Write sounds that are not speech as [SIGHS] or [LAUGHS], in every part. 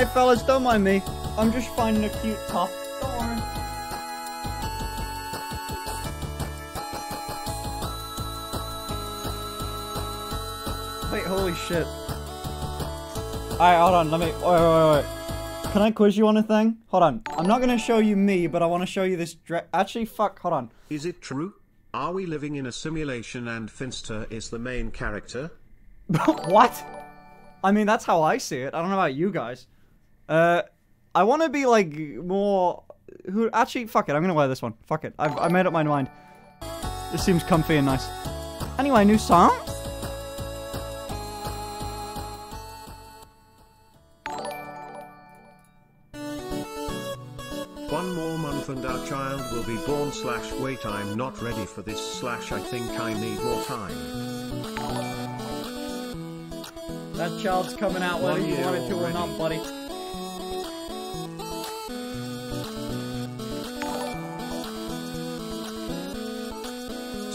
Hey fellas, don't mind me. I'm just finding a cute top. Don't worry. Wait, holy shit. Alright, hold on, let me- wait, wait, wait, wait. Can I quiz you on a thing? Hold on. I'm not gonna show you me, but I wanna show you this dre- Actually, fuck, hold on. Is it true? Are we living in a simulation and Finster is the main character? [LAUGHS] what? I mean, that's how I see it. I don't know about you guys. Uh, I want to be like more. Who? Actually, fuck it. I'm gonna wear this one. Fuck it. I've I made up my mind. This seems comfy and nice. Anyway, new song. One more month and our child will be born slash wait I'm not ready for this slash I think I need more time. That child's coming out whether One you year want it to or not, buddy.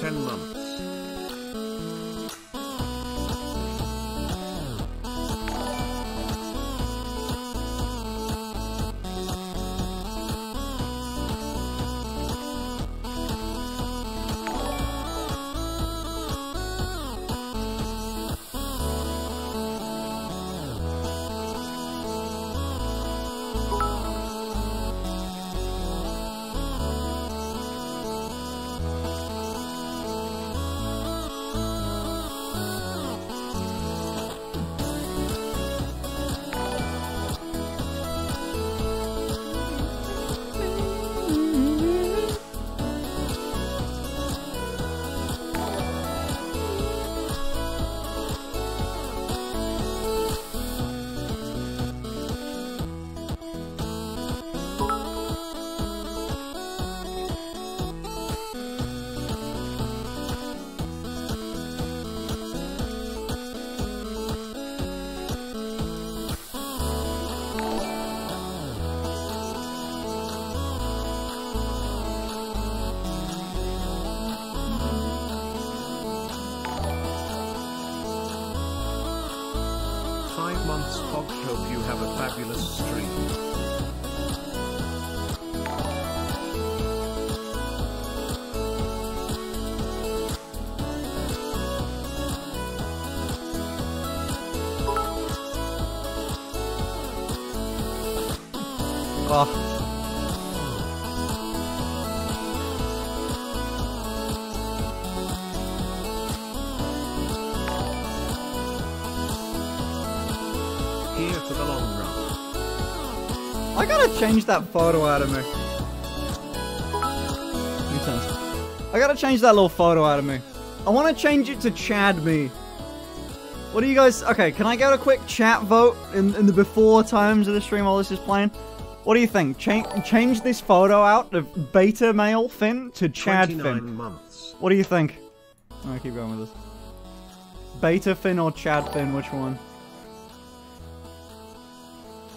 10 months. Change that photo out of me. I gotta change that little photo out of me. I want to change it to Chad me. What do you guys? Okay, can I get a quick chat vote in, in the before times of the stream while this is playing? What do you think? Change change this photo out of beta male Finn to Chad 29 Finn. months. What do you think? I'm gonna keep going with this. Beta Finn or Chad Finn? Which one?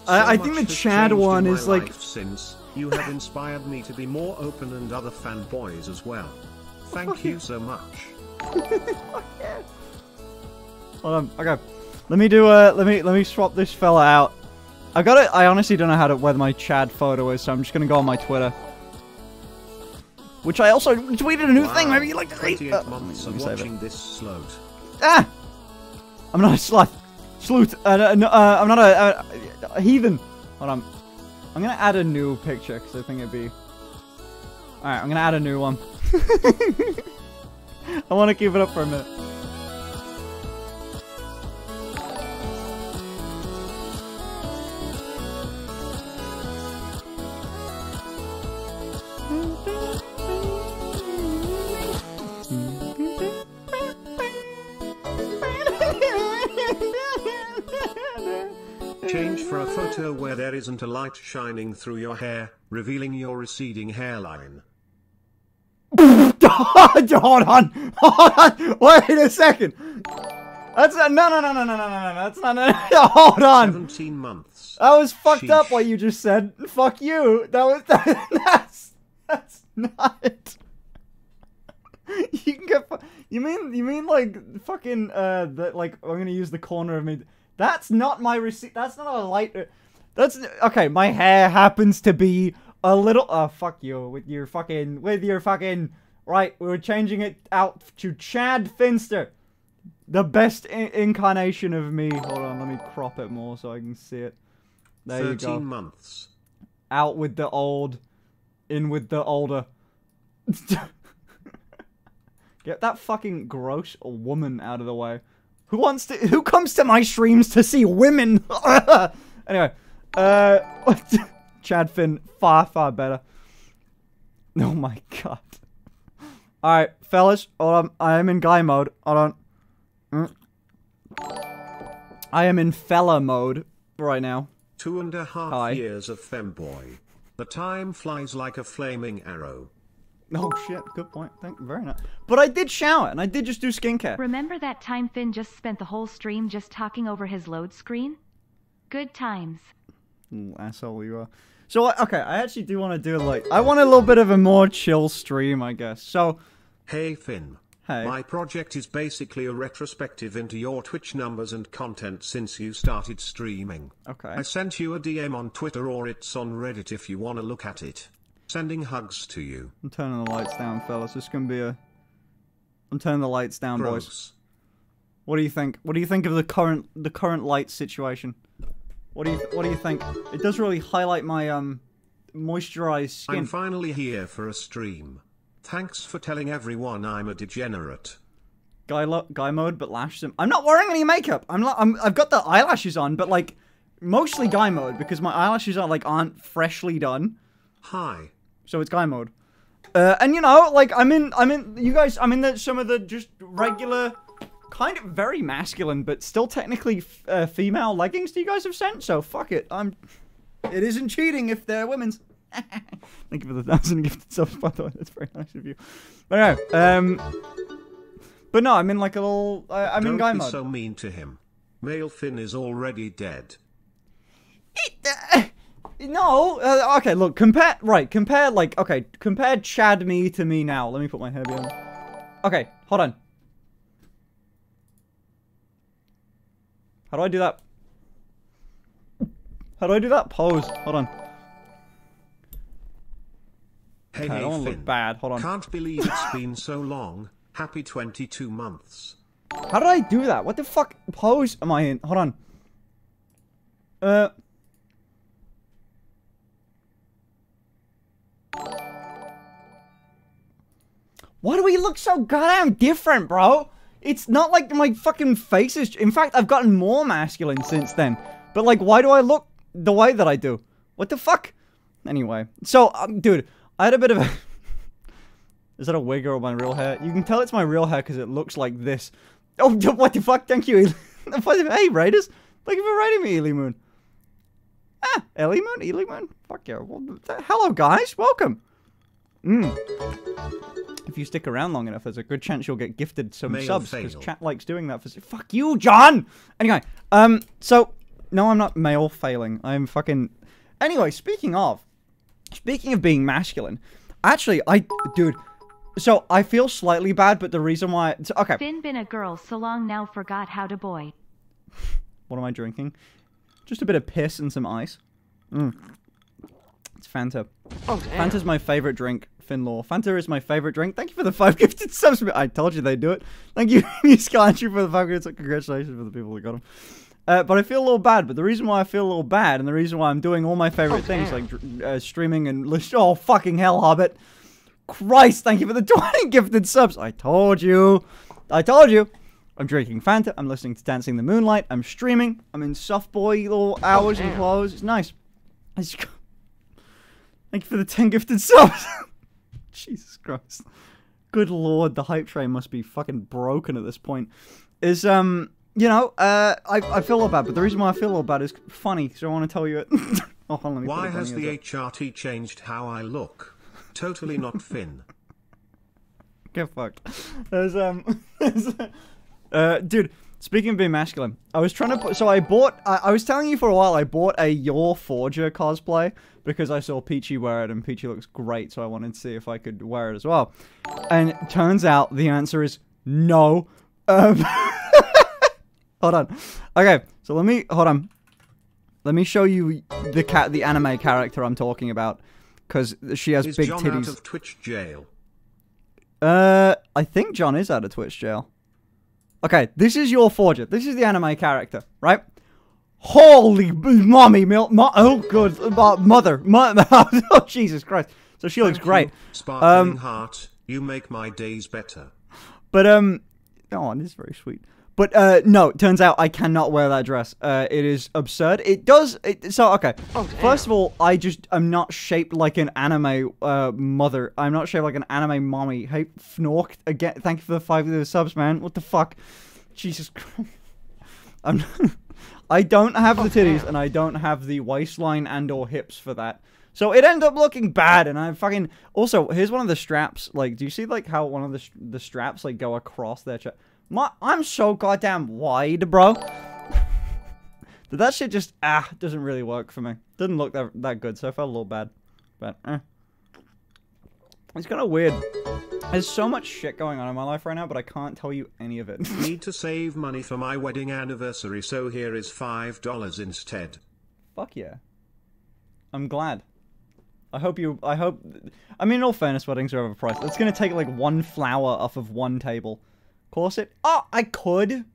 I, I think the Chad one is like since you have inspired me to be more open and other fanboys as well. Thank you so much. [LAUGHS] Hold on. Okay. Let me do uh let me let me swap this fella out. I got it. I honestly don't know how to where my Chad photo is, so I'm just gonna go on my Twitter. Which I also tweeted a new thing. Maybe you like to read. 28 Uh, months of me it. this sloat. Ah! I'm not a slut. Sleuth. Uh, uh, no, uh, I'm not a, a, a heathen. Hold on. I'm gonna add a new picture because I think it'd be. Alright, I'm gonna add a new one. [LAUGHS] I want to keep it up for a minute. Change for a photo where there isn't a light shining through your hair, revealing your receding hairline. [LAUGHS] hold on, hold on, wait a second. That's a, no, no, no, no, no, no, no, no. That's not. No, hold on. 17 months. That was fucked up. What you just said. Fuck you. That was [LAUGHS] that's that's not. [LAUGHS] You can get. You mean you mean like fucking uh that like I'm gonna use the corner of me. That's not my receipt. That's not a light. That's okay. My hair happens to be a little. Oh, fuck you with your fucking with your fucking. Right, We are changing it out to Chad Finster, the best incarnation of me. Hold on, let me crop it more so I can see it. There you go. Thirteen months. Out with the old, in with the older. [LAUGHS] Get that fucking gross woman out of the way. Who wants to? Who comes to my streams to see women? [LAUGHS] anyway, uh, [LAUGHS] Chad Finn, far far better. Oh my god. All right, fellas, hold on. I am in guy mode. Hold on. Mm. I am in fella mode right now. Two and a half Hi. years of femboy. The time flies like a flaming arrow. Oh shit, good point. Thank you very much. But I did shower and I did just do skincare. Remember that time Finn just spent the whole stream just talking over his load screen? Good times. Ooh, asshole you are. So okay, I actually do want to do like I want a little bit of a more chill stream, I guess. So Hey Finn. Hey. My project is basically a retrospective into your Twitch numbers and content since you started streaming. Okay. I sent you a DM on Twitter or it's on Reddit if you want to look at it. Sending hugs to you. I'm turning the lights down, fellas. This is gonna be a. I'm turning the lights down, Gross. boys. What do you think? What do you think of the current the current light situation? What do you What do you think? It does really highlight my um moisturized skin. I'm finally here for a stream. Thanks for telling everyone I'm a degenerate. Guy guy mode, but lash them. I'm not wearing any makeup. I'm not. I'm, I've got the eyelashes on, but like mostly guy mode because my eyelashes are like aren't freshly done. Hi so it's guy mode. Uh, and you know, like I'm in, I'm in. You guys, I'm in the, some of the just regular, kind of very masculine, but still technically uh, female leggings that you guys have sent. So fuck it. I'm. It isn't cheating if they're women's. [LAUGHS] Thank you for the thousand gifted subs, by the way. That's very nice of you. But anyway, um, but no, I'm in like a little. Uh, I'm Don't in guy mode. so mean to him. Male Finn is already dead. It, uh, no, uh, okay, look, compare, right, compare, like, okay, compare Chad me to me now. Let me put my hair behind. Okay, hold on. How do I do that? How do I do that pose? Hold on. Hey, okay, hey, I don't look bad. Hold on. Can't believe it's been so long. Happy 22 months. How did I do that? What the fuck pose am I in? Hold on. Uh... Why do we look so goddamn different, bro? It's not like my fucking face is... In fact, I've gotten more masculine since then. But, like, why do I look the way that I do? What the fuck? Anyway. So, um, dude, I had a bit of a... [LAUGHS] is that a wig or my real hair? You can tell it's my real hair because it looks like this. Oh, [LAUGHS] what the fuck? Thank you. [LAUGHS] hey, Raiders. Thank you for raiding me, Ely Moon. Ah, Ellie Moon? Ely Moon? Fuck yeah. Hello, guys. Welcome. Mmm. If you stick around long enough, there's a good chance you'll get gifted some Male subs because chat likes doing that for. Fuck you, John. Anyway, um, so no, I'm not male failing. I'm fucking. Anyway, speaking of, speaking of being masculine, actually, I, dude. So I feel slightly bad, but the reason why, so, okay. Finn been a girl so long now, forgot how to boy. What am I drinking? Just a bit of piss and some ice. Mm. It's Fanta. Oh, Fanta's my favorite drink, Finlaw. Fanta is my favorite drink. Thank you for the [LAUGHS] five gifted subs. I told you they'd do it. Thank you, [LAUGHS] Skyentry, for the five gifted subs. Congratulations for the people that got them. Uh, but I feel a little bad. But the reason why I feel a little bad, and the reason why I'm doing all my favorite oh, things, like uh, streaming and. [LAUGHS] Oh, fucking hell, Hobbit. Christ, thank you for the 20 gifted subs. I told you. I told you. I'm drinking Fanta. I'm listening to Dancing the Moonlight. I'm streaming. I'm in soft boy little hours oh, and clothes. It's nice. It's Thank you for the 10 gifted subs. [LAUGHS] Jesus Christ. Good lord, the hype train must be fucking broken at this point. Is, um, you know, uh, I, I feel a little bad, but the reason why I feel a little bad is funny, so I want to tell you it. [LAUGHS] oh, hold on, why has the HRT changed how I look? Totally not [LAUGHS] Finn. Get fucked. There's, um, there's, uh, dude, Speaking of being masculine, I was trying to put. So I bought. I, I, was telling you for a while. I bought a Yor Forger cosplay because I saw Peachy wear it, and Peachy looks great. So I wanted to see if I could wear it as well. And turns out the answer is no. Um, [LAUGHS] hold on. Okay, so let me hold on. Let me show you the cat, the anime character I'm talking about, because she has Is big John titties. out of Twitch jail? Uh, I think John is out of Twitch jail. Okay, this is Yor Forger. This is the anime character, right? Holy mommy, mil- mo- oh good, uh, mother, mo- [LAUGHS] oh Jesus Christ! So she looks Thank great, you, Sparkling Um, heart, you make my days better. but um, oh, this is very sweet. But uh, no, it turns out I cannot wear that dress. Uh, it is absurd. It does. It, so okay. Oh, First of all, I just I'm not shaped like an anime uh mother. I'm not shaped like an anime mommy. Hey, Fnork again. Thank you for the five of the subs, man. What the fuck? Jesus [LAUGHS] Christ. I'm. [LAUGHS] I don't have the titties and I don't have the waistline and or hips for that. So it ended up looking bad, and I'm fucking also here's one of the straps. Like, do you see like how one of the the straps like go across their chest? My I'm so goddamn wide, bro. [LAUGHS] That shit just ah doesn't really work for me. Didn't look that that good, so I felt a little bad. But eh. It's kind of weird. There's so much shit going on in my life right now, but I can't tell you any of it. [LAUGHS] Need to save money for my wedding anniversary, so here is $5 instead. Fuck yeah. I'm glad. I hope you. I hope. I mean, in all fairness, weddings are overpriced. It's gonna take like one flower off of one table. Corset? Oh, I could.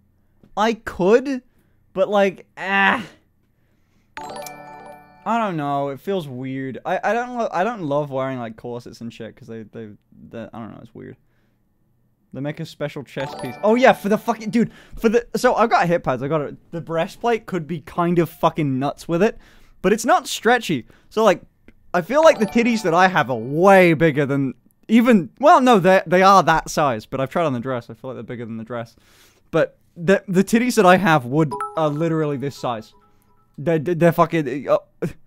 I could. But like, ah. I don't know. It feels weird. I, I don't I don't love wearing like corsets and shit because they, they they I don't know. It's weird. They make a special chest piece. Oh yeah, for the fucking dude. For the so I've got hip pads. I got it. The breastplate could be kind of fucking nuts with it, but it's not stretchy. So like, I feel like the titties that I have are way bigger than even. Well, no, they they are that size. But I've tried on the dress. I feel like they're bigger than the dress. But the the titties that I have would are literally this size. They're they're fucking. Uh,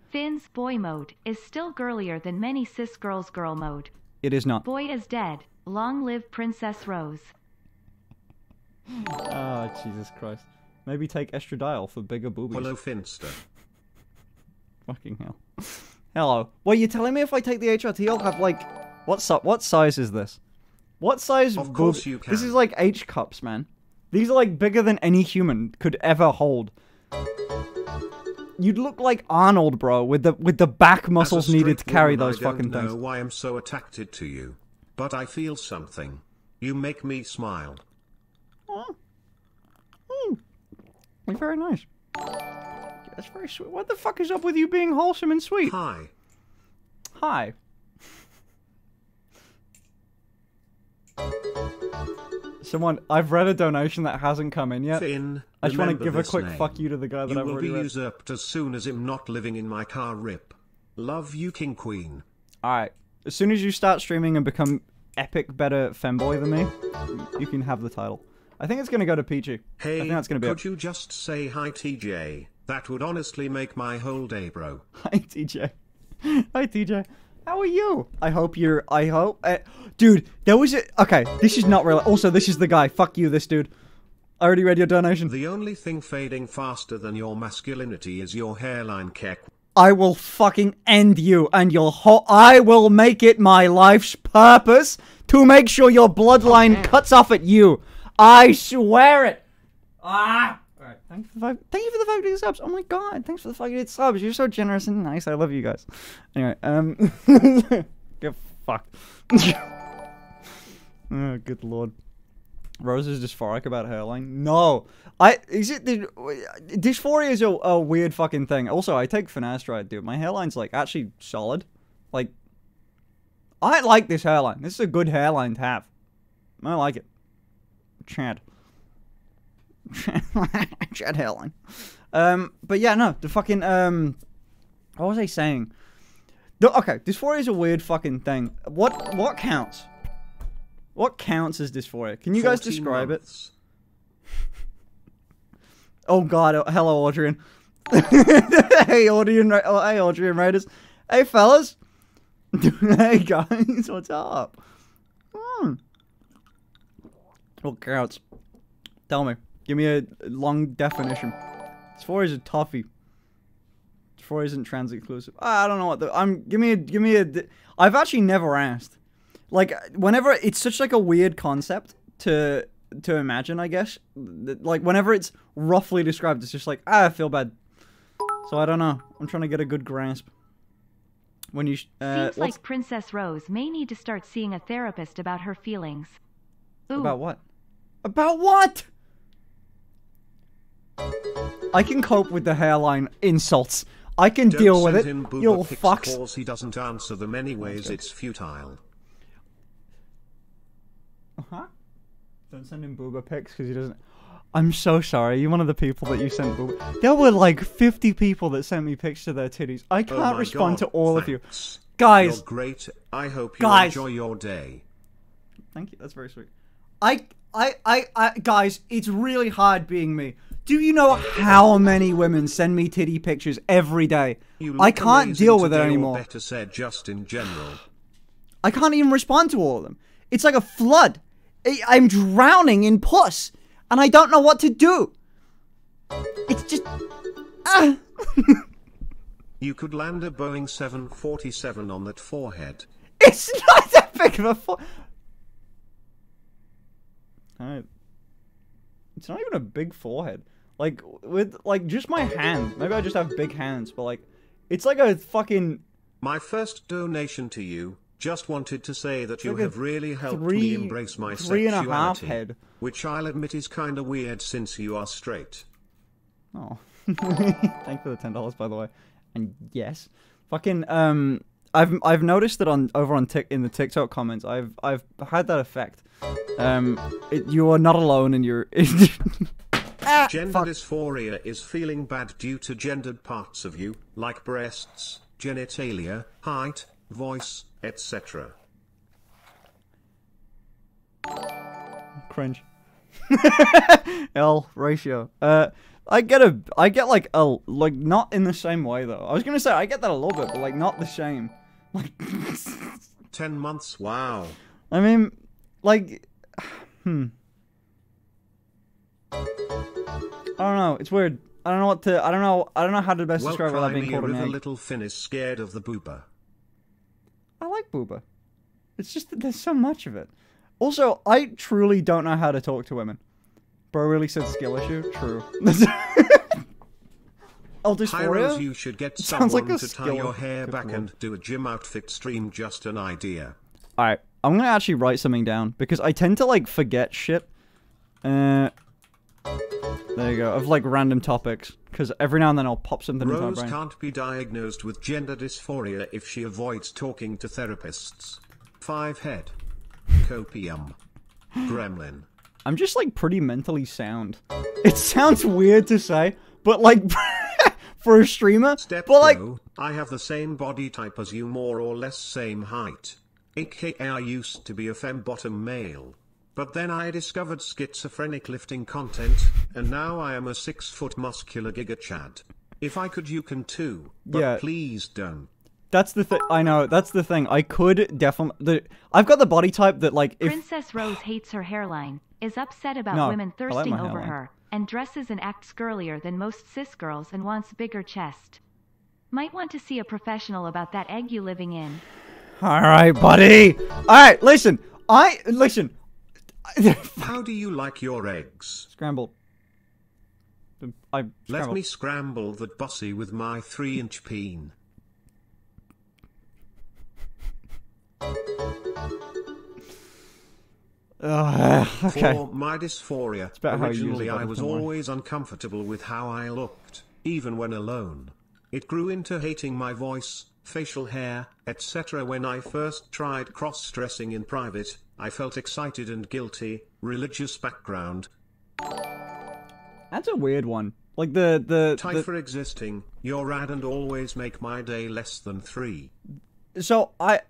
Finn's boy mode is still girlier than many cis girls' girl mode. it is not. Boy is dead. Long live Princess Rose. Oh Jesus Christ. Maybe take estradiol for bigger boobies. Hello, Finster. Fucking hell. Hello. Wait, you're telling me if I take the HRT, I'll have like, what si- What size is this? What size? Of course you This is like H cups, man. These are like bigger than any human could ever hold. You'd look like Arnold, bro, with the with the back muscles needed to carry woman, those I don't know why I'm so attracted to you, but I feel something. You make me smile. Oh. Hmm. You're very nice. That's very sweet. What the fuck is up with you being wholesome and sweet? Hi. Hi. Someone, I've read a donation that hasn't come in yet. Finn. I just want to give a quick name. fuck you to the guy that You I've will be read. usurped as soon as I'm not living in my car. Rip. Love you, King Queen. Alright. As soon as you start streaming and become epic better femboy than me, you can have the title. I think it's gonna go to Peachy. I Hey, think that's gonna be could it. you just say hi, TJ? That would honestly make my whole day, bro. [LAUGHS] Hi TJ. Hi TJ. How are you? I hope you're. I hope, uh, dude. There was a. Okay, this is not real. Also, this is the guy. Fuck you, this dude. I already read your donation. The only thing fading faster than your masculinity is your hairline, Kek. I will fucking end you and your whole. I will make it my life's purpose to make sure your bloodline cuts off at you. I swear it. Ah. Thank you for the five. Thank you for the five subs. Oh my god, thanks for the five days subs. You're so generous and nice. I love you guys. Anyway, um, [LAUGHS] get fucked. [LAUGHS] oh, good lord. Rose is dysphoric about hairline. No, I is it the dysphoria is a, a weird fucking thing. Also, I take finasteride, dude. My hairline's like actually solid. Like, I like this hairline. This is a good hairline to have. I like it. Chad. [LAUGHS] Chad hairline. Um, but yeah, no, the fucking um, what was I saying? The, okay, dysphoria is a weird fucking thing. What what counts? What counts as dysphoria? Can you guys 14 describe it? [LAUGHS] Oh god, oh, hello Audrian. [LAUGHS] hey Audrian, oh, hey Audrian Raiders. Hey fellas. hey guys, what's up? Hmm. What counts? Tell me. Give me a long definition. Dysphoria is a toughie. Dysphoria isn't trans exclusive. I don't know what the I'm give me a give me a. I've actually never asked. Like whenever it's such like a weird concept to to imagine, I guess. Like whenever it's roughly described, it's just like ah, I feel bad. So I don't know. I'm trying to get a good grasp. When you uh, Seems like Princess Rose may need to start seeing a therapist about her feelings. Ooh, about what? About what? I can cope with the hairline insults. I can Don't deal with send it. him Booba You little pics fucks. Cause he doesn't answer them anyways. It's futile. Huh? Don't send him booba pics because he doesn't. I'm so sorry. You're one of the people that you sent booba. There were like 50 people that sent me pics of their titties. I Oh can't my respond God, to all of you. Guys, You're great. I hope you Guys. enjoy your day. Thank you. That's very sweet. I, I, I, I, guys, it's really hard being me. Do you know how many women send me titty pictures every day? I can't deal with it anymore. Better said, just in general. I can't even respond to all of them. It's like a flood. I'm drowning in puss, and I don't know what to do. It's just. Ah. [LAUGHS] You could land a Boeing 747 on that forehead. It's not that big of a fo- Alright. It's not even a big forehead. Like with like just my hand. Maybe I just have big hands, but like it's like a fucking My first donation to you. Just wanted to say that you like have really helped three- me embrace my three and a half sexuality, which I'll admit is kinda weird since you are straight. Oh. [LAUGHS] Thank for the ten dollars by the way. And yes. Fucking um I've I've noticed that on over on Tik in the TikTok comments I've I've had that effect. Um it, you are not alone in your [LAUGHS] ah, Gender fuck. dysphoria is feeling bad due to gendered parts of you, like breasts, genitalia, height, voice, etc. cringe. [LAUGHS] L ratio. Uh, I get a, I get like a, like not in the same way though. I was gonna say I get that a little bit, but like not the same. Like, [LAUGHS] 10 months, wow. I mean, like, [SIGHS] hmm. I don't know. It's weird. I don't know what to. I don't know. I don't know how to best Well, describe without being called an egg. little Finn is scared of the booba. I like booba. It's just that there's so much of it. Also, I truly don't know how to talk to women. Bro really said skill issue. True. El Hyros, dysphoria. you should get [LAUGHS] Sounds someone like to tie your hair Good back lord. and do a gym outfit stream. Just an idea. All right, I'm gonna actually write something down because I tend to like forget shit. Uh, there you go. Of like random topics because every now and then I'll pop something into my Rose brain. can't be diagnosed with gender dysphoria if she avoids talking to therapists. Five head. Copium. Gremlin. I'm just like pretty mentally sound. It sounds weird to say, but like [LAUGHS] for a streamer, Step but like I have the same body type as you, more or less same height. AKA I used to be a femme bottom male. But then I discovered schizophrenic lifting content, and now I am a six foot muscular giga chad. If I could, you can too. But Yeah. please don't. that's the thing. I know that's the thing. I could definitely. The, I've got the body type that like if Princess Rose hates her hairline, is upset about No, women I like thirsting over hairline. her, and dresses and acts girlier than most cis girls and wants bigger chest. Might want to see a professional about that egg you living in. All right, buddy. All right, listen. I listen. [LAUGHS] How do you like your eggs? Scrambled. I Let me scramble that bussy with my 3 inch peen. Ugh, okay. For my dysphoria, about how you use originally I was always uncomfortable with how I looked, even when alone. It grew into hating my voice, facial hair, etc. When I first tried cross-dressing in private, I felt excited and guilty, religious background, That's a weird one. Like the the, type the for existing, you're rad and always make my day less than 3. so I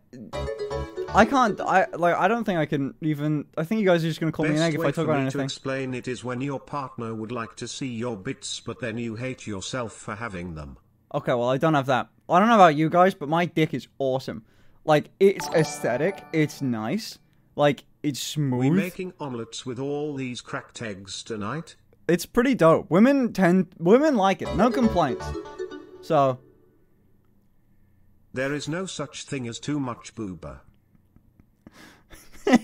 I can't I like I don't think I can even I think you guys are just gonna call me an Best egg if I talk about me to explain it is when your partner would like to see your bits but then you hate yourself for having them. Okay, well I don't have that. I don't know about you guys, but my dick is awesome. Like it's aesthetic, it's nice, like it's smooth. We smooth. making omelets with all these cracked eggs tonight? It's pretty dope. Women tend women like it. No complaints. So There is no such thing as too much boober. [LAUGHS]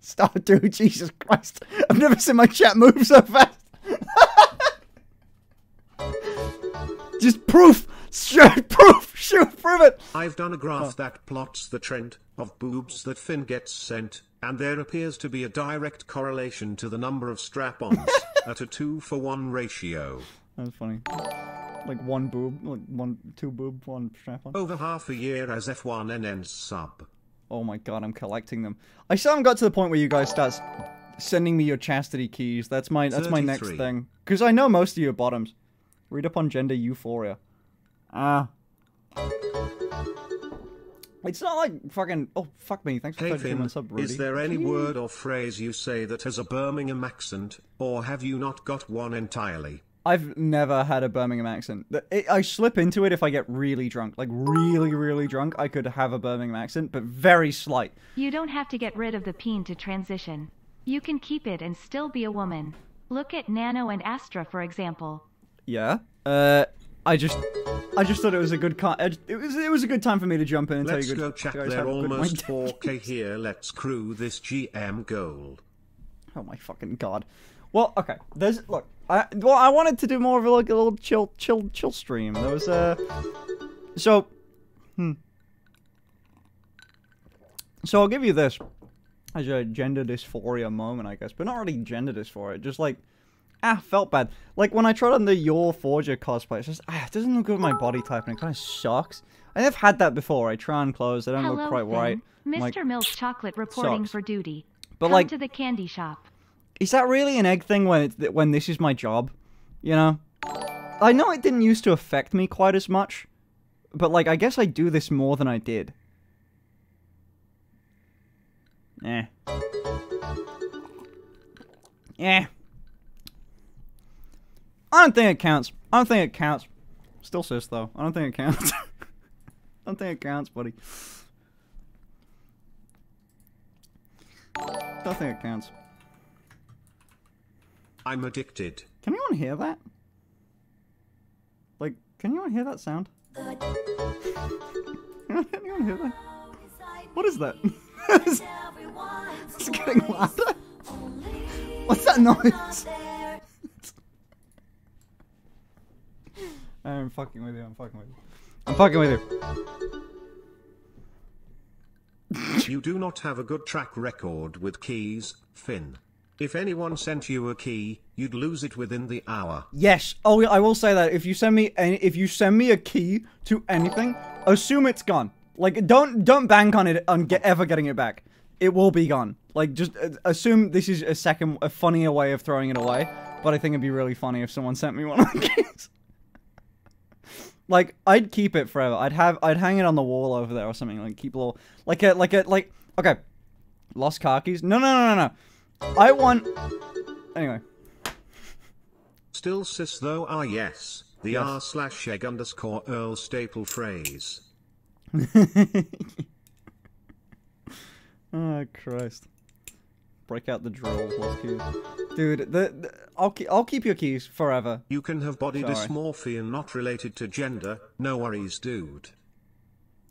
Stop, dude. Jesus Christ. I've never seen my chat move so fast. [LAUGHS] Just proof! Shoot, [LAUGHS] proof! Shoot, prove it! I've done a graph oh. that plots the trend of boobs that Finn gets sent, and there appears to be a direct correlation to the number of strap-ons [LAUGHS] at a 2 for 1 ratio. That's funny. Like one boob, like one, two boob, one strap on. Over half a year as F1NN's sub. Oh my god, I'm collecting them. I still haven't got to the point where you guys start sending me your chastity keys. That's my that's my next thing. Because I know most of you are bottoms. Read up on gender euphoria. Ah. It's not like fucking. Oh fuck me! Thanks for Hey 32 Finn, months sub, Rudy. is there any word or phrase you say that has a Birmingham accent, or have you not got one entirely? I've never had a Birmingham accent. It- I slip into it if I get really drunk. Like really, really drunk, I could have a Birmingham accent, but very slight. You don't have to get rid of the peen to transition. You can keep it and still be a woman. Look at Nano and Astra, for example. Yeah. Uh, I just, I just thought it was a good. Con- it was it was a good time for me to jump in and Let's tell you go good. chat, you guys they're have a good almost one. 4k here, let's crew this GM goal. Oh my fucking god. Well, okay. There's look. I well, I wanted to do more of a like a little chill, chill, chill stream. There was a. So, hmm. So I'll give you this as a gender dysphoria moment, I guess, but not really gender dysphoria. Just like, ah, felt bad. Like when I tried on the Yor Forger cosplay, it's just ah, it doesn't look good with my body type, and it kind of sucks. I have had that before. I try on clothes, they don't Hello, look quite Finn. right. Mr. Like, Milk Chocolate reporting sucks. for duty. But, Come like- to the candy shop. Is that really an egg thing when it's when this is my job? You know, I know it didn't used to affect me quite as much, but like I guess I do this more than I did. Eh. Yeah. I don't think it counts. I don't think it counts. Still cis though. I don't think it counts. [LAUGHS] I don't think it counts, buddy. I Don't think it counts. I'm addicted. Can anyone hear that? Like, can anyone hear that sound? [LAUGHS] Can anyone hear that? What is that? [LAUGHS] it's getting louder. What's that noise? I'm fucking with you. I'm fucking with you. I'm fucking with you. [LAUGHS] You do not have a good track record with keys, Finn. If anyone sent you a key, you'd lose it within the hour. Yes. Oh, I will say that if you send me any, if you send me a key to anything, assume it's gone. Like, don't don't bank on it on get, ever getting it back. It will be gone. Like, just uh, assume this is a second, a funnier way of throwing it away. But I think it'd be really funny if someone sent me one of the [LAUGHS] keys. Like, I'd keep it forever. I'd have, I'd hang it on the wall over there or something. Like, keep a little, like a, like a, like. Okay, lost car keys. No, no, no, no, no. I want. Anyway. Still cis though ah yes, the r slash egg underscore earl staple phrase. Oh [LAUGHS] Christ! Break out the drill, lost keys, dude. The, the I'll keep I'll keep your keys forever. You can have body Sorry. dysmorphia not related to gender, no worries dude.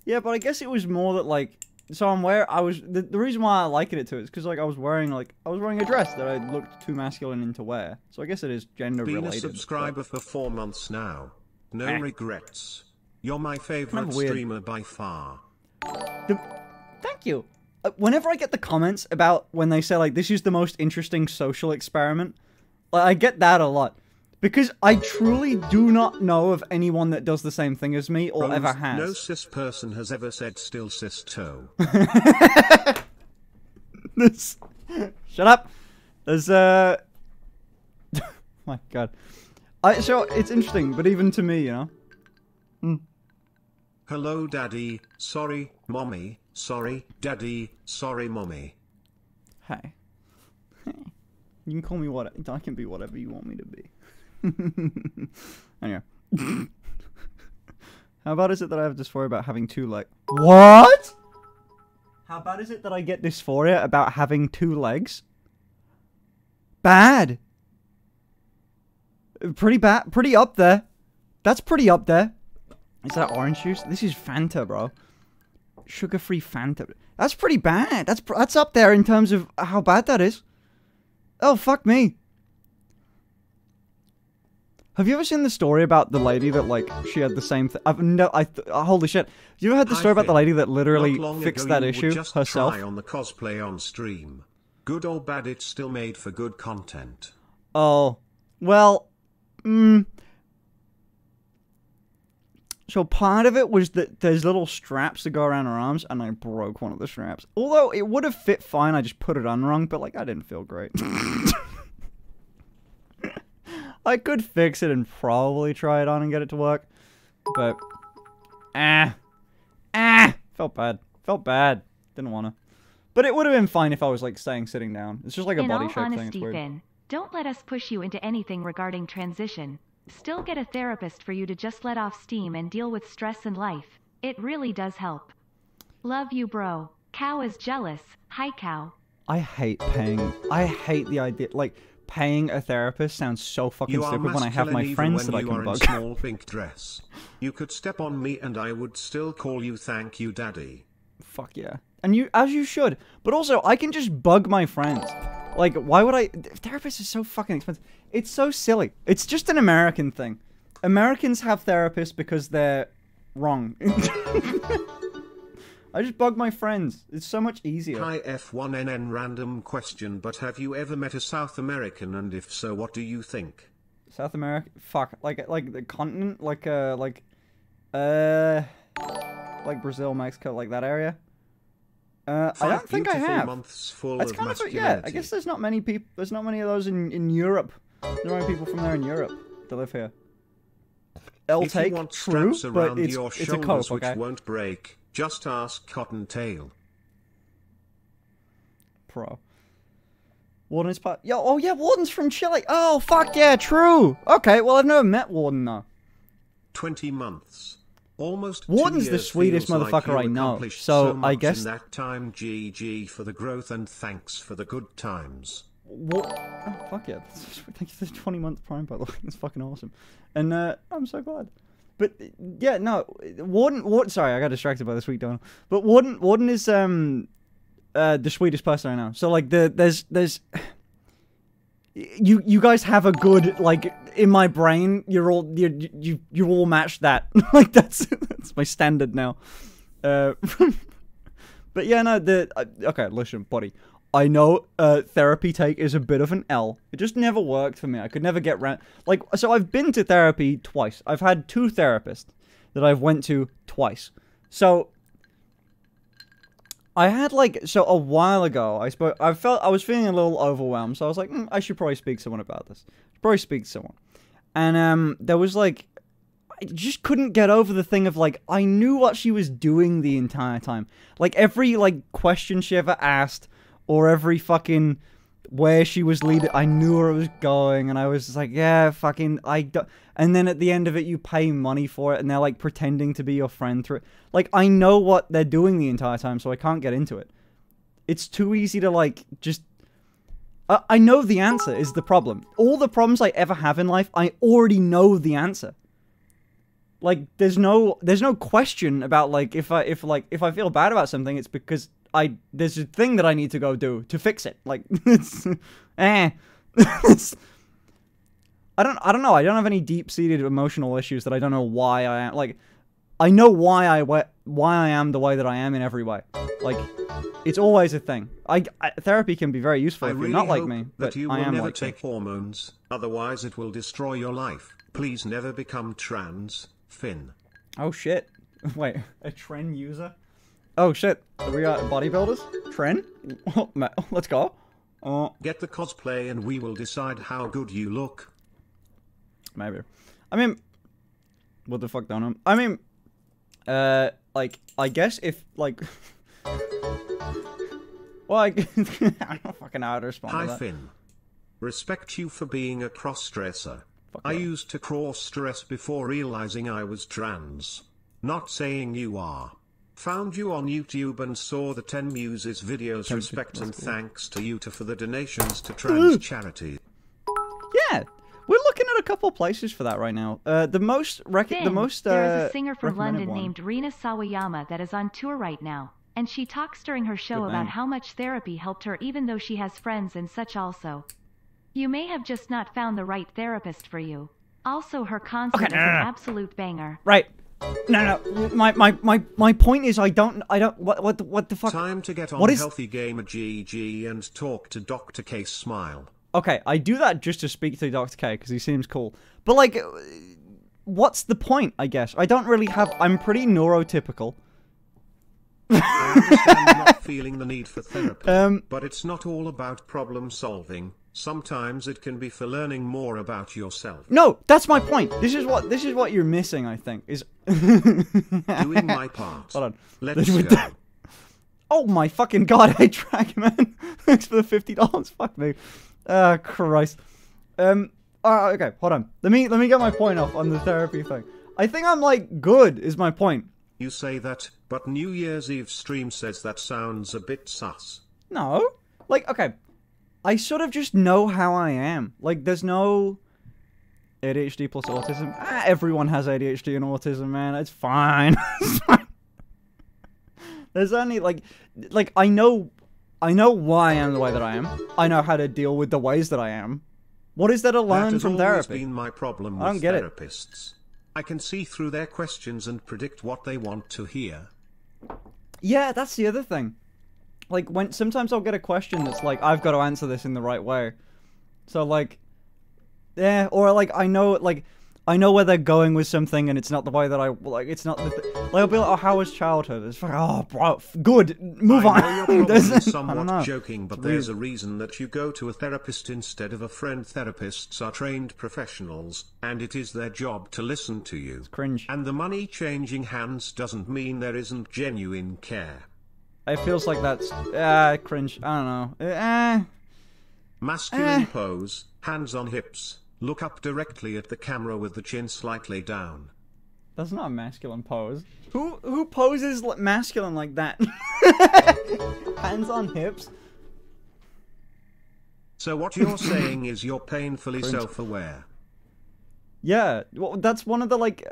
Yeah, but I guess it was more that like, so I'm wearing. I was the, the reason why I likened it to it is because like I was wearing like I was wearing a dress that I looked too masculine in to wear. So I guess it is gender Been related. a subscriber for four months now. No Eh. regrets. You're my favorite weird. streamer by far. The- thank you. Uh, whenever I get the comments about when they say like this is the most interesting social experiment, like, I get that a lot because I truly do not know of anyone that does the same thing as me or Rose, ever has. No cis person has ever said still cis toe. [LAUGHS] This- Shut up. There's uh [LAUGHS] my god. I so it's interesting, but even to me, you know. Hello daddy, sorry, mommy, sorry, daddy, sorry mommy. Hey. Hey. [LAUGHS] You can call me what I can be whatever you want me to be. [LAUGHS] anyway. [LAUGHS] How bad is it that I have dysphoria about having two legs? What? How bad is it that I get dysphoria about having two legs? Bad. Pretty bad. Pretty up there. That's pretty up there. Is that orange juice? This is Fanta, bro. Sugar-free Fanta. That's pretty bad. That's that's up there in terms of how bad that is. Oh fuck me. Have you ever seen the story about the lady that like she had the same thing? I've no, I th- uh, holy shit. Have you ever heard the story about the lady that literally fixed that issue herself? Try on the cosplay on stream. Good or bad, it's still made for good content. Oh, well, mm. So part of it was that there's little straps that go around her arms, and I broke one of the straps. Although it would have fit fine, I just put it on wrong, but like I didn't feel great. [LAUGHS] I could fix it and probably try it on and get it to work, but ah, ah, felt bad. Felt bad. Didn't wanna. But it would have been fine if I was like staying sitting down. It's just like a In body shape thing. It's weird. Finn, don't let us push you into anything regarding transition. Still get a therapist for you to just let off steam and deal with stress in life. It really does help. Love you, bro. Cow is jealous. Hi, cow. I hate paying. I hate the idea. Like paying a therapist sounds so fucking stupid when I have my friends that I can bug. small pink dress. You could step on me and I would still call you thank you, daddy. Fuck yeah. And you, as you should. But also, I can just bug my friends. Like, why would I? Therapists are so fucking expensive. It's so silly. It's just an American thing. Americans have therapists because they're wrong. [LAUGHS] I just bug my friends. It's so much easier. Hi F1NN random question but have you ever met a South American and if so what do you think? South America, fuck, like like the continent, like uh, like, uh, like Brazil, Mexico, like that area. Uh, I don't think I have. months full That's of kind of a, yeah. I guess there's not many people. There's not many of those in in Europe. There's not many people from there in Europe that live here. L if take you want true, straps but around it's your it's a cope, which okay? won't break, just ask Cottontail. Pro. Warden's part. Yo, oh yeah, Warden's from Chile. Oh fuck yeah, true. Okay, well I've never met Warden though. 20 months. Almost Warden's the sweetest feels like motherfucker I know, accomplished so I guess- that time GG for the growth and thanks for the good times. What? Oh, fuck yeah. Thank you for the 20 month prime, by the way. [LAUGHS] That's fucking awesome. And uh, I'm so glad. But yeah, no, Warden, Warden. Sorry, I got distracted by the sweet Donald. But Warden, Warden is um, uh, the sweetest person I know. So like, the there's there's, you you guys have a good like in my brain. You're all you you you all match that. [LAUGHS] like that's that's my standard now. Uh, [LAUGHS] but yeah, no, the uh, okay. Listen, buddy. I know uh, therapy take is a bit of an L. It just never worked for me. I could never get round. Like, so I've been to therapy twice. I've had two therapists that I've went to twice. So I had like so a while ago. I spoke. I felt I was feeling a little overwhelmed. So I was like, "Hmm, I should probably speak to someone about this. Probably speak to someone. And um, there was like I just couldn't get over the thing of like I knew what she was doing the entire time. Like every like question she ever asked, or every fucking where she was leading, I knew where it was going, and I was just like, yeah, fucking, I. don't. And then at the end of it, you pay money for it, and they're like pretending to be your friend through it. Like I know what they're doing the entire time, so I can't get into it. It's too easy to like just I I know the answer is the problem. All the problems I ever have in life, I already know the answer. Like there's no there's no question about like if I if like if I feel bad about something, it's because I there's a thing that I need to go do to fix it. Like [LAUGHS] it's eh. It's- [LAUGHS] I don't I don't know. I don't have any deep seated emotional issues that I don't know why I am like I know why I wa- why I am the way that I am in every way. Like it's always a thing. I, I therapy can be very useful I if really you're not like me, that but you I am never like take me. hormones, otherwise it will destroy your life. Please never become trans, Finn. Oh shit! [LAUGHS] Wait, a tren user? Oh shit! We got bodybuilders? Tren? [LAUGHS] Let's go. Oh, Get the cosplay and we will decide how good you look. maybe. I mean, what the fuck, don't I? I mean, uh, like I guess if like, [LAUGHS] well, I, [LAUGHS] I don't fucking know how to respond Hi to that. Finn. Respect you for being a cross-dresser. I used to cross-dress before realizing I was trans. Not saying you are. Found you on YouTube and saw the 10 Muses videos. Respect and thanks to you to for the donations to trans charity. Yeah, we're looking at a couple places for that right now. Uh, the most rec- the most uh, there is a singer from London one. named Rina Sawayama that is on tour right now, and she talks during her show Good about name. how much therapy helped her even though she has friends and such also. You may have just not found the right therapist for you. Also, her concert Okay, is an no, no. absolute banger. Right. No, no. My, my, my, my point is, I don't, I don't. What, what, the, what the fuck? Time to get on What is- Healthy Gamer GG and talk to Dr. Case Smile. Okay, I do that just to speak to Dr. K because he seems cool. But like, what's the point? I guess I don't really have. I'm pretty neurotypical. [LAUGHS] I understand not feeling the need for therapy, [LAUGHS] Um, but it's not all about problem solving. Sometimes it can be for learning more about yourself. No, that's my point. This is what this is what you're missing. I think is. [LAUGHS] Doing my part. Hold on. Let's go. the- [LAUGHS] Oh my fucking god, I track man. [LAUGHS] Thanks for the fifty dollars. Fuck me. Ah, Christ. Um. Uh, okay, hold on. Let me let me get my point off on the therapy thing. I think I'm like good. Is my point. You say that, but New Year's Eve stream says that sounds a bit sus. No. Like, okay. I sort of just know how I am. Like, there's no ADHD plus autism. Ah, everyone has ADHD and autism, man. It's fine. [LAUGHS] It's fine. There's only like, like I know, I know why I am the way that I am. I know how to deal with the ways that I am. What is there to That learn has from therapy? been my problem I don't get it. therapists. I can see through their questions and predict what they want to hear. Yeah, that's the other thing. Like when sometimes I'll get a question that's like I've got to answer this in the right way. So like yeah, or like I know like I know where they're going with something and it's not the way that I like it's not the th- like I'll be like oh how was childhood? It's like oh bro, f- good. Move I on. know your problem There's- [LAUGHS] is I don't somewhat know. joking, but It's there's a reason that you go to a therapist instead of a friend. Therapists are trained professionals, and it is their job to listen to you. cringe. And the money changing hands doesn't mean there isn't genuine care. It feels like that's uh cringe. I don't know. Uh, Masculine Eh. pose, hands on hips, look up directly at the camera with the chin slightly down. that's not a masculine pose. Who who poses masculine like that? [LAUGHS] Hands on hips. So what you're [LAUGHS] saying is you're painfully self-aware. Yeah, well, that's one of the like.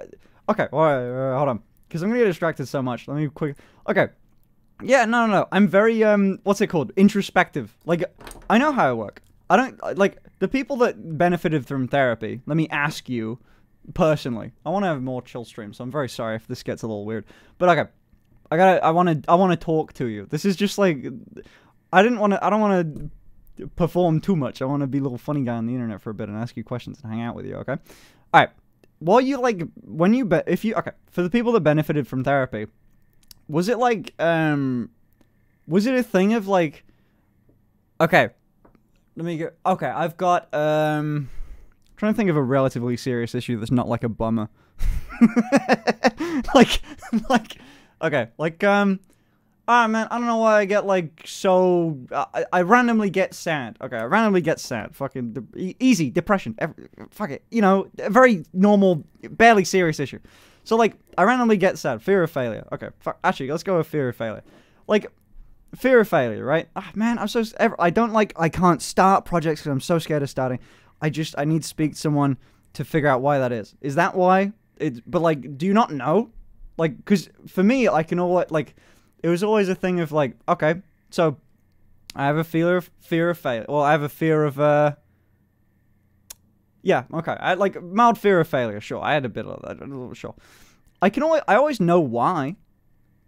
Okay, all right, uh, hold on, because I'm gonna get distracted so much. Let me quick. Okay, yeah, no, no, no. I'm very um, what's it called? Introspective. Like, I know how I work. I don't like the people that benefited from therapy. Let me ask you personally. I want to have more chill streams, so I'm very sorry if this gets a little weird. But okay, I gotta. I want to. I want to talk to you. This is just like. I didn't want to. I don't want to perform too much. I want to be a little funny guy on the internet for a bit and ask you questions and hang out with you. Okay. All right. While you like when you be if you okay for the people that benefited from therapy, was it like um, was it a thing of like, okay, let me go okay. I've got um, trying to think of a relatively serious issue that's not like a bummer. [LAUGHS] like like okay like um ah man i don't know why i get like so I, I randomly get sad okay i randomly get sad fucking de- easy depression every, fuck it you know a very normal barely serious issue so like i randomly get sad fear of failure okay fuck actually let's go with fear of failure like fear of failure, right? Ah, man, I'm so I don't like I can't start projects because I'm so scared of starting. I just I need to speak to someone to figure out why that is. Is that why? It but like, do you not know? Like, because for me, I can always like, it was always a thing of like, okay, so I have a fear of fear of failure. Well, I have a fear of uh. Yeah, okay. I like mild fear of failure. Sure, I had a bit of that. Sure, I can always I always know why.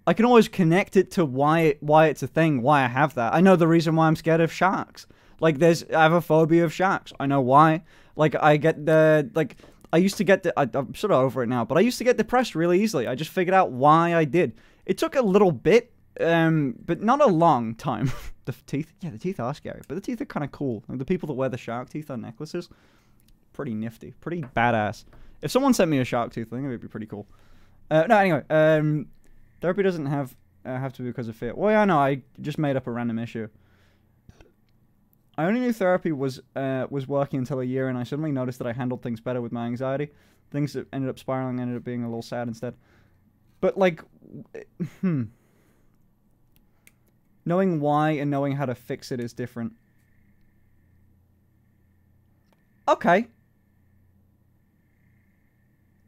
I can always connect it to why it, why it's a thing, why I have that. I know the reason why I'm scared of sharks. Like there's I have a phobia of sharks. I know why. Like I get the like I used to get the I, I'm sort of over it now, but I used to get depressed really easily. I just figured out why I did. It took a little bit, um, but not a long time. [LAUGHS] the teeth, yeah, the teeth are scary, but the teeth are kind of cool. Like, the people that wear the shark teeth on necklaces, pretty nifty, pretty badass. If someone sent me a shark tooth, I think it would be pretty cool. Uh, no, anyway, um, therapy doesn't have uh, have to be because of fear. Well, yeah, no, I just made up a random issue. I only knew therapy was uh, was working until a year, and I suddenly noticed that I handled things better with my anxiety. Things that ended up spiraling ended up being a little sad instead. But like, hmm, knowing why and knowing how to fix it is different. Okay.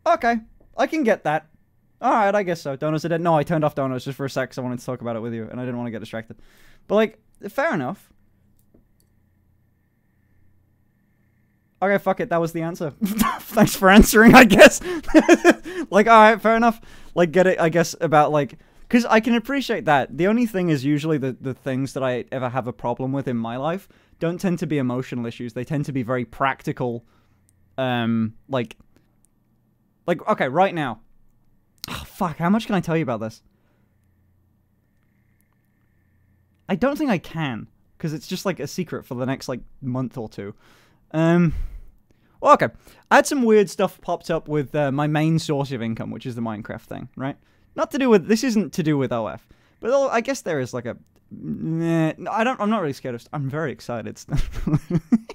Okay, I can get that. All right, I guess so. Donuts are dead. No, I turned off donuts just for a sec because I wanted to talk about it with you, and I didn't want to get distracted. But like, fair enough. Okay, fuck it. That was the answer. [LAUGHS] Thanks for answering, I guess. [LAUGHS] like, all right, fair enough. Like, get it, I guess, about like, because I can appreciate that. The only thing is usually the, the things that I ever have a problem with in my life don't tend to be emotional issues. They tend to be very practical. Um, like, like, okay, right now. Oh, fuck, how much can I tell you about this? I don't think I can, because it's just like a secret for the next like month or two. Um, well, okay. I had some weird stuff popped up with uh, my main source of income, which is the Minecraft thing, right? Not to do with this isn't to do with OF, but I guess there is like a. Nah, I don't. I'm not really scared of. I'm very excited. [LAUGHS]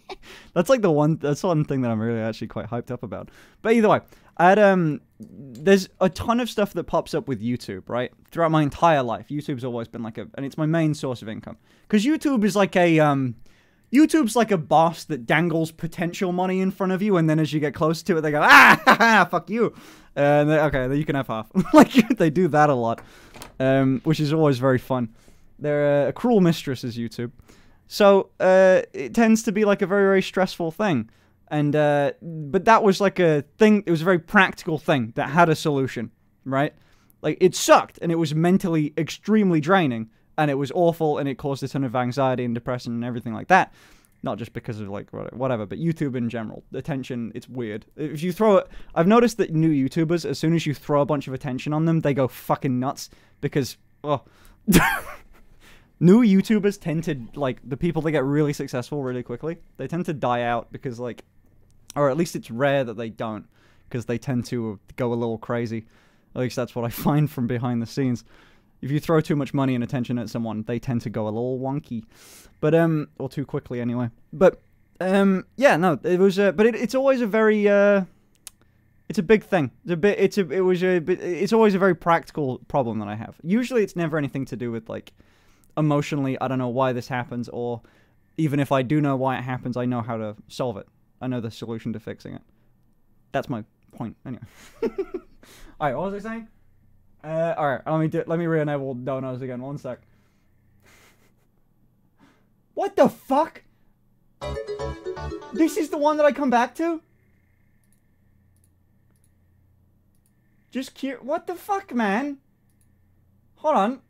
that's like the one. That's one thing that I'm really actually quite hyped up about. But either way, I had um. There's a ton of stuff that pops up with YouTube, right? Throughout my entire life, YouTube's always been like a, and it's my main source of income because YouTube is like a um YouTube's like a boss that dangles potential money in front of you, and then as you get close to it, they go, ah, [LAUGHS] fuck you. And they, okay, then you can have half. [LAUGHS] like, [LAUGHS] they do that a lot, um, which is always very fun. They're a cruel mistress, is YouTube. So, uh, it tends to be like a very, very stressful thing. And, uh, but that was like a thing, it was a very practical thing that had a solution, right? Like, it sucked, and it was mentally extremely draining and it was awful and it caused a ton of anxiety and depression and everything like that not just because of like whatever but youtube in general attention it's weird if you throw it i've noticed that new youtubers as soon as you throw a bunch of attention on them they go fucking nuts because oh [LAUGHS] new youtubers tend to like the people that get really successful really quickly they tend to die out because like or at least it's rare that they don't because they tend to go a little crazy at least that's what i [LAUGHS] find from behind the scenes if you throw too much money and attention at someone, they tend to go a little wonky, but um, or too quickly anyway. But um, yeah, no, it was, uh, but it, it's always a very uh, it's a big thing. It's a bit, it's a, it was a, it's always a very practical problem that I have. Usually, it's never anything to do with like emotionally. I don't know why this happens, or even if I do know why it happens, I know how to solve it. I know the solution to fixing it. That's my point. Anyway. [LAUGHS] All right, what was I saying? Uh, all right, let me do, let me re-enable donos again. One sec. [LAUGHS] What the fuck? This is the one that I come back to? Just cute. What the fuck, man? Hold on.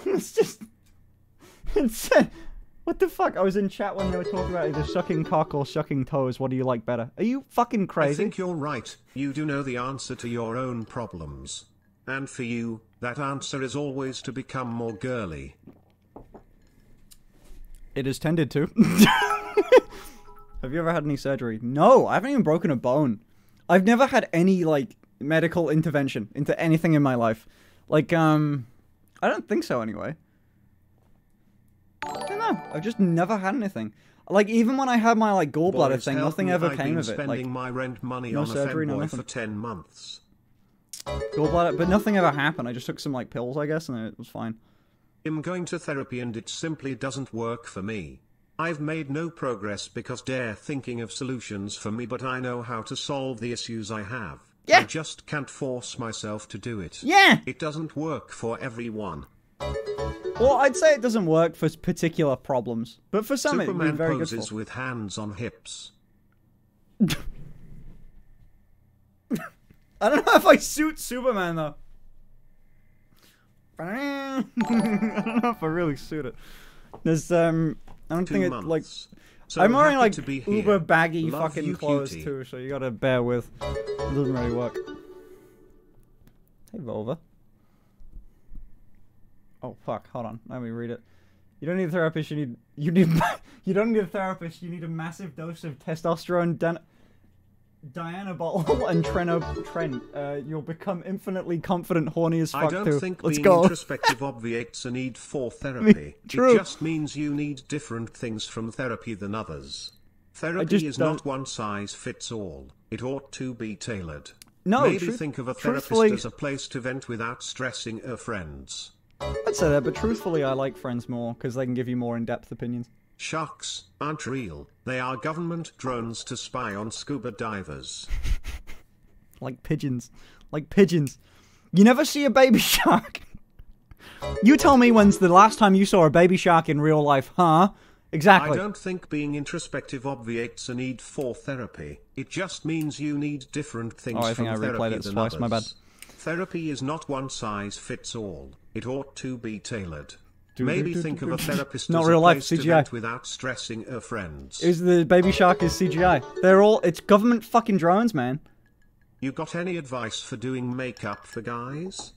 [LAUGHS] it's just. It's. What the fuck? I was in chat when they were talking about either sucking cock or sucking toes. What do you like better? Are you fucking crazy? I think you're right. You do know the answer to your own problems. And for you, that answer is always to become more girly. It is tended to. [LAUGHS] Have you ever had any surgery? No, I haven't even broken a bone. I've never had any, like, medical intervention into anything in my life. Like, um, I don't think so anyway. I don't know. I've just never had anything. Like, even when I had my, like, gallbladder Boys, thing, nothing ever I've came of it. Like, my rent money no on surgery, a no nothing. for 10 months. gallbladder, but nothing ever happened. I just took some, like, pills, I guess, and it was fine. I'm going to therapy and it simply doesn't work for me. I've made no progress because they're thinking of solutions for me but I know how to solve the issues I have. Yeah. I just can't force myself to do it. Yeah! It doesn't work for everyone. Well, I'd say it doesn't work for particular problems, but for some it'd be Superman very good poses for. with hands on hips. [LAUGHS] I don't know if I suit Superman though. [LAUGHS] I don't know if I really suit it. There's um, I don't Two think it months. like. So I'm wearing like to be uber baggy Love fucking you, clothes cutie. too, so you gotta bear with. It doesn't really work. Hey Volva. Oh fuck! Hold on, let me read it. You don't need a therapist. You need you need [LAUGHS] you don't need a therapist. You need a massive dose of testosterone. Dan- Dianabol and Treno Trent, Uh, you'll become infinitely confident, horny as fuck I don't too. think Let's being go. introspective obviates a need for therapy. [LAUGHS] True. It just means you need different things from therapy than others. Therapy is don't- not one size fits all. It ought to be tailored. No, Maybe truth- think of a therapist truthfully- as a place to vent without stressing her friends. I'd say that, but truthfully, I like friends more because they can give you more in-depth opinions. Sharks aren't real. They are government drones to spy on scuba divers. [LAUGHS] Like pigeons, like pigeons. You never see a baby [LAUGHS] shark. You tell me when's the last time you saw a baby shark in real life, huh? Exactly. I don't think being introspective obviates a need for therapy. It just means you need different things Oh, I think I replayed it twice, my bad. Therapy is not one size fits all. It ought to be tailored. Maybe think of a therapist Not real life, CGI. without stressing her friends. Is the baby shark is CGI? They're all. It's government fucking drones, man. You got any advice for doing makeup for guys?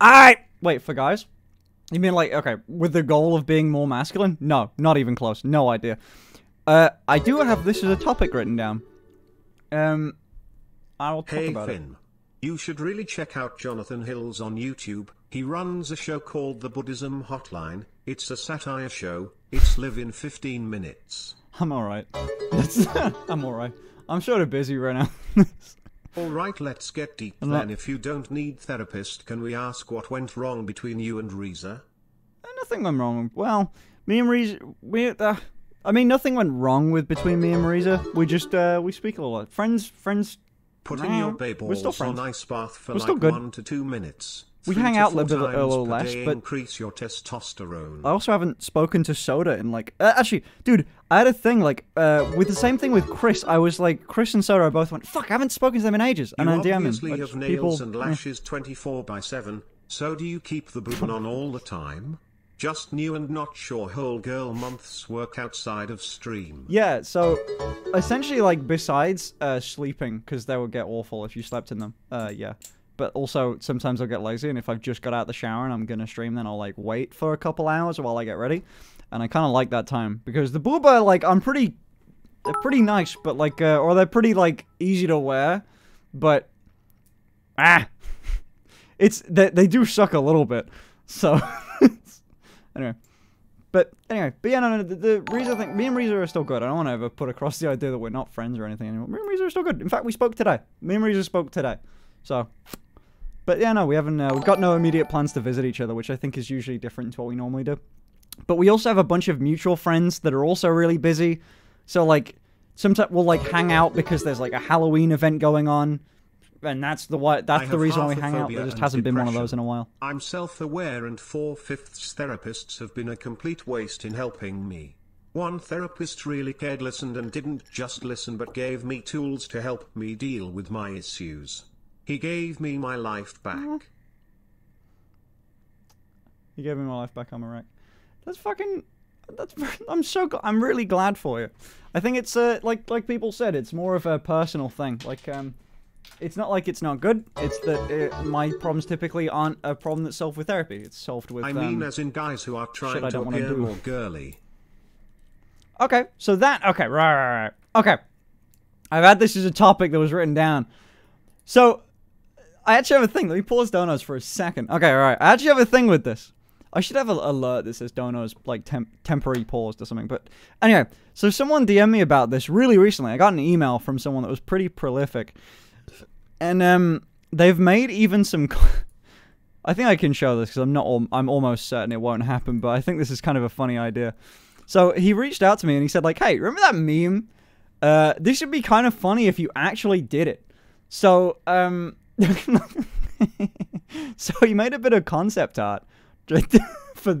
I wait for guys. You mean like okay, with the goal of being more masculine? No, not even close. No idea. Uh, I do have this as a topic written down. Um, I will talk Hey about it. Finn. You should really check out Jonathan Hills on YouTube. He runs a show called The Buddhism Hotline. It's a satire show. It's live in 15 minutes. I'm all right. [LAUGHS] I'm all right. I'm sort of busy right now. [LAUGHS] Alright, let's get deep I'm then. not- If you don't need therapist, can we ask what went wrong between you and Reza? nothing went wrong. Well, me and Reza, we. Uh, I mean, nothing went wrong with between me and Marisa. We just uh, we speak a lot. Friends, friends. Putting Nah, your we're balls on ice bath for We're like good. one to two minutes. We hang out a little bit- a times little less, but- increase your testosterone. I also haven't spoken to Soda in like. Uh, actually, dude, I had a thing like uh, with the same thing with Chris. I was like, Chris and Soda both went, "Fuck, I haven't spoken to them in ages," and you I DM him. obviously have nails people, and lashes 24 by 7, so do you keep the boobin on all the time? Just new and not sure whole girl months work outside of stream. Yeah, so essentially, like, besides uh, sleeping, because they would get awful if you slept in them. Uh, yeah. But also, sometimes I'll get lazy, and if I've just got out of the shower and I'm gonna stream, then I'll, like, wait for a couple hours while I get ready. And I kind of like that time, because the booba, like, I'm pretty. They're pretty nice, but, like, uh, or they're pretty, like, easy to wear, but. Ah! [LAUGHS] It's. They, they do suck a little bit, so. [LAUGHS] anyway. But anyway, but yeah, no, no, the, the Reza thing, me and Reza are still good. I don't want to ever put across the idea that we're not friends or anything anymore. Me and Reza are still good. In fact, we spoke today. Me and Reza spoke today. So, but yeah, no, we haven't, uh, we've got no immediate plans to visit each other, which I think is usually different to what we normally do. But we also have a bunch of mutual friends that are also really busy. So, like, sometimes we'll, like, hang out because there's, like, a Halloween event going on. And that's the why, that's the reason why we hang out. There just hasn't been one of those in a while. I'm self aware, and four fifths therapists have been a complete waste in helping me. One therapist really cared, listened, and didn't just listen but gave me tools to help me deal with my issues. He gave me my life back. He gave me my life back. I'm a wreck. That's fucking. That's. [LAUGHS] I'm so. I'm really glad for you. I think it's uh like like people said. It's more of a personal thing. Like um, it's not like it's not good. It's that uh, my problems typically aren't a problem that's solved with therapy. It's solved with. I mean, um, as in guys who are trying to appear more girly. Okay, so that okay, right, right, right. Okay, I've had this as a topic that was written down. So I actually have a thing. Let me pause donos for a second. Okay, all right. I actually have a thing with this. I should have an alert that says donos like temp- temporary paused or something. But anyway, so someone DM'd me about this really recently. I got an email from someone that was pretty prolific, and um, they've made even some. [LAUGHS] I think I can show this because I'm not. Al- I'm almost certain it won't happen. But I think this is kind of a funny idea. So he reached out to me and he said like, "Hey, remember that meme? Uh, this would be kind of funny if you actually did it." So um, [LAUGHS] so he made a bit of concept art [LAUGHS] for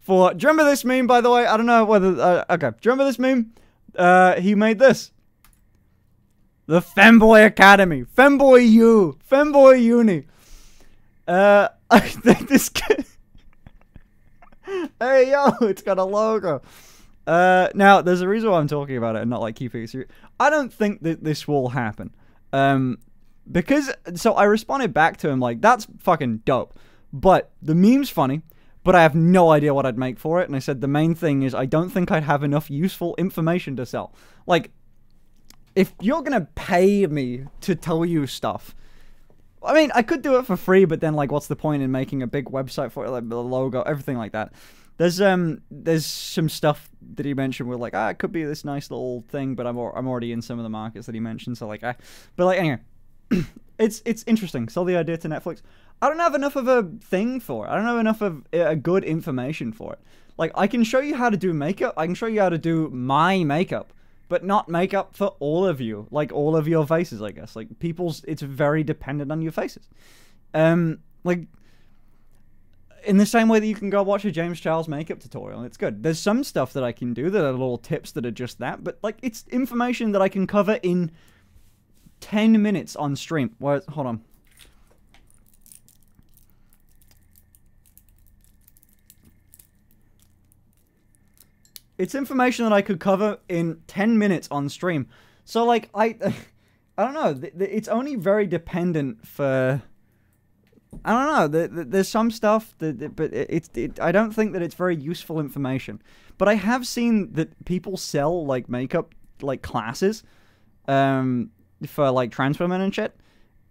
for. Do you remember this meme? By the way, I don't know whether. Uh, okay, do you remember this meme? Uh, he made this. The Femboy Academy, Femboy U, Femboy Uni. Uh, [LAUGHS] I think this. Kid... hey yo, it's got a logo. Uh, now there's a reason why I'm talking about it and not like keeping it serious. I don't think that this will happen. Um, because so I responded back to him like that's fucking dope, but the meme's funny. But I have no idea what I'd make for it, and I said the main thing is I don't think I'd have enough useful information to sell. Like, if you're gonna pay me to tell you stuff, I mean, I could do it for free, but then like, what's the point in making a big website for it, like the logo, everything like that? There's um, there's some stuff that he mentioned where like, ah, it could be this nice little thing, but I'm I'm already in some of the markets that he mentioned, so like, ah, but like anyway, [CLEARS THROAT] it's it's interesting. Sell the idea to Netflix. I don't have enough of a thing for it. I don't have enough of uh, good information for it. Like, I can show you how to do makeup. I can show you how to do my makeup, but not makeup for all of you. Like all of your faces, I guess. Like people's, it's very dependent on your faces. Um, like in the same way that you can go watch a James Charles makeup tutorial, and it's good. There's some stuff that I can do that are little tips that are just that, but like it's information that I can cover in 10 minutes on stream. Where, hold on. It's information that I could cover in 10 minutes on stream. So like I [LAUGHS] I don't know, it's only very dependent for I don't know. There's some stuff that, but it's. It, I don't think that it's very useful information. But I have seen that people sell like makeup like classes, um, for like trans women and shit,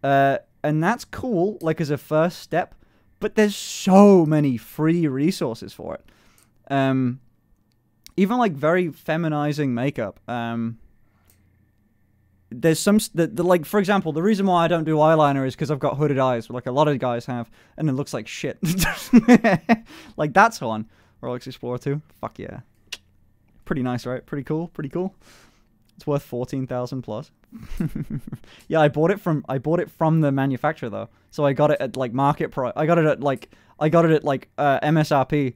uh, and that's cool. Like as a first step. But there's so many free resources for it. Um, even like very feminizing makeup. Um, there's some the, the, like for example the reason why i don't do eyeliner is because i've got hooded eyes like a lot of guys have and it looks like shit [LAUGHS] like that's one rolex explorer 2 fuck yeah pretty nice right pretty cool pretty cool it's worth 14000 plus [LAUGHS] yeah i bought it from i bought it from the manufacturer though so i got it at like market price i got it at like i got it at like uh, msrp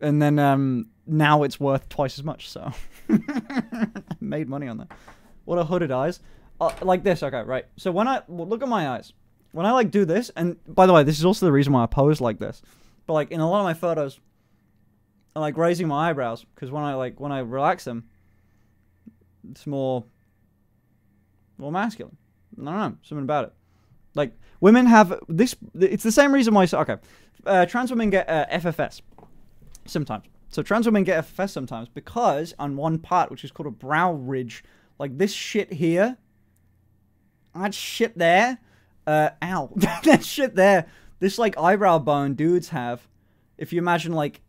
and then um now it's worth twice as much so [LAUGHS] made money on that what a hooded eyes? Uh, like this, okay, right. So when I, well, look at my eyes. When I like do this, and by the way, this is also the reason why I pose like this. But like in a lot of my photos, I'm like raising my eyebrows because when I like, when I relax them, it's more, more masculine. I don't know, something about it. Like women have this, it's the same reason why, okay, uh, trans women get uh, FFS sometimes. So trans women get FFS sometimes because on one part, which is called a brow ridge, like this shit here, that shit there, uh, ow, [LAUGHS] that shit there, this like eyebrow bone dudes have, if you imagine like,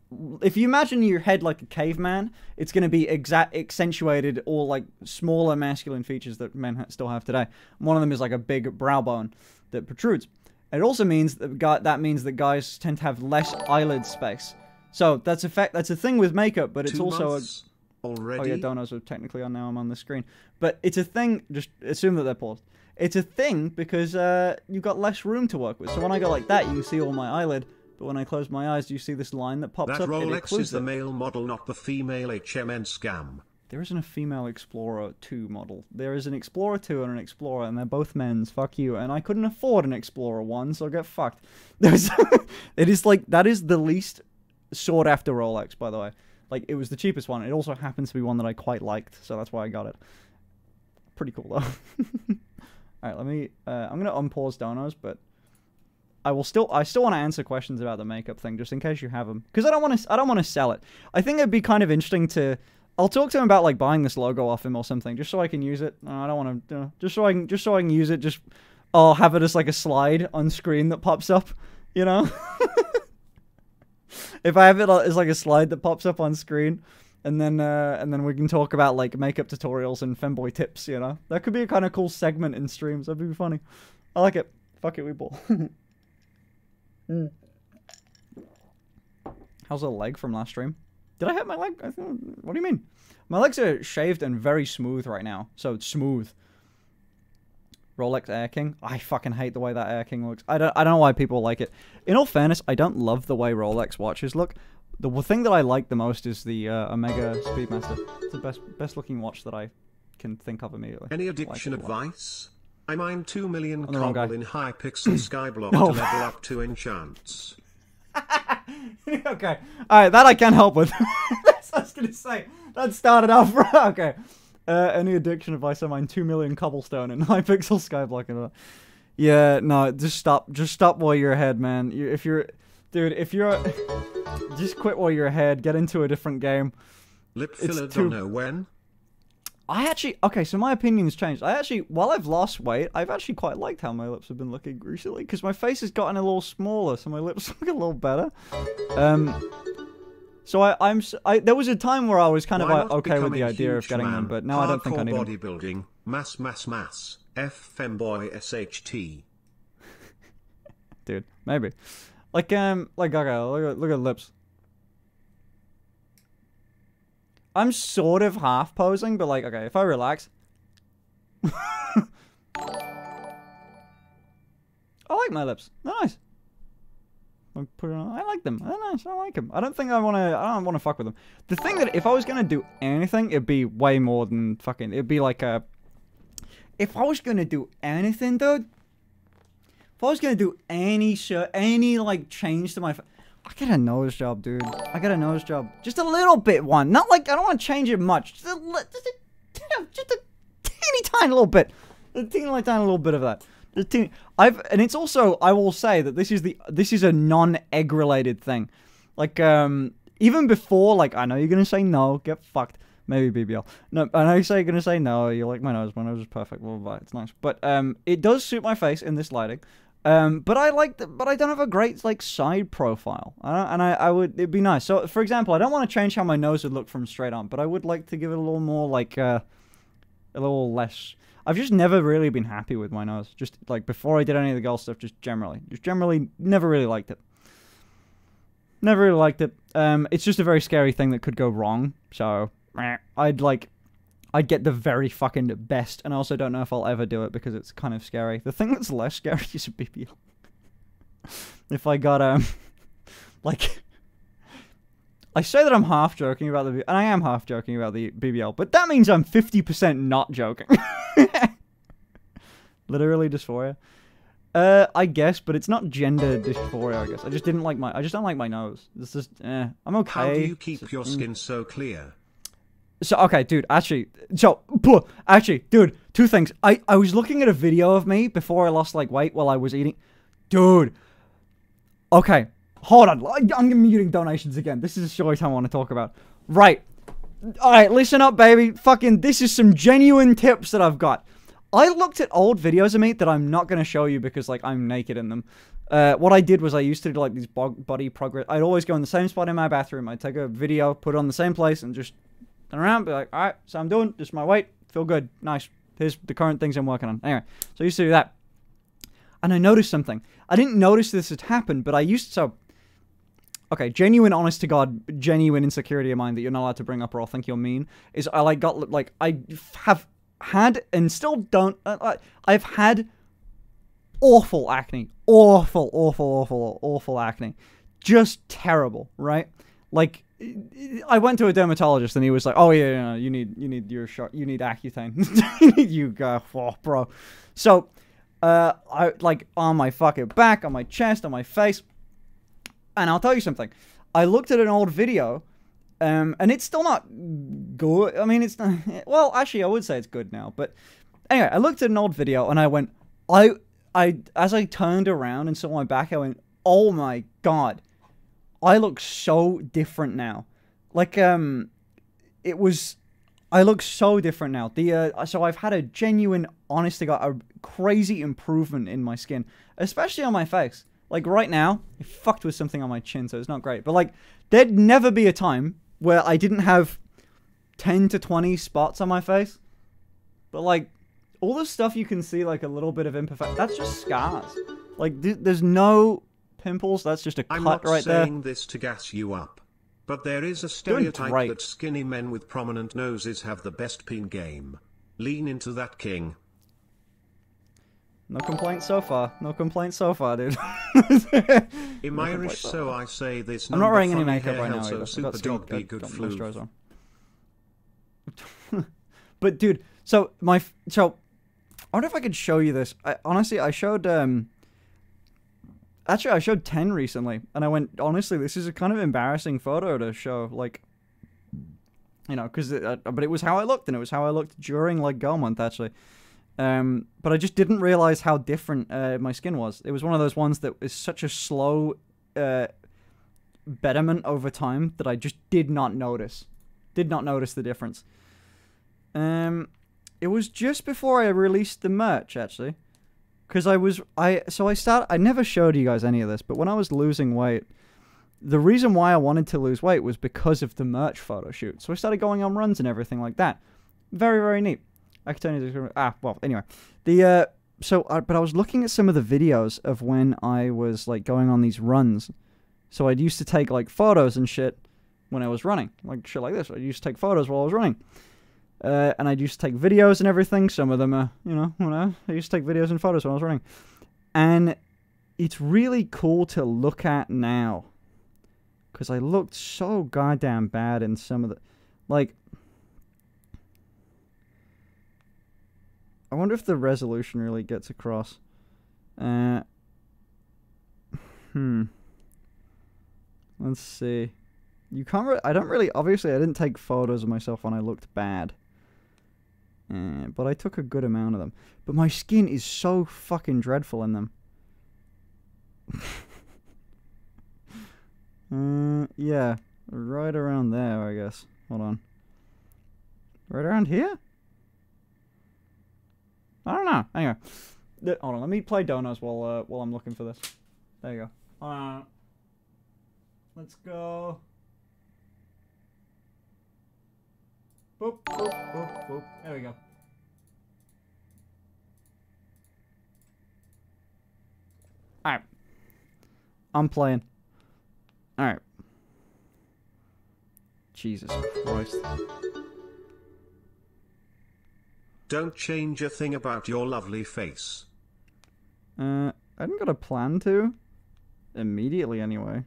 if you imagine your head like a caveman, it's going to be exact accentuated or like smaller masculine features that men still have today. One of them is like a big brow bone that protrudes. It also means that that means that guys tend to have less eyelid space. So that's a fact. That's a thing with makeup, but it's Two also months already. Oh yeah, donos are technically on now. I'm on the screen, but it's a thing. Just assume that they're paused. It's a thing because uh, you've got less room to work with. So when I go like that, you can see all my eyelid. But when I close my eyes, do you see this line that pops that up? That Rolex is the male model, not the female HMN scam. There isn't a female Explorer 2 model. There is an Explorer 2 and an Explorer, and they're both men's. Fuck you. And I couldn't afford an Explorer 1, so get fucked. [LAUGHS] There's, [LAUGHS] it is like, that is the least sought after Rolex, by the way. Like, it was the cheapest one. It also happens to be one that I quite liked, so that's why I got it. Pretty cool, though. [LAUGHS] Alright, let me... Uh, I'm going to unpause donos, but... I will still... I still want to answer questions about the makeup thing, just in case you have them. Because I don't want to... I don't want to sell it. I think it'd be kind of interesting to... I'll talk to him about, like, buying this logo off him or something, just so I can use it. I don't want to... You know, just so I can... Just so I can use it, just... I'll have it as, like, a slide on screen that pops up, you know? [LAUGHS] if I have it as like a slide that pops up on screen, and then uh, and then we can talk about like makeup tutorials and femboy tips. You know, that could be a kind of cool segment in streams. That'd be funny. I like it. Fuck it, we ball. [LAUGHS] mm. How's the leg from last stream? Did I hit my leg? What do you mean? My legs are shaved and very smooth right now. So it's smooth. Rolex Air King. I fucking hate the way that Air King looks. I don't, I don't know why people like it. In all fairness, I don't love the way Rolex watches look. The thing that I like the most is the uh, Omega Speedmaster. It's the best best looking watch that I can think of immediately. Any addiction like advice? I mine 2 million cobble in Hypixel [CLEARS THROAT] Skyblock to level up to enchants. [LAUGHS] okay. Alright, that I can help with. [LAUGHS] That's what I was going to say. That started off... [LAUGHS] right. okay. Uh, any addiction advice? I mine two million cobblestone and pixel skyblock and Yeah, no, just stop. Just stop while you're ahead, man. You, if you're, dude, if you're, just quit while you're ahead. Get into a different game. Lip filler, don't know when. I actually, okay, so my opinion's changed. I actually, while I've lost weight, I've actually quite liked how my lips have been looking recently because my face has gotten a little smaller, so my lips [LAUGHS] look a little better. Um, so I, I'm, I, there was a time where I was kind Why of like, okay with the idea of getting man, them, but now I don't think I need bodybuilding, them. mass, mass, mass, F femboy SHT. [LAUGHS] Dude, maybe. Like, um, like, okay, look at, look at lips. I'm sort of half posing, but like, okay, if I relax. [LAUGHS] I like my lips. They're nice. Like put on. I like them. They're nice. I like them. I don't think I want to. I don't want to fuck with them. The thing that if I was gonna do anything, it'd be way more than fucking. It'd be like a. If I was gonna do anything, dude. If I was gonna do any shit, any like change to my. I get a nose job, dude. I get a nose job. Just a little bit one. Not like I don't want to change it much. Just a, just a, just a teeny tiny little bit. A teeny tiny little bit of that. Teeny, I've and it's also I will say that this is the this is a non egg related thing. Like um even before like I know you're gonna say no, get fucked. Maybe BBL. No, I know you say you're gonna say no. You like my nose. My nose is perfect. Blah, blah, blah. It's nice, but um, it does suit my face in this lighting. Um, but I like, the, but I don't have a great like side profile, and I, I would it'd be nice. So, for example, I don't want to change how my nose would look from straight on, but I would like to give it a little more like uh, a little less. I've just never really been happy with my nose. Just like before I did any of the girl stuff, just generally, just generally, never really liked it. Never really liked it. Um, it's just a very scary thing that could go wrong. So I'd like, I'd get the very fucking best, and I also don't know if I'll ever do it because it's kind of scary. The thing that's less scary [LAUGHS] is BBL. if I got um, [LAUGHS] like. I say that I'm half joking about the, and I am half joking about the BBL, but that means I'm 50% not joking. [LAUGHS] Literally dysphoria. Uh, I guess, but it's not gender dysphoria. I guess I just didn't like my. I just don't like my nose. This is. Eh, I'm okay. How do you keep your skin so clear? So okay, dude. Actually, so actually, dude. Two things. I I was looking at a video of me before I lost like weight while I was eating. Dude. Okay, hold on. I'm muting donations again. This is a story time I want to talk about. Right. All right, listen up, baby. Fucking, this is some genuine tips that I've got. I looked at old videos of me that I'm not going to show you because, like, I'm naked in them. Uh, what I did was I used to do, like, these body progress. I'd always go in the same spot in my bathroom. I'd take a video, put it on the same place, and just turn around, be like, all right, so I'm doing this is my weight. Feel good. Nice. Here's the current things I'm working on. Anyway, so I used to do that. And I noticed something. I didn't notice this had happened, but I used so okay, genuine, honest to God, genuine insecurity of mine that you're not allowed to bring up or I'll think you're mean is I like got like I have had and still don't. Uh, I've had awful acne, awful, awful, awful, awful acne, just terrible, right? Like. I went to a dermatologist and he was like, "Oh yeah, yeah, you need you need your shot, you need Accutane, [LAUGHS] you go, oh, bro." So, uh, I like on my fucking back, on my chest, on my face, and I'll tell you something. I looked at an old video, um, and it's still not good. I mean, it's not, [LAUGHS] well, actually, I would say it's good now. But anyway, I looked at an old video and I went, I, I, as I turned around and saw my back, I went, oh my god, I look so different now. Like, um, it was. I look so different now. The uh, so I've had a genuine, honest to God, a crazy improvement in my skin, especially on my face. Like right now, I fucked with something on my chin, so it's not great. But like, there'd never be a time where I didn't have ten to twenty spots on my face. But like, all the stuff you can see, like a little bit of imperfect, that's just scars. Like, th- there's no pimples. That's just a I'm cut not right there. saying this to gas you up. But there is a stereotype great. that skinny men with prominent noses have the best peen game. Lean into that king. No complaints so far. No complaints so far, dude. [LAUGHS] Im Irish, so I say this. I'm not wearing any makeup right now. so I've super got dog be good flu. moisturizer on. [LAUGHS] but dude, so my f- so I wonder if I could show you this. I, honestly, I showed um. Actually, I showed ten recently, and I went. Honestly, this is a kind of embarrassing photo to show. Like, you know, because uh, but it was how I looked, and it was how I looked during like Girl Month actually. Um, but I just didn't realize how different uh, my skin was. It was one of those ones that is such a slow uh, betterment over time that I just did not notice. Did not notice the difference. Um, it was just before I released the merch actually, because I was I so I start I never showed you guys any of this, but when I was losing weight, the reason why I wanted to lose weight was because of the merch photo shoot. So I started going on runs and everything like that. Very very neat. I could tell you. Ah, well, anyway, the uh, so uh, but I was looking at some of the videos of when I was like going on these runs. So I'd used to take like photos and shit when I was running, like shit like this. I used to take photos while I was running. Uh, and I used to take videos and everything. Some of them are, you know. I used to take videos and photos when I was running. And it's really cool to look at now. Because I looked so goddamn bad in some of the. Like. I wonder if the resolution really gets across. Uh. Hmm. Let's see. You can't. Re- I don't really. Obviously, I didn't take photos of myself when I looked bad. Uh, but I took a good amount of them. But my skin is so fucking dreadful in them. [LAUGHS] uh, yeah, right around there, I guess. Hold on. Right around here? I don't know. Anyway, hold on. Let me play donuts while uh, while I'm looking for this. There you go. On. Let's go. Boop, boop, boop, boop. There we go. Alright. I'm playing. Alright. Jesus Christ. Don't change a thing about your lovely face. Uh, I didn't got a plan to. Immediately, anyway.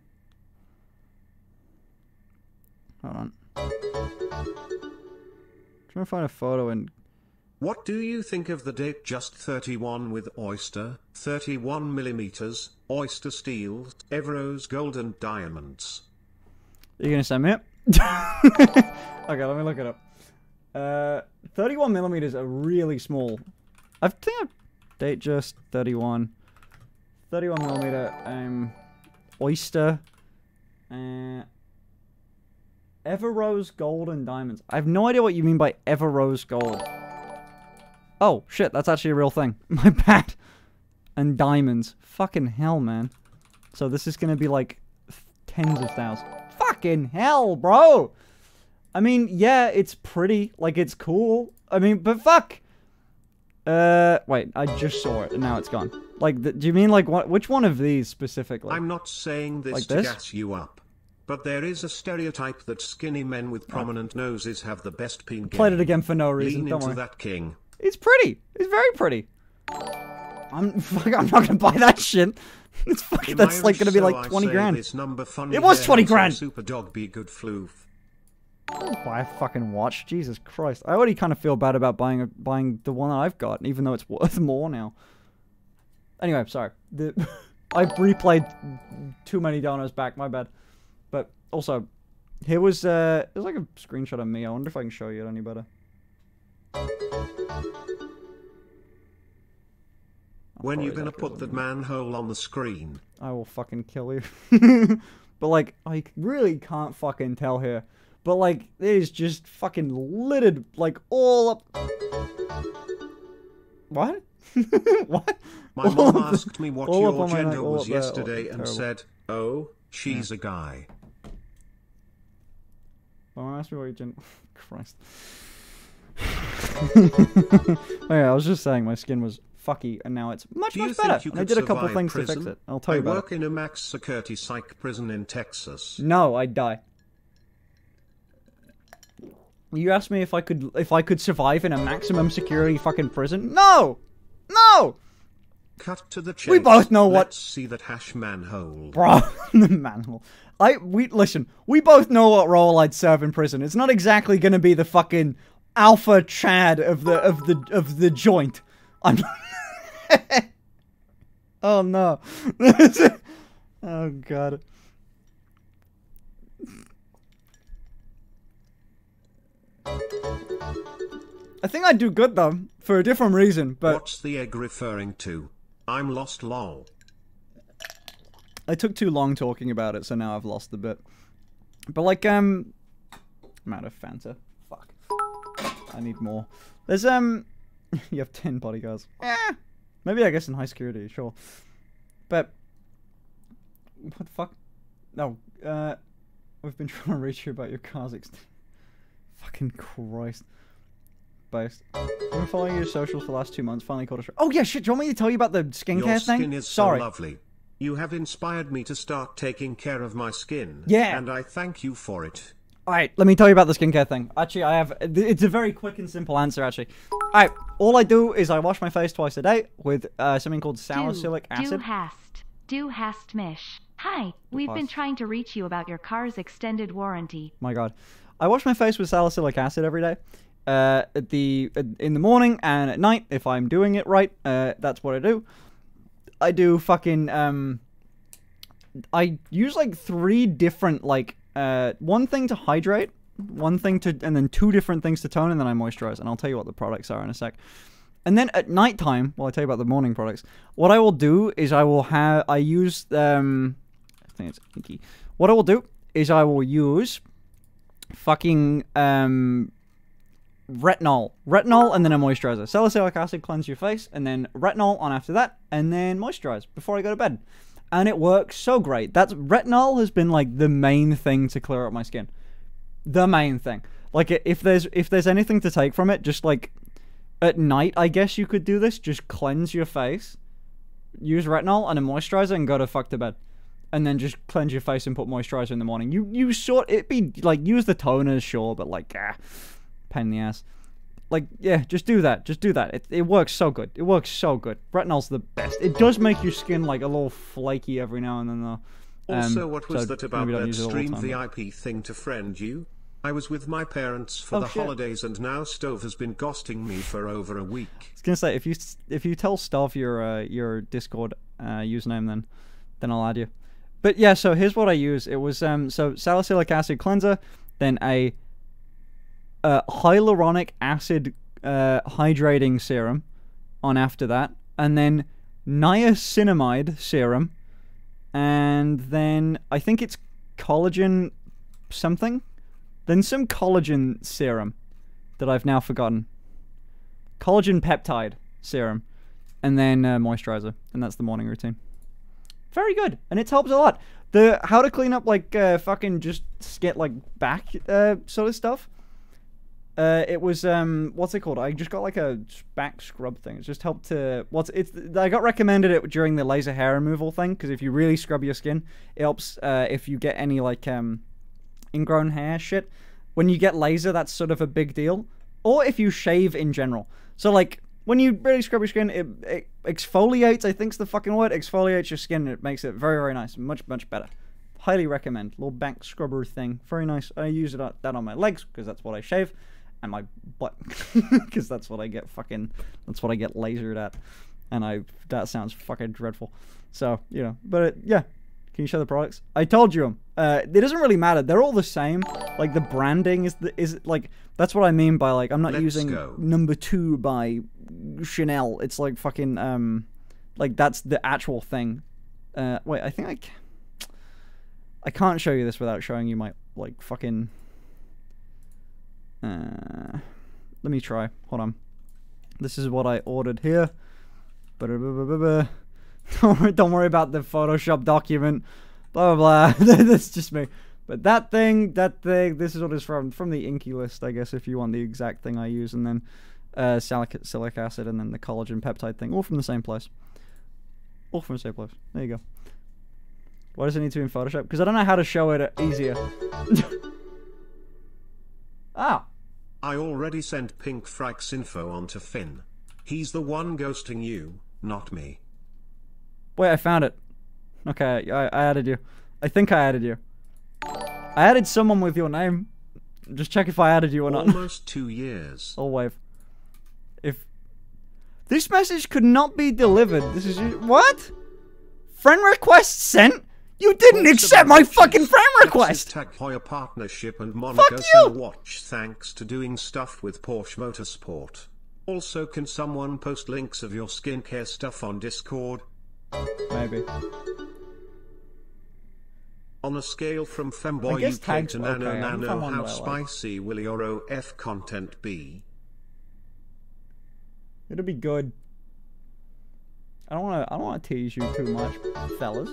Hold on. Trying to find a photo and What do you think of the Datejust 31 with oyster, 31 millimeters, oyster steel, Everose gold and diamonds? Are you gonna send me it? [LAUGHS] okay, let me look it up. Uh, 31 millimeters are really small. I think I Datejust 31. 31 millimeter, um, oyster, uh, Everose gold and diamonds. I have no idea what you mean by Everose gold. Oh, shit, that's actually a real thing. [LAUGHS] My bad. And diamonds. Fucking hell, man. So this is gonna be like tens of thousands. Fucking hell, bro! I mean, yeah, it's pretty. Like, it's cool. I mean, but fuck! Uh, wait, I just saw it and now it's gone. Like, do you mean like what? Which one of these specifically? I'm not saying this Like to gas you up. But there is a stereotype that skinny men with oh. prominent noses have the best peen game. Played it again for no reason. Lean Don't into worry. that king. It's pretty. It's very pretty. I'm [LAUGHS] fuck, I'm not gonna buy that shit. It's that's like gonna be so like 20 grand. This number funny It was 20 grand. Super dog be good floof. buy a fucking watch. Jesus Christ. I already kind of feel bad about buying a, buying the one that I've got, even though it's [LAUGHS] worth more now. Anyway, sorry. The [LAUGHS] I replayed too many donos back. My bad. Also, here was uh, it was like a screenshot of me. I wonder if I can show you it any better. When probably you gonna put the manhole on the screen? I will fucking kill you. [LAUGHS] but like, I really can't fucking tell here. But like, it is just fucking littered, like all up. What? [LAUGHS] what? My All mom asked me what your on my neck, gender was all- yesterday and terrible. said, "Oh, she's a guy." Don't ask me what you gen- Christ. [LAUGHS] oh yeah, I was just saying my skin was fucky, and now it's much much better. I did a couple things prison? to fix it. I'll tell you I about work it. in a max security psych prison in Texas. No, I'd die. You asked me if I could if I could survive in a maximum security fucking prison. No, no, Cut to the chase. We both know what- Let's see that hash manhole. bro. [LAUGHS] the manhole. I we listen. We both know what role I'd serve in prison. It's not exactly gonna be the fucking alpha Chad of the of the of the joint. I'm. [LAUGHS] oh no. [LAUGHS] oh god. I think I'd do good though, for a different reason, but What's the egg referring to? I'm lost lol. I took too long talking about it, so now I've lost the bit. But like, um, I'm out of Fanta. Fuck. I need more. There's um, [LAUGHS] you have ten bodyguards. Eh, maybe I guess in high security, sure. But what the fuck? No. Uh, we've been [LAUGHS] trying to reach you about your cars. [LAUGHS] Fucking Christ. Based. I've been following your socials for the last two months. Finally caught a show. Oh yeah, shit. Do you want me to tell you about the skincare Your thing? skin is Sorry. so lovely. You have inspired me to start taking care of my skin. Yeah. And I thank you for it. Alright, let me tell you about the skincare thing. Actually, I have. It's a very quick and simple answer, actually. Alright, all I do is I wash my face twice a day with uh, something called salicylic do acid. Do hast. Do hast mich. Hi, we've been trying to reach you about your car's extended warranty. My God, I wash my face with salicylic acid every day. Uh, at the in the morning and at night if I'm doing it right. Uh, that's what I do. I do fucking um. I use like three different like uh one thing to hydrate, one thing to and then two different things to tone, and then I moisturize. And I'll tell you what the products are in a sec. And then at nighttime, well, I tell you about the morning products. What I will do is I will have I use um, I think it's INKEY. What I will do is I will use fucking um retinol, retinol, and then a moisturizer. Salicylic acid cleanse your face, and then retinol on after that, and then moisturize before I go to bed. And it works so great. That's retinol has been like the main thing to clear up my skin. The main thing. Like if there's if there's anything to take from it, just like at night, I guess you could do this. Just cleanse your face, use retinol and a moisturizer, and go to fuck to bed. And then just cleanse your face and put moisturizer in the morning. You you sort it be like use the toner, sure, but like ah, pain in the ass. Like yeah, just do that. Just do that. It it works so good. It works so good. Retinol's the best. It does make your skin like a little flaky every now and then though. Also, Um, what was so that about that use it all the stream time, but- VIP thing to friend you? I was with my parents for Oh, the shit. holidays and now Stove has been ghosting me for over a week. I was gonna say if you if you tell Stove your uh, your Discord uh, username, then then I'll add you. But yeah, so here's what I use. It was um so salicylic acid cleanser, then a uh, hyaluronic acid uh, hydrating serum on after that, and then niacinamide serum, and then I think it's collagen something, then some collagen serum that I've now forgotten collagen peptide serum, and then uh, moisturizer, and that's the morning routine. Very good, and it helps a lot. The how to clean up like uh, fucking just get like back uh, sort of stuff. Uh, it was um, what's it called? I just got like a back scrub thing. It just helped to what's it's. I got recommended it during the laser hair removal thing because if you really scrub your skin, it helps. Uh, if you get any like um, ingrown hair shit, when you get laser, that's sort of a big deal. Or if you shave in general. So like when you really scrub your skin, it, it exfoliates. I think's the fucking word. Exfoliates your skin. It makes it very very nice, much much better. Highly recommend. Little back scrubber thing, very nice. I use it that on my legs because that's what I shave, and my butt [LAUGHS] because that's what I get fucking. That's what I get lasered at, and I that sounds fucking dreadful. So you know, but it, yeah, can you show the products? I told you 'em. Uh, it doesn't really matter. They're all the same. Like the branding is the, is like that's what I mean by like I'm not Let's using go. number two by Chanel. It's like fucking um, like that's the actual thing. Uh, wait, I think I. Ca- I can't show you this without showing you my like fucking. Uh, let me try. Hold on. This is what I ordered here. [LAUGHS] Don't worry, about the Photoshop document. Blah blah blah. [LAUGHS] That's just me. But that thing, that thing, this is what it's from. From the INKEY List, I guess, if you want the exact thing I use, and then uh, salicylic acid, and then the collagen peptide thing, all from the same place. All from the same place. There you go. Why does it need to be in Photoshop? Because I don't know how to show it easier. [LAUGHS] ah, I already sent Pink Frax info on to Finn. He's the one ghosting you, not me. wait, I found it. Okay, I, I added you. I think I added you. I added someone with your name. Just check if I added you or not. Almost two years. I'll [LAUGHS] oh, wave. If this message could not be delivered, this is what? Friend request sent? You didn't accept my fucking friend request. Tag Heuer partnership and Monaco you! Summer Watch thanks to doing stuff with Porsche Motorsport. Also can someone post links of your skincare stuff on Discord? Maybe. On a scale from Femboy guess UK tags- to Nano okay, I can Nano, find one how that I like. spicy will your OF content be? It'll be good. I don't want to. I don't want to tease you too much, fellas.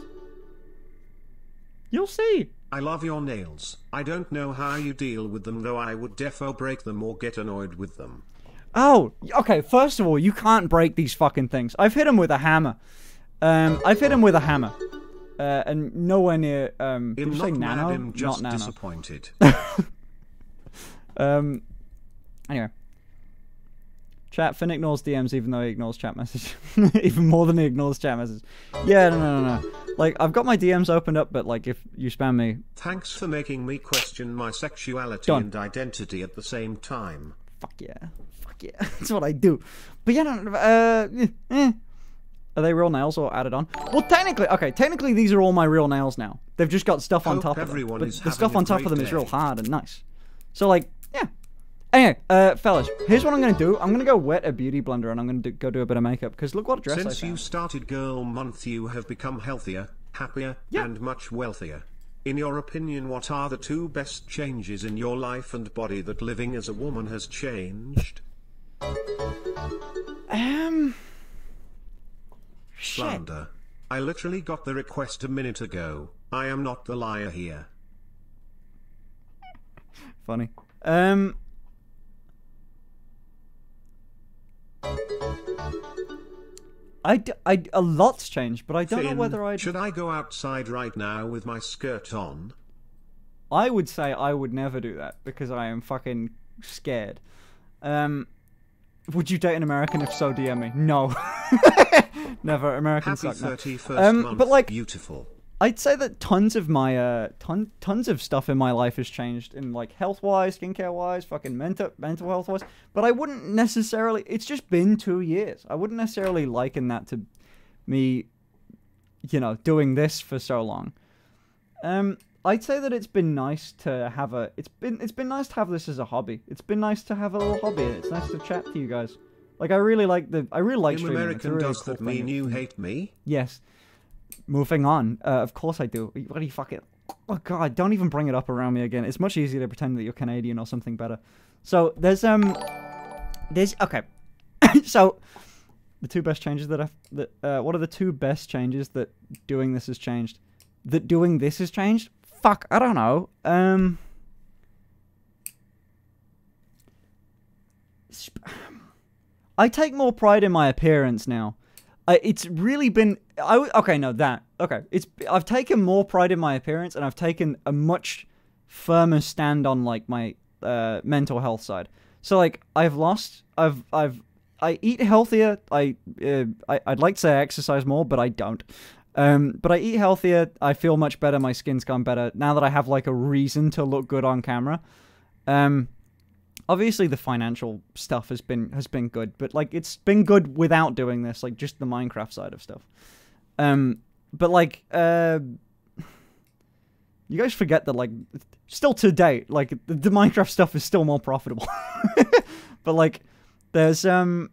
You'll see. I love your nails. I don't know how you deal with them though I would defo break them or get annoyed with them. Oh, okay. First of all, you can't break these fucking things. I've hit him with a hammer. Um, I've hit him with a hammer, uh, and nowhere near. Um, did I'm you say nano? I'm just not nano. disappointed. [LAUGHS] Um. Anyway. Chat Finn ignores DMs even though he ignores chat message. [LAUGHS] even more than he ignores chat message. Yeah, no, no, no, no. Like I've got my DMs opened up, but like if you spam me, Thanks for making me question my sexuality Done. and identity at the same time. fuck yeah, fuck yeah, [LAUGHS] that's what I do. But yeah, no, uh, eh, eh. are they real nails or added on? Well, technically, okay, technically these are all my real nails now. They've just got stuff on Hope top of them, but the stuff on top of them is real hard and nice. So like, yeah. Anyway, uh, fellas, here's what I'm gonna do. I'm gonna go wet a beauty blender and I'm gonna do, go do a bit of makeup because look what dress I Since you started Girl Month, you have become healthier, happier, Yeah. and much wealthier. In your opinion, what are the two best changes in your life and body that living as a woman has changed? Um. Shit. Slander. I literally got the request a minute ago. I am not the liar here. Funny. Um. I, d- I a lot's changed, but I don't know whether I'd. Should I go outside right now with my skirt on? I would say I would never do that because I am fucking scared. Um, would you date an American? If so, DM me. No, [LAUGHS] never. Americans Happy suck. no. 31st Um, month. but, like- beautiful. I'd say that tons of my uh ton tons of stuff in my life has changed in like health wise, skincare wise, fucking mental mental health wise. But I wouldn't necessarily. It's just been two years. I wouldn't necessarily liken that to me, you know, doing this for so long. Um, I'd say that it's been nice to have a. It's been it's been nice to have this as a hobby. It's been nice to have a little hobby. It's nice to chat to you guys. Like I really like the. I really like In streaming. It's a American, really does cool that mean you hate me? Yes. Moving on. Uh, of course I do. What do you fucking? Oh god! Don't even bring it up around me again. It's much easier to pretend that you're Canadian or something better. So there's um, there's okay. [COUGHS] so the two best changes that I've that uh, what are the two best changes that doing this has changed? That doing this has changed? Fuck, I don't know. Um. [SIGHS] I take more pride in my appearance now. I, it's really been I w- okay no that okay it's I've taken more pride in my appearance and I've taken a much firmer stand on like my uh, mental health side. So like I've lost I've I've I eat healthier. I, uh, I I'd like to say I exercise more, but I don't. Um, but I eat healthier. I feel much better. My skin's gone better now that I have like a reason to look good on camera. Um, obviously the financial stuff has been has been good, but like it's been good without doing this, like just the Minecraft side of stuff. Um, but like uh, you guys forget that like still to date, like the, the Minecraft stuff is still more profitable. [LAUGHS] but like there's um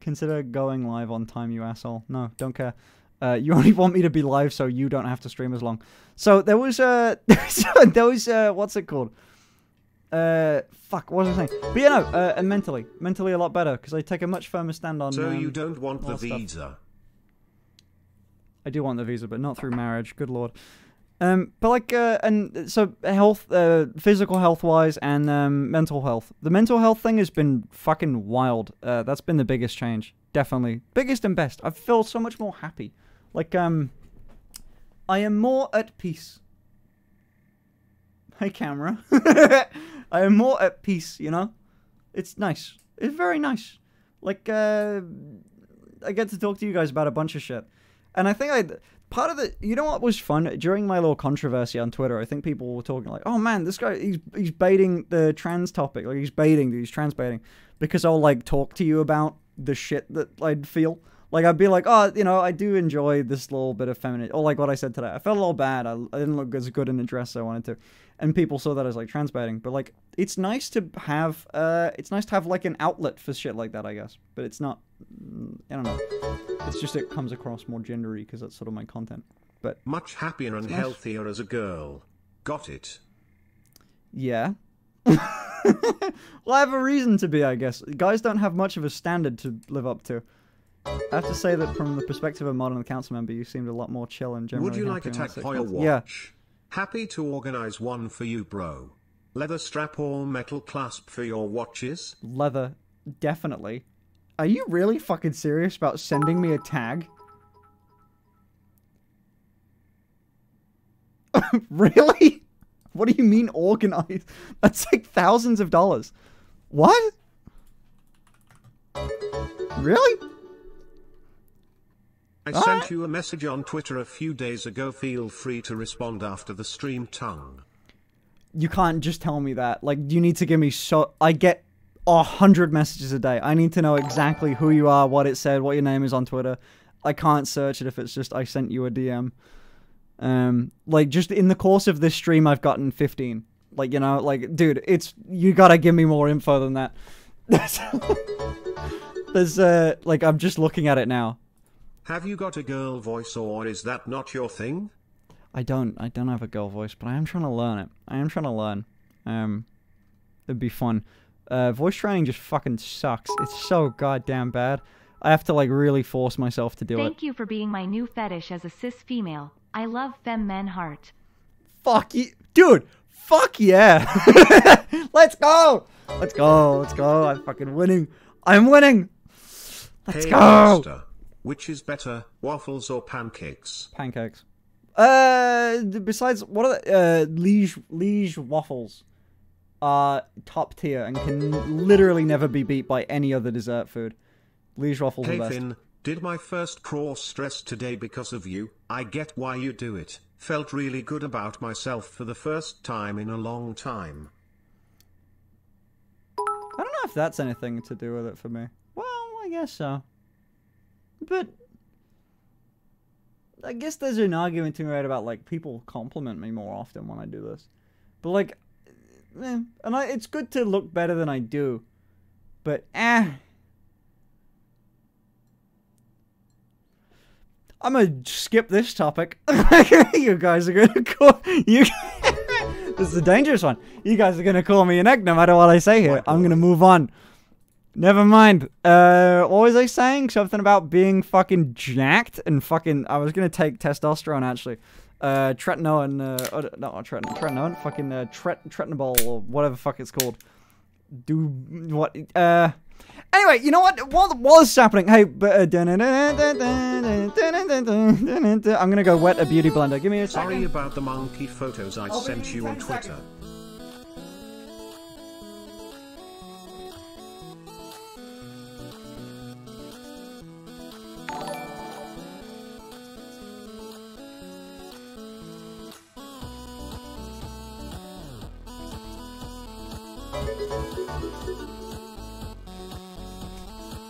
consider going live on time, you asshole. No, don't care. Uh, you [LAUGHS] only want me to be live so you don't have to stream as long. So there was uh [LAUGHS] there was uh what's it called? Uh, fuck, what was I saying? But you know, uh, and mentally, mentally a lot better because I take a much firmer stand on. So um, you don't want the stuff. visa? I do want the visa, but not through marriage. Good lord. Um, but like, uh, and so health, uh, physical health wise, and um, mental health. The mental health thing has been fucking wild. Uh, that's been the biggest change, definitely, biggest and best. I feel so much more happy. Like, um, I am more at peace. Hey, camera. [LAUGHS] I am more at peace. You know, it's nice. It's very nice. Like, uh, I get to talk to you guys about a bunch of shit. And I think I part of the you know what was fun during my little controversy on Twitter. I think people were talking like, "Oh man, this guy he's he's baiting the trans topic. Like he's baiting, he's trans baiting." Because I'll like talk to you about the shit that I'd feel. Like I'd be like, "Oh, you know, I do enjoy this little bit of feminine." Or like what I said today. I felt a little bad. I, I didn't look as good in a dress as I wanted to. And people saw that as like transbating. But like it's nice to have uh it's nice to have like an outlet for shit like that, I guess. But it's not mm, I don't know. It's just it comes across more gendery because that's sort of my content. But Much happier and nice. healthier as a girl. Got it. yeah. [LAUGHS] well, I have a reason to be, I guess. Guys don't have much of a standard to live up to. I have to say that from the perspective of a modern council member, you seemed a lot more chill and generally Would you like a on tag six foil months. watch? Yeah. Happy to organize one for you, bro. Leather strap or metal clasp for your watches? leather, definitely. Are you really fucking serious about sending me a tag? [LAUGHS] really? What do you mean organized? [LAUGHS] That's like thousands of dollars. What? Really? I All sent right. you a message on Twitter a few days ago. Feel free to respond after the stream tongue. You can't just tell me that. Like, you need to give me so. I get a hundred messages a day. I need to know exactly who you are, what it said, what your name is on Twitter. I can't search it if it's just I sent you a DM. Um, like just in the course of this stream, I've gotten fifteen. Like you know, like dude, it's you gotta give me more info than that. [LAUGHS] There's uh, like I'm just looking at it now. Have you got a girl voice or is that not your thing? I don't. I don't have a girl voice, but I am trying to learn it. I am trying to learn. Um, it'd be fun. Uh, voice training just fucking sucks. It's so goddamn bad. I have to like really force myself to do it. Thank you for being my new fetish as a cis female. I love femme men heart. Fuck you, dude. Fuck yeah. [LAUGHS] Let's go. Let's go. Let's go. I'm fucking winning. I'm winning. Let's hey, go. Master, which is better, waffles or pancakes? Pancakes. Uh, besides, what are the, uh, liege, liege waffles are top tier and can literally never be beat by any other dessert food. Liege waffles Hey are best. Finn, did my first cross stress today because of you. I get why you do it. Felt really good about myself for the first time in a long time. I don't know if that's anything to do with it for me. Well, I guess so. But I guess there's an argument to be made about like people compliment me more often when I do this. But like, eh, and I, it's good to look better than I do. But eh. I'm gonna skip this topic. [LAUGHS] you guys are gonna call [LAUGHS] you. [LAUGHS] this is a dangerous one. You guys are gonna call me an egg no matter what I say here. I'm gonna move on. Never mind. Uh, what was I saying? Something about being fucking jacked and fucking. I was gonna take testosterone actually. Uh, tretinoin. Uh, uh, not not tretinoin. Tretinoin. Fucking uh, tret tretinol or whatever fuck it's called. Do what? Uh. Anyway, you know what? What was happening? Hey, but, uh, I'm gonna go wet a beauty blender. Give me a second. Sorry about the monkey photos I sent you on Twitter.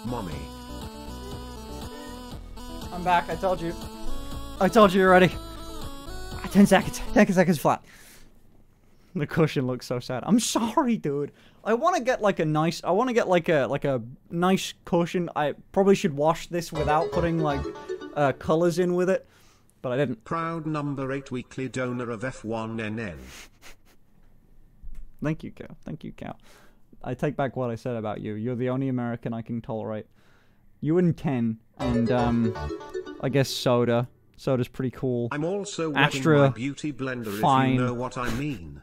Mommy. I'm back. I told you. I told you already. Ah, Ten seconds. Ten seconds flat. The cushion looks so sad. I'm sorry, dude. I want to get like a nice. I want to get like a like a nice cushion. I probably should wash this without putting like uh, colors in with it, but I didn't. Proud number 8 weekly donor of F1NN. Thank you, Cal. Thank you, Cal. I take back what I said about you. You're the only American I can tolerate. You and Ken, and um, I guess Soda. Soda's pretty cool. I'm also Astra, my beauty blender fine. if you know what I mean.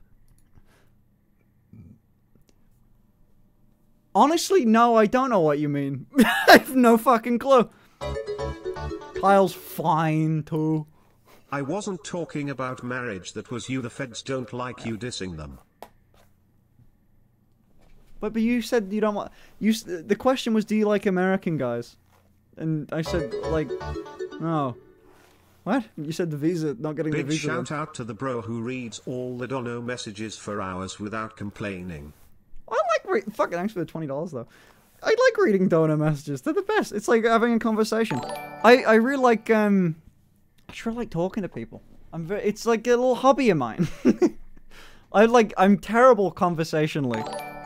Honestly, no, I don't know what you mean. [LAUGHS] I have no fucking clue. Kyle's fine too. I wasn't talking about marriage that was you the feds don't like you dissing them. But but you said you don't want. You the question was, do you like American guys? And I said like, no. What? You said the visa, not getting the Big visa. shout out to the bro who reads all the Dono messages for hours without complaining. I like re- fucking thanks for the twenty dollars though. I like reading donor messages. They're the best. It's like having a conversation. I I really like um. I just really like talking to people. I'm very. It's like a little hobby of mine. [LAUGHS] I like. I'm terrible conversationally.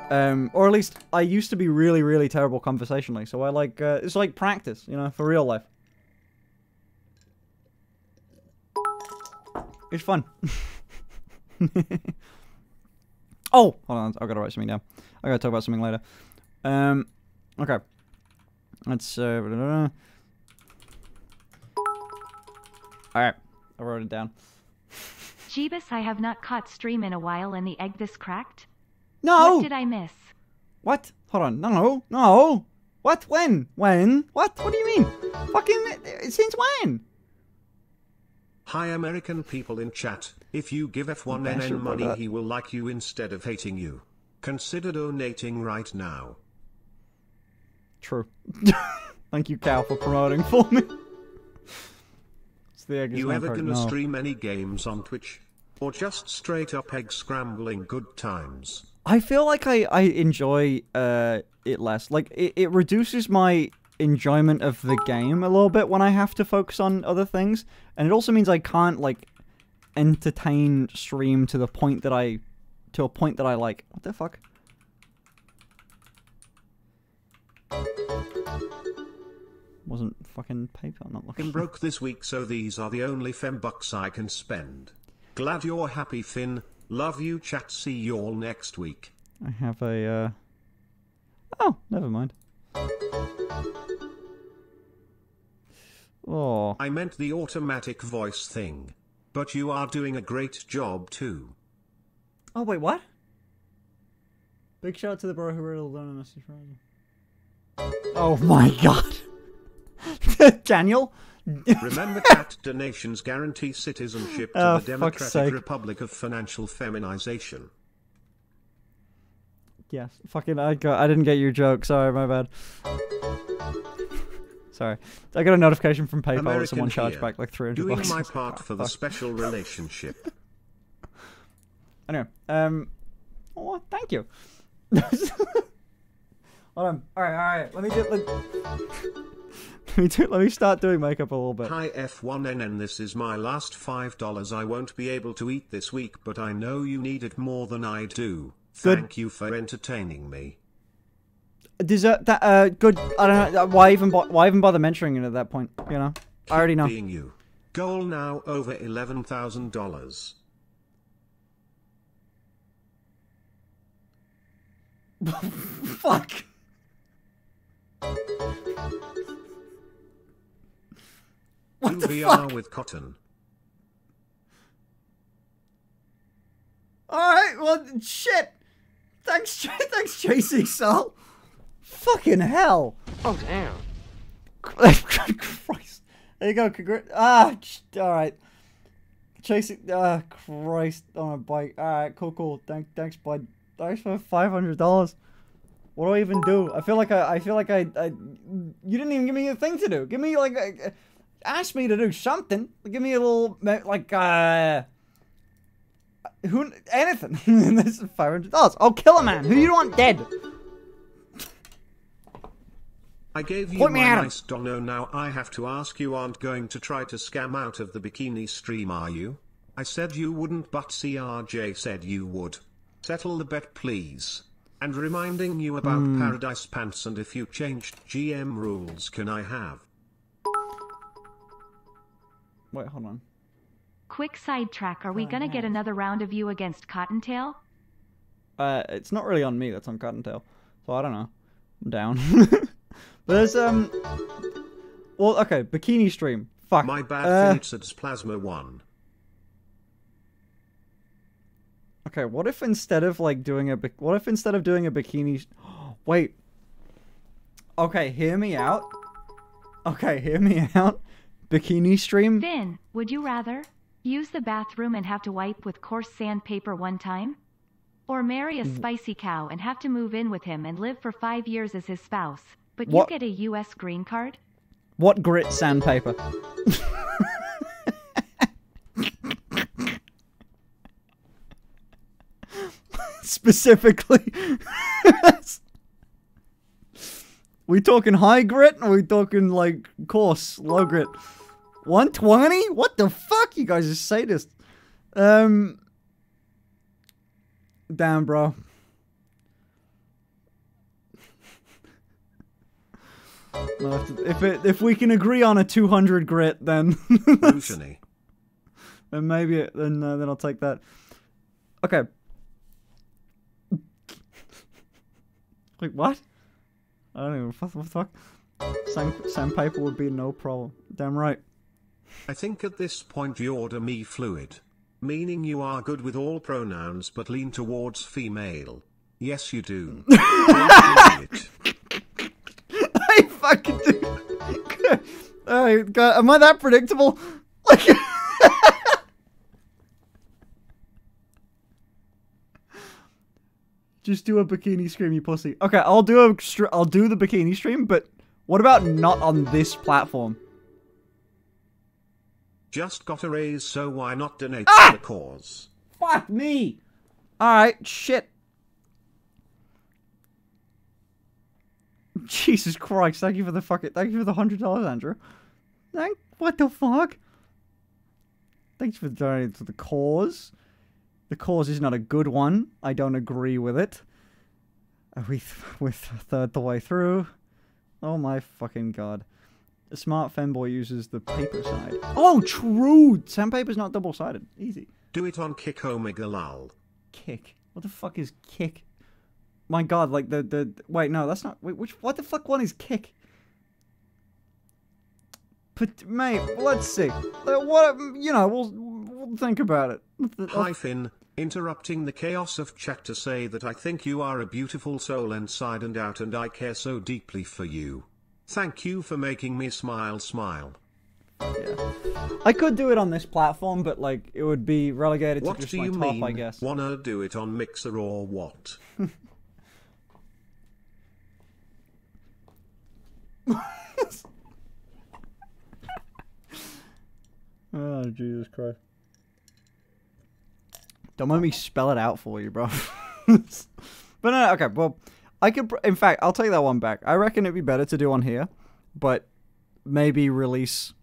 Um, or at least I used to be really, really terrible conversationally. So I like. Uh, it's like practice, you know, for real life. It's fun. [LAUGHS] oh, hold on. I've got to write something down. I gotta talk about something later. Um, okay. Let's. Uh, all right, I wrote it down. [LAUGHS] Jeebus, I have not caught stream in a while and the egg this cracked. No. What did I miss? What? Hold on. No, no. No! What? When? When? What? What do you mean? Fucking since when? Hi American people in chat, if you give F1NN money he will like you instead of hating you. Consider donating right now. True. [LAUGHS] Thank you, Cal, for promoting for me. the egg is You ever correct. gonna No. stream any games on Twitch? Or just straight up egg scrambling good times? I feel like I, I enjoy uh, it less. Like, it, it reduces my enjoyment of the game a little bit when I have to focus on other things. And it also means I can't, like, entertain stream to the point that I... To a point that I like. What the fuck? Wasn't fucking paper, I'm not looking. Broke this week so these are the only fem bucks I can spend. Glad you're happy Finn. Love you chat see you all next week. I have a, uh... Oh, never mind. Oh. I meant the automatic voice thing. But you are doing a great job too. Oh, wait, what? Big shout out to the bro who wrote a learn message for Oh my [LAUGHS] god. [LAUGHS] Daniel? Remember cat donations guarantee citizenship to Oh, the Democratic sake. Republic of Financial Feminization. yes. Fucking, I got, I didn't get your joke. Sorry, my bad. Sorry. I got a notification from PayPal that American someone charged here. back like 300 Doing bucks. my part for the special relationship. [LAUGHS] Anyway, um, oh, thank you. [LAUGHS] Hold on. All right, all right. Let me do. Let, let me do. Let me start doing makeup a little bit. Hi F1NN this is my last $5 I won't be able to eat this week but I know you need it more than I do. Good. Thank you for entertaining me. Dessert. That. Uh. Good. I don't know. Why even? Why even bother mentioning it at that point? You know. I already know. Being you. Goal now over $11,000. [LAUGHS] Fuck. What the VR fuck? with cotton. All right. Well, shit. Thanks. Ch- [LAUGHS] Thanks, JC Sol. Fucking hell. Oh, damn. [LAUGHS] Christ. There you go. Congr- ah. ch- All right. Chasing. Ah, Christ on a bike. All right. Cool. Cool. Thank. Thanks, bud. Thanks for five hundred dollars. What do I even do? I feel like I. I feel like I. I you didn't even give me a thing to do. Give me like. A, ask me to do something. Give me a little like. uh Who? Anything. [LAUGHS] this is five hundred dollars. I'll kill a man. Who do you want dead? I gave you Point my nice dono now I have to ask you aren't going to try to scam out of the bikini stream are you? I said you wouldn't but CRJ said you would. Settle the bet please. And reminding you about Hmm. Paradise Pants and if you changed GM rules can I have? Wait. Hold on. Quick sidetrack are we gonna get another round of you against Cottontail? Uh, it's not really on me. That's on Cottontail. So I don't know. I'm down. but [LAUGHS] there's um. Well, okay. Bikini stream. Fuck. My bad Uh, Finn, it's Plasma 1. okay. What if instead of like doing a bik- what if instead of doing a bikini? [GASPS] Wait. Okay. Hear me out. Okay. Hear me [LAUGHS] out. Bikini stream. Finn, would you rather use the bathroom and have to wipe with coarse sandpaper one time? Or marry Mm. a spicy cow and have to move in with him and live for five years as his spouse, but What? you get a US green card? What grit sandpaper? [LAUGHS] Specifically. [LAUGHS] we talking high grit or we talking like coarse, low grit? 120? What the fuck? You guys are sadists. Um Damn, bro. To- If it if we can agree on a 200 grit, then [LAUGHS] then maybe it, then uh, then I'll take that. Okay. Wait, what? I don't even what the fuck. Sand, sandpaper would be no problem. Damn right. I think at this point you're me fluid. Meaning you are good with all pronouns but lean towards female. Yes you do. [LAUGHS] Don't deny it. [LAUGHS] I fucking do. [LAUGHS] oh god, am I that predictable? Like. Just do a bikini stream, you pussy. Okay, I'll do a str- I'll do the bikini stream, but what about not on this platform? Just got a raise, so why not donate Ah! to the cause? Fuck me. All right, shit. [LAUGHS] Jesus Christ! Thank you for the fucking. Thank you for the hundred dollars, Andrew. Thank. What the fuck? Thanks for donating to the cause. The cause is not a good one. I don't agree with it. Are we th- we're th- third the way through? Oh my fucking god. The smart femboy uses the paper side. Oh, true! Sandpaper's not double sided. Easy. Do it on Kick Omega Lol. Kick. What the fuck is kick? My god, like the the wait, no, that's not. Wait, which what the fuck one is kick? But mate, let's see. Uh, What you know, we'll we'll think about it. Hi Finn, interrupting the chaos of chat to say that I think you are a beautiful soul inside and out and I care so deeply for you. Thank you for making me smile smile. Yeah. I could do it on this platform, but like it would be relegated to What just do my you top, mean? I guess. Wanna do it on Mixer or what? [LAUGHS] Oh Jesus Christ! Don't let me spell it out for you, bro. [LAUGHS] but no, okay. Well, I could. pr- In fact, I'll take that one back. I reckon it'd be better to do on here, but maybe release.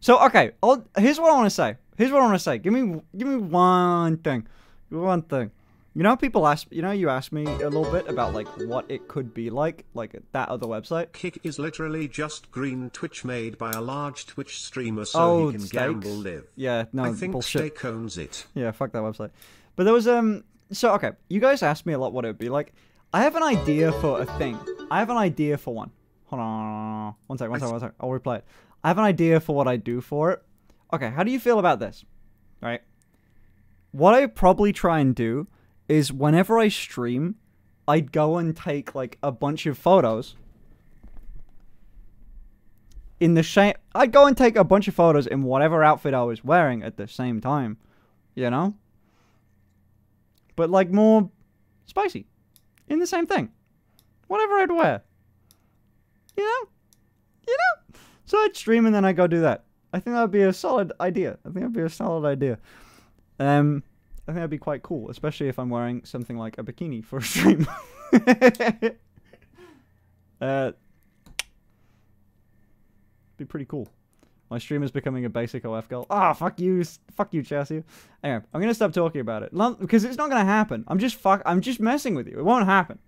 So okay, I'll, here's what I want to say. Here's what I want to say. Give me, give me one thing. One thing. You know, how people ask. You know, you asked me a little bit about like what it could be like, like that other website. Kick is literally just green Twitch made by a large Twitch streamer so Oh, he can stakes? gamble live. Yeah, no I think bullshit. Stake owns it. Yeah, fuck that website. But there was um so okay, you guys asked me a lot what it would be like. I have an idea for a thing. I have an idea for one. Hold on. One sec, one sec, one sec. I'll replay it. I have an idea for what I do for it. Okay, how do you feel about this? Right? What I probably try and do is whenever I stream, I'd go and take like a bunch of photos in the same I'd go and take a bunch of photos in whatever outfit I was wearing at the same time. You know? But like more spicy. In the same thing. Whatever I'd wear. You know? You know? So I'd stream and then I'd go do that. I think that would be a solid idea. I think that'd be a solid idea. Um I think that'd be quite cool, especially if I'm wearing something like a bikini for a stream. [LAUGHS] uh be pretty cool. My stream is becoming a basic OF girl. Ah, fuck you, fuck you, Chassis. Anyway, I'm gonna stop talking about it because it's not gonna happen. I'm just fuck. I'm just messing with you. It won't happen.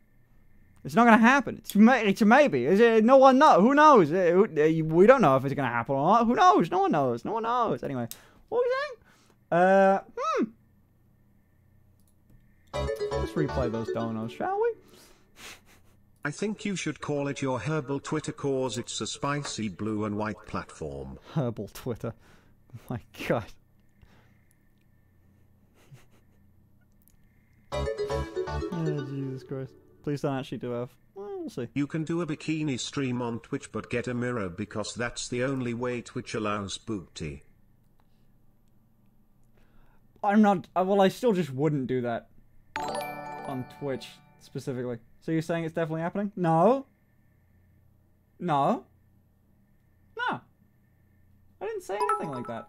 It's not gonna happen. It's it's a maybe. Is it? No one know. Who knows? Who- uh, We don't know if it's gonna happen or not. Who knows? No one knows. No one knows. Anyway, what we saying? Uh, hmm. Let's replay those donos, shall we? I think you should call it your herbal Twitter cause it's a spicy blue and white platform. Herbal Twitter. My God. [LAUGHS] oh, Jesus Christ. Please don't actually do F. Well, we'll see. You can do a bikini stream on Twitch but get a mirror because that's the only way Twitch allows booty. I'm not. uh, Well, I still just wouldn't do that on Twitch specifically. So you're saying it's definitely happening? No. No. No. I didn't say anything like that.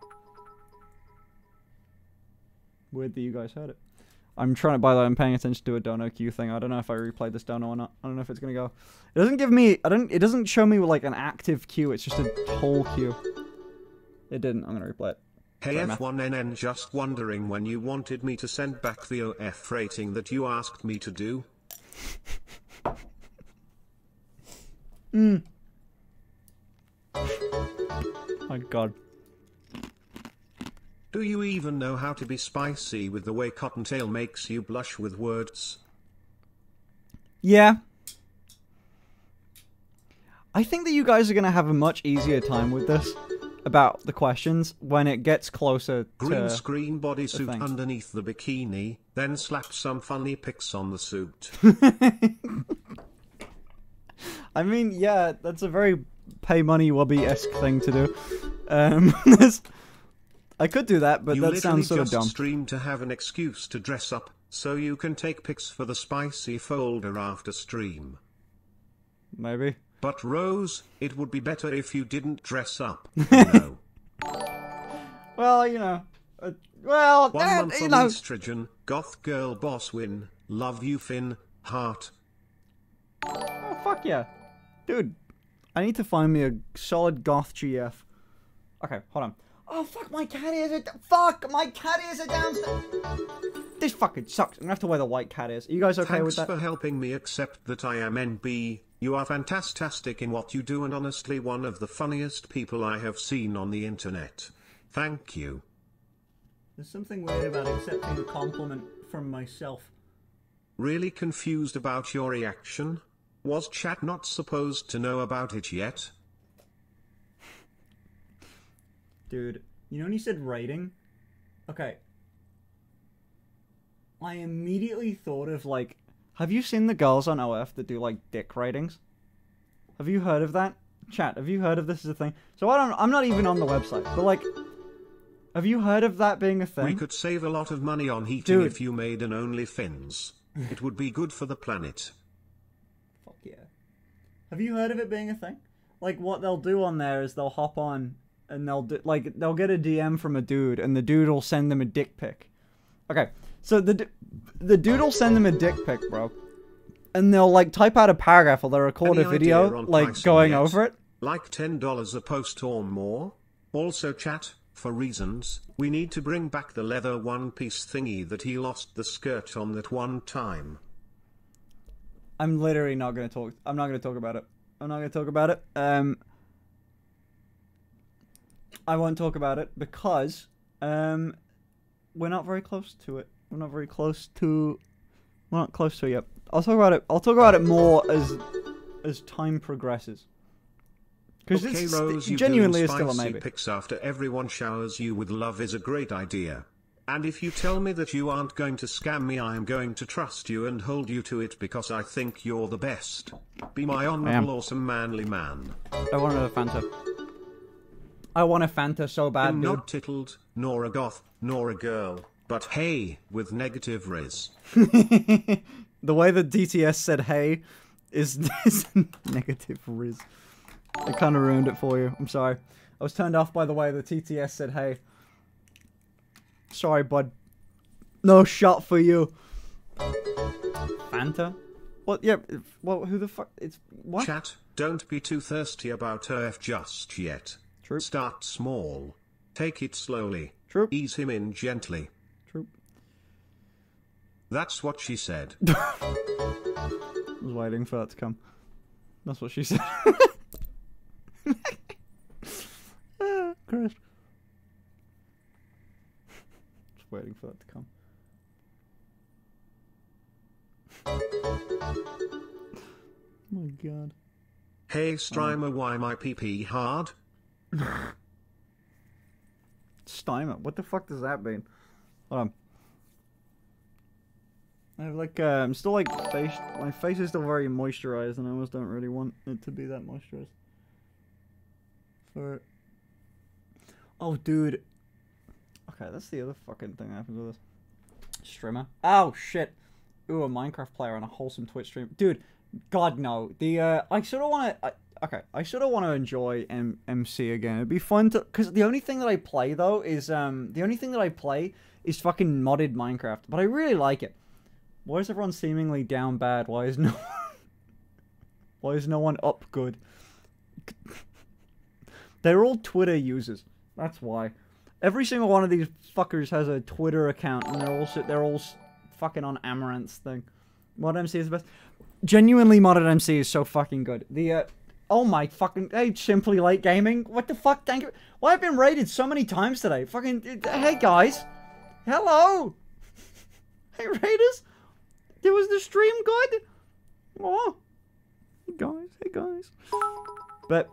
Weird that you guys heard it. I'm trying to. By the way, I'm paying attention to a dono queue thing. I don't know if I replayed this dono or not. I don't know if it's gonna go. It doesn't give me. I don't. It doesn't show me like an active queue. It's just a whole queue. It didn't. I'm gonna replay it. Hey Sorry, Matt. F1NN just wondering when you wanted me to send back the OF rating that you asked me to do? Mm. My God. Do you even know how to be spicy with the way Cottontail makes you blush with words? Yeah. I think that you guys are going to have a much easier time with this about the questions when it gets closer Green screen bodysuit underneath the bikini, then slap some funny pics on the suit. [LAUGHS] I mean, yeah, that's a very PaymoneyWubby esque thing to do. Um, [LAUGHS] I could do that, but you that sounds sort of dumb. stream to have an excuse to dress up, so you can take pics for the spicy folder after stream. Maybe. But Rose, it would be better if you didn't dress up. [LAUGHS] No. Well, you know. Uh, well, One eh, month you know. estrogen, goth girl boss win, love you Finn, heart. Oh, fuck yeah. Dude, I need to find me a solid goth GF. Okay, hold on. Oh, fuck, my cat ears are... Fuck, my cat ears are downstairs. This fucking sucks. I'm gonna have to wear the white cat ears. Are you guys okay with that? Thanks that? for helping me accept that I am NB. You are fantastic in what you do and honestly one of the funniest people I have seen on the internet. Thank you. There's something weird about accepting a compliment from myself. Really confused about your reaction? Was chat not supposed to know about it yet? Dude, you know when you said writing? Okay. I immediately thought of like have you seen the girls on OF that do like dick ratings? Have you heard of that? Chat, have you heard of this as a thing? So I don't I'm not even on the website, but like have you heard of that being a thing? We could save a lot of money on heating Dude. if you made an only OnlyFins. it would be good for the planet. Fuck yeah. Have you heard of it being a thing? Like what they'll do on there is they'll hop on and they'll do, like they'll get a DM from a dude and the dude will send them a dick pic. Okay, so the the dude will send them a dick pic, bro, and they'll like type out a paragraph or they'll record Any a video like going yet? over it. Like $10 a post or more? Also chat, for reasons, we need to bring back the leather one piece thingy that he lost the skirt on that one time. I'm literally not gonna talk. I'm not gonna talk about it. I'm not gonna talk about it. Um, I won't talk about it because um, we're not very close to it. We're not very close to. We're not close to it yet. I'll talk about it. I'll talk about it more as as time progresses. Because Okay Rose, you genuinely is still a maybe. pics after everyone showers you with love is a great idea. And if you tell me that you aren't going to scam me I am going to trust you and hold you to it because I think you're the best. Be my honorable awesome manly man. I want a Fanta. I want a Fanta so bad, I'm dude. not titled, nor a goth, nor a girl, but hey, with negative riz. [LAUGHS] The way that TTS said "hey" is, [LAUGHS] is negative riz. It kind of ruined it for you. I'm sorry. I was turned off by the way the TTS said "hey." Sorry, bud. No shot for you. Fanta? What? Yeah. Well, who the fuck? It's what? Chat, don't be too thirsty about Earth just yet. True. Start small. Take it slowly. True. Ease him in gently. That's what she said. [LAUGHS] I was waiting for that to come. That's what she said. ah, [LAUGHS] Christ. Just waiting for that to come. oh [LAUGHS] my god. hey Strimer, why my PP hard? Steimer. What the fuck does that mean? Hold on. I have like, uh, I'm still like, face, my face is still very moisturized and I almost don't really want it to be that moisturized. For. Oh, dude. Okay, that's the other fucking thing that happens with this. Streamer. Oh, shit. Ooh, a Minecraft player on a wholesome Twitch stream. Dude, God, no. The, uh, I sort of want to. Okay, I sort of want to enjoy M- MC again. It'd be fun to, because the only thing that I play though is um the only thing that I play is fucking modded Minecraft, but I really like it. Why is everyone seemingly down bad? Why is no, [LAUGHS] why is no one up good? [LAUGHS] They're all Twitter users. That's why. Every single one of these fuckers has a Twitter account, and they're all they're all fucking on Amouranth's thing. Mod MC is the best. Genuinely, modded MC is so fucking good. The uh, oh my fucking hey, simply late gaming. What the fuck? Thank you. Why I've been raided so many times today? Fucking hey guys, hello. [LAUGHS] hey raiders, there was the stream good. Oh, hey guys, hey guys. But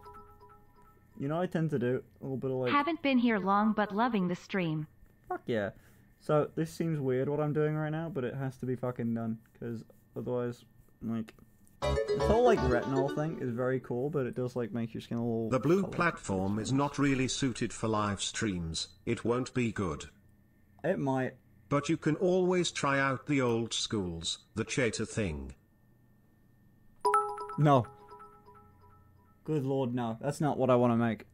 you know, what I tend to do a little bit of like Haven't been here long but loving the stream. Fuck yeah. So this seems weird what I'm doing right now, but it has to be fucking done because otherwise, like, this whole like retinol thing is very cool, but it does like make your skin a little. The blue colour. platform is not really suited for live streams. It won't be good. It might. But you can always try out the old schools, the Cheta thing. No. Good lord, no. That's not what I want to make.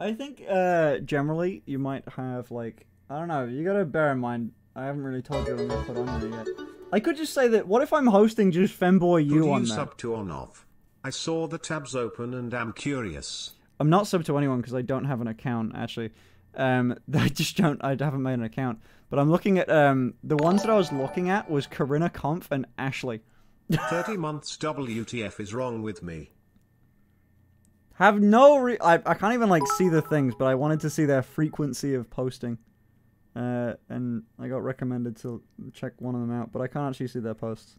I think uh generally you might have like I don't know. You gotta bear in mind. I haven't really told you what I'm gonna put on there yet. I could just say that. What if I'm hosting just Femboy you on you there? sub to on off? I saw the tabs open and am curious. I'm not sub to anyone because I don't have an account actually. Um, [LAUGHS] I just don't. I haven't made an account. But I'm looking at um the ones that I was looking at was Corinna Kopf and Ashley. 30 months WTF is wrong with me. Have no re- I I can't even like see the things, but I wanted to see their frequency of posting. Uh, and I got recommended to check one of them out, but I can't actually see their posts.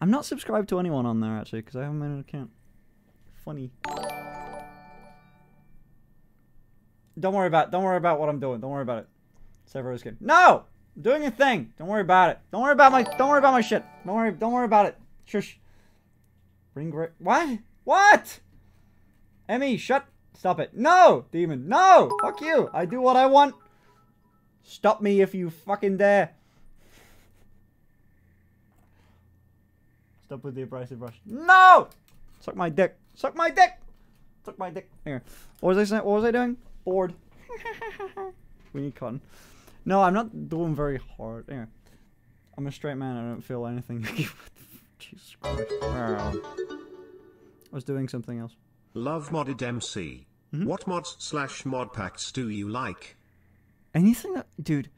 I'm not subscribed to anyone on there actually because I haven't made an account. Funny. Don't worry about it. don't worry about what I'm doing. Don't worry about it. Severo's good. No, I'm doing a thing. Don't worry about it. Don't worry about my don't worry about my shit. Don't worry don't worry about it. Shush. Ring. What? What? Emmy, shut. Stop it. No, demon. No. Fuck you. I do what I want. Stop me if you fucking dare. Stop with the abrasive brush. No. Suck my dick. Suck my dick. Suck my dick. Here. What was I saying? What was I doing? Bored. [LAUGHS] we need cotton. No, I'm not doing very hard. Here. I'm a straight man. I don't feel anything. [LAUGHS] Jesus Christ. Wow. I was doing something else. Love modded MC. Hmm? What mods slash mod packs do you like? Anything that, dude.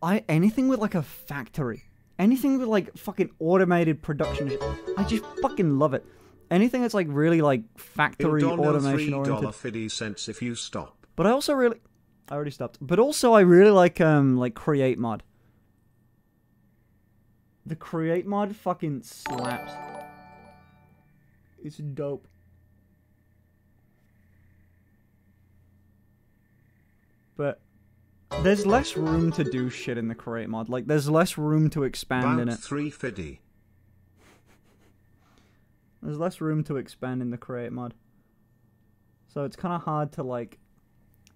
I anything with like a factory, anything with like fucking automated production. I just fucking love it. Anything that's like really like factory automation $3 oriented. fifty cents if you stop. But I also really, I already stopped. But also I really like um like create mod. The create mod fucking slaps. It's dope. But there's less room to do shit in the create mod. Like there's less room to expand in it. 350. There's less room to expand in the create mod. So it's kind of hard to like.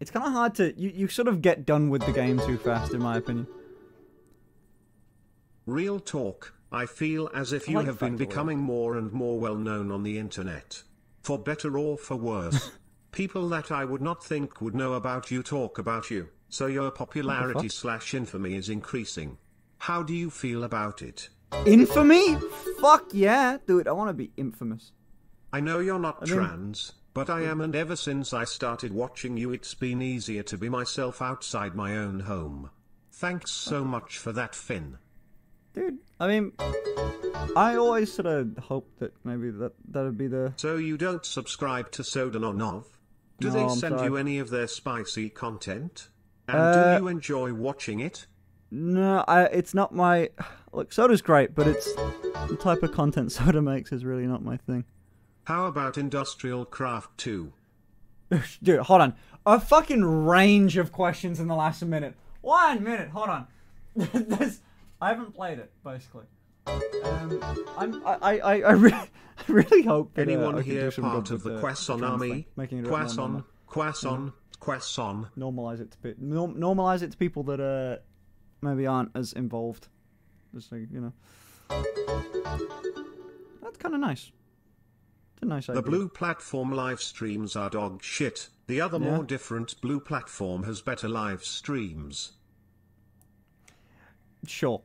It's kind of hard to you, you sort of get done with the game too fast, in my opinion. Real talk, I feel as if you like have been Factoid. becoming more and more well known on the internet. For better or for worse. [LAUGHS] People that I would not think would know about you talk about you, so your popularity slash infamy is increasing. How do you feel about it? Infamy? Fuck yeah, dude! I want to be infamous. I know you're not I mean- trans, but I am and ever since I started watching you it's been easier to be myself outside my own home. Thanks so much for that Finn. Dude, I mean, I always sort of hoped that maybe that that'd be the. So you don't subscribe to Sodanonov? Do No, they I'm send sorry. you any of their spicy content? And Uh, do you enjoy watching it? No, I. It's not my. Look, soda's great, but it's the type of content [LAUGHS] soda makes is really not my thing. How about Industrial Craft 2? [LAUGHS] Dude, hold on. A fucking range of questions in the last minute. One minute. Hold on. [LAUGHS] There's, I haven't played it basically. Um, I'm. I. I. I, re- I really hope. That, uh, Anyone do here part of the Quason army? thing, making it a bit more Quason. Quason, Quason. normalize it to pe- norm- normalize it to people that uh maybe aren't as involved. Just so you know. That's kind of nice. It's a nice The blue platform live streams are dog shit. The other Yeah. more different blue platform has better live streams. Sure.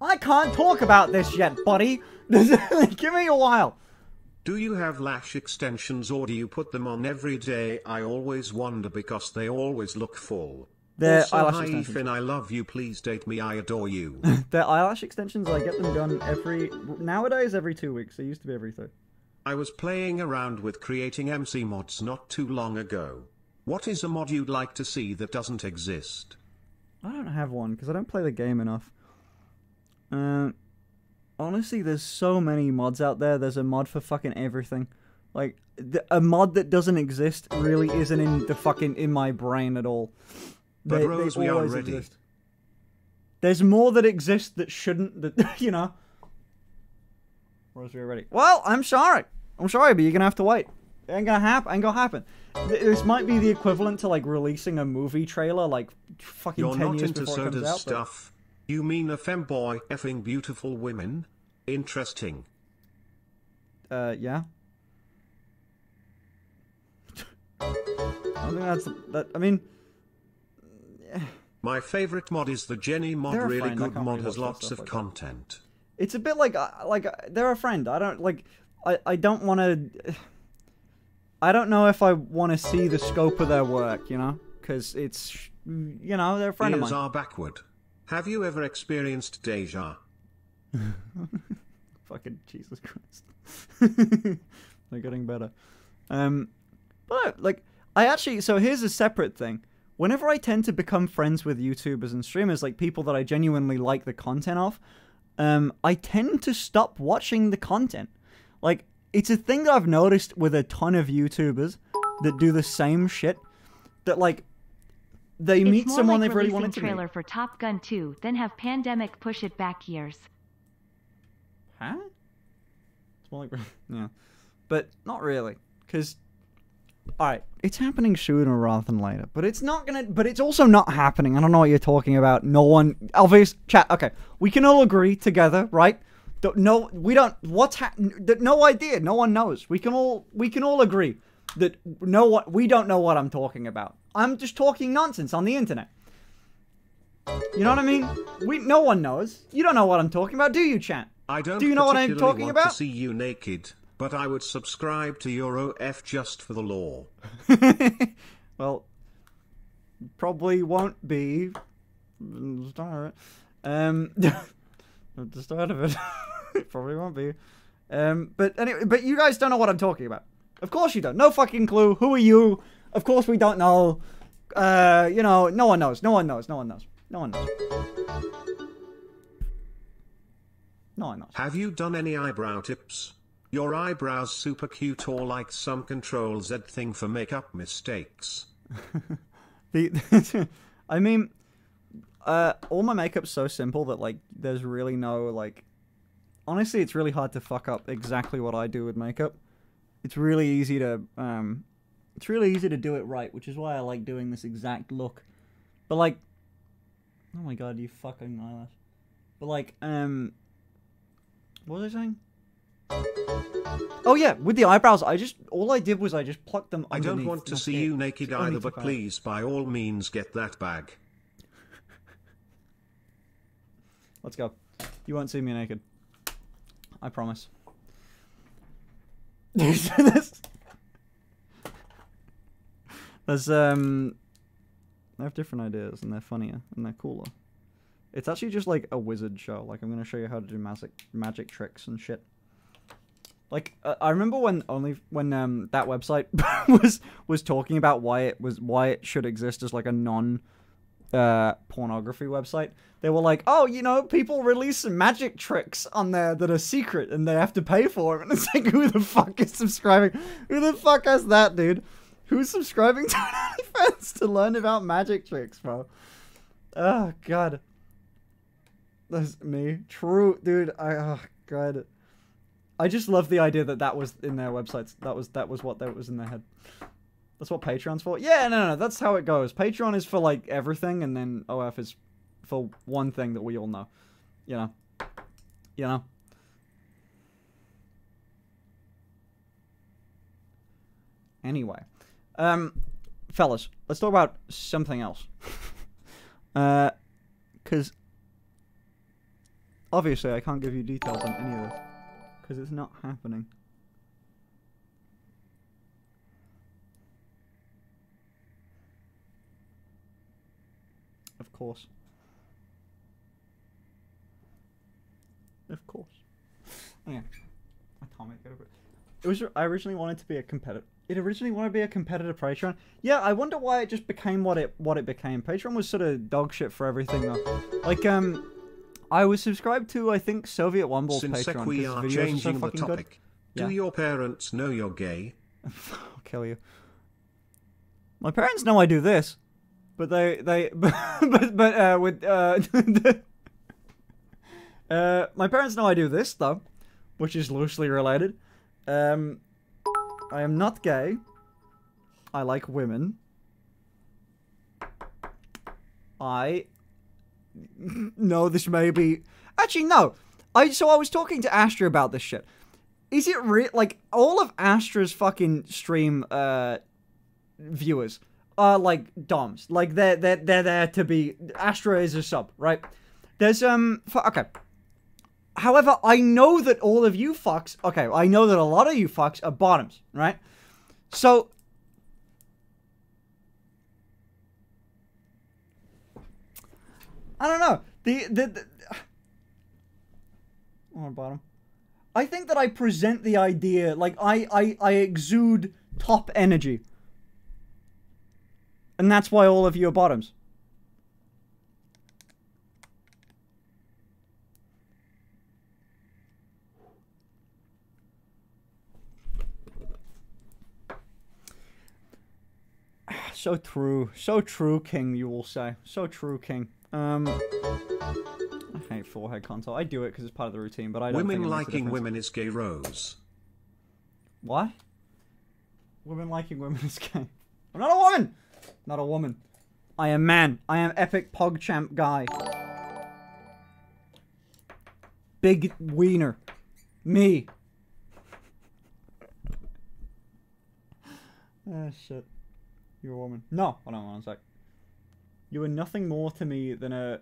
I can't talk about this yet, buddy. [LAUGHS] Give me a while. Do you have lash extensions or do you put them on every day? I always wonder because they always look full. They're also, eyelash hi extensions. I love you. Please date me. I adore you. [LAUGHS] Their eyelash extensions, I get them done every nowadays every two weeks. They used to be every three. I was playing around with creating MC mods not too long ago. What is a mod you'd like to see that doesn't exist? I don't have one because I don't play the game enough. Um, honestly, there's so many mods out there. There's a mod for fucking everything. Like a mod that doesn't exist really isn't in the fucking in my brain at all. But They- Rose, they we are ready. exist. There's more that exists that shouldn't. That [LAUGHS] you know. Rose, we are ready. Well, I'm sorry. I'm sorry, but you're gonna have to wait. It ain't gonna happen. Ain't gonna happen. This might be the equivalent to like releasing a movie trailer like fucking You're ten not years into before it comes out. but- stuff. You mean a femboy effing beautiful women? Interesting. Uh, yeah. [LAUGHS] I think that's that. I mean, My favorite mod is the Jenny mod. They're Really good mod has lots of like that. content. it's a bit like uh, like uh, they're a friend. I don't like. I I don't want to. I don't know if I want to see the scope of their work. You know, because it's you know they're a friend of Ears mine. are backward. Have you ever experienced deja? [LAUGHS] Fucking Jesus Christ. [LAUGHS] They're getting better. Um, but like, I actually so here's a separate thing. Whenever I tend to become friends with YouTubers and streamers, like people that I genuinely like the content of, um, I tend to stop watching the content. Like, it's a thing that I've noticed with a ton of YouTubers that do the same shit. That like, they It's meet someone like they've really wanted to meet. trailer for Top Gun 2, then have pandemic push it back years. Huh? It's more like [LAUGHS] yeah, but not really, because all right, it's happening sooner rather than later. But it's not gonna. But it's also not happening. I don't know what you're talking about. No one, obvious chat. Okay, we can all agree together, right? Don't- No, we don't. What's ha- that? No idea. No one knows. We can all. We can all agree that no what we don't know what I'm talking about. I'm just talking nonsense on the internet. You know what I mean? We no one knows. You don't know what I'm talking about, do you, chat? I don't Do you know what I'm talking about? to see you naked, but I would subscribe to your OF just for the law. [LAUGHS] well, probably won't be. at the Start. Um, [LAUGHS] at the start of it, it [LAUGHS] probably won't be. Um, but anyway, but you guys don't know what I'm talking about. Of course you don't. No fucking clue. Who are you? Of course we don't know. Uh, you know, no one knows. No one knows. No one knows. No one knows. No one knows. Have you done any eyebrow tips? Your eyebrows super cute or like some control Z thing for makeup mistakes? [LAUGHS] The, [LAUGHS] I mean, uh, all my makeup's so simple that like, there's really no like. Honestly, it's really hard to fuck up exactly what I do with makeup. It's really easy to um, it's really easy to do it right, which is why I like doing this exact look. But like, oh my god, you fucking eyelash. But like, um, what was I saying? Oh yeah, with the eyebrows, I just all I did was I just plucked them. I don't want to see it. you naked It either, but please by all means get that bag. Let's go. You won't see me naked. I promise. There's, [LAUGHS] there's um, I have different ideas and they're funnier and they're cooler. It's actually just like a wizard show. Like I'm gonna show you how to do magic magic tricks and shit. Like uh, I remember when only when um that website [LAUGHS] was was talking about why it was why it should exist as like a non uh, pornography website. They were like, oh, you know, people release some magic tricks on there that are secret and they have to pay for them. [LAUGHS] And it's like, who the fuck is subscribing? Who the fuck has that, dude? Who's subscribing to [LAUGHS] to learn about magic tricks, bro? Oh, God. That's me. True, dude. I, oh, God. I just love the idea that that was in their websites. That was that was what that was in their head. That's what Patreon's for. Yeah, no, no, no, that's how it goes. Patreon is for like everything, and then OF is for one thing that we all know. You know. You know. Anyway, um, fellas, let's talk about something else. [LAUGHS] uh, because obviously I can't give you details on any of this because it's not happening. Of course. Of course. Yeah. Make it. It was. I originally wanted to be a competitor. It originally wanted to be a competitor Patreon. Yeah, I wonder why it just became what it what it became. Patreon was sort of dog shit for everything though. Like um, I was subscribed to I think Soviet Womble's Since Patreon we because are are so changing the fucking good. topic, do Yeah. your parents know you're gay? [LAUGHS] I'll kill you. My parents know I do this, but they they [LAUGHS] but but uh, with uh, [LAUGHS] uh my parents know I do this though, which is loosely related. Um, I am not gay. I like women. I [LAUGHS] no, this may be actually no. I so I was talking to Astra about this shit. Is it real? Like all of Astra's fucking stream uh viewers are like DOMs. Like they're they're they're there to be. Astra is a sub, right? There's um. Okay. However, I know that all of you fucks. Okay, I know that a lot of you fucks are bottoms, right? So. I don't know. The the. the [SIGHS] bottom. I think that I present the idea like I I I exude top energy. And that's why all of you are bottoms. [SIGHS] So true. So true, King, you will say. So true, King. Um, I hate forehead contour. I do it because it's part of the routine, but I don't Women think it makes a liking women is gay rose. Why? Women liking women is gay. I'm not a woman! Not a woman. I am man. I am epic PogChamp guy. Big wiener. Me. [LAUGHS] Ah, shit. You're a woman. No, hold on one sec. You are nothing more to me than a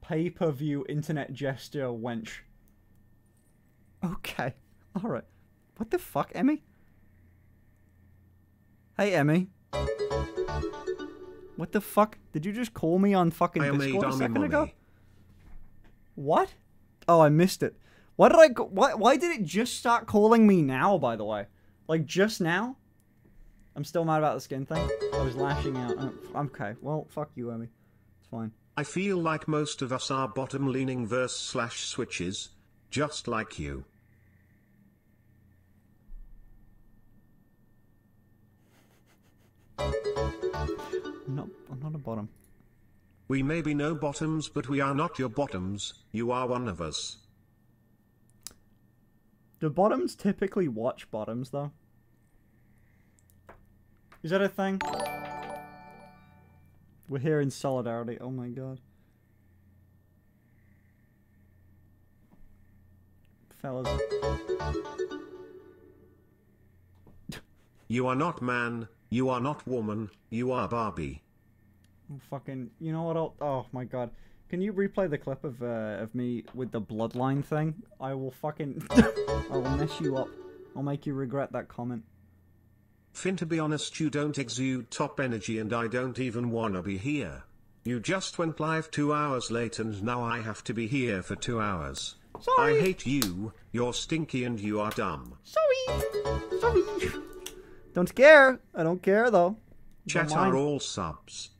pay-per-view internet gesture wench. Okay. Alright. What the fuck, Emmy? Hey, Emmy. What the fuck? Did you just call me on fucking I a Discord a dummy second ago? What? Oh, I missed it. Why did I go- why, why did it just start calling me now, by the way? Like, just now? I'm still mad about the skin thing. I was lashing out. Oh, okay, well, fuck you, Emmy. It's fine. I feel like most of us are bottom leaning verse slash switches, just like you. I'm not, I'm not a bottom. We may be no bottoms, but we are not your bottoms, you are one of us. Do bottoms typically watch bottoms, though? Is that a thing? We're here in solidarity. Oh my god. Fellas. You are not man, you are not woman, you are Barbie. Fucking, you know what? I'll, oh my god, can you replay the clip of uh, of me with the bloodline thing? I will fucking, [LAUGHS] I will mess you up. I'll make you regret that comment. Finn to be honest you don't exude top energy and I don't even wanna be here. You just went live two hours late and now I have to be here for two hours. Sorry. I hate you, you're stinky and you are dumb. Sorry, sorry. Don't care. I don't care though. Chat Don't are all subs.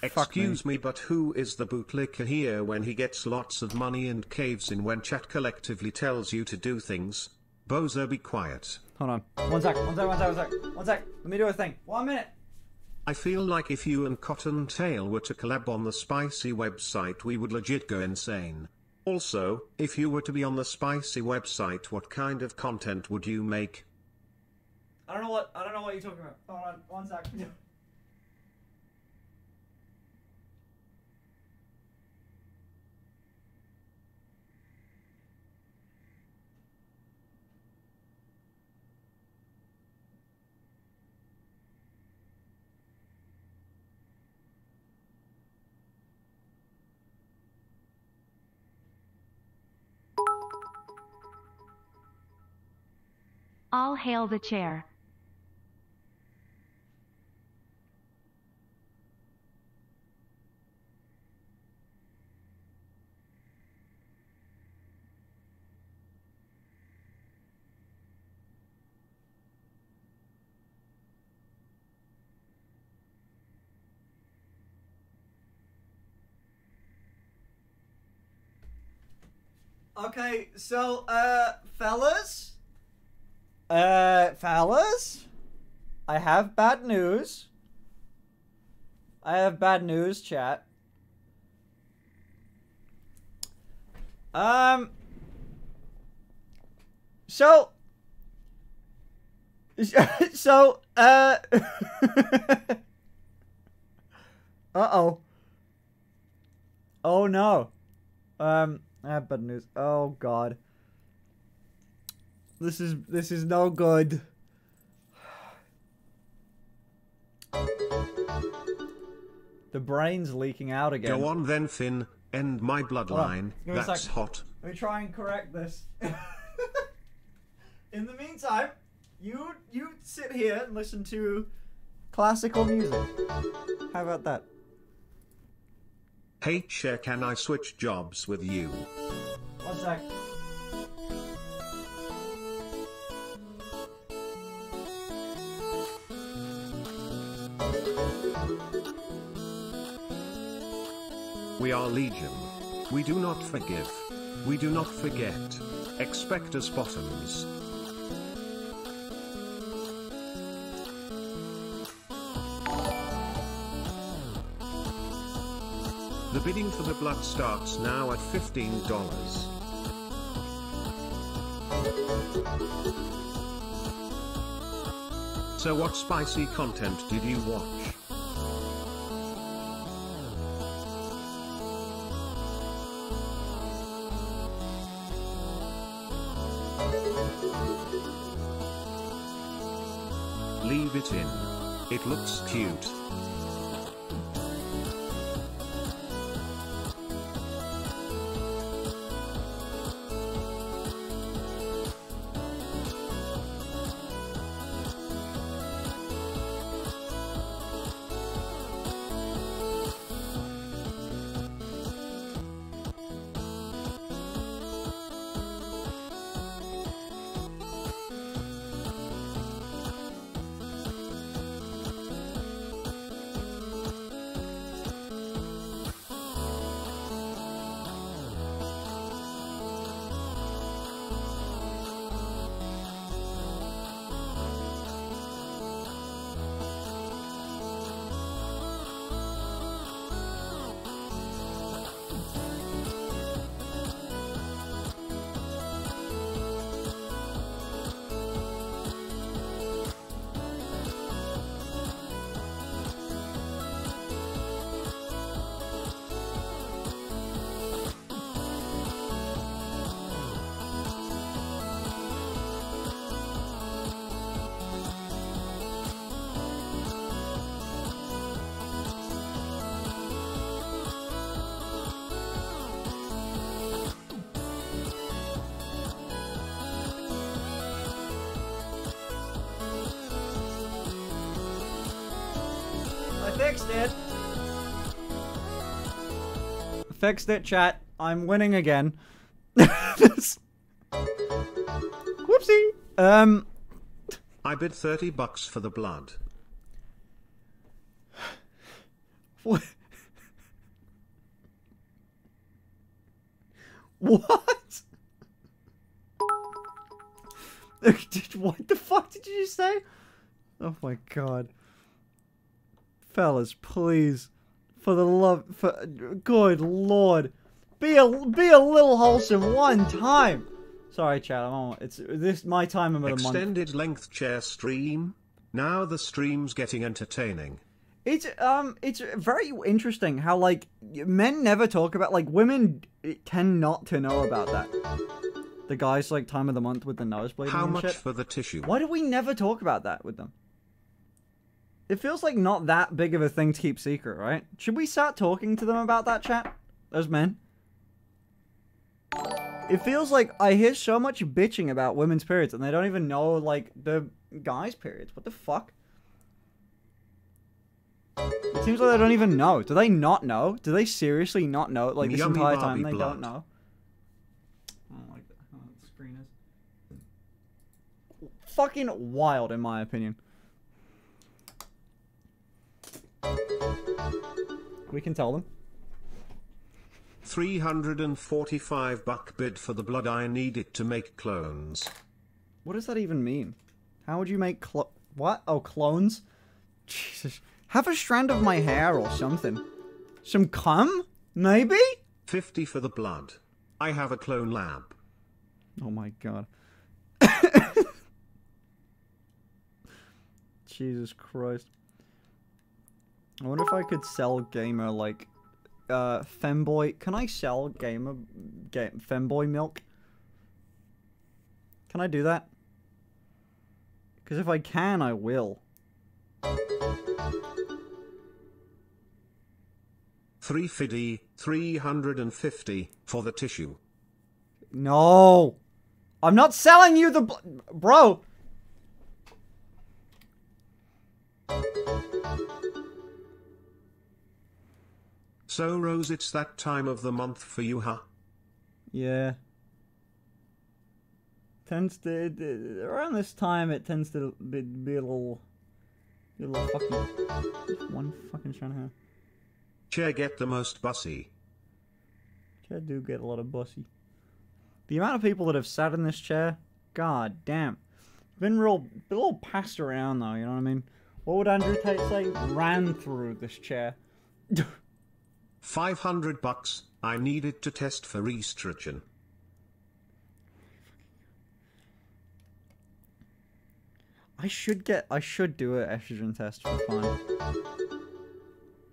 Fuck me. Excuse me. but who is the bootlicker here when he gets lots of money and caves in when chat collectively tells you to do things? Bozo be quiet. Hold on. One sec. One sec. One sec. One sec. One sec. Let me do a thing. One minute. I feel like if you and Cottontail were to collab on the Spicy website we would legit go insane. Also, if you were to be on the Spicy website what kind of content would you make? I don't know what. I don't know what you're talking about. Hold on. One sec. All hail the chair. Okay, so, uh, fellas? Uh, fellas? I have bad news. I have bad news, chat. Um. So. [LAUGHS] So, uh. [LAUGHS] uh oh. Oh no. Um, I have bad news. Oh god. This is this is no good. The brain's leaking out again. Go on then, Finn. End my bloodline. That's hot. Let me try and correct this. [LAUGHS] In the meantime, you you sit here and listen to classical music. How about that? Hey, Cher, can I switch jobs with you? One sec. We are Legion. We do not forgive. We do not forget. Expect us bottoms. The bidding for the blood starts now at $15. So what spicy content did you watch? It looks cute. Fixed it, chat. I'm winning again. [LAUGHS] Whoopsie. Um. I bid 30 bucks for the blood. [LAUGHS] What? What? What the fuck did you say? Oh my god. Fellas, please. For the love for good lord. Be a be a little wholesome one time. Sorry, chat. I'm on. It's this my time of the month. Extended length chair stream. Now the stream's getting entertaining. It's um, it's very interesting how like men never talk about like women tend not to know about that. The guys like time of the month with the nosebleed How and much shit. for the tissue? Why do we never talk about that with them? It feels like not that big of a thing to keep secret, right? Should we start talking to them about that chat? Those men? It feels like I hear so much bitching about women's periods and they don't even know like the guys' periods. What the fuck? It seems like they don't even know. Do they not know? Do they seriously not know? Like this Yummy entire Barbie time they don't blood. know. I don't like that. How the screen is. Fucking wild, in my opinion. We can tell them. 345 buck bid for the blood I need it to make clones. What does that even mean? How would you make clo- what? Oh, clones? Jesus. Have a strand of my hair or something. Some cum? Maybe? 50 for the blood. I have a clone lab. Oh my god. [COUGHS] Jesus Christ. I wonder if I could sell gamer like uh femboy. Can I sell gamer game femboy milk? Can I do that? Cuz if I can, I will. 350, 350 for the tissue. No. I'm not selling you the bl- bro. So Rose it's that time of the month for you huh? Yeah. Tends to around this time it tends to be, be a little be a little fucking one fucking to. Chair get the most bussy. Chair do get a lot of bussy. The amount of people that have sat in this chair, god damn. Been real been a little passed around though, you know what I mean? What would Andrew Tate say? Ran through this chair. [LAUGHS] 500 bucks, I needed to test for estrogen. I should get. I should do an estrogen test for fun.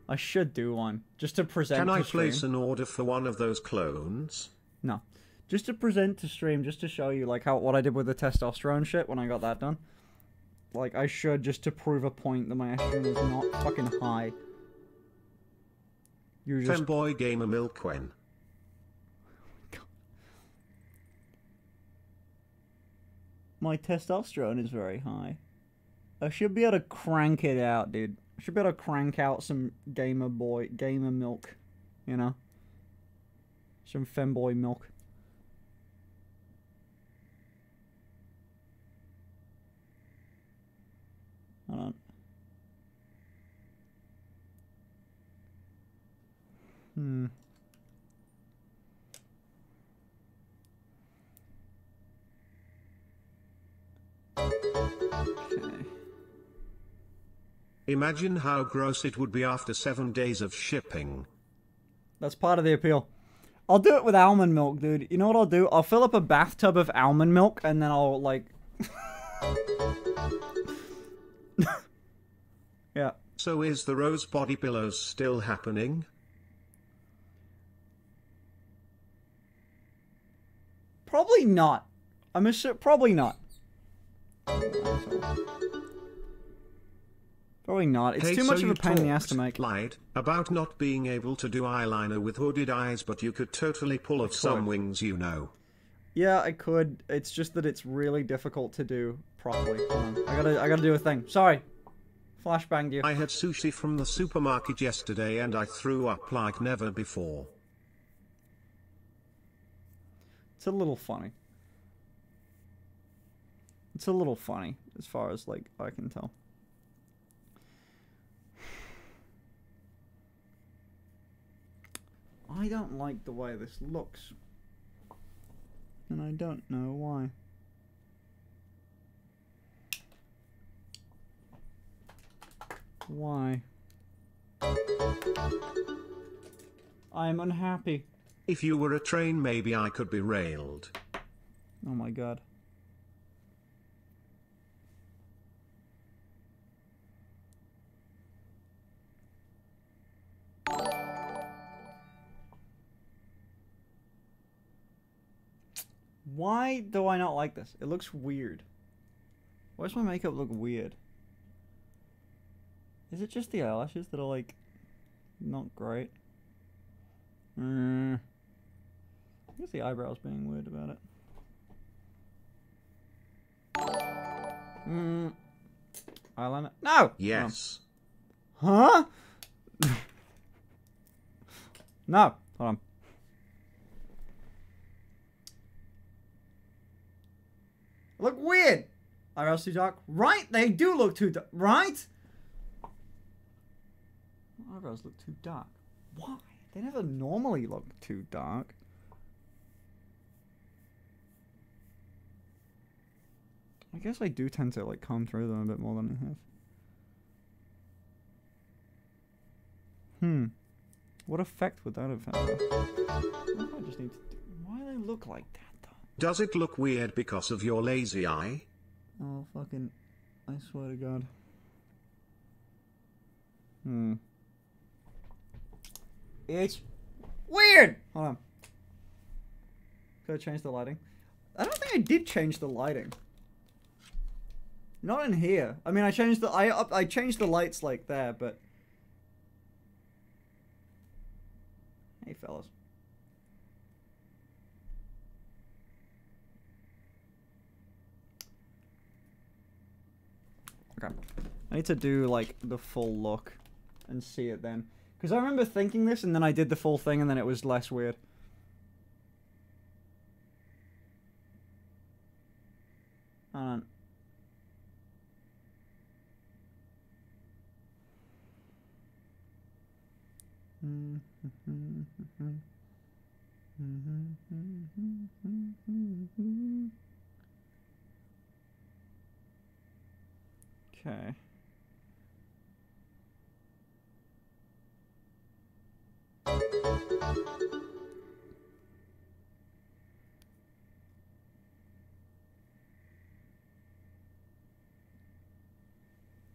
I should do one just to present. Can I stream. place an order for one of those clones? No, just to present to stream, just to show you like how what I did with the testosterone shit when I got that done. Like I should just to prove a point that my estrogen is not fucking high. You just Femboy gamer Milkwen. my testosterone is very high. I should be able to crank it out, dude. I should be able to crank out some gamer boy, gamer milk, you know? Some femboy milk. Hold on. Hmm. Okay. Imagine how gross it would be after 7 days of shipping. That's part of the appeal. I'll do it with almond milk, dude. You know what I'll do? I'll fill up a bathtub of almond milk and then I'll like [LAUGHS] Yeah. So is the rose body pillows still happening? Probably not. I'm assu- probably not. Probably not. It's Hey, too so much of a pain in the ass to make. Lied about not being able to do eyeliner with hooded eyes, but you could totally pull off some wings, you know. Yeah, I could. It's just that it's really difficult to do properly. I gotta, I gotta do a thing. Sorry. Flashbanged you. I had sushi from the supermarket yesterday and I threw up like never before. It's a little funny. It's a little funny, as far as like I can tell. I don't like the way this looks. And I don't know why. Why? I'm unhappy. If you were a train, maybe I could be railed. Oh my god. Why do I not like this? It looks weird. Why does my makeup look weird? Is it just the eyelashes that are like not great? Mm. I guess the eyebrows being weird about it. Mm. Eyeliner? No! Yes. Huh? [LAUGHS] no. Hold on. Look weird. Eyebrows too dark. Right? They do look too dark. Right? Eyebrows look too dark. Why? They never normally look too dark. I guess I do tend to like come through them a bit more than I have. Hmm. What effect would that have had? I just need to do? Why do they look like that though? Does it look weird because of your lazy eye? Oh fucking! I swear to God. Hmm. It's weird. Hold on. Could I change the lighting? I don't think I did change the lighting. Not in here. I mean, I changed the I up I changed the lights like there, but hey, fellas. Okay. I need to do, like, the full look and see it then. Because I remember thinking this, and then I did the full thing, and then it was less weird. Hold on. Okay.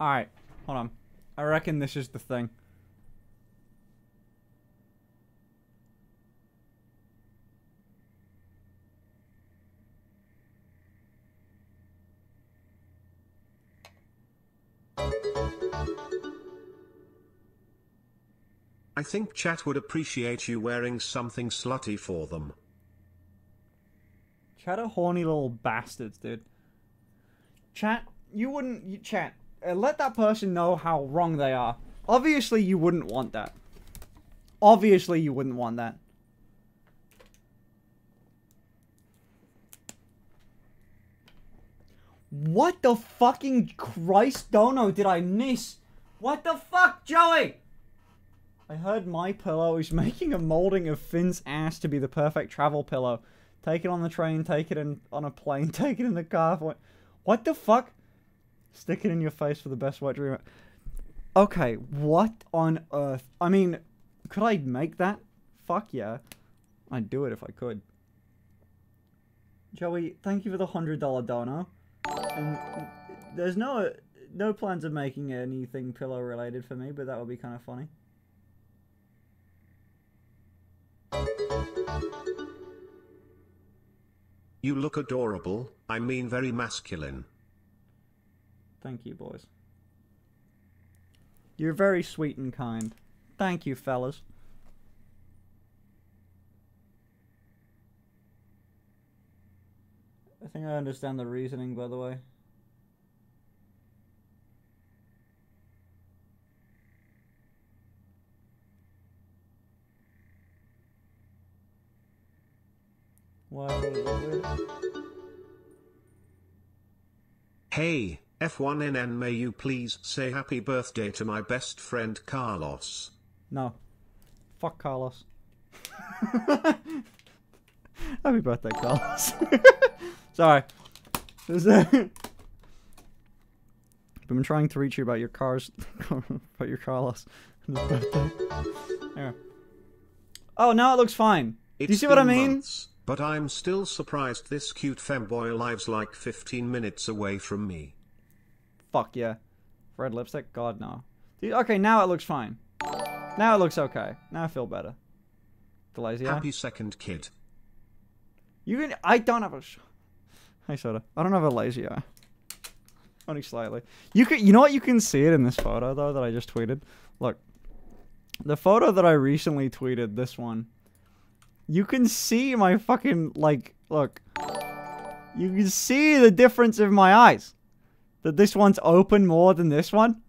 Alright, hold on. I reckon this is the thing. I think chat would appreciate you wearing something slutty for them. Chat are horny little bastards, dude. Chat, you wouldn't. You, chat, uh, let that person know how wrong they are. Obviously, you wouldn't want that. Obviously, you wouldn't want that. What the fucking Christ dono did I miss? What the fuck, Joey? I heard my pillow is [LAUGHS] making a molding of Finn's ass to be the perfect travel pillow. Take it on the train, take it in on a plane, [LAUGHS] take it in the car. What, what the fuck? Stick it in your face for the best wet dream. Okay, what on earth? I mean, could I make that? Fuck yeah. I'd do it if I could. Joey, thank you for the hundred dollar dono. And there's no no plans of making anything pillow related for me, but that would be kind of funny. You look adorable, I mean very masculine. Thank you, boys. You're very sweet and kind. Thank you, fellas. I think I understand the reasoning, by the way. Why would it look weird? Hey, F1NN may you please say happy birthday to my best friend Carlos. No. Fuck Carlos. [LAUGHS] Happy birthday, Carlos. [LAUGHS] Sorry. I've [LAUGHS] been trying to reach you about your cars, about your Carlos and his birthday. There. Oh, now it looks fine. Do you see what I mean? months, but I'm still surprised this cute femboy lives like 15 minutes away from me. Fuck yeah. Red lipstick? God, no. Okay, now it looks fine. Now it looks okay. Now I feel better. The lazy eye? Happy second kid. You can. I don't have a. Hi, soda. I don't have a lazy eye. Only slightly. You can. You know what? You can see it in this photo though that I just tweeted. Look, the photo that I recently tweeted. This one. You can see my fucking like. Look. You can see the difference in my eyes. That this one's open more than this one.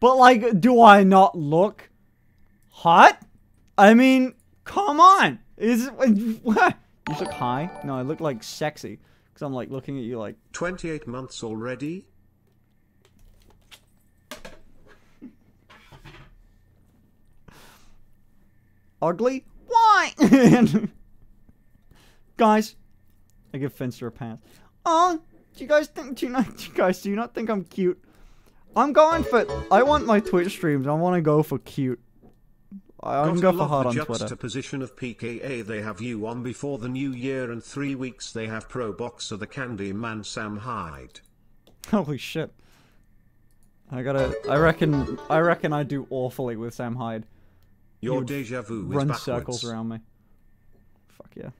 But like, do I not look hot? I mean, come on. Is what? [LAUGHS] You look high? No, I look like sexy because I'm like looking at you like 28 months already? Ugly. Why? [LAUGHS] guys, I give Finster a pass. Oh, do you guys think? Do you not? Do [LAUGHS] you guys do you not think I'm cute? I'm going for. I want my Twitch streams. I want to go for cute. I, I can Gotta go for love hard the on Twitter. juxtaposition of PKA they have you on before the new year and three weeks they have pro boxer the candy man Sam Hyde. Holy shit. I gotta. I reckon. I reckon I do awfully with Sam Hyde. Your deja vu is Run backwards. circles around me. Fuck yeah.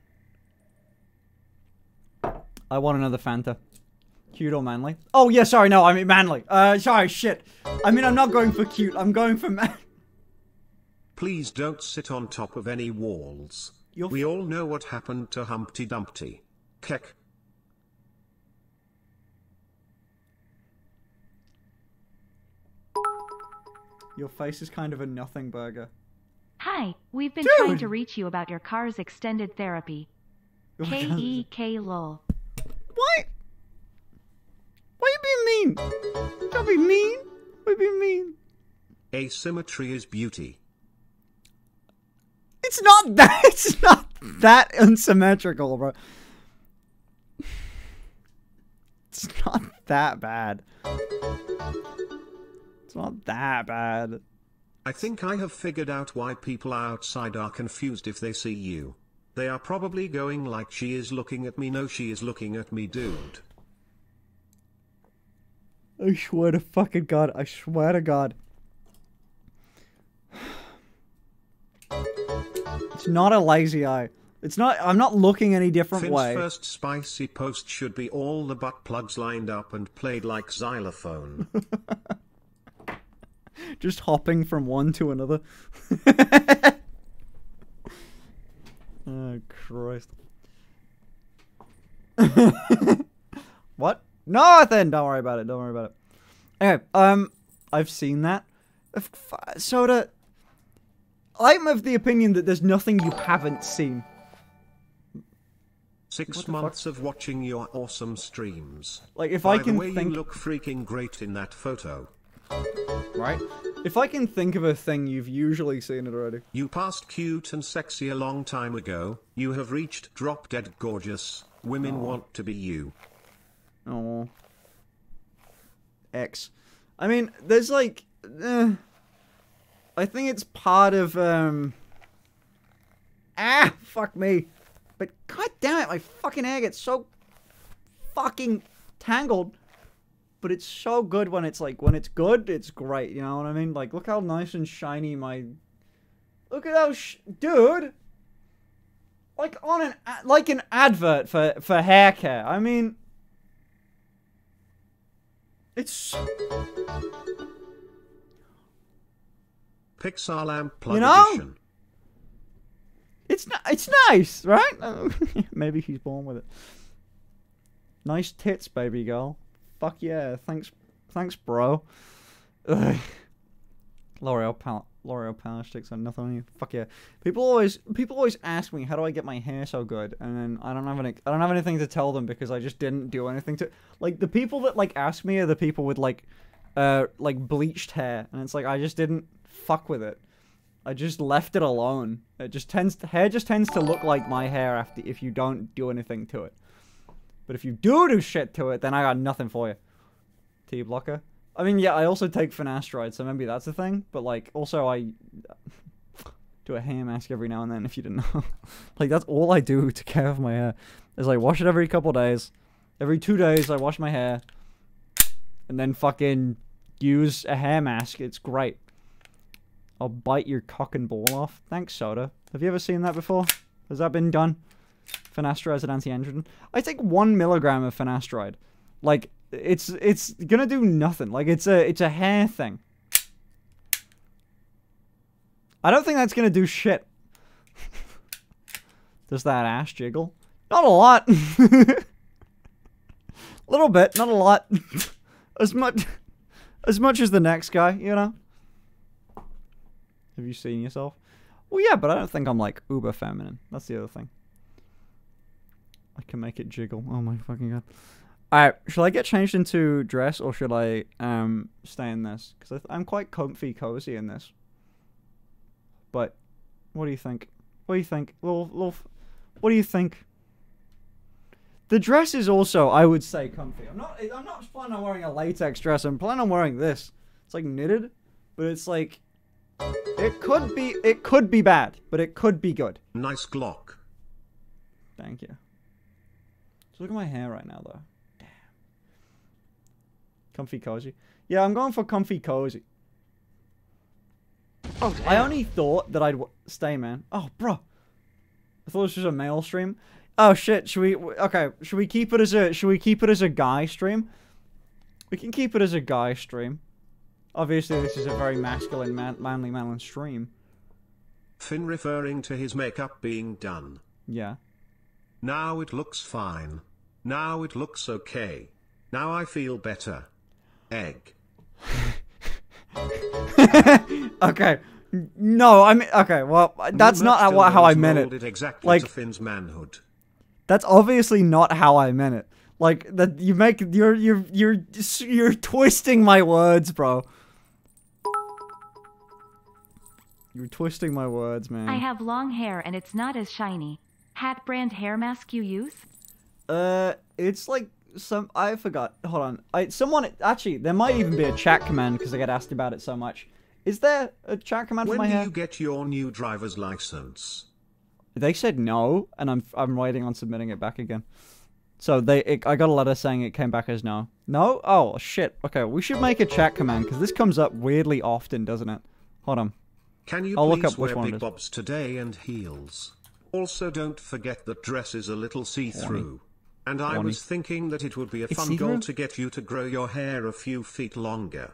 I want another Fanta. Cute or manly? Oh yeah, sorry, no, I mean manly. Uh, sorry, shit. I mean, I'm not going for cute. I'm going for man. [LAUGHS] Please don't sit on top of any walls. You're we all know what happened to Humpty Dumpty. Keck. Your face is kind of a nothing burger. Hi, we've been Dude! trying to reach you about your car's extended therapy. Oh K E K lol. What? Why you being mean? Don't be mean. Why you being mean? Asymmetry is beauty. It's not [LAUGHS] that. It's not that unsymmetrical, bro. It's not that bad. It's not that bad. I think I have figured out why people outside are confused if they see you. They are probably going like she is looking at me no she is looking at me dude. I swear to fucking god. I swear to god. It's not a lazy eye. It's not. I'm not looking any different Finn's way. first spicy post should be all the butt plugs lined up and played like xylophone. [LAUGHS] [LAUGHS] Just hopping from one to another. [LAUGHS] oh Christ. [LAUGHS] what? Nothing. Don't worry about it. Don't worry about it. Anyway, um, I've seen that. Soda. I'm of the opinion that there's nothing you haven't seen. Six the fuck? months of watching your awesome streams. Like, if By I can the way, think, you look freaking great in that photo. Right? If I can think of a thing, you've usually seen it already. You passed cute and sexy a long time ago. You have reached drop dead gorgeous. Women want to be you. Oh. X. I mean, there's like, eh, I think it's part of um. Ah, fuck me. But god damn it, my fucking hair gets so fucking tangled. But it's so good when it's like when it's good, it's great. You know what I mean? Like, look how nice and shiny my. Look at how, sh- dude. Like on an like an advert for for hair care. I mean. It's Pixar lamp plug You know? edition. it's it's nice, right? [LAUGHS] Maybe he's born with it. Nice tits, baby girl. Fuck yeah, thanks, thanks, bro. L'Oreal pal- L'Oreal power sticks on nothing. Fuck yeah. People always people always ask me how do I get my hair so good, and then I don't have any I don't have anything to tell them because I just didn't do anything to like the people that like ask me are the people with like uh like bleached hair, and it's like I just didn't fuck with it. I just left it alone. It just tends to, hair just tends to look like my hair after if you don't do anything to it. But if you do do shit to it, then I got nothing for you. T blocker. I mean, yeah, I also take finasteride, so maybe that's a thing. But like, also I [SIGHS] do a hair mask every now and then. If you didn't know, [LAUGHS] like that's all I do to care for my hair. Is I wash it every couple days. Every two days, I wash my hair, and then fucking use a hair mask. It's great. I'll bite your cock and ball off. Thanks, Soda. Have you ever seen that before? Has that been done? Finasteride as an anti-androgen. I take one milligram of finasteride. Like it's it's gonna do nothing. Like it's a it's a hair thing. I don't think that's gonna do shit. [LAUGHS] Does that ass jiggle? Not a lot. a [LAUGHS] little bit, not a lot. [LAUGHS] as much as much as the next guy, you know. Have you seen yourself? Well, yeah, but I don't think I'm like uber feminine. That's the other thing. I can make it jiggle. Oh my fucking god. Alright, should I get changed into dress or should I um stay in this? Because I'm quite comfy, cozy in this. But what do you think? What do you think? Little, little, what do you think? The dress is also, I would say, comfy. I'm not. I'm not planning on wearing a latex dress. I'm planning on wearing this. It's like knitted, but it's like it could be. It could be bad, but it could be good. Nice Glock. Thank you. So look at my hair right now, though. Damn. Comfy cozy. Yeah, I'm going for comfy cozy. Oh, I only thought that I'd w- stay, man. Oh, bro. I thought this was a male stream. Oh shit. Should we? w- Okay. Should we keep it as a? Should we keep it as a guy stream? We can keep it as a guy stream. Obviously, this is a very masculine, man, manly, manly stream. Finn referring to his makeup being done. Yeah. Now it looks fine. Now it looks okay. Now I feel better. Egg. [LAUGHS] Okay. No, I mean, okay, well, that's Moonlight not how, how I meant molded it. exactly Like- to Finn's manhood. That's obviously not how I meant it. Like that, you make you're you're you're you're twisting my words, bro. You're twisting my words, man. I have long hair and it's not as shiny. Hat brand hair mask you use? Uh, it's like some I forgot. Hold on. I someone actually there might even be a chat command because I get asked about it so much. Is there a chat command When for my hair? When do you get your new driver's license? They said no, and I'm I'm waiting on submitting it back again. So they, it, I got a letter saying it came back as no. No? Oh shit. Okay, we should make a chat command because this comes up weirdly often, doesn't it? Hold on. Can you I'll look up which wear one big bobs today and heels? Also don't forget that dress is a little see-through. And I was thinking that it would be a fun goal to get you to grow your hair a few feet longer.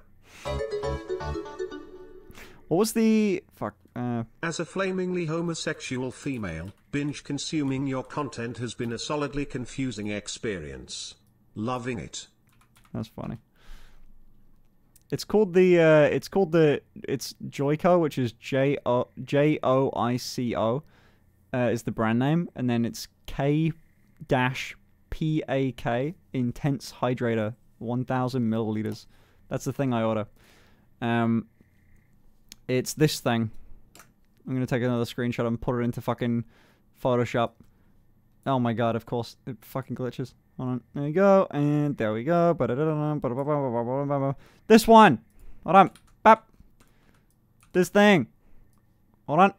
What was the fuck? Uh, As a flamingly homosexual female, binge consuming your content has been a solidly confusing experience. Loving it. that's funny. It's called the uh, it's called the it's Joico, which is J O J O I C O, uh, is the brand name, and then it's K dash P A K Intense Hydrator, one thousand milliliters. That's the thing I order. Um, it's this thing. I'm gonna take another screenshot and put it into fucking Photoshop. Oh my god! Of course, it fucking glitches. Hold on. There you go, and there we go. This one. Hold on. Bap. This thing. Hold on.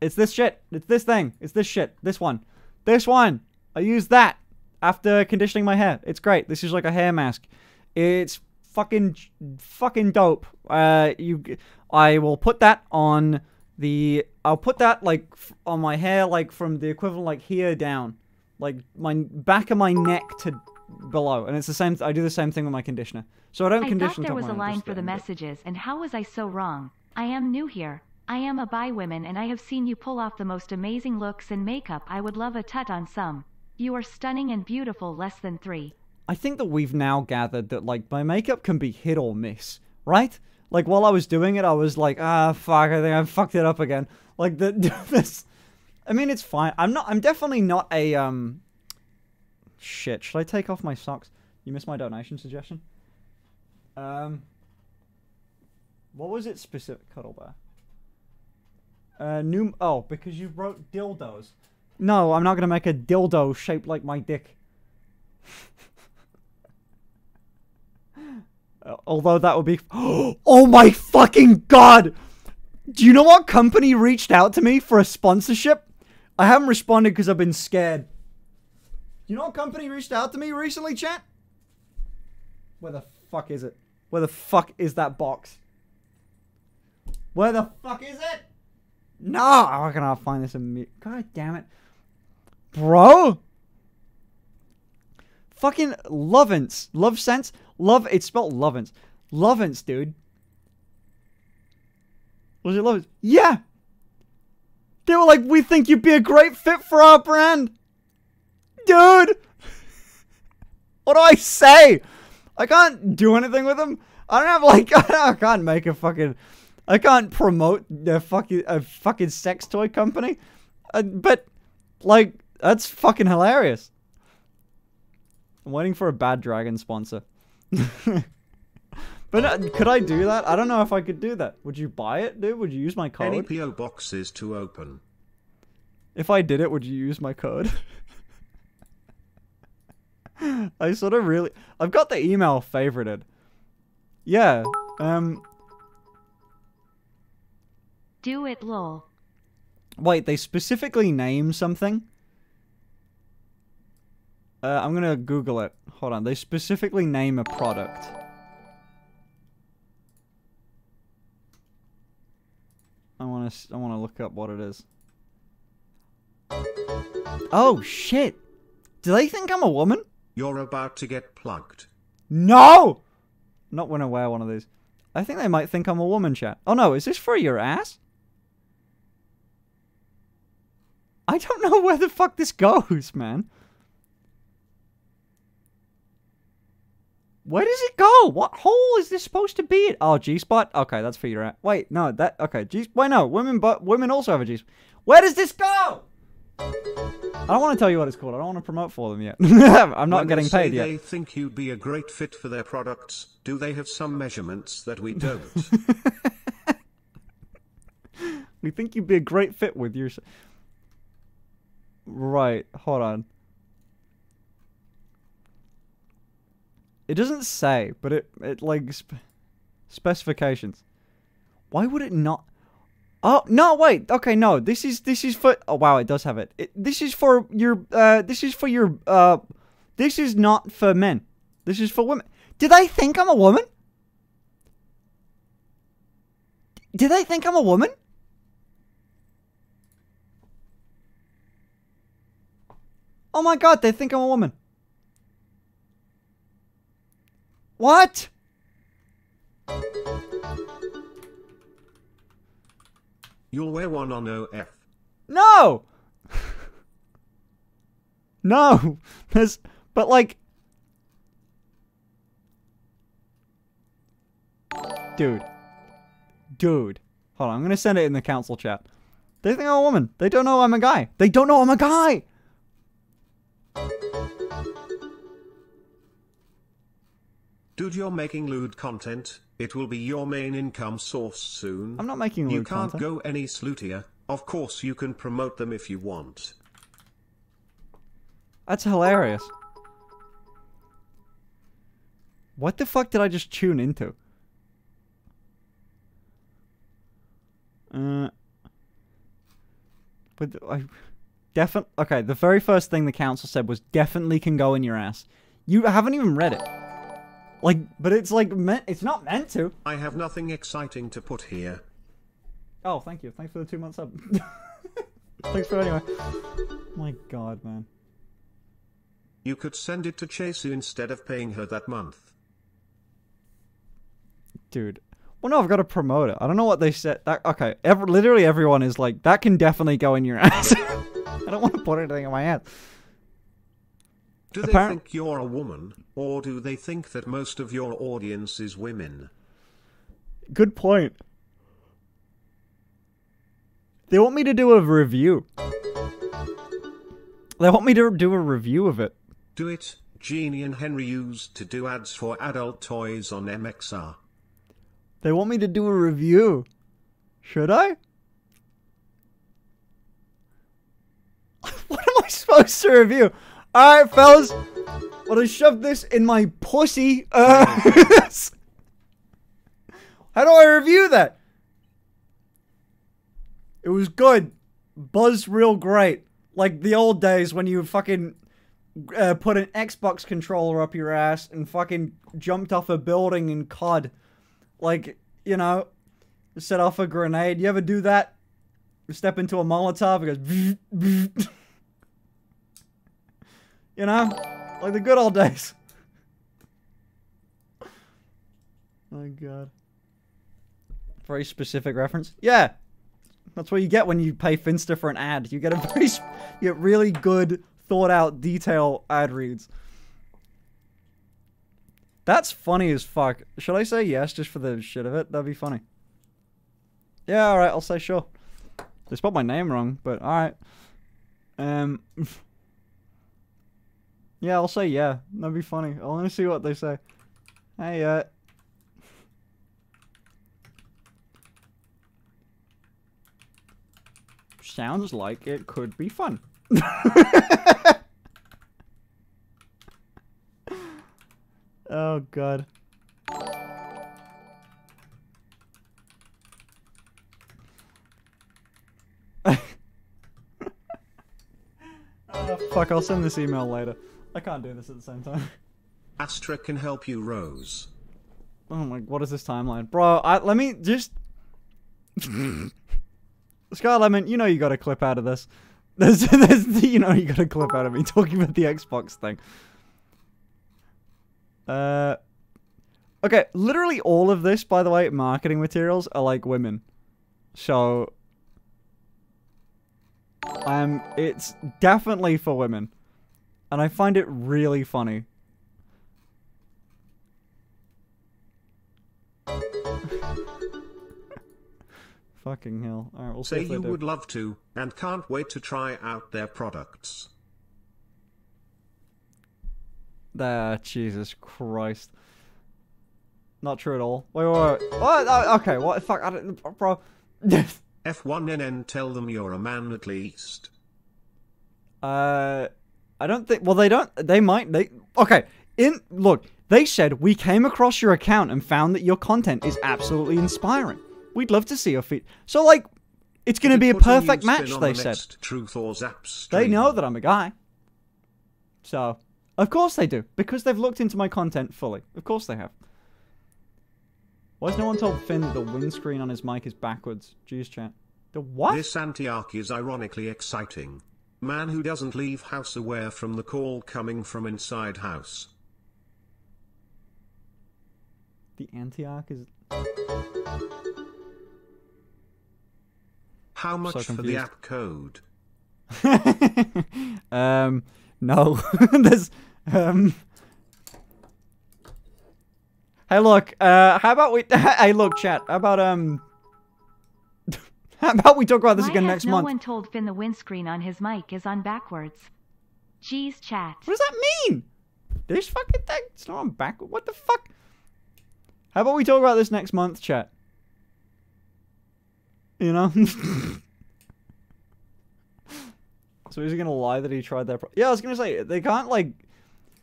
It's this shit. It's this thing. It's this shit. This one. This one. I use that after conditioning my hair. It's great. This is like a hair mask. It's fucking fucking dope. Uh, you, I will put that on the. I'll put that like f- on my hair, like from the equivalent like here down, like my back of my neck to below, and it's the same. I do the same thing with my conditioner. So I don't I condition. thought there was a of my hair, line for the messages, and how was I so wrong? I am new here. I am a bi woman, and I have seen you pull off the most amazing looks and makeup. I would love a tut on some. You are stunning and beautiful, less than three. I think that we've now gathered that like my makeup can be hit or miss, right? Like while I was doing it, I was like, ah, fuck, I think I fucked it up again. Like the [LAUGHS] this, I mean, it's fine. I'm not. I'm definitely not a um. Shit. Should I take off my socks? You missed my donation suggestion. Um. What was it specific? Cuddle bear. Uh, new. Oh, because you wrote dildos. No, I'm not gonna make a dildo shaped like my dick. [LAUGHS] Although that would be. [GASPS] Oh my fucking god! Do you know what company reached out to me for a sponsorship? I haven't responded because I've been scared. Do you know what company reached out to me recently, chat? Where the fuck is it? Where the fuck is that box? Where the fuck is it? No! I find this? God damn it. Bro! Fucking Lovense. Love Sense. Love. It's spelled Lovense. Lovense, dude. Was it Lovense? Yeah! They were like, we think you'd be a great fit for our brand. Dude! [LAUGHS] what do I say? I can't do anything with them. I don't have like [LAUGHS] I can't make a fucking I can't promote a fucking a fucking sex toy company. Uh, but like that's fucking hilarious. I'm waiting for a bad dragon sponsor. [LAUGHS] but uh, could I do that? I don't know if I could do that. Would you buy it, dude? Would you use my code? Any code? PO boxes to open? If I did it, would you use my code? [LAUGHS] I sort of really I've got the email favorited. Yeah. Um Do it, lol. wait, they specifically name something? Uh, I'm gonna Google it. Hold on. They specifically name a product. I want to. I want to look up what it is. Oh shit! Do they think I'm a woman? You're about to get plugged. No! Not when I wear one of these. I think they might think I'm a woman, chat. Oh no, is this for your ass? I don't [LAUGHS] know where the fuck this goes, man. Where does it go? What hole is this supposed to be in? Oh, G spot. Okay, that's for your. a- Wait, no, that okay. G. Wait, no, women, but women also have a G. spot. Where does this go? I don't want to tell you what it's called. I don't want to promote for them yet. [LAUGHS] I'm not When getting paid yet. They think you'd be a great fit for their products. Do they have some measurements that we don't? [LAUGHS] We think you'd be a great fit with your. Right, hold on. It doesn't say, but it it like sp- specifications. Why would it not? Oh no! Wait. Okay, no. This is this is for. Oh wow, it does have it. it this is for your. Uh, this is for your. Uh, this is not for men. This is for women. Do they think I'm a woman? Do they think I'm a woman? Oh my god, they think I'm a woman. What? You'll wear one on OF. No! [LAUGHS] no! There's. But like. Dude. Dude. Hold on, I'm gonna send it in the council chat. They think I'm a woman. They don't know I'm a guy. They don't know I'm a guy! Dude, you're making lewd content. It will be your main income source soon. I'm not making lewd You can't content. go any slootier. Of course, you can promote them if you want. That's hilarious. What the fuck did I just tune into? Uh, but I definitely okay. The very first thing the council said was definitely can go in your ass. You haven't even read it. Like, but it's like meant. It's not meant to. I have nothing exciting to put here. Oh, thank you. Thanks for the two months up. [LAUGHS] Thanks for anyway. My God, man. You could send it to Chasu instead of paying her that month. dude. Well, no, I've got to promote it. I don't know what they said. That, okay, ever, literally everyone is like, that can definitely go in your [LAUGHS] ass. I don't want to put anything in my ass. Do they Apparent- think you're a woman, or do they think that most of your audience is women? Good point. They want me to do a review. They want me to do a review of it. Do it. Jeannie and Henry used to do ads for adult toys on MXR. They want me to do a review. Should I? [LAUGHS] what am I supposed to review? Alright, fellas. Well, I shoved this in my pussy. Uh, [LAUGHS] how do I review that? It was good. Buzzed real great. Like the old days when you fucking uh, put an Xbox controller up your ass and fucking jumped off a building in COD. Like, you know, set off a grenade. You ever do that? You step into a Molotov, it goes. [LAUGHS] [LAUGHS] you know? Like the good old days. [LAUGHS] My god. Very specific reference. Yeah. That's what you get when you pay Finster for an ad. You get a [LAUGHS] very, you get really good, thought out, detail ad reads. That's funny as fuck. Should I say yes just for the shit of it? That'd be funny. Yeah, alright, I'll say sure. They spelled my name wrong, but alright. Um. [LAUGHS] Yeah, I'll say yeah. That'd be funny. I want to see what they say. Hey, uh. Sounds like it could be fun. [LAUGHS] oh, God. [LAUGHS] Oh, fuck, I'll send this email later. I can't do this at the same time. [LAUGHS] Astra can help you, Rose. Oh my, what is this timeline? Bro, I, let me just... [LAUGHS] Sky Lemon, you know you got a clip out of this. [LAUGHS] There's, there's, you know you got a clip out of me talking about the Xbox thing. Uh, okay, literally all of this, by the way, marketing materials are like women. So, Um, it's definitely for women, and I find it really funny. [LAUGHS] Fucking hell! All right, we'll see Say you would love to, and can't wait to try out their products. There, Jesus Christ. Not true at all. Wait, wait, wait. What? Oh, okay, what the fuck? I don't, bro. [LAUGHS] F1NN tell them you're a man at least. Uh, I don't think. Well, they don't. They might. They okay. In look, they said we came across your account and found that your content is absolutely inspiring. We'd love to see your feed. So like, it's going to be a perfect match. They the said Truth or Zaps they know that I'm a guy. So of course they do because they've looked into my content fully. Of course they have. Why has no one told Finn that the windscreen on his mic is backwards? Jeez, chat. The what? This anti-arc is ironically exciting. Man who doesn't leave house aware from the call coming from inside house. The anti-arc is. How much for the app code? [LAUGHS] um, no. [LAUGHS] There's um. Hey, look. Uh, how about we? [LAUGHS] hey, look, chat. How about um? [LAUGHS] how about we talk about this Why again has next no month? one told Finn the windscreen on his mic is on backwards? Jeez, chat. What does that mean? This fucking thing? It's not on back. What the fuck? How about we talk about this next month, chat? You know? [LAUGHS] so is he gonna lie that he tried that? Yeah, I was gonna say they can't like,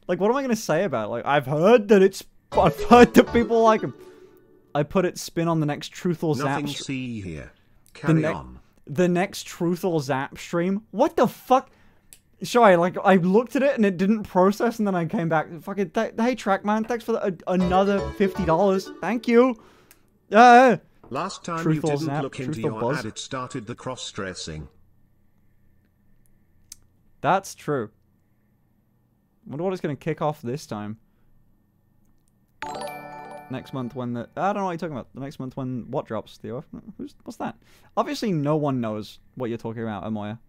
like what am I gonna say about it? Like I've heard that it's, I've heard that people like him. I put it spin on the next truth or zap. Nothing str- see here. The, Carry ne- on. the next truth or zap stream. What the fuck? Sorry, like I looked at it and it didn't process, and then I came back. Fucking th- hey, Trackman, thanks for the, a- another fifty dollars. Thank you. Uh, Last time Truth you didn't zap, look into your buzz? ad, it started the cross-dressing. that's true. Wonder what it's gonna kick off this time. Next month when the I don't know what you're talking about. The next month when what drops, Theo? Who's what's that? Obviously, no one knows what you're talking about, Amoya.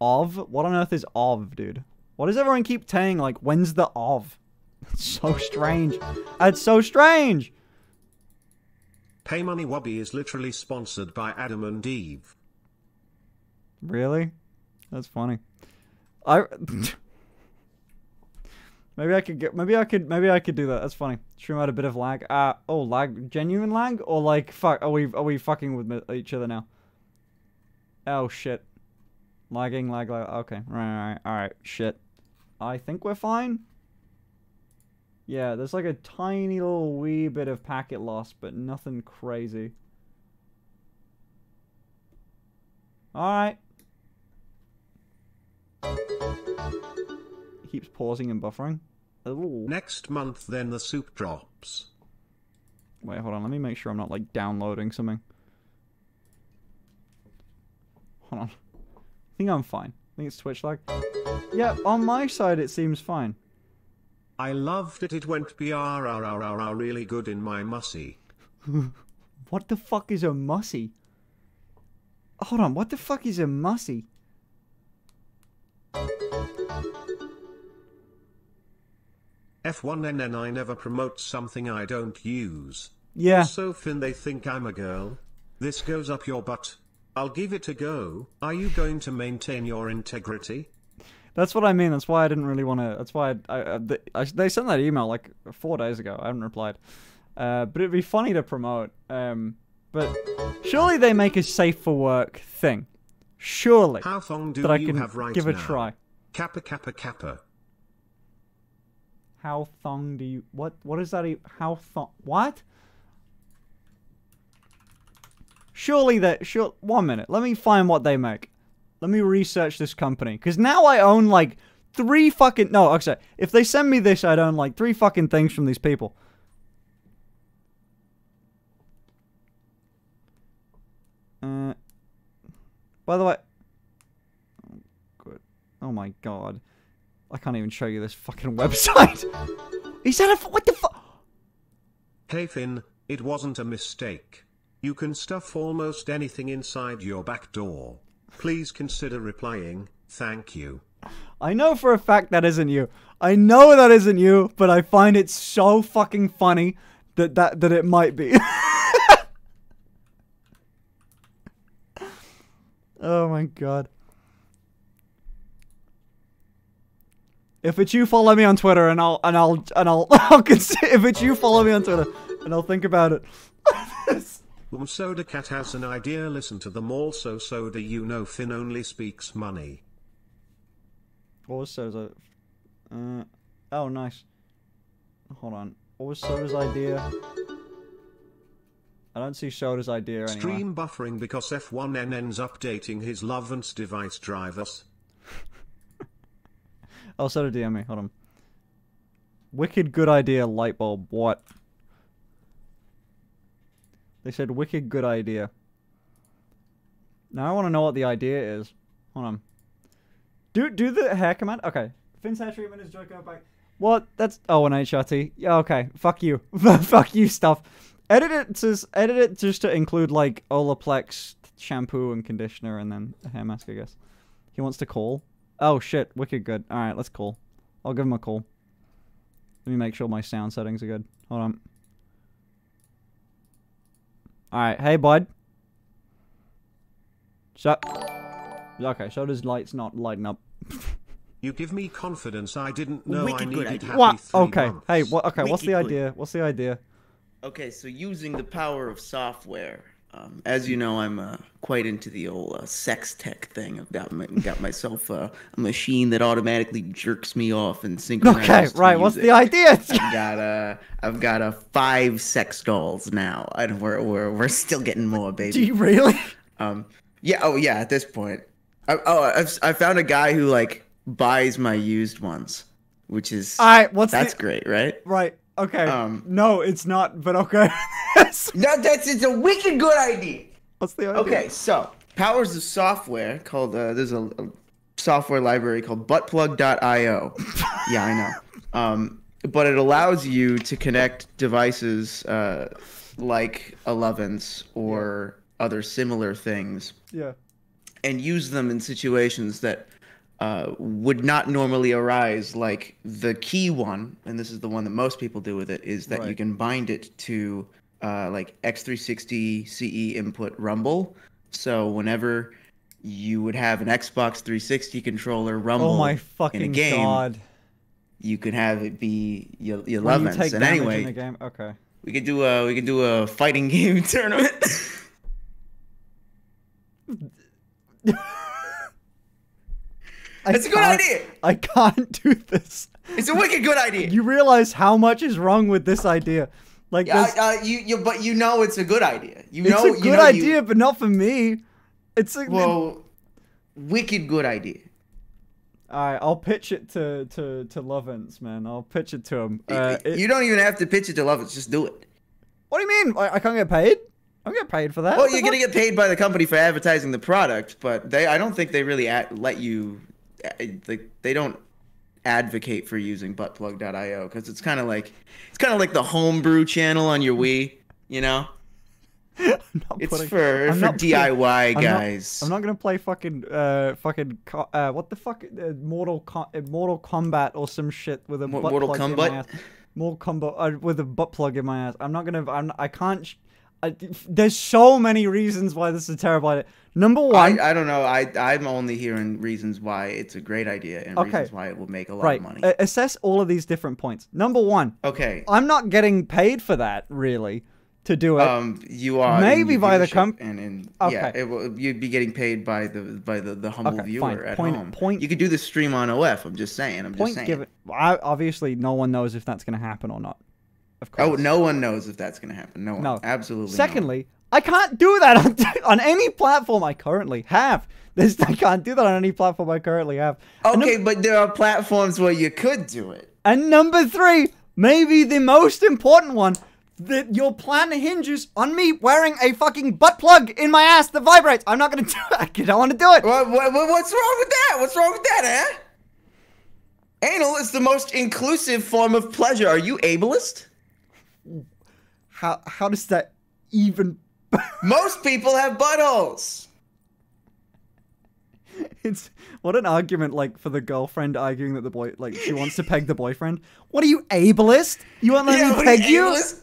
Of? What on earth is of, dude? What does everyone keep saying? Like, when's the of? [LAUGHS] It's so strange. It's so strange. PaymoneyWubby is literally sponsored by Adam and Eve. Really? That's funny. I [LAUGHS] maybe I could get maybe I could maybe I could do that. That's funny. Stream out a bit of lag. Uh oh, lag, genuine lag, or like fuck? Are we are we fucking with each other now? Oh shit, lagging, lag, lag. Okay, right, right, all right. Shit. I think we're fine. Yeah, there's like a tiny little wee bit of packet loss, but nothing crazy. All right. It keeps pausing and buffering. Ooh. Next month then the soup drops. Wait, hold on. Let me make sure I'm not like downloading something. Hold on. I think I'm fine. I think it's Twitch lag. Yeah, on my side it seems fine. I loved it, it went BRRRR really good in my mussy. [LAUGHS] What the fuck is a mussy? Hold on, what the fuck is a mussy? F1NN I never promote something I don't use. Yeah. So Finn they think I'm a girl. This goes up your butt. I'll give it a go. Are you going to maintain your integrity? That's what I mean. That's why I didn't really want to. That's why I, I, I, they, sent that email like four days ago. I haven't replied. Uh, but it'd be funny to promote. Um, but surely they make a safe for work thing. Surely How long do that I you can have right give a try. Kappa kappa kappa. How thong do you? What? What is that? How thong? What? Surely that. Sure. One minute. Let me find what they make. Let me research this company because now I own like three fucking. No, okay. if they send me this, I'd own like three fucking things from these people. Uh. By the way. Oh, good. Oh my god. I can't even show you this fucking [LAUGHS] website. Is that a what the fuck? Hey Finn, it wasn't a mistake. You can stuff almost anything inside your back door. Please consider replying. Thank you. I know for a fact that isn't you. I know that isn't you, but I find it so fucking funny that that, that it might be. [LAUGHS] oh my god. If it's you, follow me on Twitter, and I'll and I'll and I'll [LAUGHS] I'll consider. If it's you, follow me on Twitter, and I'll think about it. [LAUGHS] Um, Soda Cat has an idea. Listen to them also. Soda, you know, Finn only speaks money. What was Soda's? Uh, oh, nice. Hold on. What was Soda's idea? I don't see Soda's idea anywhere. Stream buffering because F1NN's updating his Lovense device drivers. Oh, Soda DM me. Hold on. Wicked good idea, light bulb. What? They said wicked good idea. Now I want to know what the idea is. Hold on. Do do the hair command. Okay. Finn's hair treatment is Joico K-Pak. What? That's oh an HRT. Yeah. Okay. Fuck you. [LAUGHS] Fuck you stuff. Edit it to edit it just to include like Olaplex shampoo and conditioner and then a hair mask. I guess. He wants to call. Oh shit. Wicked good. All right. Let's call. I'll give him a call. Let me make sure my sound settings are good. Hold on. All right. Hey, bud. Shut. Okay. So does lights not lighting up? You give me confidence I didn't know I Wicked good needed idea. happy What? three Okay. months. Hey. What? Okay. What's the Wicked good. idea? What's the idea? Okay, so using the power of software, um, as you know, I'm uh, quite into the old uh, sex tech thing. I've got my, got myself uh, a machine that automatically jerks me off and synchronizes. Okay. Right. What's the idea? [LAUGHS] I've got uh, I've got uh, five sex dolls now, and we're we're we're still getting more, [LAUGHS] baby. Do you really? Um, yeah. Oh, yeah. At this point, I, oh, I've I found a guy who like buys my used ones, which is All right. What's that's the? great, right? Right. Okay. Um, no, it's not. But okay. [LAUGHS] No, that's it's a wicked good idea. what's the idea? Okay, so powers of software called uh, there's a, a software library called buttplug.io. [LAUGHS] yeah, I know. Um, but it allows you to connect devices uh, like 11s or other similar things Yeah. and use them in situations that uh, would not normally arise. Like the key one, and this is the one that most people do with it, is that you can bind it to uh, like X360 CE input Rumble. So whenever you would have an Xbox 360 controller Rumble Oh my in a game, god. you could have it be your, your When you take And anyway, in the game. Okay. we could do a we could do a fighting [LAUGHS] game tournament. [LAUGHS] It's a good idea. I can't do this. it's a wicked good idea. You realize how much is wrong with this idea? Like, Uh, uh, you, you, but you know it's a good idea. You it's know, a you good know you- idea, but not for me. It's a, well, wicked good idea. all right. I'll pitch it to to to Lovense, man. I'll pitch it to him. Uh, you don't even have to pitch it to love it. Just do it. what do you mean? I, I can't get paid? I don't get paid for that. Well, you're gonna get paid by the company for advertising the product, but they, I don't think they really at, let you. Uh, They, they don't advocate for using buttplug.io because it's kind of like it's kind of like the homebrew channel on your Wii. You know, [LAUGHS] it's putting- for I'm for not putting- DIY I'm not- guys. I'm not gonna play fucking uh fucking uh what the fuck uh, Mortal Com- uh, Mortal Kombat or some shit with a Mo- butt Mortal plug in my ass. Mortal Kombat uh, with a butt plug in my ass. I'm not gonna. I'm. I can't. I, there's so many reasons why this is a terrible idea. Number one, I, I don't know. I I'm only hearing reasons why it's a great idea and Okay. reasons why it will make a lot right? of money. a- assess all of these different points. Number one, okay. I'm not getting paid for that really to do it. Um, you are Maybe by the company, com- and in Okay. yeah, it will, you'd be getting paid by the by the, the humble Okay, viewer fine. at Point- home. point- You could do the stream on OF. I'm just saying. I'm just saying. given. I, obviously, no one knows if that's gonna happen or not. Of course. Oh, no one knows if that's gonna happen. No one. No. Absolutely. Secondly, I can't do that on, [LAUGHS] on any platform I currently have. There's, [LAUGHS] I can't do that on any platform I currently have. Okay, but there are platforms where you could do it. And number three, maybe the most important one, that your plan hinges on me wearing a fucking butt plug in my ass that vibrates. I'm not gonna [LAUGHS] do it. I don't want to do it. What, what- what's wrong with that? What's wrong with that, eh? Anal is the most inclusive form of pleasure. Are you ableist? How how does that even? [LAUGHS] Most people have buttholes. It's what an argument like for the girlfriend arguing that the boy like she wants to peg the boyfriend. What are you ableist? You won't let me what peg you? ableist?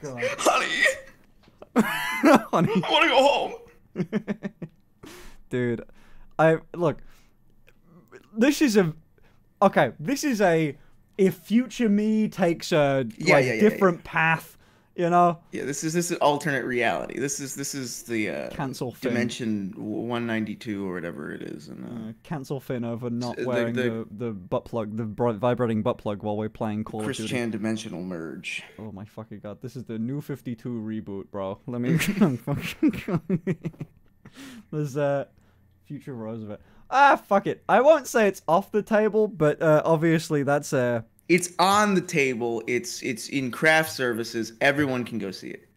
[LAUGHS] Honey, [LAUGHS] Honey. I want to go home. dude i look this is a okay this is a if future me takes a Yeah, like, yeah, yeah, different path you know Yeah, this is this is alternate reality. This is this is the uh, Cancel Finn. dimension 192 or whatever it is. And, uh, uh, cancel Finn over not the- wearing the, the- the, butt plug the vibrating butt plug while we're playing Call Chris of Duty. Chan dimensional merge. Oh my fucking god, this is the new 52 reboot, bro. Let me fucking [LAUGHS] [LAUGHS] There's uh future of Roosevelt. Ah, fuck it. I won't say it's off the table, but uh, obviously that's uh It's on the table. It's it's in craft services. Everyone can go see it.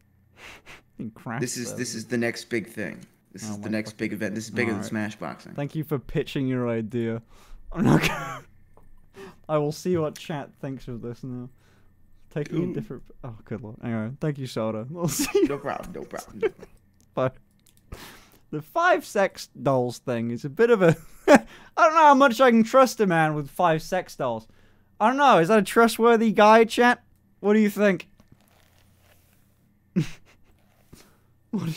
[LAUGHS] in craft This is this is the next big thing. This Oh is the next big event. This is bigger than Alright. Smash Boxing. Thank you for pitching your idea. I'm not gonna... [LAUGHS] I will see what chat thinks of this now. Taking a different. Oh, good lord. Anyway, thank you, Soda. [LAUGHS] We'll see. No problem. No problem. No problem. But the five sex dolls thing is a bit of a. I don't know how much I can trust a man with five sex dolls. I don't know. Is that a trustworthy guy, chat? What do you think? [LAUGHS] what? you-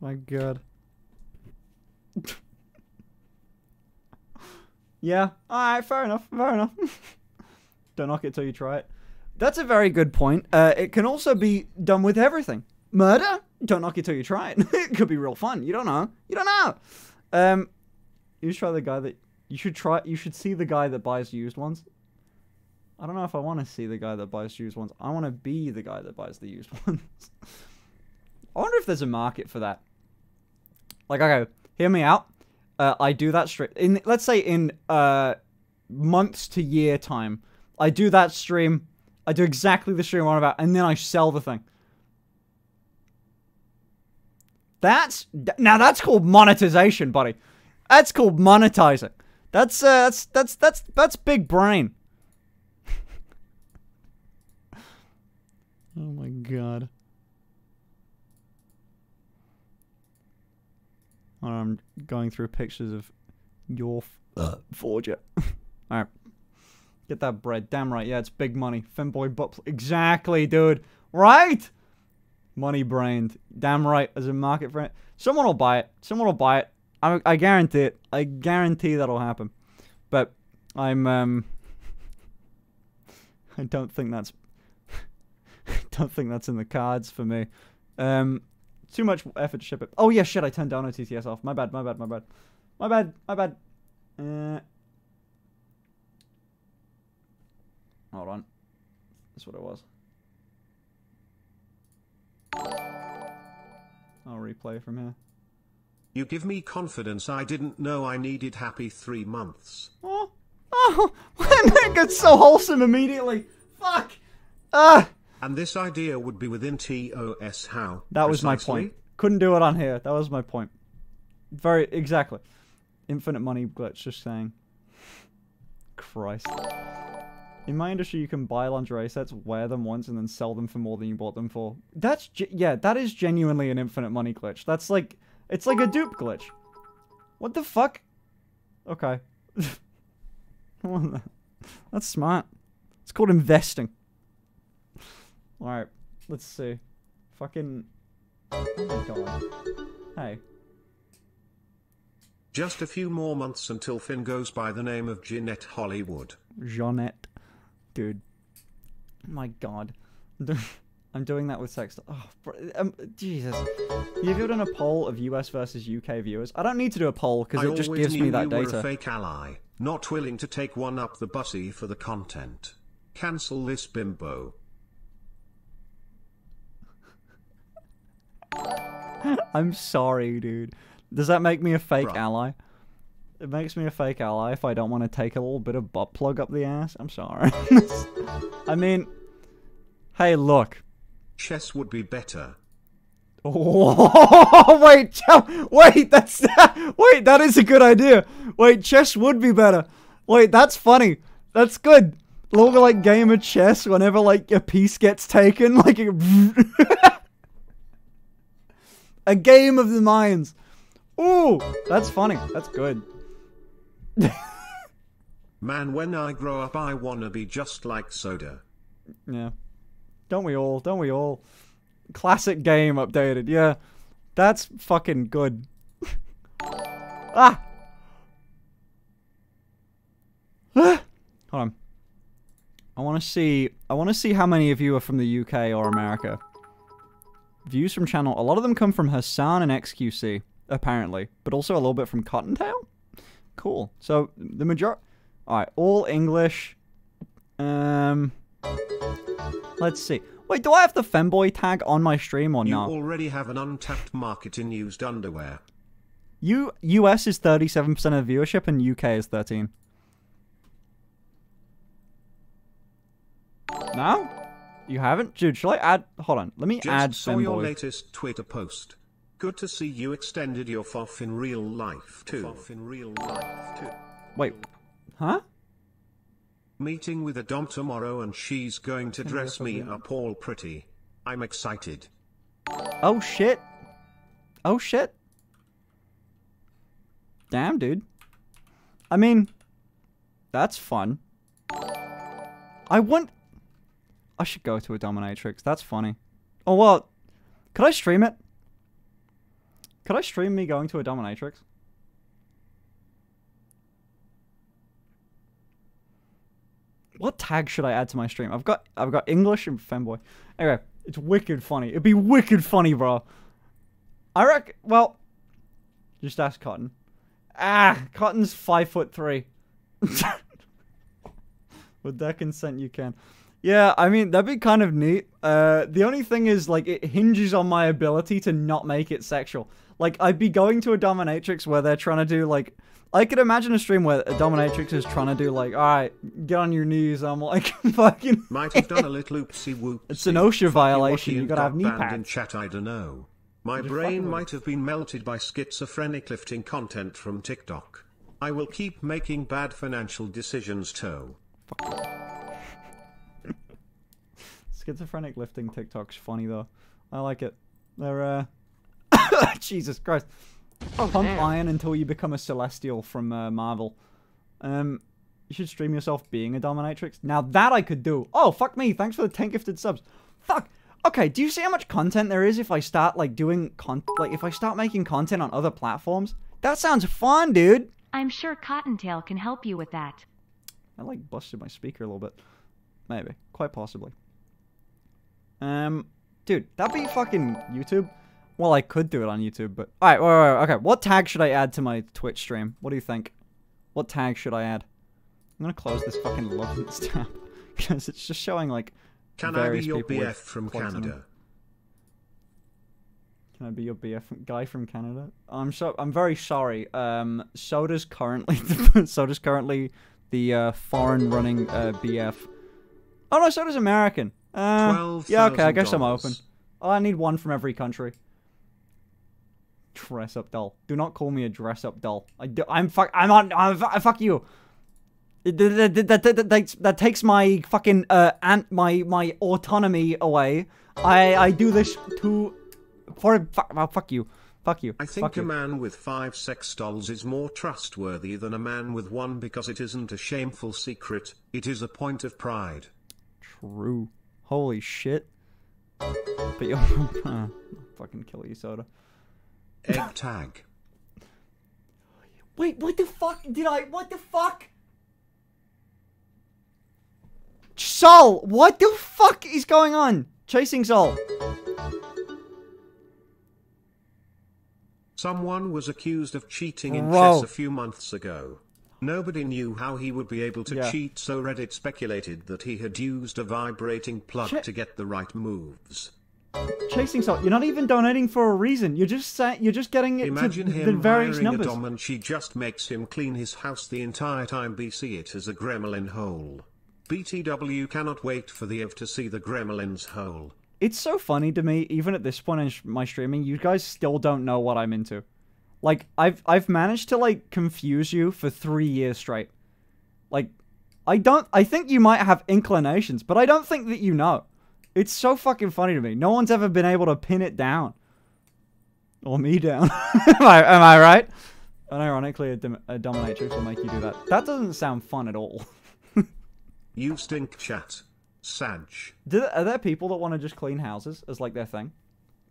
My God. [LAUGHS] yeah. All right. Fair enough. Fair enough. [LAUGHS] Don't knock it till you try it. That's a very good point. Uh, it can also be done with everything. Murder? Don't knock it till you try it. it could be real fun. You don't know. You don't know. Um, you should try the guy that you should try. You should see the guy that buys used ones. I don't know if I want to see the guy that buys used ones. I want to be the guy that buys the used [LAUGHS] ones. I wonder if there's a market for that. Like, okay, hear me out. Uh, I do that straight in. Let's say in uh months to year time, I do that stream. I do exactly the stream I'm about, and then I sell the thing. That's now that's called monetization, buddy. That's called monetizing. That's uh, that's that's that's that's big brain. oh my god. I'm going through pictures of Yor f- Forger. [LAUGHS] All right. Get that bread. Damn right. Yeah, it's big money. Femboy butt. Exactly, dude. Right? Money brained. Damn right. As a market for it. Someone will buy it. Someone will buy it. I, I guarantee it. I guarantee that'll happen. But I'm, um. [LAUGHS] I don't think that's. I [LAUGHS] don't think that's in the cards for me. Um. Too much effort to ship it. Oh, yeah, shit. I turned down OTTS off. My bad, my bad, my bad. My bad, my bad. Uh. Hold on. That's what it was. I'll replay from here. You give me confidence I didn't know I needed happy three months. Oh, oh, [LAUGHS] that gets so wholesome immediately. Fuck. Ah, And this idea would be within TOS how? that was my point. Couldn't do it on here. That was my point. Very exactly. Infinite money glitch. Just saying. Christ. In my industry, you can buy lingerie sets, wear them once, and then sell them for more than you bought them for. That's yeah, that is genuinely an infinite money glitch. That's like, it's like a dupe glitch. What the fuck? Okay. [LAUGHS] That's smart. It's called investing. Alright, let's see. Fucking. Oh god. Hey. Just a few more months until Finn goes by the name of Jeanette Hollywood. Jeanette. Dude. My god. [LAUGHS] [LAUGHS] I'm doing that with sex. Oh, um, Jesus. Have you ever done a poll of US versus UK viewers? I don't need to do a poll because it just gives me that you were a data. fake ally, not willing to take one up the bussy for the content. Cancel this bimbo. [LAUGHS] I'm sorry, dude. Does that make me a fake Bruh. ally? It makes me a fake ally if I don't want to take a little bit of butt plug up the ass. I'm sorry. [LAUGHS] I mean, hey, look. Chess would be better. Oh, [LAUGHS] wait, wait, that's [LAUGHS] wait, that is a good idea. Wait, chess would be better. Wait, that's funny. That's good. Little like game of chess whenever like a piece gets taken, [LAUGHS] like a, a game of the minds. Ooh, that's funny. That's good. Man, when I grow up, I wanna be just like Soda. Yeah. Don't we all? Don't we all? Classic game updated. Yeah. That's fucking good. [LAUGHS] ah! [GASPS] Hold on. I want to see. I want to see how many of you are from the UK or America. Views from channel. A lot of them come from Hasan and XQC, apparently, but also a little bit from Cottontail. Cool. So the major. All right, all English. Um. Let's see. Wait, do I have the femboy tag on my stream or You not? You already have an untapped market in used underwear. U US is 37% of viewership and UK is 13. Now? You haven't? Dude, shall I add... Hold on. Let me Just add saw your latest Twitter post. Good to see you extended your FOF in real life too. FOF in real life too. Wait. Huh? Meeting with a dom tomorrow and she's going to dress me up all pretty. I'm excited. Oh, shit. Oh, shit. Damn, dude. I mean... That's fun. I want... I should go to a dominatrix. That's funny. Oh, well... Could I stream it? Could I stream me going to a dominatrix? What tag should I add to my stream? I've got I've got English and femboy. Anyway, it's wicked funny. It'd be wicked funny, bro. I reckon. Well, just ask Cotton. Ah, Cotton's five foot three. [LAUGHS] With that consent, you can. Yeah, I mean that'd be kind of neat. Uh, the only thing is, like, it hinges on my ability to not make it sexual. Like, I'd be going to a dominatrix where they're trying to do like. I could imagine a stream where a dominatrix is trying to do like, all right, get on your knees. I'm like, [LAUGHS] fucking. [LAUGHS] Might have done a [LAUGHS] little oopsie whoopsie. It's an OSHA violation, you gotta have knee got banned in chat, I don't know. My You're brain might have been melted by schizophrenic lifting content from TikTok. I will keep making bad financial decisions too. Schizophrenic lifting TikTok's funny though. I like it. They're uh Jesus Christ. Pump iron until you become a celestial from uh, Marvel. Um you should stream yourself being a dominatrix. Now that I could do. Oh fuck me, thanks for the 10 gifted subs. Fuck. Okay, do you see how much content there is if I start like doing con like if I start making content on other platforms? That sounds fun, dude. I'm sure Cottontail can help you with that. I like busted my speaker a little bit. Maybe. Quite possibly. Um, dude, that'd be fucking YouTube. Well, I could do it on YouTube, but all right, wait, wait, wait, okay. What tag should I add to my Twitch stream? What do you think? What tag should I add? I'm gonna close this fucking logins tab because it's just showing like Can I be your BF from plugs in them. Canada? Can I be your BF guy from Canada? I'm so I'm very sorry. Um, Soda's currently [LAUGHS] Soda's currently the uh, foreign running uh, BF. Oh no, Soda's American. Uh, yeah, okay, I guess I'm open. Oh, I need one from every country. Dress up doll. Do not call me a dress up doll. I do, I'm fuck. I'm on. I'm, fu- fuck you. That, that, that, that, that, takes, my fucking uh and my my autonomy away. I I do this to for fuck, well, fuck you. Fuck you. I think fuck a you. man with five sex dolls is more trustworthy than a man with one because it isn't a shameful secret, it is a point of pride. True. Holy shit. But [LAUGHS] you're fucking kill you, soda. Egg tag. Wait, what the fuck did I? What the fuck? Sol, what the fuck is going on? Chasing Sol. Someone was accused of cheating in Bro. chess a few months ago. Nobody knew how he would be able to Yeah. cheat, so Reddit speculated that he had used a vibrating plug to get the right moves. Chasing Sol. You're not even donating for a reason. You're just saying. You're just getting it Imagine to him the various hiring numbers. a dom and she just makes him clean his house the entire time BC it as a gremlin hole. BTW cannot wait for the Ev to see the gremlin's hole. It's so funny to me, even at this point in my streaming, you guys still don't know what I'm into. Like I've I've managed to like confuse you for three years straight. Like I don't. I think you might have inclinations, but I don't think that you know. It's so fucking funny to me. No one's ever been able to pin it down. or me down. [LAUGHS] am, I, am I right? And ironically, a, dom- a dominatrix will make you do that. That doesn't sound fun at all. [LAUGHS] You stink chat. Sag. Do, are there people that want to just clean houses as like their thing?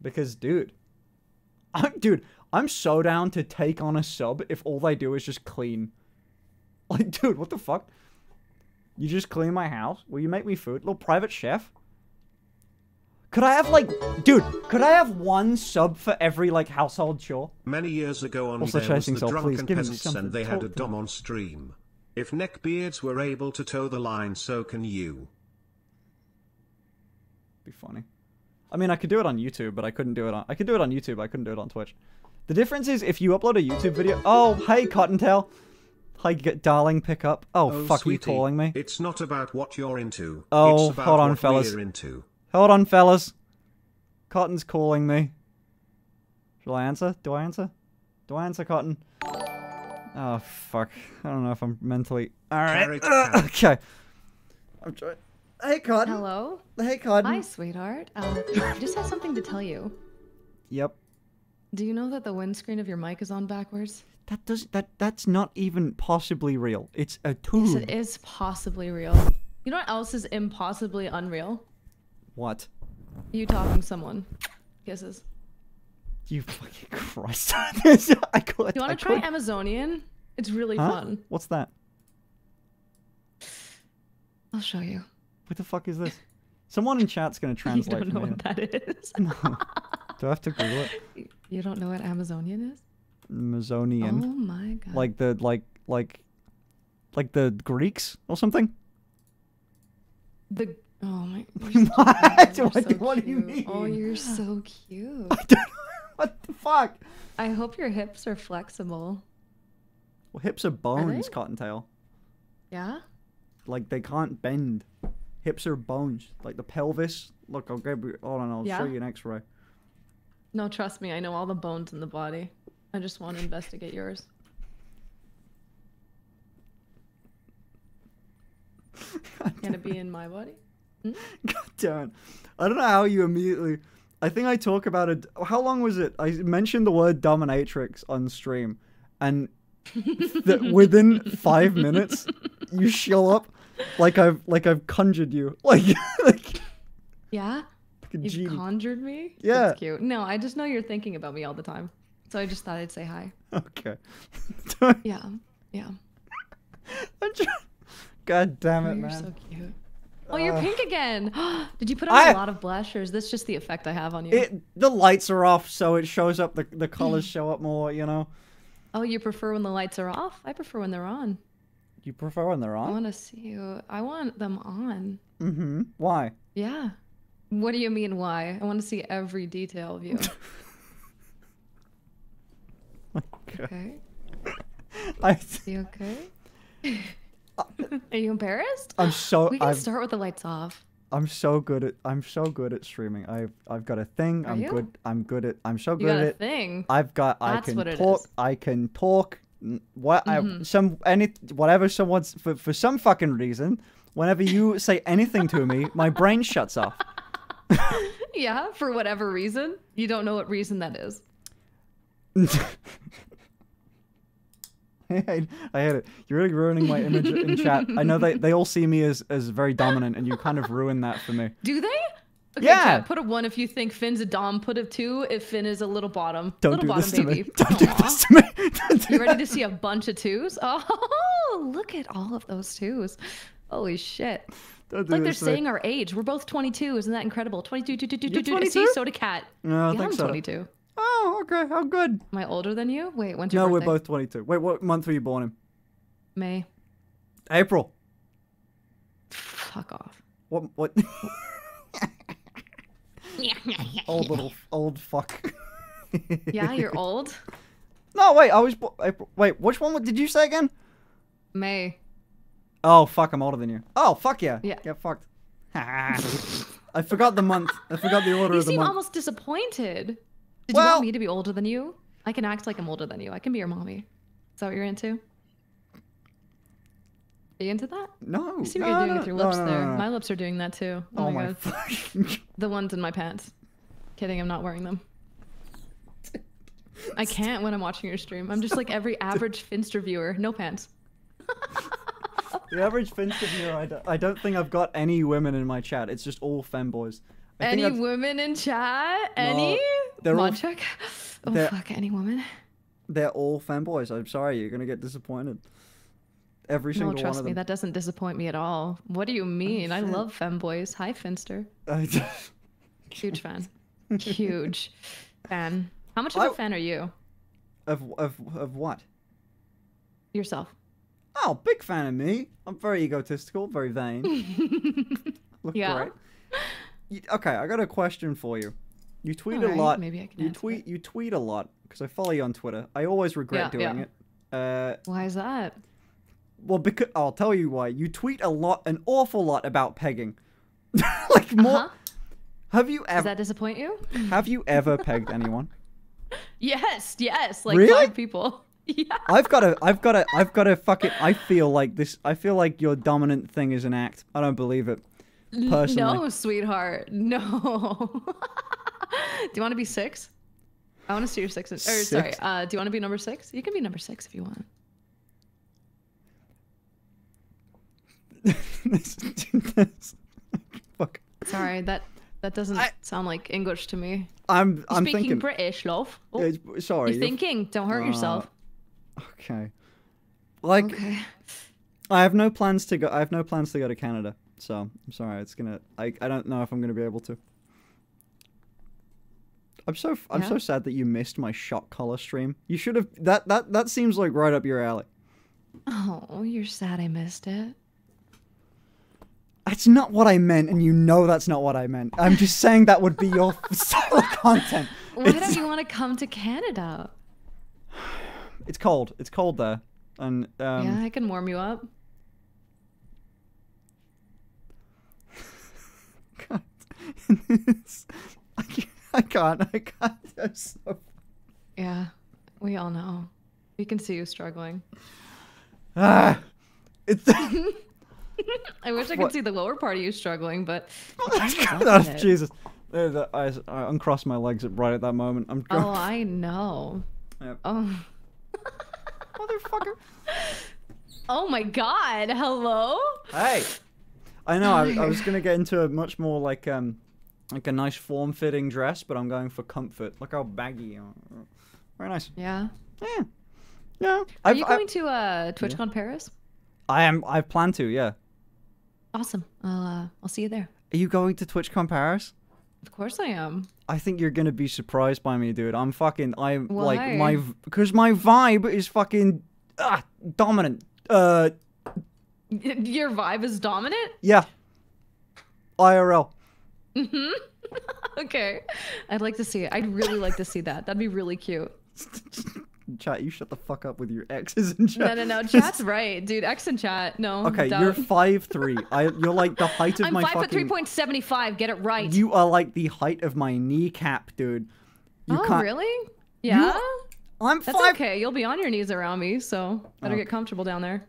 Because, dude, I'm, dude, I'm so down to take on a sub if all they do is just clean. Like, [LAUGHS] dude, what the fuck? You just clean my house? Will you make me food? Little private chef? Could I have like, dude? Could I have one sub for every like household chore? Many years ago on Also there was the drunken please peasants and they had a dom to. on stream. If neckbeards were able to toe the line, so can you. Be funny. I mean, I could do it on YouTube, but I couldn't do it on. I could do it on YouTube. I couldn't do it on Twitch. The difference is if you upload a YouTube video. Oh, hey, Cottontail. Hi, darling, pick up. Oh, Oh, fuck, sweetie, you calling me? It's not about what you're into. Oh, it's about hold on, what fellas. We're into. Hold on, fellas. Cotton's calling me. Shall I answer? Do I answer? Do I answer, Cotton? Oh, fuck. I don't know if I'm mentally. Alright. Carrot cat. [LAUGHS] okay. I'm trying. Hey, Cotton. Hello? Hey, Cotton. Hi, sweetheart. Um, I just have something to tell you. Yep. Do you know that the windscreen of your mic is on backwards? That does that. That's not even possibly real. It's a tube. Yes, it is possibly real. You know what else is impossibly unreal? What? You talking to someone. Kisses. You fucking Christ. [LAUGHS] I could. You want to try could- Amazonian? It's really Huh? fun. What's that? I'll show you. What the fuck is this? Someone in chat's gonna [LAUGHS] You translate don't know what that is. [LAUGHS] No. Do I have to Google it? you don't know what Amazonian is? Amazonian. Oh my god. Like the like like like the Greeks or something? the oh my. [LAUGHS] you're so What? What do- what do you oh, mean? Oh, you're so [LAUGHS] cute. what the fuck? I hope your hips are flexible. Well, hips are bones, they? Cottontail. Yeah. Like they can't bend. Hips are bones. Like the pelvis. Look, I'll grab you. Hold on, I'll show you an X-ray. No, trust me, I know all the bones in the body. I just want to investigate yours. [LAUGHS] Can it be in my body? [LAUGHS] God damn it. I don't know how you immediately. I think I talk about it. How long was it? I mentioned the word dominatrix on stream, and [LAUGHS] that within five minutes, you show up like I've like I've conjured you, [LAUGHS] like like, Yeah? like genie. conjured me? Yeah. That's cute. No, I just know you're thinking about me all the time. So I just thought I'd say hi. okay. Yeah. Yeah. God damn Oh, it, you're man. so cute. Oh, you're pink again. [GASPS] Did you put on I- a lot of blush, or is this just the effect I have on you? It the lights are off, so it shows up. The the colors show up more. You know. oh, you prefer when the lights are off? I prefer when they're on. You prefer when they're on? I want to see you. I want them on. Mm-hmm. Why? Yeah. What do you mean why? I want to see every detail of you. [LAUGHS] okay. [LAUGHS] I You okay? [LAUGHS] Are you embarrassed? I'm so We can I've start with the lights off. I'm so good at I'm so good at streaming. I've I've got a thing. Are I'm you? good. I'm good at. I'm so You good got at a it. thing. I've got. I can what it talk. is. I can talk. What Mm-hmm. I some any whatever someone's for for some fucking reason. Whenever you [LAUGHS] say anything to me, my brain shuts off. [LAUGHS] Yeah, for whatever reason. You don't know what reason that is. [LAUGHS] [LAUGHS] I hate, I hate it. You're really ruining my image in chat. I know they, they all see me as, as very dominant, and you kind of ruin that for me. Do they? Okay, Yeah. chat, put a one if you think Finn's a dom. Put a two if Finn is a little bottom. Don't little do bottom this to baby. me. [LAUGHS] Don't do this to me. [LAUGHS] Don't do You ready that. to see a bunch of twos? Oh, look at all of those twos. Holy shit. Don't do Like they're this to me. saying our age. We're both 22. Isn't that incredible? 22, 22, You're 22. See, 22? so did Cat. No, I yeah, think I'm so. 22. Oh, okay. How good. Am I older than you? Wait, when's your No, we're both 22. Wait, what month were you born in? May. April. Fuck off. What? What? [LAUGHS] old little old fuck. [LAUGHS] Yeah, you're old. No, wait. I was April. Wait, which one did you say again? May. Oh, fuck. I'm older than you. Oh, fuck yeah. Yeah. Get fucked. [LAUGHS] I forgot the month. I forgot the order You of the seem almost disappointed. Did you want me to be older than you? I can act like I'm older than you. I can be your mommy. Is that what you're into? Are you into that? No. I see what no, you're doing no, with your lips no, there. My lips are doing that too. Oh, Oh my, my god. [LAUGHS] The ones in my pants. Kidding, I'm not wearing them. I can't when I'm watching your stream. I'm just like every [LAUGHS] average Finster viewer, no pants. The average Finster viewer, I don't, I don't think I've got any women in my chat. It's just all femboys. I Any women in chat? Any? they're all-. [LAUGHS] Oh they're- fuck, any woman? They're all femboys. I'm sorry, you're gonna get disappointed. Every single one trust of me, that doesn't disappoint me at all. What do you mean? I love femboys. Hi, Finster. [LAUGHS] Huge fan. Huge fan. How much of a I- fan are you of of of what? yourself? Oh, big fan of me. I'm very egotistical, very vain. [LAUGHS] Look Yeah? great. Okay, I got a question for you. You tweet a lot. maybe I can You tweet. it. You tweet a lot because I follow you on Twitter. I always regret Yeah, doing yeah. it. Uh, Why is that? well, because I'll tell you why. You tweet a lot, an awful lot about pegging. [LAUGHS] like more. Uh-huh. Have you ever? Does that disappoint you? Have you ever [LAUGHS] pegged anyone? Yes, yes. Like Really? five people. [LAUGHS] Yeah. I've got to, I've got to, I've got to fucking. I feel like this. I feel like your dominant thing is an act. I don't believe it. Personally. No, sweetheart. No. [LAUGHS] do you want to be six? I want to see your six. Or sorry. Uh, do you want to be number six? You can be number six if you want. [LAUGHS] Fuck. Sorry, that that doesn't I- sound like English to me. I'm, You're I'm speaking thinking. British, love. Oh, sorry. you're you're- thinking. Don't hurt Uh, yourself. Okay. Like, Okay. I have no plans to go. I have no plans to go to Canada. So I'm sorry. It's gonna. I. I don't know if I'm gonna be able to. I'm so. I'm Yeah? so sad that you missed my shot color stream. You should have. That. That. That seems like right up your alley. Oh, you're sad I missed it. That's not what I meant, and you know that's not what I meant. I'm just saying that would be your [LAUGHS] of content. Why It's, don't you want to come to Canada? [SIGHS] it's cold. It's cold there, and um, yeah, I can warm you up. It's- [LAUGHS] I can't. I can't. I can't. I'm so. Yeah, we all know. We can see you struggling. Ah, it's. [LAUGHS] I wish I could What? see the lower part of you struggling, but oh, Jesus. I, I uncrossed my legs right at that moment. I'm oh. I know. Yep. Oh, [LAUGHS] Motherfucker. oh my God! Hello. Hey. I know. I, I was gonna get into a much more like um, like a nice form-fitting dress, but I'm going for comfort. Look how baggy. Very nice. Yeah. Yeah. Yeah. Are I've, you I've- going to uh, TwitchCon Paris? I am. I plan to. Yeah. Awesome. I'll uh, I'll see you there. Are you going to TwitchCon Paris? Of course I am. I think you're gonna be surprised by me, dude. I'm fucking. I'm like my because my vibe is fucking ah, dominant. Uh, [LAUGHS] Your vibe is dominant. yeah. IRL. [LAUGHS] Okay. I'd like to see it. I'd really like to see that. That'd be really cute. [LAUGHS] Chat, you shut the fuck up with your exes and chat. no, no. No. Chat's [LAUGHS] right, dude. X and chat. No. Okay, doubt. you're five three. I you're like the height of I'm my five foot three fucking. point seventy five. Get it right. You are like the height of my kneecap, dude. You oh, can't. really? Yeah. I'm That's five. okay. You'll be on your knees around me, so better Okay. get comfortable down there.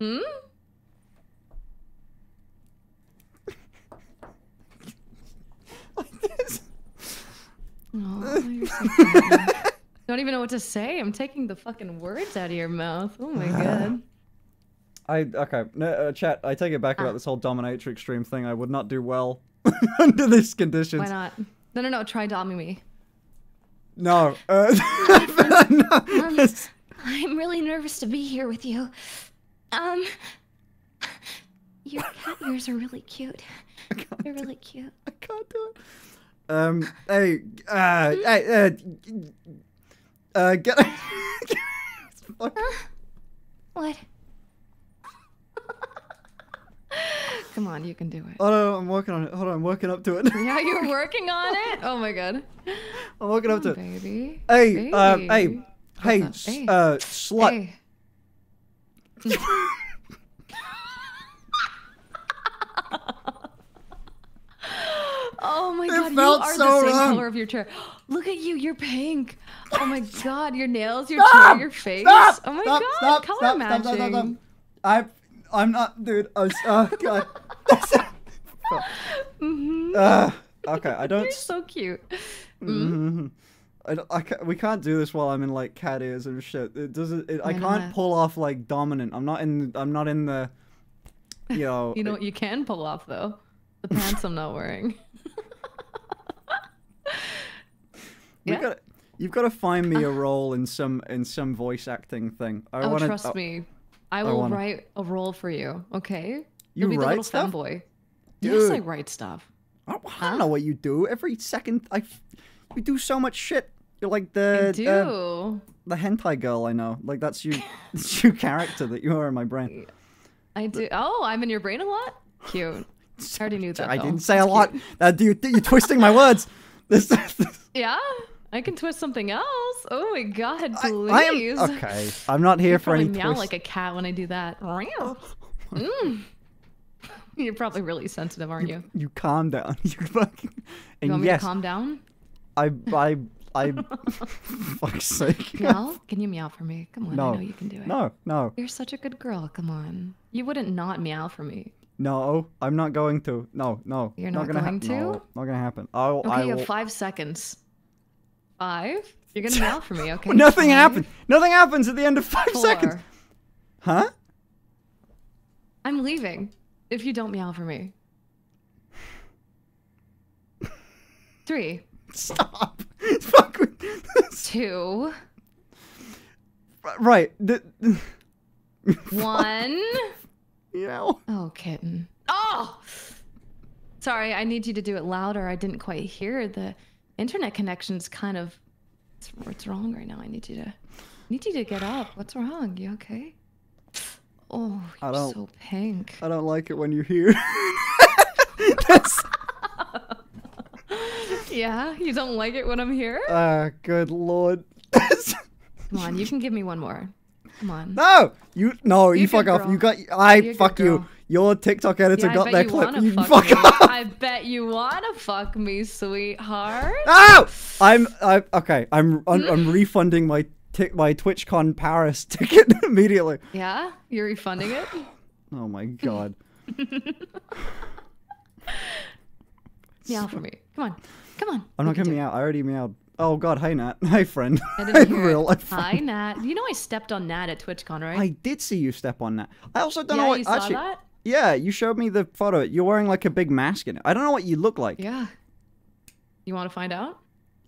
Hmm. Oh, you're so. Don't even know what to say. I'm taking the fucking words out of your mouth. Oh my [LAUGHS] god. I okay. No, uh, chat. I take it back Ah. about this whole dominatrix stream thing. I would not do well [LAUGHS] under these conditions. Why not? No, no, no. Try doming me. No. Uh, [LAUGHS] no. it's- I'm really nervous to be here with you. Um, your cat ears are really cute. They're really cute. I can't do it. Um. Hey. Uh. Hey. Uh. Uh. Get. [LAUGHS] Fuck. What? Come on, you can do it. Hold on, I'm working on it. Hold on, I'm working up to it. Yeah, you're [LAUGHS] working on it. Oh my god. I'm working up to Oh, it. baby. Hey, uh, hey, Baby. hey, Hey. uh, slut. Hey. [LAUGHS] Oh my god, you are so the same wrong. color of your chair. [GASPS] Look at you, you're pink. Oh my [LAUGHS] god, your nails, your Stop! chair, your face. Stop! Oh my stop, god, stop, color stop, matching. Stop, stop, stop. I, I'm not, dude. I was, oh god. [LAUGHS] [LAUGHS] Mhm. uh, okay, I don't. You're so cute. Mhm. I, don't- I ca- we can't do this while I'm in like cat ears and shit. It doesn't. It, I can't pull off like dominant. I'm not in. I'm not in the. You know. You know what you can pull off though? The pants I'm not wearing. we yeah. gotta, you've got to find me a role in some in some voice acting thing. I oh, wanna, trust uh, me. I will wanna- write a role for you, okay? You You'll be the little stuff? femboy. Yes, I write stuff. I don't, I don't know what you do. Every second, I. You do so much shit. You're like the I uh, the hentai girl I know. Like that's you. [LAUGHS] that's your character that you are in my brain. I do. Oh, I'm in your brain a lot. Cute. [LAUGHS] I already knew that. I though. didn't say a lot. Uh, you, you're twisting my words. This, [LAUGHS] this- Yeah, I can twist something else. Oh my god, please. I am okay. I'm not here You for any meow twist. like a cat when I do that. [LAUGHS] Mm. You're probably really sensitive, aren't you? You calm down. [LAUGHS] You fucking. And You want me yes, to calm down? I, I, I. [LAUGHS] fuck's sake. Meow? Can you meow for me? Come on, No. I know you can do it. No, no, You're such a good girl. Come on. You wouldn't not meow for me. no. I'm not going to. No, no. You're not not gonna going to? No, not gonna happen. I'll, Okay, I you have five seconds. Five? You're gonna meow for me, [LAUGHS] okay? Nothing happens. Nothing happens at the end of five seconds. Huh? I'm leaving if you don't meow for me. Three, Stop. [LAUGHS] Fuck with this. two, Right. The, [LAUGHS] one. you know. Oh, kitten. Oh! Sorry, I need you to do it louder. I didn't quite hear. The internet connection's kind of. It's, it's wrong right now. I need you to. need you to get up. What's wrong? You okay? Oh, I you're don't- so pink. I don't like it when you're here. That's. Yeah, you don't like it when I'm here? Ah, good lord. [LAUGHS] Come on, you can give me one more. Come on. no, you no, you, You fuck off. You got. I You good fuck you. Your TikTok editor Yeah, got you clip. You fuck, me. off. I bet you wanna fuck me, sweetheart. [LAUGHS] Oh, I'm. I okay. I'm. I'm, I'm [GASPS] refunding my tick my TwitchCon Paris [LAUGHS] ticket immediately. Yeah, you're refunding it. [SIGHS] Oh my god. [LAUGHS] Meow for me. Come on, come on. I'm not gonna meow. I already meowed. Oh god. Hey Nat. Hey friend. I Hey didn't hear real Hi. Nat. You know I stepped on Nat at TwitchCon, right? I did see you step on that. I also don't yeah, know what you saw actually. that? Yeah, you showed me the photo. You're wearing like a big mask in it. I don't know what you look like. Yeah. You want to find out?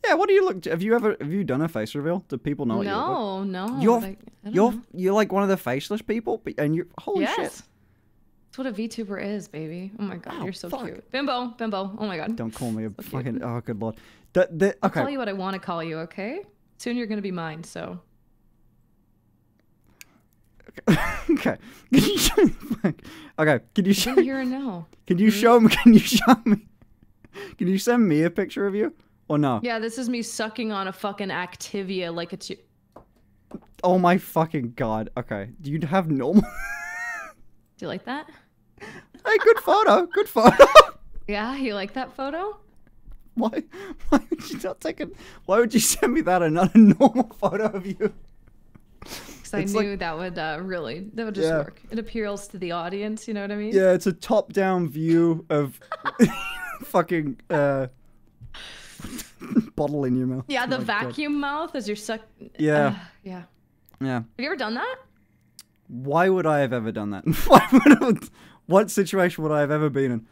Yeah, what do you look? Have you ever have you done a face reveal? Do people know what you look like? no, no. You're like, you're know. you're like one of the faceless people, but- and you holy yes. shit! That's what a VTuber is, baby. Oh my god, Oh, you're so fuck. cute. Bimbo, bimbo. Oh my god. Don't call me a cute. fucking oh good lord. The, the, I'll okay, call you what I want to call you, okay? Soon you're gonna be mine, so. [LAUGHS] okay. Can you show me, okay, can you show hear a no. can you mm-hmm. show me can you show me can you send me a picture of you or no? Yeah, this is me sucking on a fucking Activia like it's you. Oh my fucking god. Okay, do you have normal? [LAUGHS] Do you like that? hey, good photo. Good photo. [LAUGHS] Yeah, you like that photo? Why? Why would you not take it? Why would you send me that and not a normal photo of you? Because I knew like- that would uh, really that would just Yeah. work. It appeals to the audience. You know what I mean? Yeah, it's a top-down view of [LAUGHS] fucking uh, [LAUGHS] bottle in your mouth. Yeah, Oh the God. vacuum mouth as you're suck. Yeah. Uh, yeah. Have you ever done that? Why would I have ever done that? [LAUGHS] Why would I, what situation would I have ever been in?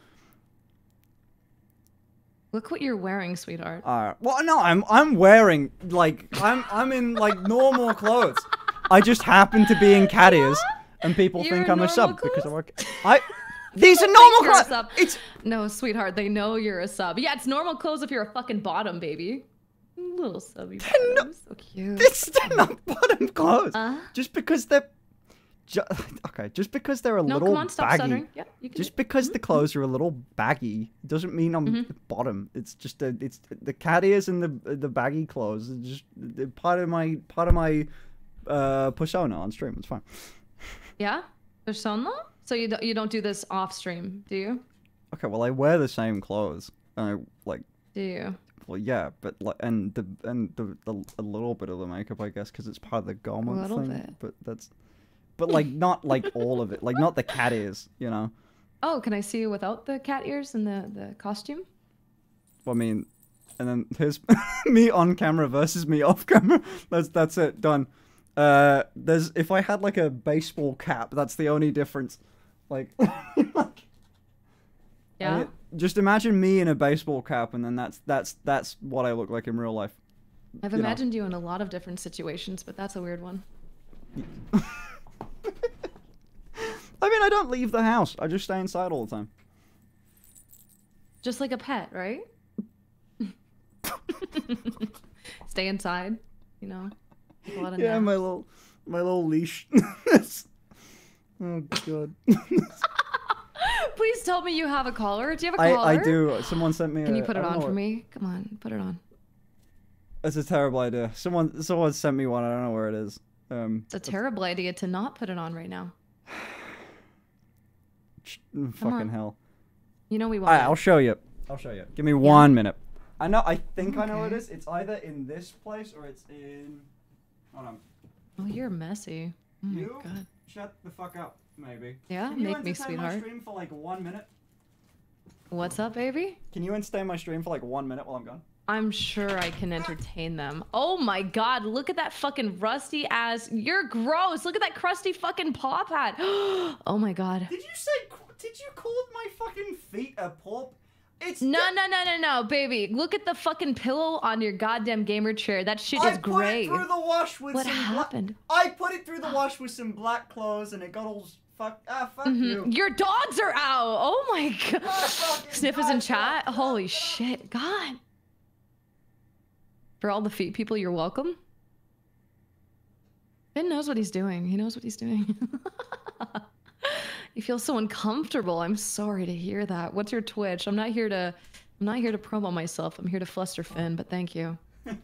Look what you're wearing, sweetheart. Uh, well, no, I'm I'm wearing like I'm I'm in like normal clothes. I just happen to be in caddies, and people You're think in I'm a sub because I work. I these are [LAUGHS] normal clothes. It's No, sweetheart, they know you're a sub. Yeah, it's normal clothes if you're a fucking bottom, baby. Little subby bottom. So cute. This they're not bottom clothes. Uh? Just because they're, ju- [LAUGHS] okay, just because they're a no, little come on, stop baggy. stuttering. Yeah, you can. Just because the clothes are a little baggy doesn't mean I'm Mm-hmm. bottom. It's just a, it's the cat ears and the the baggy clothes. Just part of my part of my uh, persona on stream. It's fine. Yeah, persona. So you don't you don't do this off stream, do you? Okay, well I wear the same clothes. And I like Do you? well yeah, but like and the and the, the a little bit of the makeup I guess because it's part of the garment thing. bit. But that's but like not like all of it. Like not the cat ears. You know. Oh, can I see you without the cat ears and the the costume? Well, I mean, and then here's [LAUGHS] me on camera versus me off camera. That's that's it. Done. Uh, there's if I had like a baseball cap, that's the only difference. Like, [LAUGHS] like Yeah. I- just imagine me in a baseball cap, and then that's that's that's what I look like in real life. I've you know. imagined you in a lot of different situations, but that's a weird one. [LAUGHS] I mean, I don't leave the house. I just stay inside all the time. Just like a pet, right? [LAUGHS] Stay inside, you know. Yeah, my little my little leash. [LAUGHS] oh god. [LAUGHS] Please tell me you have a collar. Do you have a collar? I I do. Someone sent me. Can a- you put it on for what- me? Come on, put it on. That's a terrible idea. Someone someone sent me one. I don't know where it is. Um, It's a terrible idea to not put it on right now. [SIGHS] fucking hell. You know we want. Alright, it. I'll show you. I'll show you. Give me one minute. I know. I think I know what it Okay. is. It's either in this place or it's in. Hold on. Oh, you're messy. Oh my you god. shut the fuck up, maybe. Yeah, Can you make me, entertain my sweetheart. stream for like one minute? What's up, baby? Can you entertain my stream for like one minute while I'm gone? I'm sure I can entertain them. Oh my god, look at that fucking rusty ass. You're gross. Look at that crusty fucking paw pad. [GASPS] oh my god. Did you say? Did you call my fucking feet a pulp? It's No, no, no, no, no, baby. Look at the fucking pillow on your goddamn gamer chair. That shit I is put gray. it through the wash with What some. bla- happened? I put it through the wash with some black clothes, and it got all fuck. Ah, fuck Mhm. you. Your dogs are out. Oh my [LAUGHS] god. Fucking Sniff is in chat. Holy shit. God. For all the feet people, you're welcome. Ben knows what he's doing. He knows what he's doing. [LAUGHS] you feel so uncomfortable. I'm sorry to hear that. What's your Twitch? I'm not here to I'm not here to promo myself. I'm here to fluster Finn, but thank you. [LAUGHS]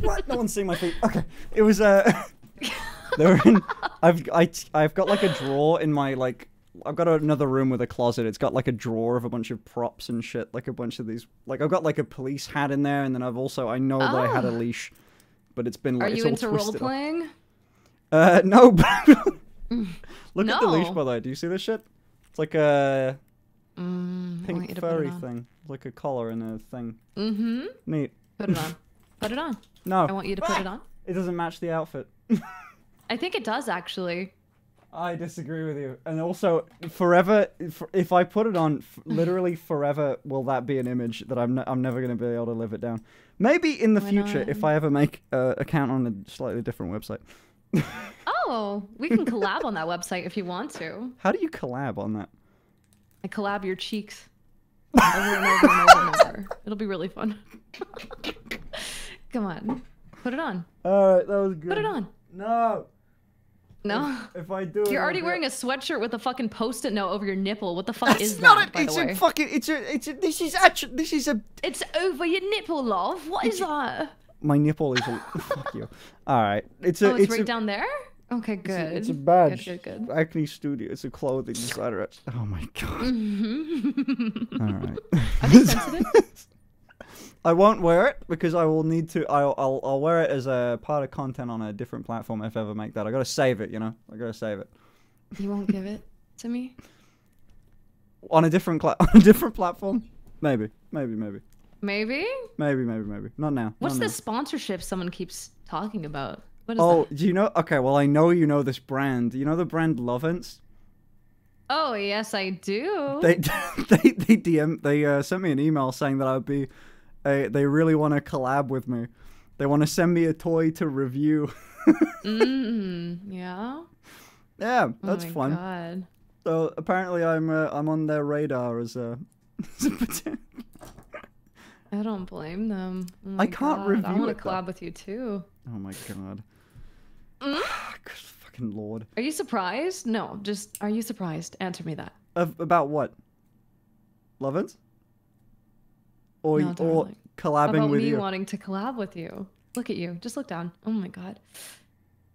What? No one's seeing my feet. Okay, it was uh. [LAUGHS] They're in. I've I I've got like a drawer in my like. I've got another room with a closet. It's got like a drawer of a bunch of props and shit. Like a bunch of these. Like I've got like a police hat in there, and then I've also I know that I had a Ah. leash, but it's been Are like it's you into role playing? Uh, no. [LAUGHS] Look at the leash, by the way. Do you see this shit? It's like a Mm, I want you pink to put it furry thing, like a collar and a thing. Mm-hmm. Neat. Put it on. Put it on. [LAUGHS] No, I want you to put it on. it doesn't match the outfit. I think it does actually. I disagree with you. And also, forever, if, I put it on, literally [LAUGHS] forever, will that be an image that I'm, I'm never going to be able to live it down? Maybe in the Why future, not? if I ever make an account on a slightly different website. Oh, we can collab on that website if you want to. How do you collab on that? I collab your cheeks. Over and over and over and over. It'll be really fun. [LAUGHS] Come on. Put it on. All right, that was good. Put it on. No. No. If I do You're I'll already wearing a sweatshirt with a fucking post-it note over your nipple. What the fuck It's is not that, a, by it's the a fucking, it's a, it's a, this is actually, this is a, It's over your nipple, love. What is that? My nipple is a, [LAUGHS] fuck you. All right. It's a, Oh, it's, it's right a, down there? Okay, it's good. a, it's a badge. Good, good, good. Acne Studio. It's a clothing designer. Oh my god. Mm-hmm. All right. [LAUGHS] Are they [LAUGHS] sensitive? I won't wear it because I will need to. I'll, I'll I'll wear it as a part of content on a different platform if I ever make that. I gotta save it. You know. I gotta save it You won't give it to me? on a different cla- on a different platform. Maybe. Maybe. Maybe. Maybe? Maybe. Maybe. Maybe. Not now. What's Not the now. sponsorship someone keeps talking about? What is Oh, that? do you know? Okay. Well, I know you know this brand. You know the brand Lovense. Oh, yes, I do. They [LAUGHS] they they DM they uh, sent me an email saying that I would be. Uh, they really want to collab with me. They want to send me a toy to review. [LAUGHS] mm, yeah. yeah, Oh that's my fun. God. So apparently, I'm uh, I'm on their radar as a. [LAUGHS] as a I don't blame them. Oh I can't God, I want to though. collab with you too. oh my god. Mm? [SIGHS] Good fucking lord. Are you surprised? No, just are you surprised? Answer me that. Of, about what? Lovense? Or No, or collabing About with me you? wanting to collab with you. Look at you. Just look down. Oh my god.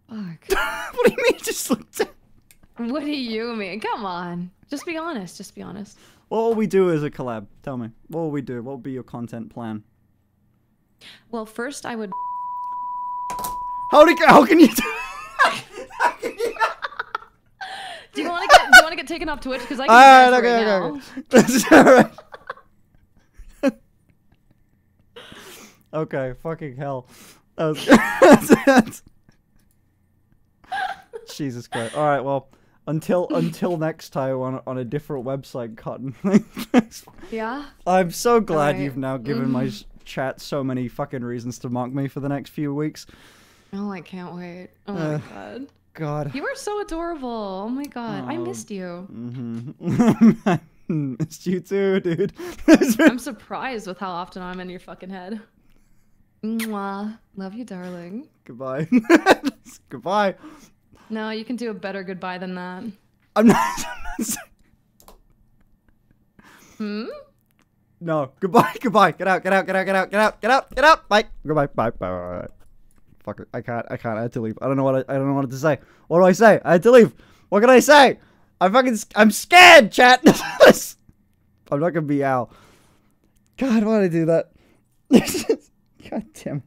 Fuck. [LAUGHS] what do you mean? Just look down. what do you mean? Come on. Just be honest. Just be honest. What will we do as a collab? Tell me. What will we do? What will be your content plan? Well, first I would. How do how can you do? [LAUGHS] Do you want to get? Do you want to get taken off Twitch? Because I can Alright, dance okay, right okay, now. okay. That's alright. [LAUGHS] Okay, fucking hell. That was- [LAUGHS] that's- Jesus Christ. All right, well, until [LAUGHS] until next time on on a different website, Cotton. [LAUGHS] Yeah. I'm so glad Alright. you've now given my chat so many fucking reasons to mock me for the next few weeks. Oh, I can't wait. Oh my Uh, god. God. You are so adorable. Oh my god. I Oh. missed you. Mm-hmm. [LAUGHS] Missed you too, dude. I'm surprised with how often I'm in your fucking head. Mwah. Love you, darling. Goodbye. Goodbye. No, you can do a better goodbye than that. I'm not. [LAUGHS] I'm not Hmm? no. Goodbye. [LAUGHS] Goodbye. Get out. Get out. Get out. Get out. Get out. Get out. Get out. Bye. Goodbye. Bye. Bye. Bye. bye. Fuck it. I can't. I can't. I had to leave. I don't know what. I, I don't know what to say. What do I say? I had to leave. What can I say? I'm fucking. I'm scared, chat. [LAUGHS] I'm not gonna be Al. God, why did I do that? God damn.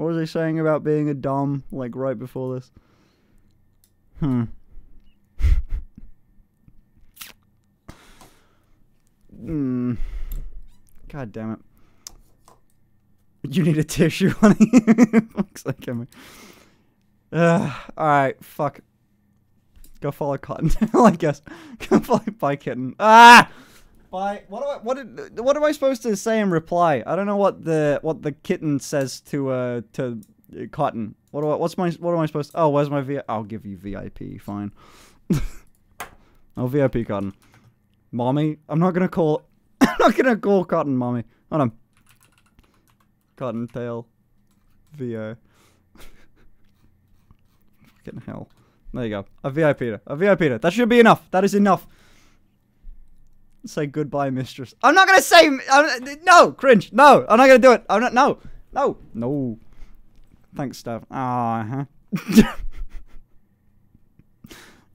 What was I saying about being a dom like right before this? Hmm. Hmm. God damn it. You need a tissue, [LAUGHS] honey. Looks like him. Uh, alright, fuck. Go follow Cottontail, [LAUGHS] I guess. Go follow Bye Kitten. Ah! What do I what what am I supposed to say in reply? I don't know what the what the kitten says to uh to uh, Cotton. What do I, what's my what am I supposed to, Oh, where's my V I'll give you VIP, fine. [LAUGHS] oh, VIP Cotton. Mommy, I'm not going to call [COUGHS] I'm not going to call Cotton mommy. Hold on. Cottontail VO. [LAUGHS] Fucking hell. There you go. A VIP. A VIP. That should be enough. That is enough. Say goodbye, mistress. I'm not gonna say. I'm, no, cringe. No, I'm not gonna do it. I'm not. No, no, no. Thanks, Steph. Ah, huh. [LAUGHS]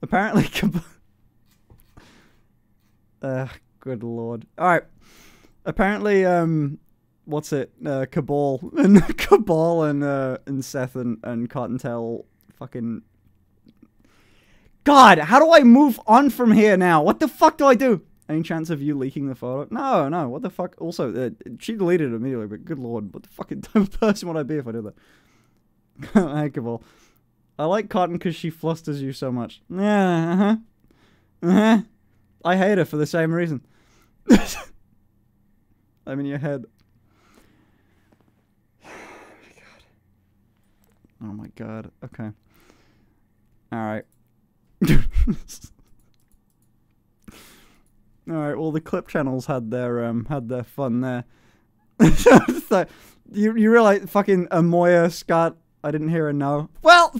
Apparently, [LAUGHS] uh, good lord. All right. Apparently, um, what's it? Uh, Cabal [LAUGHS] and Cabal and uh, and Seth and and Cottontail fucking. God, how do I move on from here now? What the fuck do I do? Any chance of you leaking the photo? No, no. What the fuck? Also, uh, she deleted it immediately, but good lord, what the fucking [LAUGHS] type of person would I be if I did that? [LAUGHS] Cabal. I like Cotton because she flusters you so much. Yeah, uh huh. Uh huh. I hate her for the same reason. [LAUGHS] I'm in your head. Oh my god. Oh my god. Okay. Alright. Alright, well the clip channels had their um had their fun there. [LAUGHS] so, you you realize fucking Amoya Scott I didn't hear a no. Well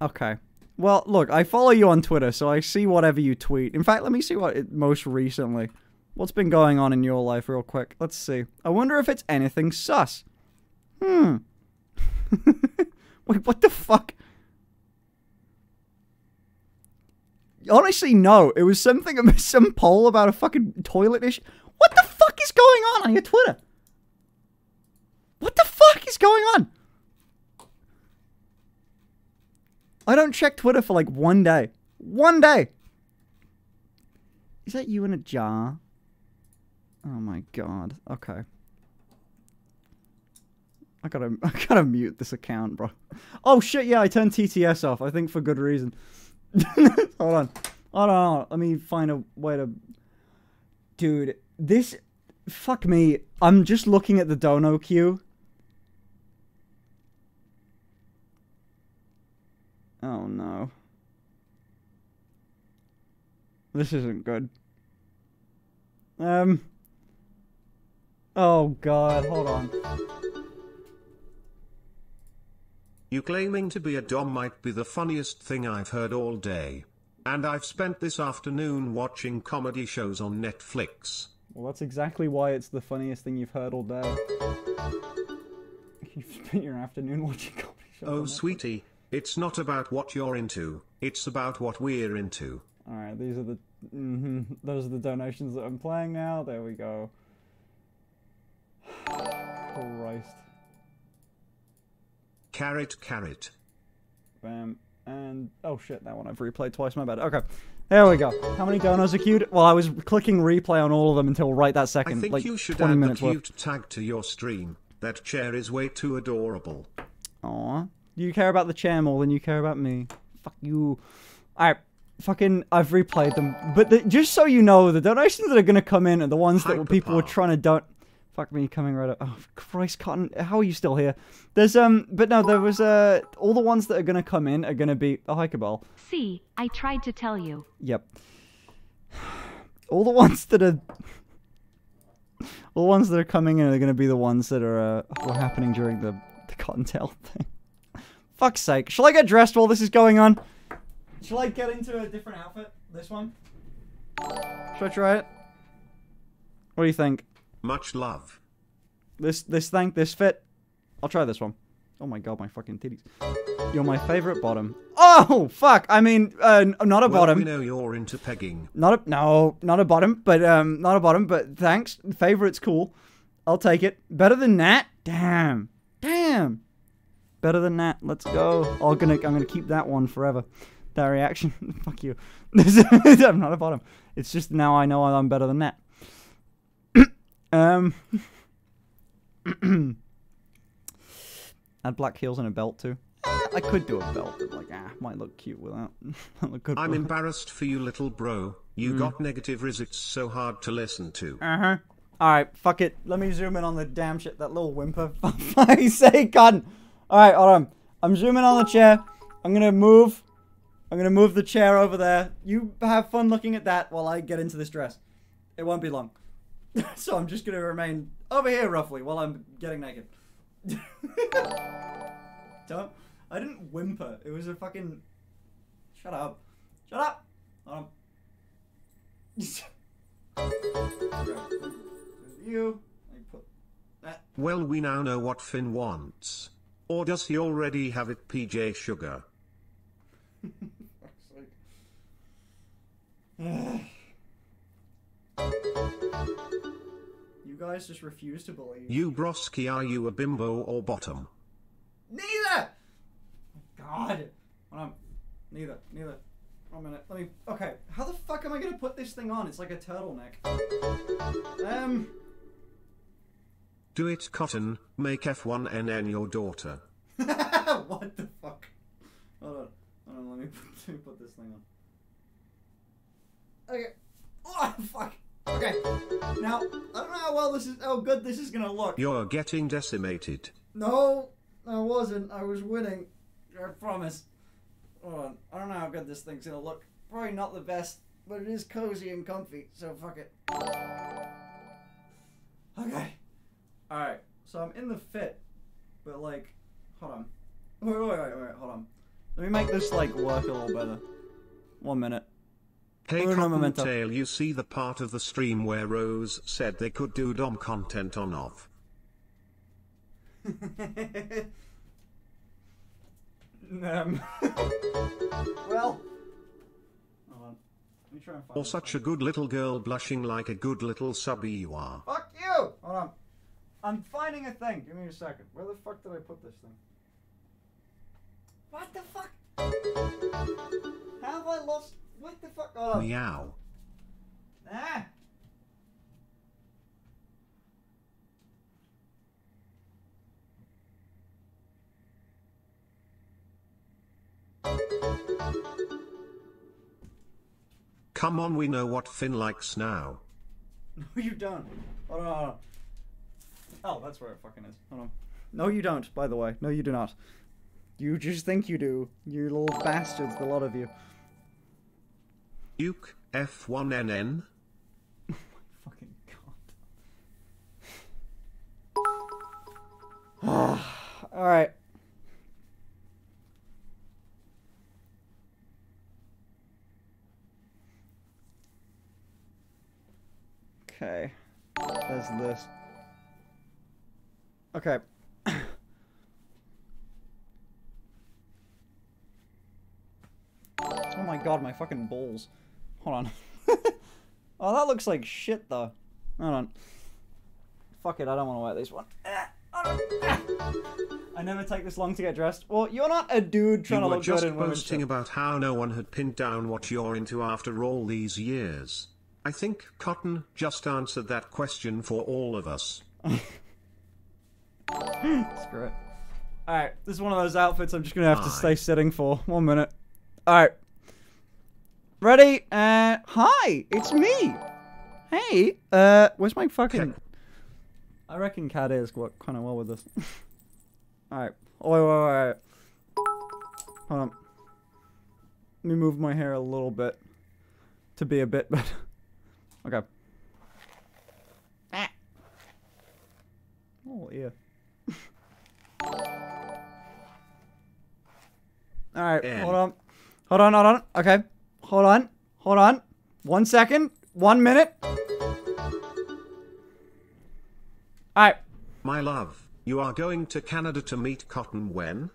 Okay. Well, look, I follow you on Twitter, so I see whatever you tweet. In fact, let me see what it most recently. What's been going on in your life, real quick? Let's see. I wonder if it's anything sus. Hmm. [LAUGHS] Wait, what the fuck? Honestly, no. It was something, [LAUGHS] some poll about a fucking toilet issue. What the fuck is going on on your Twitter? What the fuck is going on? I don't check Twitter for like one day. One day. Is that you in a jar? Oh my god. Okay. I gotta, [LAUGHS] I gotta mute this account, bro. Oh shit, yeah, I turned TTS off. I think for good reason. [LAUGHS] hold on, hold on, hold on. Let me find a way to. Dude, this, fuck me. I'm just looking at the dono queue. Oh no. This isn't good. Um. Oh god, hold on. You claiming to be a dom might be the funniest thing I've heard all day. And I've spent this afternoon watching comedy shows on Netflix. Well, that's exactly why it's the funniest thing you've heard all day. [LAUGHS] You've spent your afternoon watching comedy shows. Oh sweetie, it's not about what you're into, it's about what we're into. All right, these are the Mm -hmm, those are the donations that I'm playing now. There we go. [SIGHS] Christ. Carrot carrot. Bam. And oh shit, that one I've replayed twice. My bad. Okay, there we go. How many donos are queued? Well, I was clicking replay on all of them until right that second. I think like you should 20 add the minutes worth. cute tag to your stream. That chair is way too adorable. Aw. You care about the chair more than you care about me. Fuck you. Alright. Fucking, I've replayed them. But the, just so you know, the donations that are gonna come in are the ones that people were trying to don. Fuck me, coming right up. Oh, Christ, Cotton. How are you still here? There's, um, but no, there was, uh, all the ones that are gonna come in are gonna be. Oh, hi, Cabal. See, I tried to tell you. Yep. [SIGHS] All the ones that are. All the ones that are coming in are going to be the ones that are uh, were happening during the the cottontail [LAUGHS] thing. Fuck's sake! Shall I get dressed while this is going on? Shall I get into a different outfit? This one? Should I try it? What do you think? Much love. This this thing, this fit? I'll try this one. Oh my god, my fucking titties. You're my favorite bottom. Oh fuck! I mean, uh, not a Well, bottom. we know you're into pegging. Not a no, not a bottom, but um, not a bottom, but thanks. Favorite's cool. I'll take it. Better than that? Damn, damn. Better than that. Let's go. I'm gonna, I'm gonna keep that one forever. That reaction. [LAUGHS] Fuck you. [LAUGHS] I'm not a bottom. It's just now I know I'm better than that. Um. [CLEARS THROAT] Add black heels and a belt too. I could do a belt, but like, ah, might look cute without. [LAUGHS] look good. I'm embarrassed for you, little bro. You got negative results so hard to listen to. Uh huh. All right, fuck it. Let me zoom in on the damn shit. That little whimper. [LAUGHS] For fuck's sake, cunt. All right, hold on. I'm zooming on the chair. I'm gonna move. I'm gonna move the chair over there. You have fun looking at that while I get into this dress. It won't be long. [LAUGHS] so I'm just gonna remain over here roughly while I'm getting naked. [LAUGHS] Don't. I didn't whimper. It was a fucking. Shut up. Shut up. Hold on. [LAUGHS] you. I put that. Well, we now know what Finn wants. Or does he already have it, PJ Sugar? [SIGHS] [SIGHS] You guys just refuse to believe. You broski, are you a bimbo or bottom? Neither. God. Hold on. Neither. Neither. One minute. Let me. Okay. How the fuck am I gonna put this thing on? It's like a turtleneck. Um. Do it, Cotton. Make F1NN your daughter. [LAUGHS] what the fuck? Hold on. Hold on. Let me put, let me put this thing on. Okay. Oh [LAUGHS] fuck. Okay. Now I don't know how well this is. How good this is gonna look. You're getting decimated. No, I wasn't. I was winning. I promise. Hold on. I don't know how good this thing's gonna look. Probably not the best, but it is cozy and comfy, so fuck it. Okay. Alright, so I'm in the fit, but like, hold on. Wait, wait, wait, wait, hold on. Let me make this like work a little better. One minute. Hey, no. Cottontail, you see the part of the stream where Rose said they could do Dom content on off. um, [LAUGHS] well. Hold. Let me try and find Or such a good little girl blushing like a good little subby you are. Fuck you! Hold on. I'm finding a thing. Give me a second. Where the fuck did I put this thing? What the fuck? How have I lost? What the fuck? Hold on. Meow. Ah! Come on, we know what Finn likes now. [LAUGHS] No, you don't. Hold on, hold on. Oh, that's where it fucking is. Hold on. No, you don't, by the way. No, you do not. You just think you do. You little bastards, the lot of you. Uke, F1NN. My Fucking god. [SIGHS] Alright. Okay. There's this. Okay. [CLEARS THROAT] oh my god, my fucking balls. Hold on. [LAUGHS] oh, that looks like shit though. Hold on. Fuck it, I don't want to wear this one. On. Ah. I never take this long to get dressed. Well, you're not a dude trying you to look good in women's boasting about how no one had pinned down what you're into after all these years. I think Cotton just answered that question for all of us. [LAUGHS] Screw it. Alright, this is one of those outfits I'm just gonna have to stay sitting for. One minute. Alright. Ready? Uh, hi, it's me. Hey, uh, where's my fucking... I reckon Cat is work kind of well with this. [LAUGHS] Alright. Oh, wait, wait, wait. Hold on. Let me move my hair a little bit to be a bit [LAUGHS] better. okay. Oh, yeah. [LAUGHS] Alright, hold on. Hold on, hold on. Okay. Hold on. Hold on. One second. One minute. Alright. My love, you are going to Canada to meet Cotton when?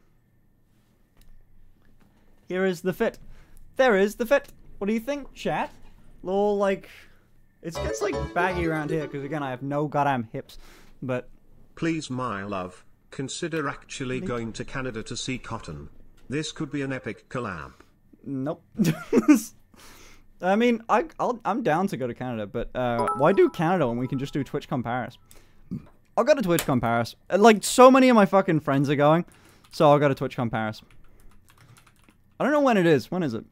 Here is the fit. There is the fit. What do you think, chat? Little, like... It gets, like, baggy around here, because, again, I have no goddamn hips. But, Please, my love, consider actually going to Canada to see Cotton. This could be an epic collab. Nope. [LAUGHS] I mean, I, I'll, I'm down to go to Canada, but uh, why do Canada when we can just do TwitchCon Paris? I'll go to TwitchCon Paris. Uh, Like, so many of my fucking friends are going, so I'll go to TwitchCon Paris. I don't know when it is. When is it?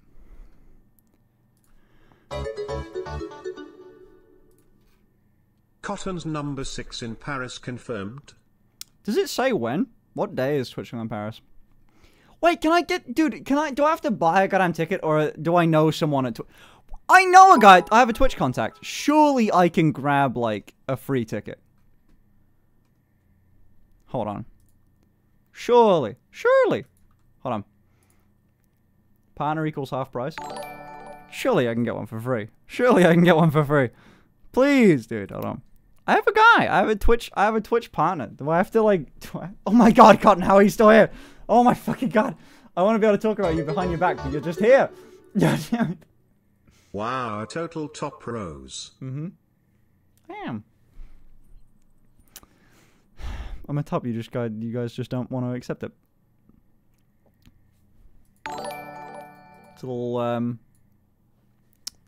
Cotton's number 6 in Paris confirmed. Does it say when? What day is TwitchCon Paris? Wait, can I get, dude? Can I? Do I have to buy a goddamn ticket, or do I know someone at? Tw- I know a guy. I have a Twitch contact. Surely I can grab like a free ticket. Hold on. Surely, surely. Hold on. Partner equals half price. Surely I can get one for free. Surely I can get one for free. Please, dude. Hold on. I have a guy. I have a Twitch. I have a Twitch partner. Do I have to like? I, oh my God, Cotton, how are you still here? Oh my fucking God! I want to be able to talk about you behind your back, but you're just here. [LAUGHS] Wow, a total top rose. Mm-hmm. Damn. I'm a top. You just guys. You guys just don't want to accept it. It's a little um.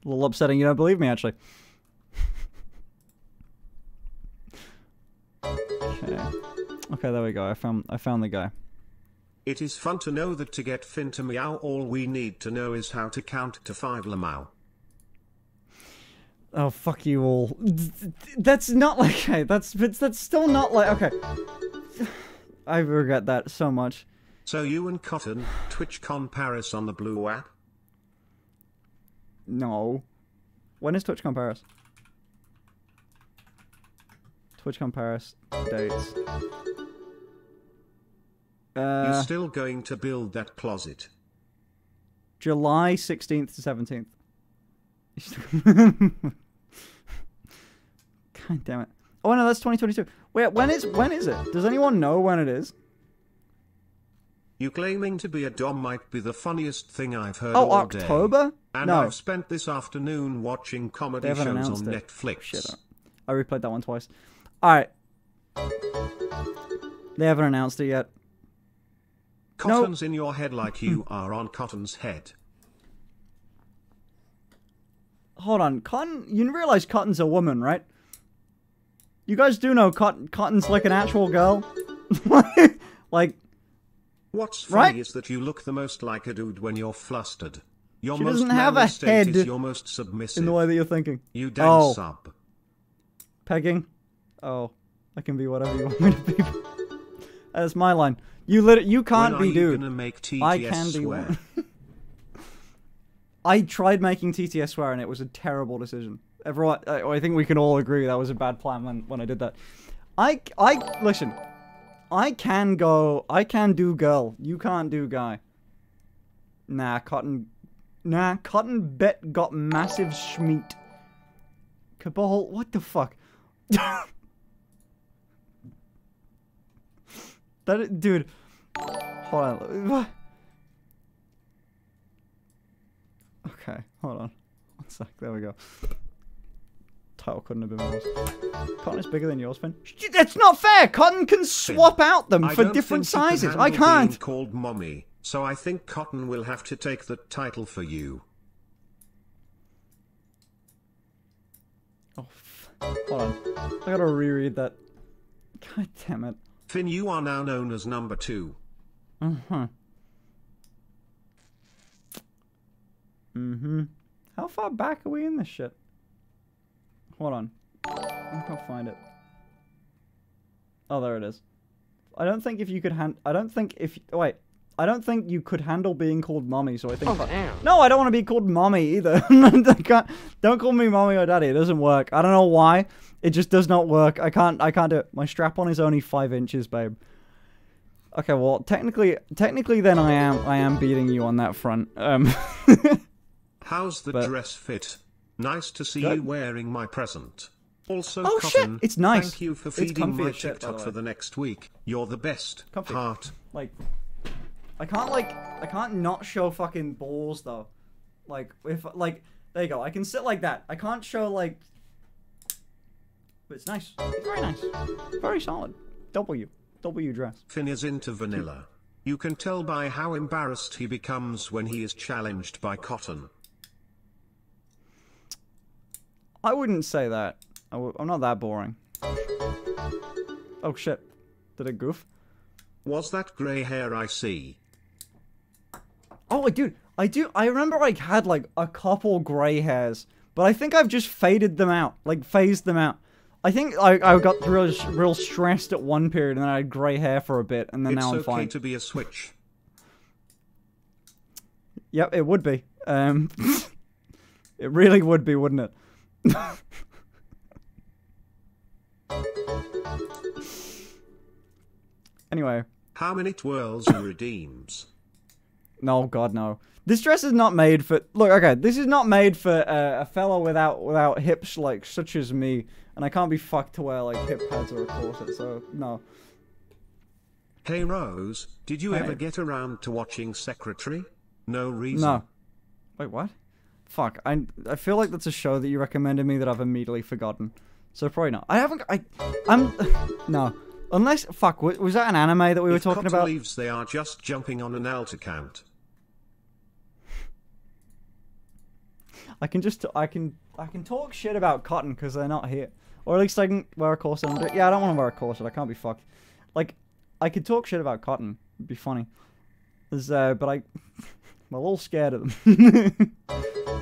A little upsetting. You don't believe me, actually. [LAUGHS] okay. Okay, there we go. I found. I found the guy. It is fun to know that to get fin to meow all we need to know is how to count to 5 lamau. Oh fuck you all. That's not like [LAUGHS] okay. That's but that's still not like okay. [SIGHS] I regret that so much. So you and Cotton, TwitchCon Paris on the Blue app? No. When is TwitchCon Paris? TwitchCon Paris dates. Uh, still going to build that closet? July 16th to 17th. [LAUGHS] God damn it. Oh no, that's 2022. Wait, when is when is it? Does anyone know when it is? You claiming to be a dom might be the funniest thing I've heard Oh, all day. October? And No. I've spent this afternoon watching comedy shows on it. Netflix. Shit. I replayed that one twice. Alright. They haven't announced it yet. Cotton's in your head like you [CLEARS THROAT] are on Cotton's head. Hold on. Cotton, you realize Cotton's a woman, right? You guys do know Cotton, Cotton's like an actual girl? [LAUGHS] like, What's Right? funny is that you look the most like a dude when you're flustered. Your She most doesn't have a head is your most submissive. in the way that you're thinking. You dang Oh. sub. Pegging? Oh, I can be whatever you [LAUGHS] want me to be. That's my line. You lit- you can't when be dude. gonna make TTS I can be swear? one. [LAUGHS] I tried making TTS swear and it was a terrible decision. Everyone, I, I think we can all agree that was a bad plan when, when I did that. I, I, listen, I can go, I can do girl. You can't do guy. Nah, Cotton, nah, Cotton bet got massive schmeat. Cabal, what the fuck? [LAUGHS] that, dude, hold on. What? Okay, hold on. One sec, there we go. title couldn't have been worse. Cotton is bigger than yours, Finn. That's not fair. Cotton can swap out them I for different sizes. I can't. called mommy, so I think Cotton will have to take the title for you. Oh, f- hold on. I gotta reread that. God damn it. Finn, you are now known as number two. Mm-hmm. Mm-hmm. How far back are we in this shit? Hold on. I can't find it. Oh, there it is. I don't think if you could hand. I don't think if. Wait. I don't think you could handle being called mommy, so I think. oh, No, I don't want to be called mommy either. [LAUGHS] Don't call me mommy or daddy. It doesn't work. I don't know why. It just does not work. I can't. I can't do it. My strap on is only five inches, babe. Okay, well, technically, technically, then I am. I am beating you on that front. Um. [LAUGHS] How's the But- dress fit? Nice to see Good. you wearing my present. Also, Oh, shit, it's nice. Thank you for feeding my shit, by the TikTok for the next week. You're the best. Comfy. Heart. like I can't like I can't not show fucking balls though. Like if like there you go. I can sit like that. I can't show like but it's nice. It's very nice. Very solid. W. W dress. Finn is into vanilla. You can tell by how embarrassed he becomes when he is challenged by Cotton. I wouldn't say that. I w- I'm not that boring. Oh shit. Did it goof? Was that grey hair I see? Oh, I dude, I do. I remember I had like a couple gray hairs, but I think I've just faded them out, like phased them out. I think I, I got real real stressed at one period, and then I had gray hair for a bit, and then it's now I'm okay fine. to be a switch. Yep, it would be. Um, [LAUGHS] it really would be, wouldn't it? [LAUGHS] anyway, How many twirls and redeems? No, God, no. This dress is not made for. Look, okay, this is not made for uh, a fella without without hips like such as me, and I can't be fucked to wear like hip pads or a corset. So no. Hey Rose, did you Hey. ever get around to watching Secretary? No reason. No. Wait, what? Fuck. I I feel like that's a show that you recommended me that I've immediately forgotten. So probably not. I haven't. I I'm [SIGHS] no. Unless fuck. Was that an anime that we were if talking about? leaves, they are just jumping on an alt account. I can just I can I can talk shit about cotton because they're not here, or at least I can wear a corset. Under it. Yeah, I don't want to wear a corset. I can't be fucked. Like, I could talk shit about cotton. It'd be funny. Uh, but I, [LAUGHS] I'm a little scared of them. [LAUGHS]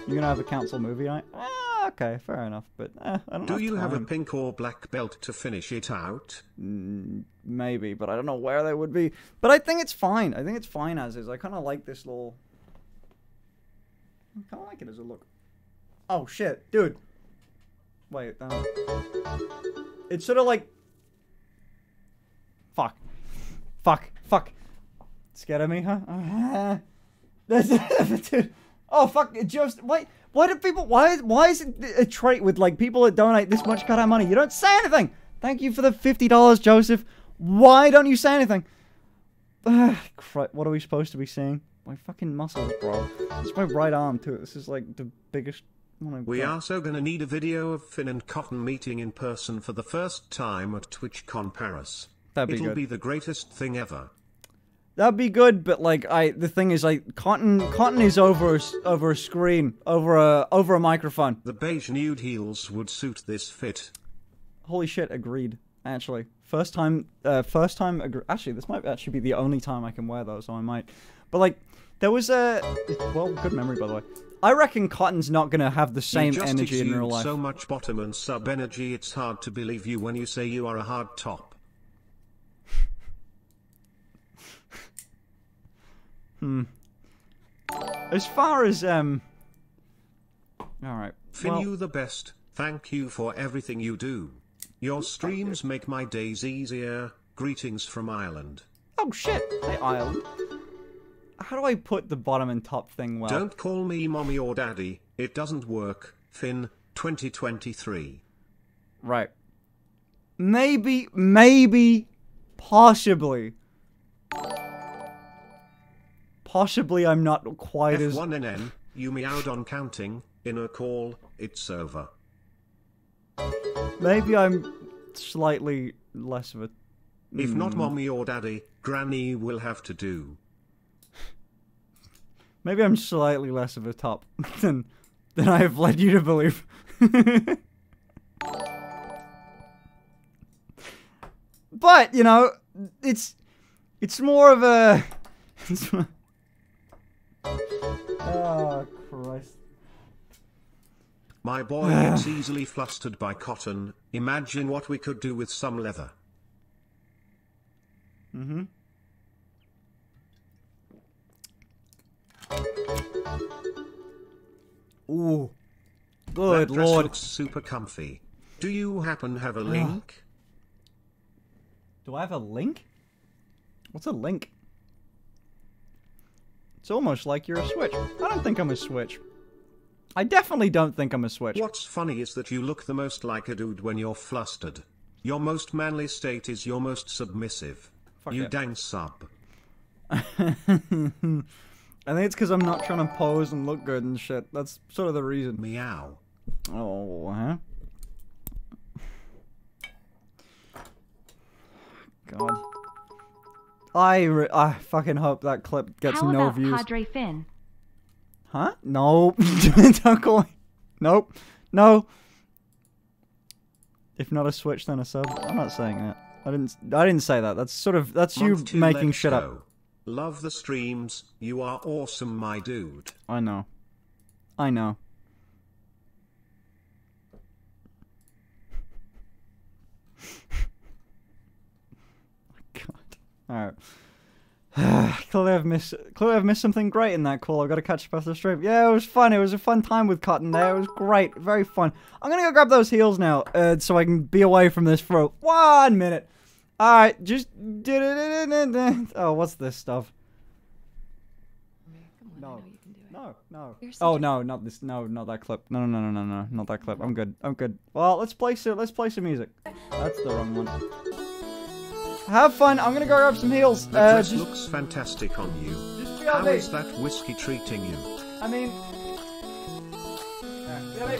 You're gonna have a council movie night? Ah, okay, fair enough. But eh, I don't. Do have you have a pink or black belt to finish it out? Maybe, but I don't know where they would be. But I think it's fine. I think it's fine as is. I kind of like this little. I kind of like it as a look. Oh shit, dude. Wait, um, it's sort of like. Fuck, fuck, fuck. Scared of me, huh? [LAUGHS] Uh, dude. Oh fuck! It just wait. Why do people? Why? Why is it a trait with like people that donate this much cut out money? You don't say anything. Thank you for the fifty dollars, Joseph. Why don't you say anything? [SIGHS] Cri- what are we supposed to be seeing? My fucking muscles, bro. It's my right arm too. This is like the biggest one I've We got. are so gonna need a video of Finn and Cotton meeting in person for the first time at TwitchCon Paris. That'd be It'll good. be the greatest thing ever. That'd be good, but like I, the thing is, like cotton, cotton is over a, over a screen, over a over a microphone. The beige nude heels would suit this fit. Holy shit! Agreed. Actually, first time, uh, first time. Actually, this might actually be the only time I can wear those, so I might. But like, there was a well, good memory by the way. I reckon Cotton's not gonna have the same you just energy in real life. so much bottom and sub energy it's hard to believe you when you say you are a hard top. [LAUGHS] hmm. As far as um, all right. Finn, well, you the best. Thank you for everything you do. Your streams make my days easier. Greetings from Ireland. oh shit! Hey Ireland. How do I put the bottom and top thing well? Don't call me mommy or daddy. It doesn't work. Finn, 2023. Right. Maybe, maybe, possibly. Possibly I'm not quite as. F1NN, you meowed on counting. In a call, it's over. Maybe I'm slightly less of a. If not Hmm. mommy or daddy, granny will have to do. Maybe I'm slightly less of a top [LAUGHS] than than I have led you to believe. [LAUGHS] but you know, it's it's more of a. [LAUGHS] it's more- oh Christ! My boy [SIGHS] gets easily flustered by cotton. Imagine what we could do with some leather. Mm-hmm. Ooh, good that dress lord! looks super comfy. Do you happen have a link? Do I have a link? What's a link? It's almost like you're a switch. I don't think I'm a switch. I definitely don't think I'm a switch. What's funny is that you look the most like a dude when you're flustered. Your most manly state is your most submissive. Fuck you it. dang sub. [LAUGHS] I think it's because I'm not trying to pose and look good and shit. That's sort of the reason. Meow. Oh, huh? God. I, re- I fucking hope that clip gets How no about views. Padre Finn? Huh? No. [LAUGHS] Don't call me. Nope. No. If not a switch, then a sub. I'm not saying that. I didn't. I didn't say that. That's sort of. That's you Month two, making let's shit up. Love the streams. You are awesome, my dude. I know. I know. [LAUGHS] God. Alright. [SIGHS] clearly I've missed clearly I've missed something great in that call. I've got to catch up after the stream. Yeah, it was fun. It was a fun time with Cotton there. It was great. Very fun. I'm gonna go grab those heels now, uh, so I can be away from this for one minute. Alright, just Oh, what's this stuff? Come on, No. I know you can do it. No, no. Oh no, not this. No, not that clip. No, no, no, no, no, no, not that clip. I'm good. I'm good. Well, let's play some. Let's play some music. That's the wrong one. Have fun. I'm gonna go grab some heels. The Uh, dress just, looks fantastic on you. just How BRB. is that whiskey treating you? I mean. Yeah,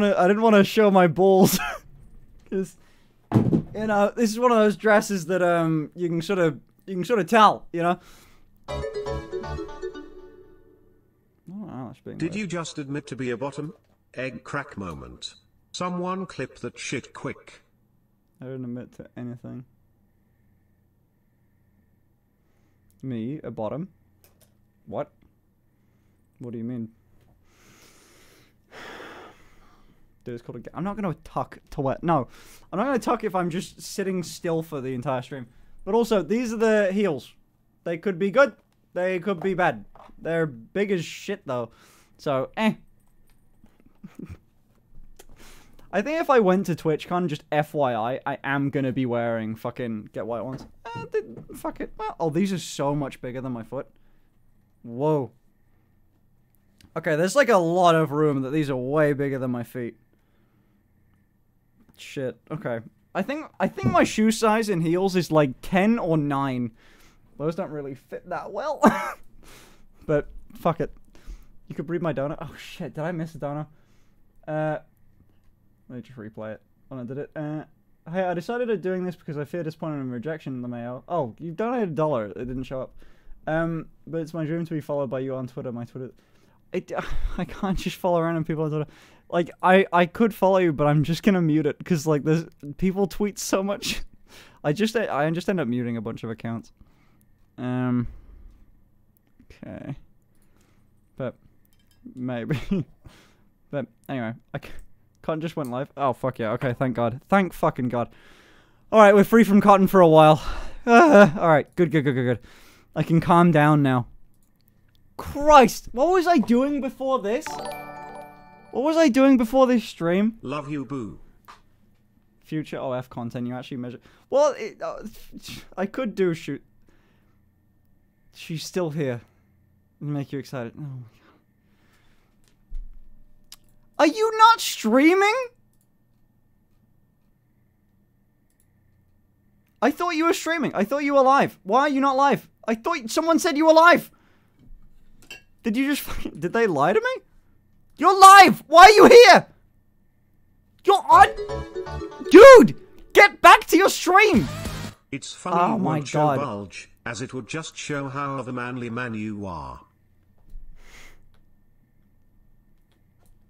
want to. I didn't want to show my balls, [LAUGHS] because you know this is one of those dresses that um you can sort of you can sort of tell, you know. Oh, Did weird. you just admit to be a bottom? Egg crack moment. Someone clip that shit quick. I didn't admit to anything. Me, a bottom? What? What do you mean? Dude, it's called I'm not gonna tuck to wet. No, I'm not gonna tuck if I'm just sitting still for the entire stream. But also, these are the heels. They could be good. They could be bad. They're big as shit though. So, eh. [LAUGHS] I think if I went to TwitchCon, just FYI, I am gonna be wearing fucking get white ones. Eh, th- fuck it. Well, oh, these are so much bigger than my foot. Whoa. Okay, there's like a lot of room that these are way bigger than my feet. Shit. Okay. I think I think my shoe size in heels is like 10 or 9. Those don't really fit that well. [LAUGHS] but fuck it. You could breed my donut. Oh shit, did I miss a donut? Uh let me just replay it. Oh no, did it? Uh Hey, I decided on doing this because I fear disappointment and rejection in the mail. Oh, you've donated a dollar. It didn't show up. Um, but it's my dream to be followed by you on Twitter. My Twitter, it, [LAUGHS] I can't just follow random people on Twitter. Like I, I could follow you, but I'm just gonna mute it because like there's people tweet so much. [LAUGHS] I just, I just end up muting a bunch of accounts. Um. Okay. But maybe. [LAUGHS] but anyway, I c- Cotton just went live. Oh fuck yeah. Okay, thank God. Thank fucking God. All right, we're free from Cotton for a while. [SIGHS] All right, good, good, good, good, good. I can calm down now. Christ, what was I doing before this? What was I doing before this stream? Love you, boo. Future OF content, you actually measure. Well, it, uh, I could do shoot. She's still here. Make you excited. Oh my god. Are you not streaming? I thought you were streaming. I thought you were live. Why are you not live? I thought someone said you were live. Did you just [LAUGHS] fucking, did they lie to me? You're live. Why are you here? You're on. Dude, get back to your stream. It's funny Oh you my show God. bulge, as it would just show how of a manly man you are.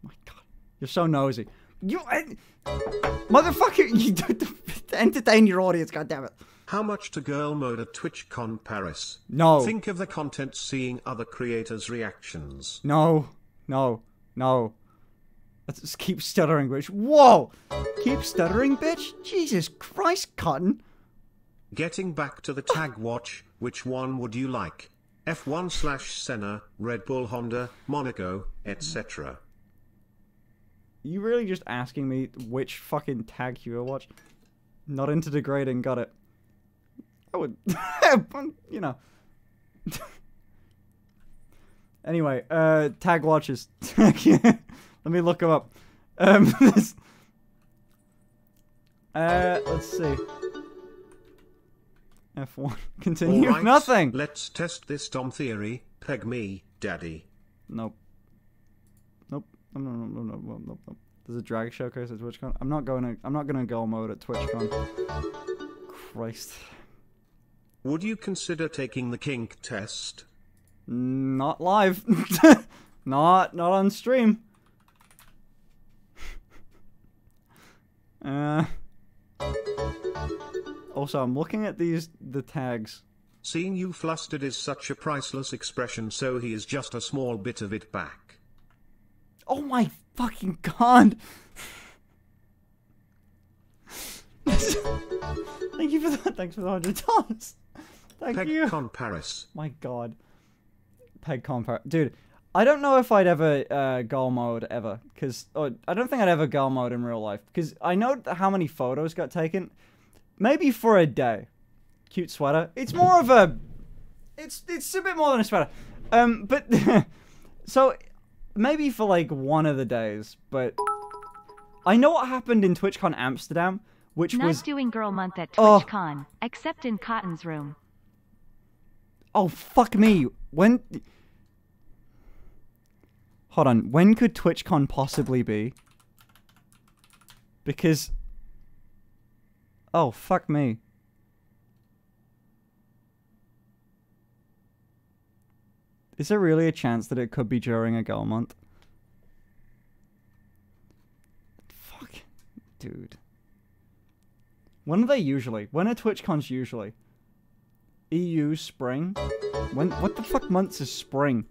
my god. You're so nosy. You I- motherfucker, [LAUGHS] you do to entertain your audience, goddammit. How much to girl mode at TwitchCon Paris? No. Think of the content seeing other creators' reactions. No. No. No. Let's just keep stuttering, bitch. Whoa! Keep stuttering, bitch? Jesus Christ, Cotton. Getting back to the tag watch, which one would you like? F1 slash Senna, Red Bull Honda, Monaco, etc. You really just asking me which fucking tag you will watch? Not into degrading, got it. I would, [LAUGHS] you know. Anyway, uh, tag watches. [LAUGHS] Let me look them up. Um, [LAUGHS] this- uh, let's see. F1. [LAUGHS] Continue. Alright, Nothing. Let's test this Dom theory. Peg me, daddy. Nope. Nope. No, no, no, no, no, no, no, no. There's a drag showcase at TwitchCon. I'm not going to. I'm not going to go mode at TwitchCon. Christ. Would you consider taking the kink test? Not live. [LAUGHS] not not on stream. [LAUGHS] Uh. Also, I'm looking at these the tags. Seeing you flustered is such a priceless expression, so he is just a small bit of it back. Oh my fucking god! [LAUGHS] Thank you for that. Thanks for the hundred dollars. Thank you. PegCon Paris. My god. Peg compar. Dude, I don't know if I'd ever uh, goal mode ever. Because I don't think I'd ever goal mode in real life. Because I know how many photos got taken. Maybe for a day. Cute sweater. It's more of a. It's it's a bit more than a sweater. Um, but [LAUGHS] so maybe for like one of the days. But I know what happened in TwitchCon Amsterdam, which Not was doing girl month at Oh. TwitchCon, except in Cotton's room. Oh fuck me. When Hold on. When could TwitchCon possibly be? Because Oh fuck me. Is there really a chance that it could be during a girl month? Fuck. Dude. When are they usually? When are TwitchCons usually? EU spring? When what the fuck months is spring?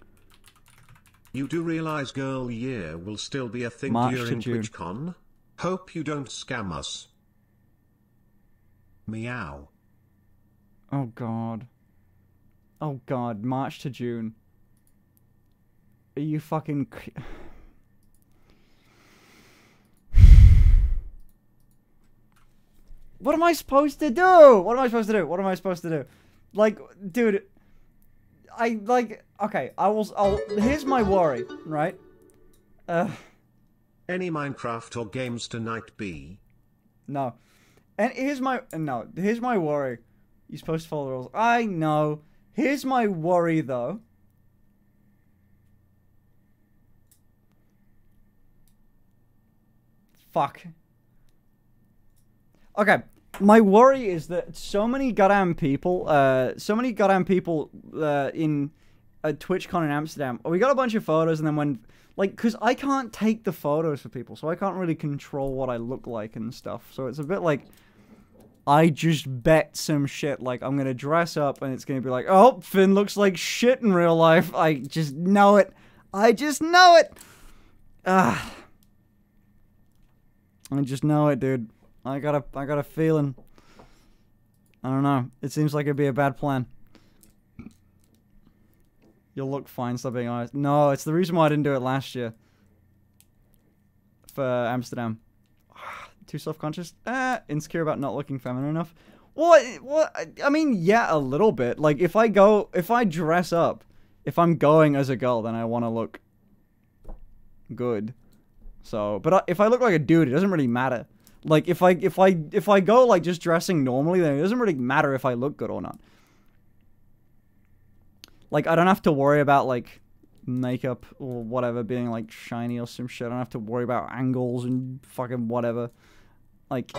You do realize Girl Year will still be a thing March during. TwitchCon? Hope you don't scam us. Meow. Oh god. Oh god, March to June. Are you fucking [SIGHS] What am I supposed to do? What am I supposed to do? What am I supposed to do? Like, dude, I like okay, I will I'll here's my worry, right? Uh Any Minecraft or games tonight be? No. And here's my no. Here's my worry. You're supposed to follow the rules. I know. Here's my worry though. Fuck. Okay. My worry is that so many goddamn people, uh, so many goddamn people, uh, in a TwitchCon in Amsterdam. We got a bunch of photos, and then when, like, because I can't take the photos for people, so I can't really control what I look like and stuff. So it's a bit like I just bet some shit. Like I'm gonna dress up, and it's gonna be like, oh, Finn looks like shit in real life. I just know it. I just know it. Ah. I just know it, dude. I got a I got a feeling. I don't know. It seems like it'd be a bad plan. You'll look fine, being honest. No, it's the reason why I didn't do it last year. For Amsterdam. [SIGHS] Too self-conscious? Eh, insecure about not looking feminine enough. What? What? I mean, yeah, a little bit. Like, if I go, if I dress up, if I'm going as a girl, then I want to look good. So, but I, if I look like a dude, it doesn't really matter. Like, if I, if I, if I go like just dressing normally, then it doesn't really matter if I look good or not. Like, I don't have to worry about like makeup or whatever being like shiny or some shit. I don't have to worry about angles and fucking whatever. Like. [LAUGHS]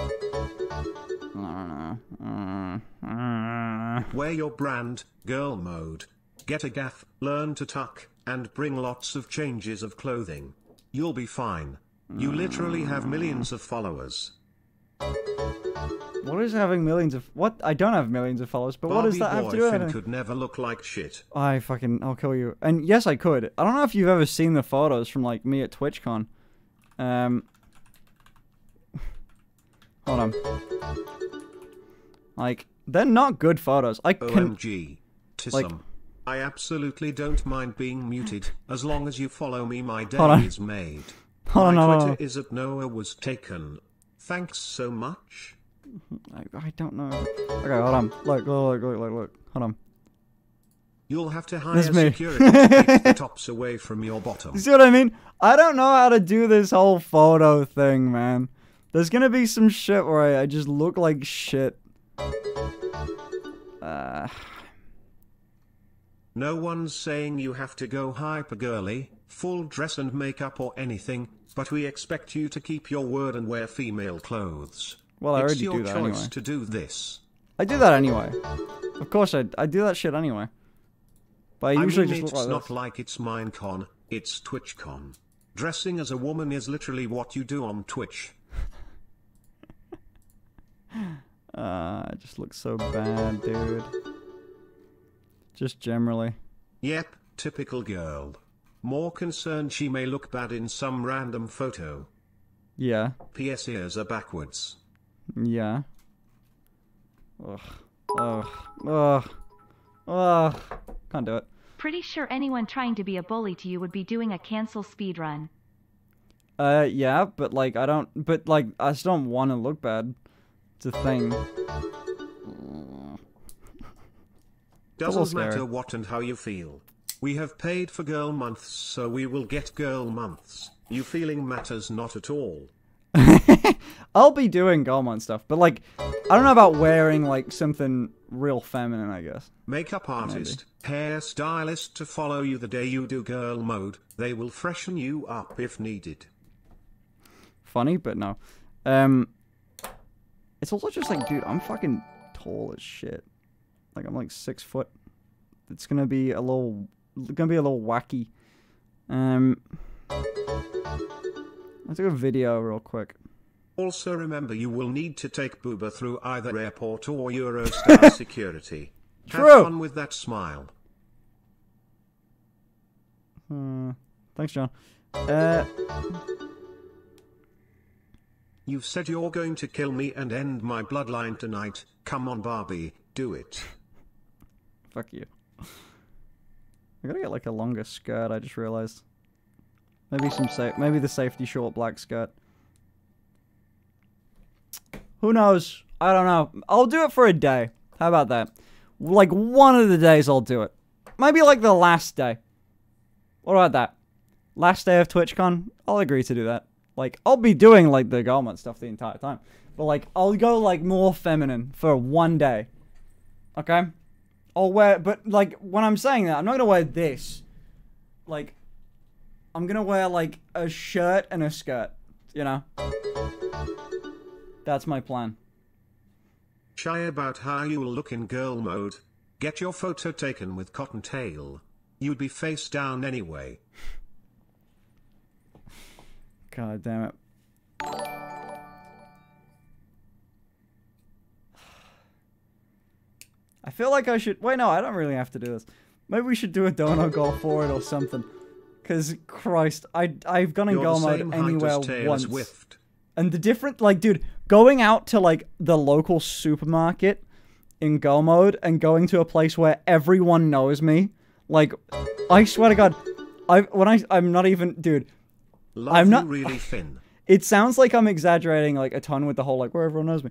Wear your brand, girl mode. Get a gaff, learn to tuck, and bring lots of changes of clothing. You'll be fine. You literally have millions of followers. What is having millions of what? I don't have millions of followers, but what does that have to do with anything? could never look like shit. I fucking I'll kill you. And yes, I could. I don't know if you've ever seen the photos from like me at TwitchCon. Um, hold on. Like they're not good photos. I can. OMG. Tism. like- I absolutely don't mind being muted, as long as you follow me my day is made. Hold on, my Twitter is at Noah was taken. Thanks so much. I, I don't know. Okay, hold on. Look, look, look, look, look, look. Hold on. You'll have to hire security to keep the [LAUGHS] tops away from your bottom. You see what I mean? I don't know how to do this whole photo thing, man. There's gonna be some shit where I, I just look like shit. Uh, No one's saying you have to go hyper girly, full dress and makeup or anything, but we expect you to keep your word and wear female clothes. well, I it's already do that anyway. It's your choice to do this. I do that anyway. Of course, I I do that shit anyway. But I I usually mean, just it's like not this. like it's Minecon, it's TwitchCon. Dressing as a woman is literally what you do on Twitch. [LAUGHS] Uh, I just look so bad, dude. Just generally. Yep, typical girl. More concerned she may look bad in some random photo. Yeah. PS ears are backwards. Yeah. Ugh. Ugh. Ugh. Ugh. Can't do it. Pretty sure anyone trying to be a bully to you would be doing a cancel speedrun. Uh, yeah, but like, I don't, but like, I just don't want to look bad. It's a thing. Doesn't matter what and how you feel. We have paid for girl months, so we will get girl months. You feeling matters not at all. [LAUGHS] I'll be doing Gormon stuff, but like, I don't know about wearing like something real feminine, I guess. Makeup artist, hair stylist to follow you the day you do girl mode. They will freshen you up if needed. Funny, but no. Um, it's also just like, dude, I'm fucking tall as shit. Like, I'm like six foot. It's gonna be a little, gonna be a little wacky. Um, let's do a video real quick. Also remember you will need to take Booba through either airport or Eurostar [LAUGHS] security. True. Have fun with that smile. Uh, thanks, John. Uh, You've said you're going to kill me and end my bloodline tonight. Come on Barbie, do it. [LAUGHS] fuck you. I gotta get like a longer skirt. I just realized. Maybe some safe. Maybe the safety short black skirt. Who knows? I don't know. I'll do it for a day. How about that? Like one of the days I'll do it. Maybe like the last day. What about that? Last day of TwitchCon? I'll agree to do that. Like I'll be doing like the garment stuff the entire time. But like I'll go like more feminine for one day. Okay? I'll wear but like when I'm saying that, I'm not gonna wear this. Like I'm gonna wear like a shirt and a skirt, you know? That's my plan. Shy about how you'll look in girl mode. Get your photo taken with Cottontail. You'd be face down anyway. God damn it. I feel like I should. Wait, no, I don't really have to do this. Maybe we should do a dono goal for it or something. Because, Christ, I, I've gone in You're goal mode anywhere once. And the different, like, dude, going out to like the local supermarket in go mode and going to a place where everyone knows me, like, I swear to God, I when I I'm not even, dude. Love I'm not- really [LAUGHS] thin. It sounds like I'm exaggerating like a ton with the whole like where everyone knows me.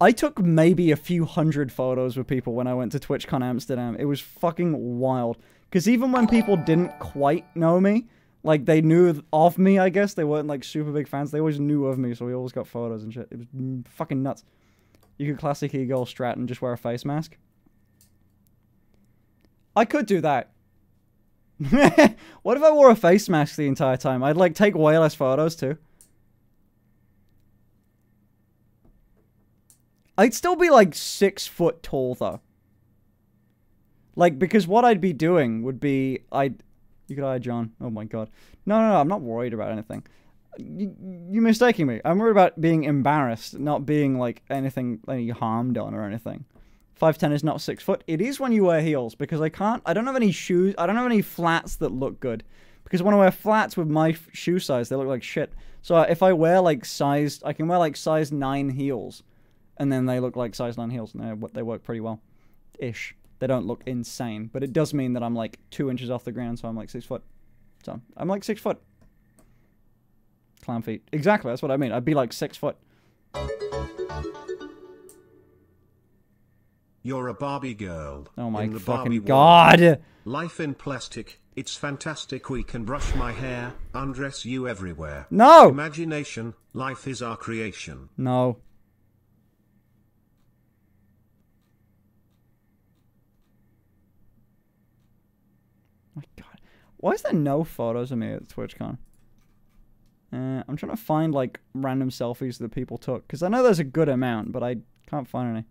I took maybe a few hundred photos with people when I went to TwitchCon Amsterdam. It was fucking wild. Because even when people didn't quite know me, like they knew of me, I guess they weren't like super big fans. They always knew of me, so we always got photos and shit. It was fucking nuts. You could classic e-girl strat and just wear a face mask. I could do that. [LAUGHS] what if I wore a face mask the entire time? I'd like take way less photos too. I'd still be like six foot tall though. Like because what I'd be doing would be I'd you could eye John. Oh my god. No no no, I'm not worried about anything. You, you're mistaking me. I'm worried about being embarrassed, not being like anything any harm done or anything. Five ten is not six foot. It is when you wear heels because I can't. I don't have any shoes. I don't have any flats that look good because when I wear flats with my shoe size, they look like shit. So uh, if I wear like size, I can wear like size nine heels, and then they look like size nine heels, and they they work pretty well, ish. They don't look insane, but it does mean that I'm like two inches off the ground, so I'm like six foot. So I'm like six foot. Clown feet. Exactly. That's what I mean. I'd be like six foot. You're a Barbie girl. Oh my in the Barbie fucking world. god. Life in plastic. It's fantastic. We can brush my hair, undress you everywhere. No. Imagination. Life is our creation. No. My God, why is there no photos of me at TwitchCon? Uh, I'm trying to find like random selfies that people took because I know there's a good amount, but I can't find any.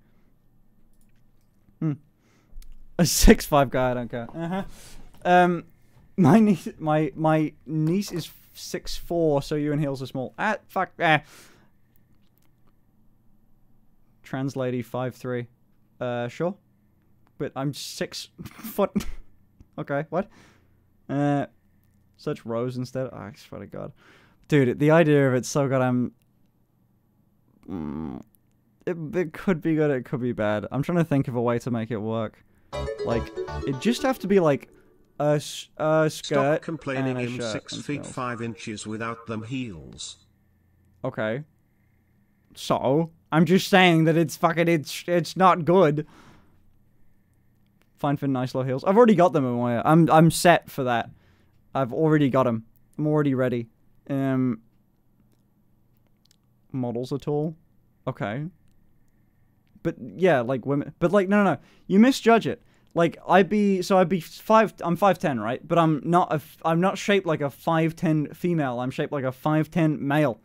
Hmm. A six five guy. I don't care. Uh-huh. Um, my niece, my my niece is six four, so you and heels are small. Ah, fuck. Ah. Trans lady five three. Uh, sure. But I'm six foot. [LAUGHS] okay, what? Uh, search Rose instead. Oh, I swear to God, dude, the idea of it's so good. I'm. Mm, it it could be good. It could be bad. I'm trying to think of a way to make it work. Like, it just have to be like a a skirt. Stop complaining. and a shirt six feet heels. five inches without them heels. Okay. So I'm just saying that it's fucking it's it's not good. Fine for nice low heels. I've already got them my. I'm I'm set for that. I've already got them. I'm already ready. Um. Models at all? Okay. But yeah, like women. But like no no no. You misjudge it. Like I'd be so I'd be five. I'm five ten, right? But I'm not a. I'm not shaped like a five ten female. I'm shaped like a five ten male.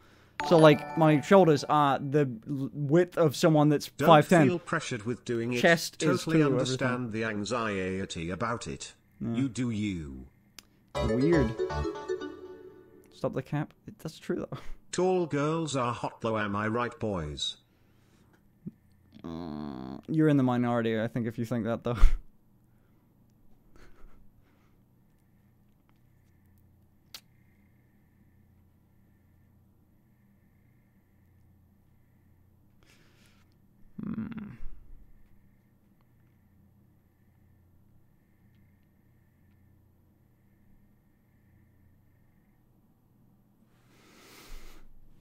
So like my shoulders are the width of someone that's five ten. feel pressured with doing it. Chest is totally too, understand the anxiety about it. You do you. Weird. Stop the cap. That's true though. Tall girls are hot though, am I right, boys? Mm, you're in the minority, I think, if you think that though. [LAUGHS] Hmm.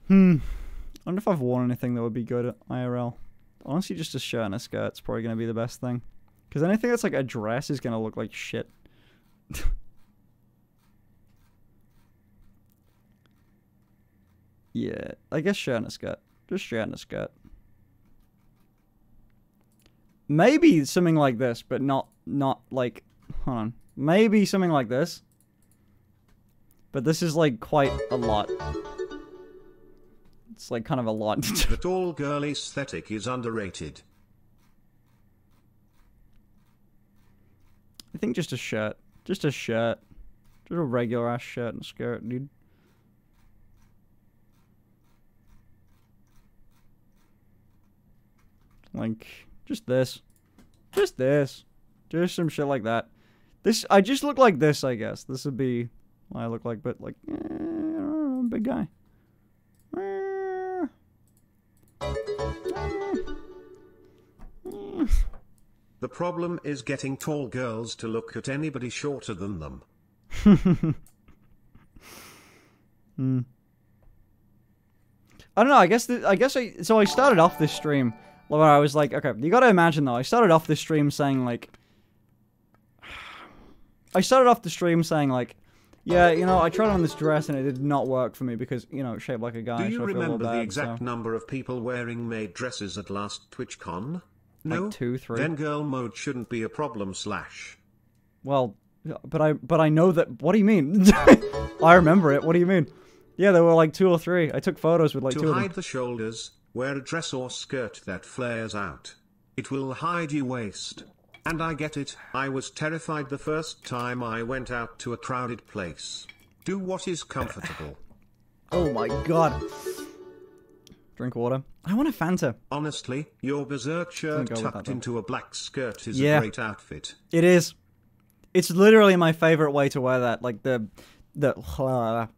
Hmm. I wonder if I've worn anything that would be good at IRL. Honestly, just a shirt and a skirt's probably going to be the best thing. Because anything that's like a dress is going to look like shit. [LAUGHS] yeah, I guess shirt and a skirt. Just shirt and a skirt. Maybe something like this, but not not like hold on. Maybe something like this. But this is like quite a lot. It's like kind of a lot. [LAUGHS] The tall girl aesthetic is underrated. I think just a shirt. Just a shirt. Just a regular ass shirt and skirt, dude. Like, just this. Just this. Just some shit like that. This, I just look like this, I guess. This would be what I look like, but like, eh, know, big guy. Eh. Eh. The problem is getting tall girls to look at anybody shorter than them. [LAUGHS] hmm. I don't know. I guess the, I guess I so I started off this stream where I was like, okay, you got to imagine though. I started off the stream saying like, [SIGHS] I started off the stream saying like, yeah, you know, I tried on this dress and it did not work for me because you know, shaped like a guy. Do you I feel a remember the exact so- number of people wearing maid dresses at last TwitchCon? No? two, three? Then girl mode shouldn't be a problem slash. Well, but I but I know that. What do you mean? [LAUGHS] I remember it. What do you mean? Yeah, there were like two or three. I took photos with like two to of them. hide the shoulders, wear a dress or skirt that flares out. It will hide your waist. And I get it, I was terrified the first time I went out to a crowded place. Do what is comfortable. [LAUGHS] Oh my god. Drink water. I want a Fanta. Honestly, your berserk shirt go tucked into a black skirt is Yeah. a great outfit. It is. It's literally my favorite way to wear that. Like the the [LAUGHS]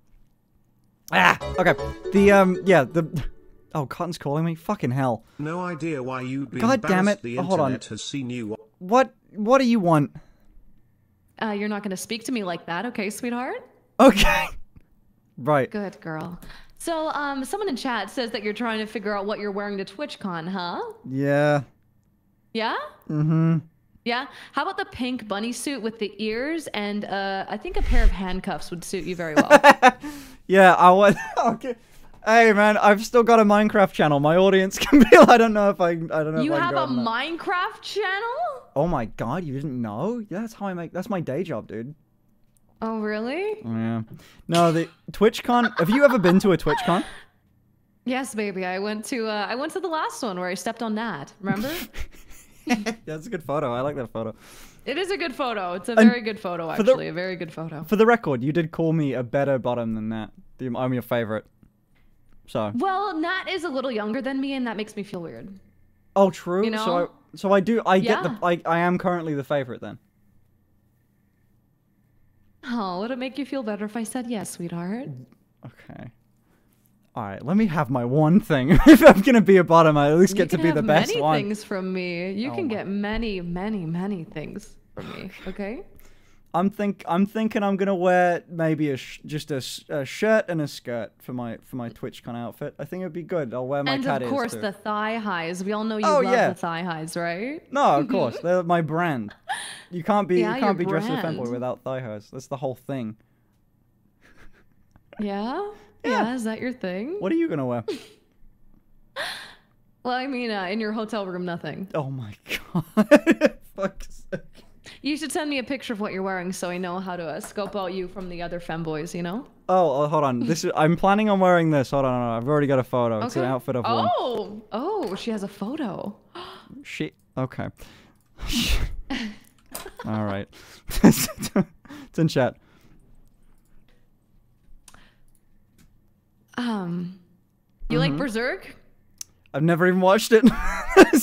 Ah, okay. The um yeah, the Oh, Cotton's calling me. Fucking hell. No idea why you'd be God damn it. the Oh, hold on. internet has seen you What what do you want? Uh, you're not going to speak to me like that, okay, sweetheart? Okay. [LAUGHS] right. Good girl. So, um, someone in chat says that you're trying to figure out what you're wearing to TwitchCon, huh? Yeah. Yeah? Mm-hmm. Yeah? How about the pink bunny suit with the ears and uh, I think a pair of handcuffs would suit you very well. [LAUGHS] Yeah, I want [LAUGHS] okay. Hey man, I've still got a Minecraft channel. My audience [LAUGHS] can be I don't know if I I don't know you if I have a go on that. Minecraft channel? Oh my god, you didn't know? That's how I make that's my day job, dude. Oh, really? Yeah. No, the TwitchCon. Have you ever been to a TwitchCon? [LAUGHS] Yes, baby. I went to uh, I went to the last one where I stepped on Nat. Remember? [LAUGHS] Yeah, that's a good photo. I like that photo. it is a good photo. It's a And very good photo, for the- actually. A very good photo. For the record, you did call me a better bottom than that. I'm your favorite. So. Well, Nat is a little younger than me, and that makes me feel weird. Oh, true. You So I so I do I get the I I am currently the favorite then. Oh, would it make you feel better if I said yes, sweetheart? Okay. All right, let me have my one thing. [LAUGHS] if I'm gonna be a bottom, I at least get to be the best many one. things from me. You Oh can my- get many, many, many things from me. [SIGHS] Okay. I'm think I'm thinking I'm gonna wear maybe a sh- just a shirt and a skirt for my for my TwitchCon outfit. I think it'd be good. I'll wear my and cat of course, the thigh highs. We all know you Oh, love yeah. the thigh highs, right? No, of [LAUGHS] course they're my brand. You can't be Yeah, you can't be dressed as a femboy without thigh highs. That's the whole thing. [LAUGHS] Yeah. Yeah. Is that your thing? What are you gonna wear? [LAUGHS] Well, I mean, uh, in your hotel room, nothing. oh my god! Sake. You should send me a picture of what you're wearing so I know how to uh, scope out you from the other femboys. You know? Oh, oh, hold on. This is I'm planning on wearing this. Hold on. I've already got a photo. It's an outfit of one. Oh, oh, she has a photo. [GASPS] she, Okay. [LAUGHS] All right. [LAUGHS] it's in chat. Um, you Mm-hmm. like Berserk? I've never even watched it. [LAUGHS]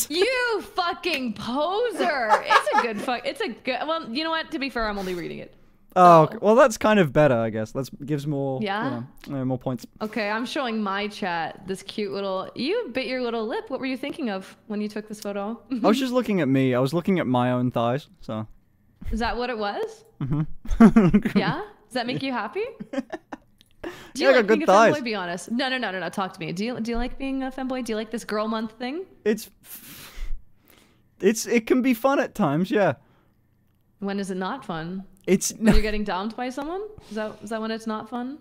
You fucking poser! It's a good fuck. It's a good. Well, you know what? To be fair, I'm only reading it. oh, well, that's kind of better, I guess. That gives more. Yeah? You know, more points. Okay, I'm showing my chat this cute little. You bit your little lip. What were you thinking of when you took this photo? I was just looking at me. I was looking at my own thighs. So. Is that what it was? Mm-hmm. Yeah. Does that make you happy? [LAUGHS] Do you like got being good a thighs. femboy? Be honest. No, no, no, no, no. Talk to me. Do you do you like being a femboy? Do you like this girl month thing? It's. It's it can be fun at times. Yeah. When is it not fun? It's When you're [LAUGHS] getting dumped by someone? Is that is that when it's not fun?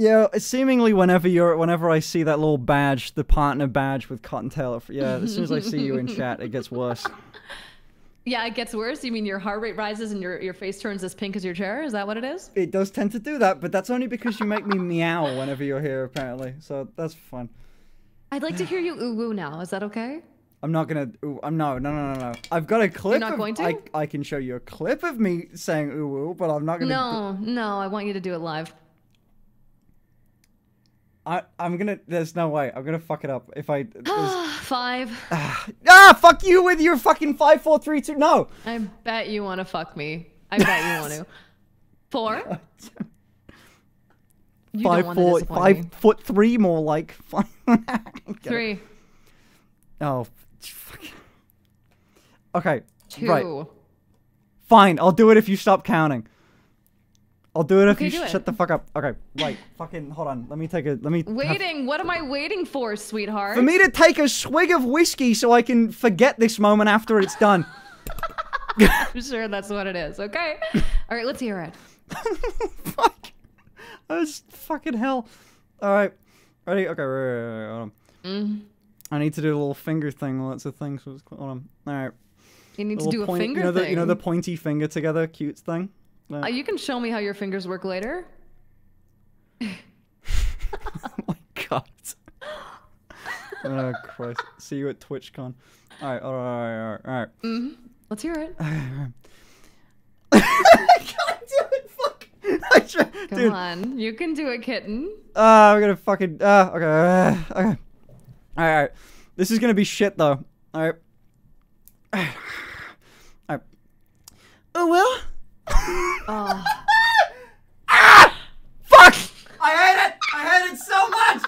Yeah, seemingly whenever you're, whenever I see that little badge, the partner badge with Cottontail, yeah, as soon as I see you in [LAUGHS] chat, it gets worse. Yeah, it gets worse. You mean your heart rate rises and your your face turns as pink as your chair? Is that what it is? It does tend to do that, but that's only because you make me [LAUGHS] meow whenever you're here, apparently. So that's fun. I'd like to hear you ooh woo now. Is that okay? I'm not gonna. Ooh, I'm no, no, no, no, no. I've got a clip. not of, going to? I, I can show you a clip of me saying ooh ooh, but I'm not gonna. No, no. I want you to do it live. I, I'm gonna. There's no way. I'm gonna fuck it up if I. [SIGHS] Five. [SIGHS] ah, fuck you with your fucking five, four, three, two. No. I bet you want to fuck me. I bet you want to. [LAUGHS] Four. [LAUGHS] You five, four, five me. foot three, more like. [LAUGHS] It. Three. Oh, fuck. Okay. Two. Right. Fine, I'll do it if you stop counting. I'll do it if Okay, you sh- it. shut the fuck up. Okay, right. Fucking hold on. Let me take a. Let me. Waiting. What am I waiting for, sweetheart? for me to take a swig of whiskey so I can forget this moment after it's done. [LAUGHS] I'm sure that's what it is. Okay. [LAUGHS] All right. Let's hear it. [LAUGHS] Fuck. That's fucking hell. All right. Ready? Okay. Right, hold on. Mm. I need to do a little finger thing. Well, that's a thing. So it's, hold on. All right. You need to Little do a finger you know the, thing. You know the pointy finger together, cute thing. Uh, you can show me how your fingers work later. [LAUGHS] [LAUGHS] oh my god. [LAUGHS] oh Christ. See you at TwitchCon. All right. All right. All right. All right. Let's hear it. I can't do it. Fuck. I try- Come Dude. on. You can do it, kitten. Ah, I'm gonna fucking. Uh, okay. Uh, okay. All right, all right. This is gonna be shit though. All right. [SIGHS] All right. Oh well. Oh. Fuck! I hate it. I hate it so much.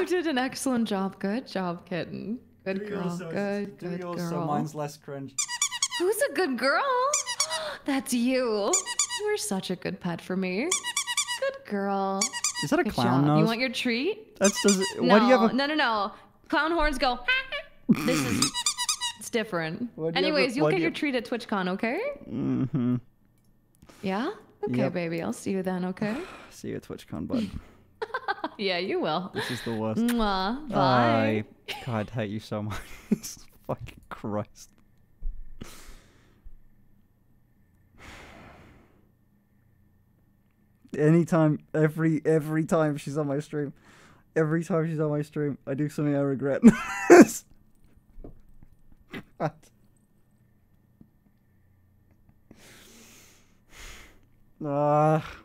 You did an excellent job. Good job, kitten. Good girl. Good, good so girl. mine's less cringe. Who's a good girl? That's you. You're such a good pet for me. Good girl. Is that a Good clown job. nose? You want your treat? That's does. It, no, why do you have a? no, no, no. Clown horns go. [LAUGHS] this is. It's different. Do you Anyways, you'll get you- your treat at TwitchCon, okay? Mm-hmm. Yeah. Okay, Yep. baby. I'll see you then. Okay. [SIGHS] See you at TwitchCon, bud. [LAUGHS] [LAUGHS] yeah, you will. This is the worst. Mwah. Bye. I God hate you so much. [LAUGHS] Fucking Christ. Anytime, every every time she's on my stream, every time she's on my stream, I do something I regret. God. Ah.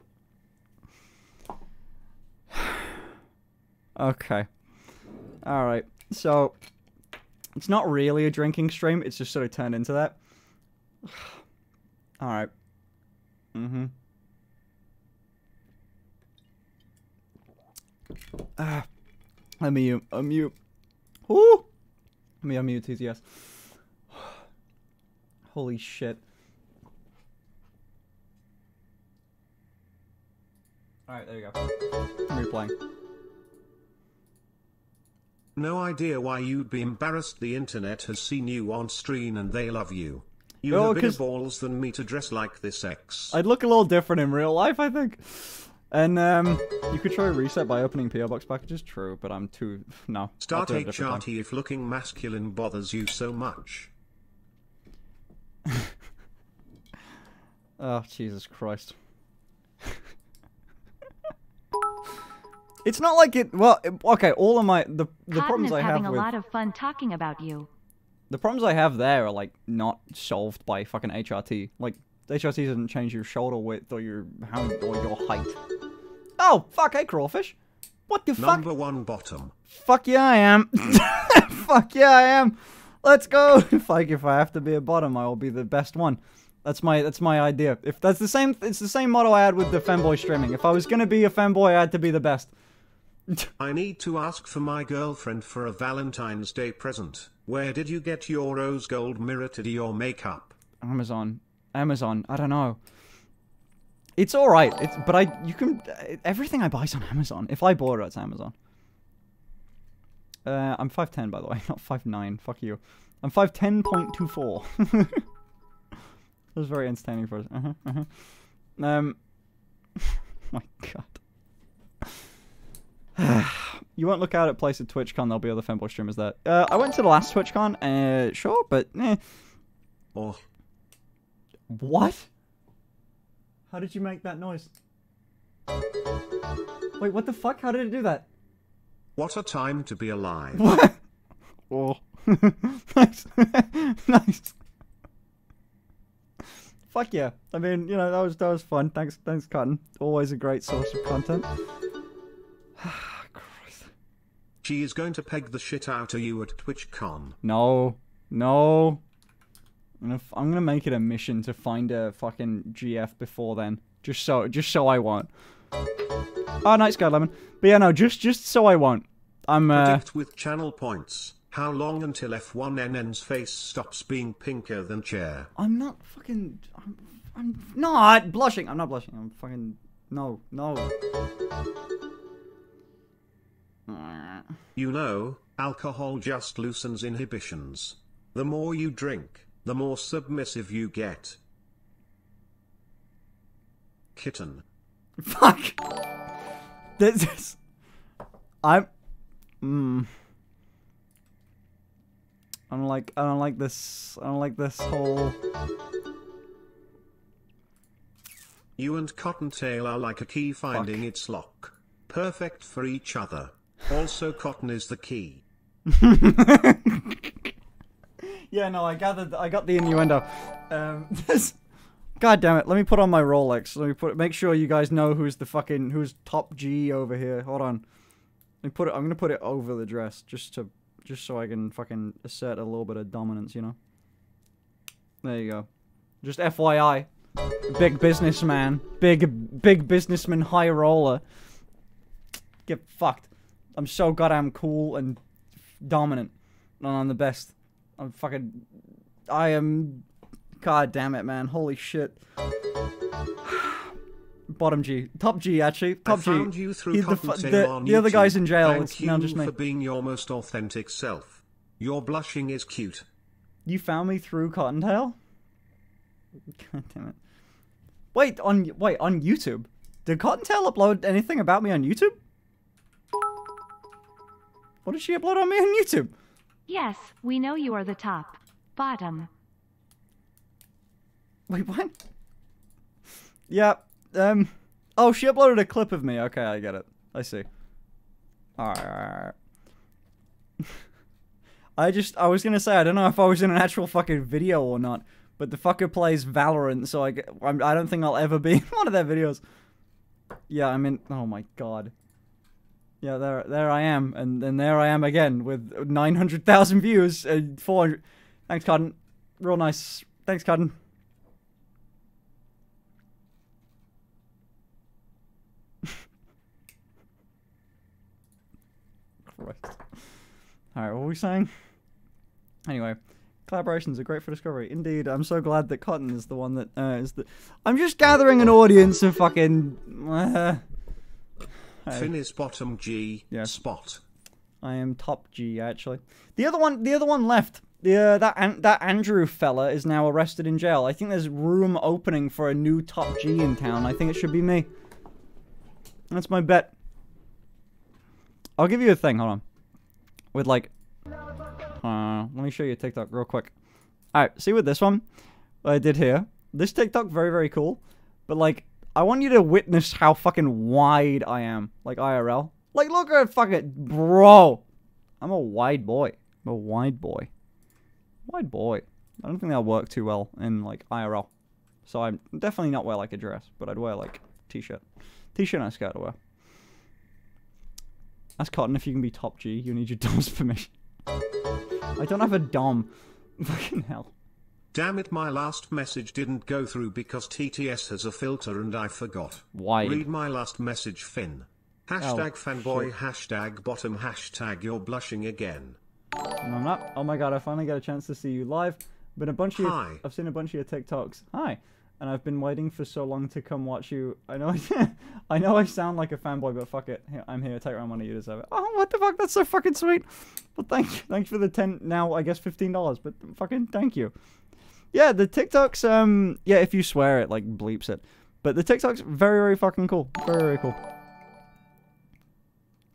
okay. All right. So it's not really a drinking stream. It's just sort of turned into that. All right. Mm-hmm. Ah. Let me mute. Unmute. Woo! Let me unmute TTS. Holy shit. Alright, there you go. I'm replaying. No idea why you'd be embarrassed the internet has seen you on screen and they love you. You Oh, have bigger 'cause- balls than me to dress like this X. I'd look a little different in real life, I think. And um, you could try reset by opening PO box packages. True, but I'm too no. Start do a. HRT if looking masculine bothers you so much. [LAUGHS] Oh Jesus Christ! it's not like it. Well, it- okay. All of my the the Cotton problems is I have having a with lot of fun talking about you. the problems I have there are like not solved by fucking HRT. Like HRT doesn't change your shoulder width or your how or your height. Oh fuck! Hey crawfish. What the fuck? Number one bottom. Fuck yeah, I am. [LAUGHS] Fuck yeah, I am. Let's go. [LAUGHS] Fuck, if I have to be a bottom, I will be the best one. That's my that's my idea. If that's the same, it's the same motto I had with the femboy streaming. If I was gonna be a femboy, I had to be the best. [LAUGHS] I need to ask for my girlfriend for a Valentine's Day present. Where did you get your rose gold mirror to do your makeup? Amazon, Amazon. I don't know. It's all right. It's but I you can everything I buy is on Amazon. If I bought it, it's Amazon. Uh, I'm five ten by the way, [LAUGHS] not five nine. Fuck you. I'm five ten point two four. [LAUGHS] That was very entertaining for us. Uh-huh, uh-huh. Um, [LAUGHS] my god. [SIGHS] you won't look out at place at TwitchCon. There'll be other femboy streamers there. Uh, I went to the last TwitchCon. Uh, sure, but eh. Or What? How did you make that noise? Wait, what the fuck? How did it do that? What a time to be alive. [LAUGHS] What? Oh. [LAUGHS] nice. [LAUGHS] nice. Fuck yeah. I mean, you know, that was that was fun. Thanks thanks Cotton. Always a great source of content. [SIGHS] Christ. She is going to peg the shit out of you at TwitchCon. No. No. I'm gonna, I'm gonna make it a mission to find a fucking GF before then. Just so just so I won't. Oh nice guy lemon. But yeah no, just just so I won't. I'm uh Predict with channel points. How long until F1NN's face stops being pinker than chair? I'm not fucking. I'm, I'm not blushing. I'm not blushing. I'm fucking. No, no. You know, alcohol just loosens inhibitions. The more you drink, the more submissive you get. Kitten. Fuck. This is. I'm. Mm. I don't like. I don't like this. I don't like this whole. You and Cottontail are like a key finding its lock. Perfect for each other. Also, cotton is the key. [LAUGHS] Yeah, no, I gathered. I got the innuendo. Um, [LAUGHS] this. God damn it! Let me put on my Rolex. Let me put. Make sure you guys know who's the fucking who's top G over here. Hold on. Let me put it. I'm gonna put it over the dress just to just so I can fucking assert a little bit of dominance. You know. There you go. Just FYI, big businessman, big big businessman, high roller. Get fucked. I'm so goddamn cool and dominant, and I'm the best. I'm fucking. I am. God damn it, man! Holy shit. [SIGHS] Bottom G, top G actually, top I found you through He- the, the, the other guy's in jail. Thank it's you now just me. for being your most authentic self. Your blushing is cute. You found me through Cottontail. God damn it! Wait on wait on YouTube. Did Cottontail upload anything about me on YouTube? What did she upload on me on YouTube? Yes, we know you are the top. Bottom. Wait, what? Yeah. Um. Oh, she uploaded a clip of me. Okay, I get it. I see. Alright. [LAUGHS] I just, I was gonna say, I don't know if I was in an actual fucking video or not, but the fucker plays Valorant, so I, I'm, I don't think I'll ever be [LAUGHS] in one of their videos. Yeah, I mean, oh my god. Yeah, there, there I am, and then there I am again with 900,000 views and 400. Thanks, Cotton. Real nice. Thanks, Cotton. Christ. Alright, what were we saying? Anyway, collaborations are great for discovery. Indeed, I'm so glad that Cotton is the one that uh, is the. I'm just gathering an audience of fucking. Uh, hey, Finn is bottom G. Yes. Spot. I am top G actually. The other one, the other one left. The uh, that An- that Andrew fella is now arrested in jail. I think there's room opening for a new top G in town. I think it should be me. That's my bet. I'll give you a thing. Hold on. With like, uh, let me show you a TikTok real quick. All right, see with this one, I did here. This TikTok very very cool, but like, I want you to witness how fucking wide I am, like IRL. Like, look at fucking bro. I'm a wide boy. I'm a wide boy. Wide boy. I don't think that'll work too well in like IRL. So I'm definitely not wear like a dress, but I'd wear like t-shirt, t-shirt and a skirt to wear. Ask Cotton if you can be top G. You need your dom's [LAUGHS] permission. I don't have a dom. [LAUGHS] Fucking hell. Damn it, my last message didn't go through because TTS has a filter and I forgot. Why? Read my last message, Finn. Hashtag oh, femboy, hashtag bottom, hashtag you're blushing again. No, I'm not. Oh my god, I finally got a chance to see you live. Been a bunch of Hi. I've seen a bunch of your TikToks. Hi. And I've been waiting for so long to come watch you. I know [LAUGHS] I know I sound like a fanboy, but fuck it. I'm here. Take around money, you deserve it. Oh, what the fuck? That's so fucking sweet. Well, thank you. Thanks for the 10 now I guess $15, but fucking thank you. Yeah, the TikToks um yeah, if you swear it like bleeps it. But the TikToks very very fucking cool. Very very cool.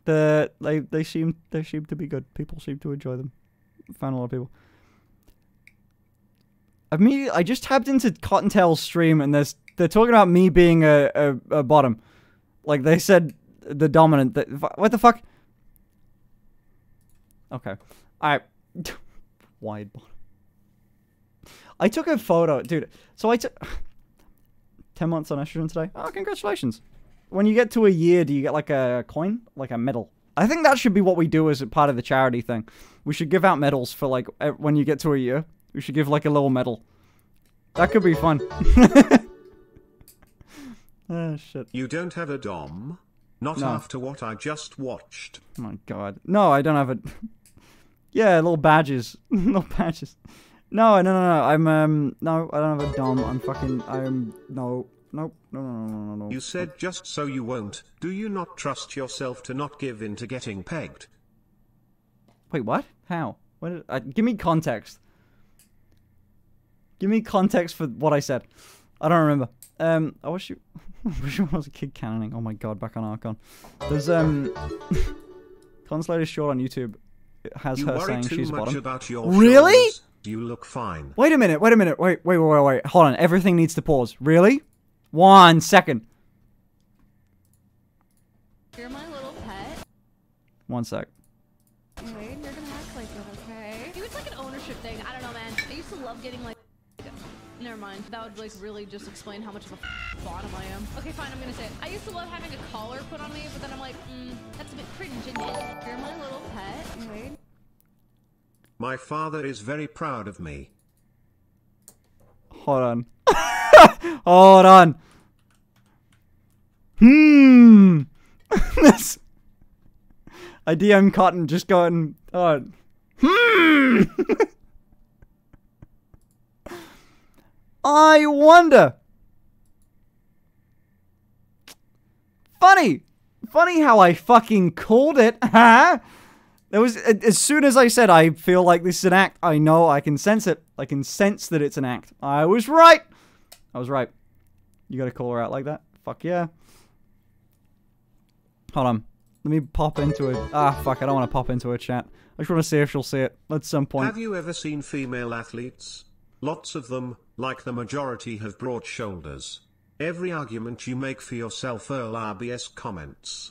The they they seem they seem to be good. People seem to enjoy them. Found a lot of people. Immediately, I just tapped into Cottontail's stream and there's they're talking about me being a, a, a bottom. Like they said the dominant. The, what the fuck? Okay. Alright. [LAUGHS] Wide bottom. I took a photo, dude. So I took [SIGHS] 10 months on estrogen today. Oh, congratulations. When you get to a year, do you get like a coin? Like a medal? I think that should be what we do as a part of the charity thing. We should give out medals for like when you get to a year. We should give like a little medal. That could be fun. oh [LAUGHS] shit. You don't have a dom? Not No. after what I just watched. Oh my god. No, I don't have a [LAUGHS] Yeah, little badges. [LAUGHS] little badges. No, no, no, no. I'm um no, I don't have a dom. I'm fucking I'm no nope no no no no no. You said just so you won't. Do you not trust yourself to not give in to getting pegged? Wait, what? How? What? Did, uh, give me context. Give me context for what I said. I don't remember. Um, I wish you. [LAUGHS] I wish I was a kid cannoning. Oh my god, back on Archon. There's um. [LAUGHS] Conslater short on YouTube. It has You her worry saying too she's much bottom. about your Really? shoulders. You look fine. Wait a minute. Wait a minute. Wait. Wait. Wait. Wait. Wait. Hold on. Everything needs to pause. Really? One second. You're my little pet. One sec. Wait, you're gonna act like it, okay? Maybe it's like an ownership thing. I don't know, man. I used to love getting like. Never mind. That would like really just explain how much of a bottom I am. Okay, fine. I'm gonna say it. I used to love having a collar put on me, but then I'm like, mm, that's a bit cringe, isn't it? You're my little pet. Wait. My father is very proud of me. Hold on. [LAUGHS] Hold on. Hmm. [LAUGHS] this. I DM Cotton just going. Oh. Hmm. [LAUGHS] I wonder. Funny. Funny how I fucking called it, [LAUGHS] huh? There was as soon as I said I feel like this is an act, I know I can sense it. I can sense that it's an act. I was right. I was right. You gotta call her out like that? Fuck yeah. Hold on. Let me pop into it. Ah, fuck, I don't want to pop into a chat. I just want to see if she'll see it at some point. Have you ever seen female athletes? Lots of them, like the majority, have broad shoulders. Every argument you make for yourself Earl RBS comments.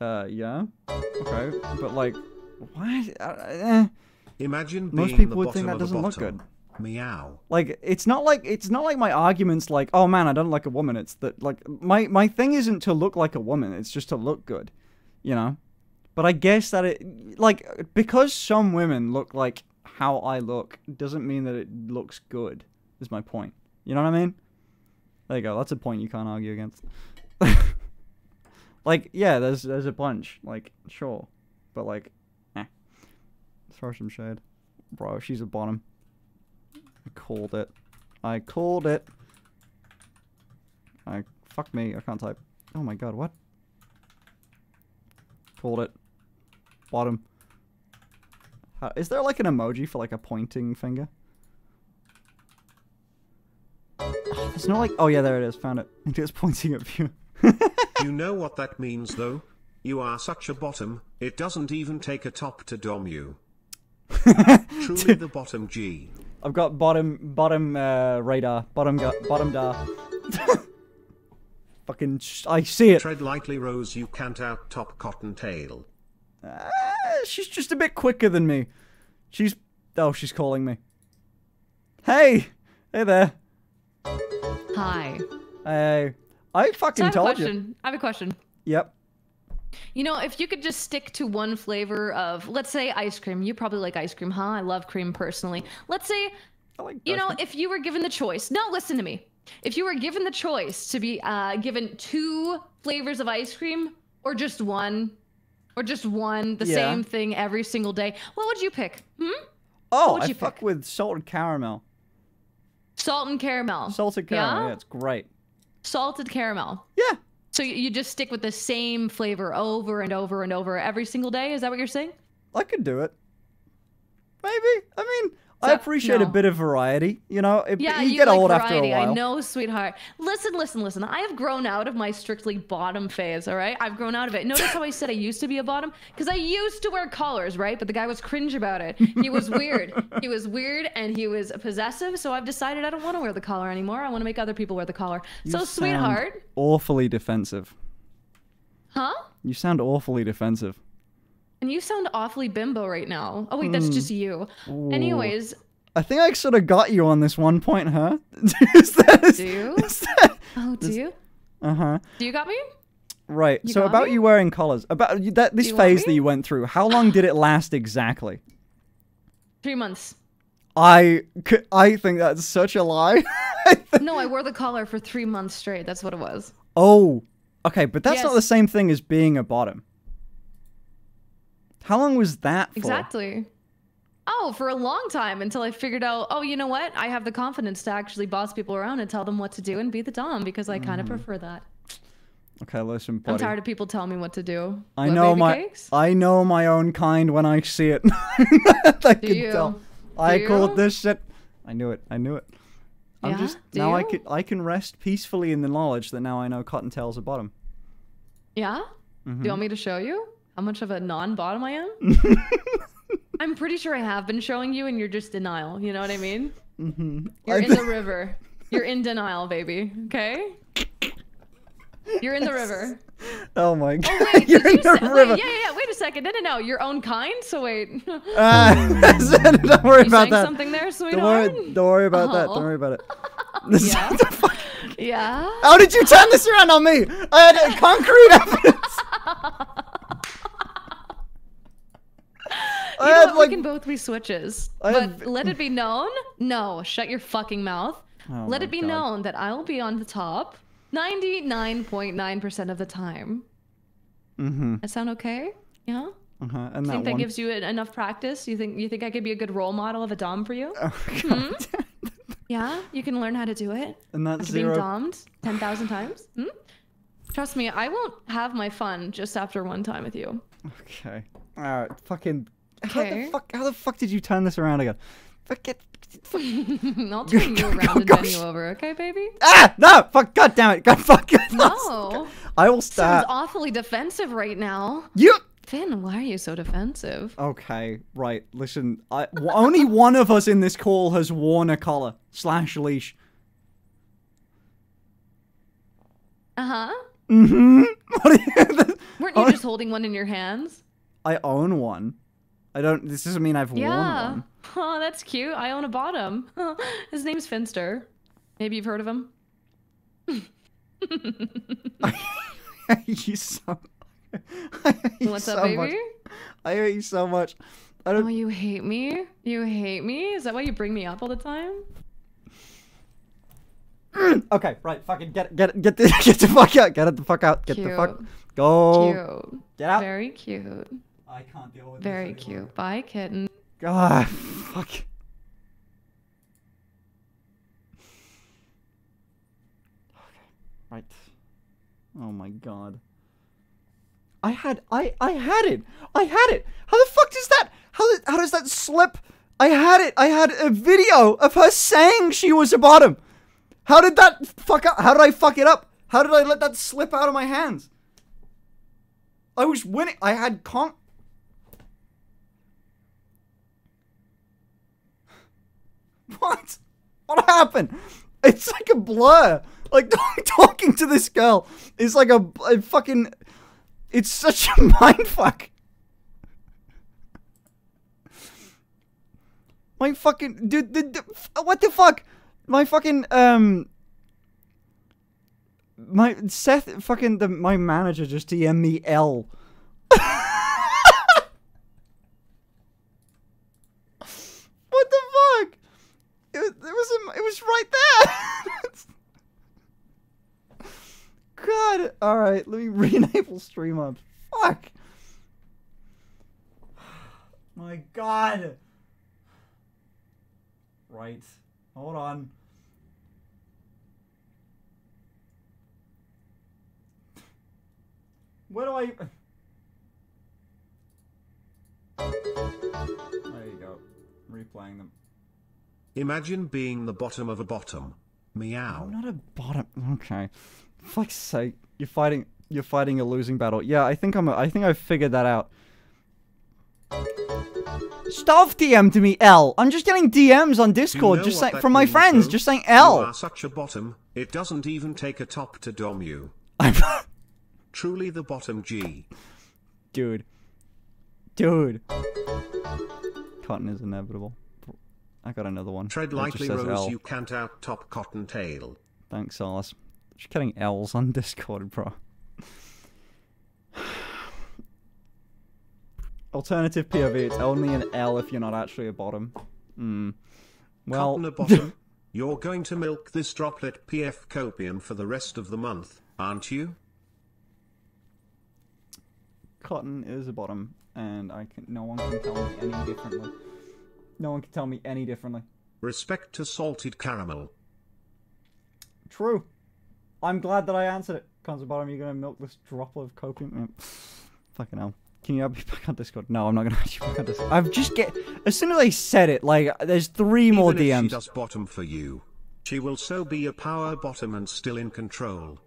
Uh, yeah. Okay, but like, what? Uh, eh. Imagine Most people would think that doesn't look good. Meow. Like it's not like it's not like my arguments like oh man I don't like a woman it's that like my my thing isn't to look like a woman it's just to look good you know but I guess that it like because some women look like how I look doesn't mean that it looks good is my point you know what I mean there you go that's a point you can't argue against [LAUGHS] like yeah there's there's a bunch like sure but like eh throw some shade bro she's a bottom I called it. I called it. I fuck me. I can't type. Oh my god, what? Called it. Bottom. How, is there like an emoji for like a pointing finger? Oh, there's no like. Oh yeah, there it is. Found it. [LAUGHS] It is pointing at you. [LAUGHS] you know what that means though? You are such a bottom, it doesn't even take a top to dom you. [LAUGHS] Truly the bottom G. I've got bottom bottom uh, radar. Bottom gu- bottom dar. Fucking. Sh- I see it. Tread lightly Rose you can't out top cottontail. Uh, she's just a bit quicker than me. She's oh, she's calling me. Hey, hey there. Hi. Hey, I So I fucking have a told you. I have a question. Yep. You know, if you could just stick to one flavor of, let's say, ice cream. You probably like ice cream, huh? I love cream personally. Let's say, like you know, if you were given the choice. No, listen to me. If you were given the choice to be uh, given two flavors of ice cream, or just one, or just one, the Yeah. same thing every single day, what would you pick? Hmm? Oh, I fuck pick? with salted caramel. Salt and caramel. Salted caramel. Yeah, Yeah? it's great. Salted caramel. Yeah. So you just stick with the same flavor over and over and over every single day? Is that what you're saying? I could do it. Maybe. I mean, I So- appreciate a bit of variety. You know, if Yeah, you, you, get like old variety. after a while. I know, sweetheart. Listen, listen, listen. I have grown out of my strictly bottom phase. All right, I've grown out of it. Notice how I said I used to be a bottom because I used to wear collars, right? But the guy was cringe about it. He was weird. [LAUGHS] he was weird and he was possessive. So I've decided I don't want to wear the collar anymore. I want to make other people wear the collar. You so, sound sweetheart, Awfully defensive. huh? You sound awfully defensive. And you sound awfully bimbo right now. Oh wait, that's just you. Ooh. Anyways, I think I sort of got you on this one point, huh? [LAUGHS] is that, is, Do you? is that- oh, do you? uh huh. Do you got me? Right. You so about me? you wearing collars, about that this phase that you went through, how long did it [SIGHS] last exactly? Three months. I I think that's such a lie. [LAUGHS] No, I wore the collar for three months straight. That's what it was. oh, okay, but that's not the same thing as being a bottom. How long was that for? Exactly. Oh, for a long time until I figured out, oh, you know what? I have the confidence to actually boss people around and tell them what to do and be the dom because I kind of prefer that. Okay, listen, I'm tired of people telling me what to do. I What, know my cakes? I know my own kind when I see it. [LAUGHS] I can you? tell. I Do called this shit. I knew it. I knew it. I'm Yeah? just Do now I can I can rest peacefully in the knowledge that now I know Cottontail's a bottom. Yeah? Do Mm-hmm. you want me to show you how much of a non-bottom I am? [LAUGHS] I'm pretty sure I have been showing you, and you're just denial. You know what I mean? Mm-hmm. You're in the river. You're in denial, baby. Okay? You're in the river. Oh my god. Wait, You're in you the river. Wait, yeah, yeah, yeah. Wait a second. No, no, no. Your own kind. So wait. you Ah, [LAUGHS] don't worry about saying that. something there, Don't worry, don't worry about that. Don't Oh. worry about it. [LAUGHS] Yeah? Yeah. How did you turn this around on me? I had uh, concrete evidence. [LAUGHS] I You know what? like we can both be switches. I but have- let it be [LAUGHS] known. No, shut your fucking mouth. Oh let it be God. known that I'll be on the top 99.9% of the time. Mm-hmm. That sound okay? Yeah? Uh-huh. And You that think that one. gives you enough practice? You think you think I could be a good role model of a dom for you? [LAUGHS] Oh, Hmm? Yeah? You can learn how to do it? and that's After being zero. dommed 10,000 times? Hmm? Trust me, I won't have my fun just after one time with you. Okay. Alright, fucking. How the fuck? How the fuck did you turn this around again? Fuck it. [LAUGHS] I'll turn you around and bend you over, okay, baby? Ah! No! Fuck! God damn it! God [LAUGHS] fuck! it. No. I will Sounds start. awfully defensive right now. You. Finn, why are you so defensive? Okay, right. Listen, I, w- only one of us in this call has worn a collar slash leash. Uh huh. Are you? Weren't Oh. you [LAUGHS] just holding one in your hands? I own one. I don't. This doesn't mean I've worn one. [LAUGHS] Oh, that's cute. I own a bottom. [LAUGHS] His name's Finster. Maybe you've heard of him. [LAUGHS] I hate you so. You What's so up, baby? much. I hate you so much. I Oh, don't. you hate me? You hate me? Is that why you bring me up all the time? [CLEARS THROAT] Okay, right. Fucking get get get the get the fuck out. Get it the fuck out. Get the fuck. Go. Cute. Get out. Very cute. I can't deal with Very this cute. Bye, kitten. God, fuck. Okay, right. Oh my god. I had, I, I had it. I had it. How the fuck does that? How, how does that slip? I had it. I had a video of her saying she was a bottom. How did that fuck up? How did I fuck it up? How did I let that slip out of my hands? I was winning. I had con. [LAUGHS] What? What happened? It's like a blur. Like [LAUGHS] talking to this girl is like a, a fucking. It's such a [LAUGHS] mind fuck. My fucking dude, dude, what the fuck? My fucking um. My Seth fucking the my manager just DM'd me L. what the fuck? It, was- it was in- it was right there. [LAUGHS] God. All right, let me [LAUGHS] re-enable stream up. Fuck. My God. Right. Hold on. Where do I? [SIGHS] There you go. Replaying them. Imagine being the bottom of a bottom. Meow. I'm not a bottom. Okay. Fuck's sake. You're fighting. You're fighting a losing battle. Yeah, I think I'm. A, I think I've figured that out. Stop DM to me, L. I'm just getting DMs on Do you Discord, know just saying from my means, friends, though? just saying L. You are such a bottom, it doesn't even take a top to dom you. I'm. [LAUGHS] Truly the bottom G. Dude. Dude. Cotton is inevitable. I got another one. Tread lightly, Rose, L. you can't out top cottontail. Thanks, Alice. Just getting L's on [LAUGHS] Discord, bro. Alternative POV, it's only an L if you're not actually a bottom. Hmm. Well, Cotton a [LAUGHS] bottom. You're going to milk this droplet PF copium for the rest of the month, aren't you? Cotton is a bottom, and I can no one can tell me any differently. No one can tell me any differently. Respect to salted caramel. True. I'm glad that I answered it. Comes bottom, you're gonna milk this droplet of copium. [SIGHS] Fucking hell. Can you add me [LAUGHS] back on Discord? No, I'm not gonna [LAUGHS] add you back on Discord. I've just get as soon as I said it, like there's three more Even if she does bottom for you, she will so be a power bottom and still in control.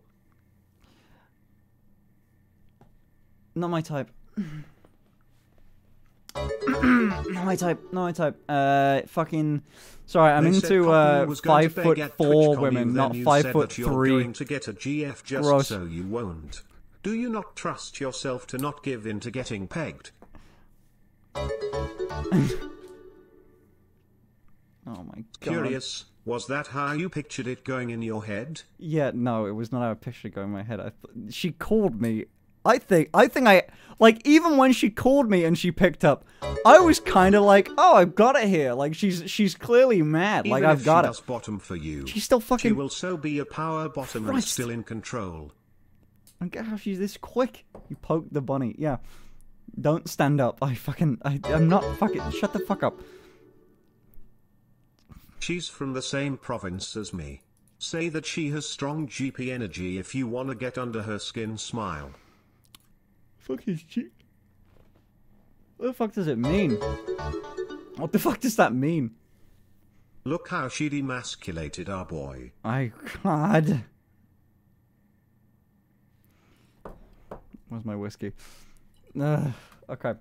Not my type. [CLEARS THROAT] [CLEARS THROAT] not my type. Not my type. Uh, fucking. Sorry, I'm They into uh five foot four women, not five foot three. going to get a GF just Gross. so you won't. Do you not trust yourself to not give in to getting pegged? [LAUGHS] Oh my god. Curious, was that how you pictured it going in your head? Yeah, no, it was not how I pictured it going in my head. I th- she called me. I think I think I like even when she called me and she picked up, I was kind of like, "Oh, I've got it here." Like she's she's clearly mad. like Even I've if got she it. bottom for you, She's still she fucking. will so be a power bottom and Christ. still in control. I get how she's this quick. You poke the bunny. Yeah. Don't stand up. I fucking. I, I'm not fucking. Shut the fuck up. She's from the same province as me. Say that she has strong GP energy if you wanna get under her skin smile. Fuck his cheek. What the fuck does it mean? What the fuck does that mean? Look how she demasculated our boy. I God. Where's my whiskey? Ugh, okay.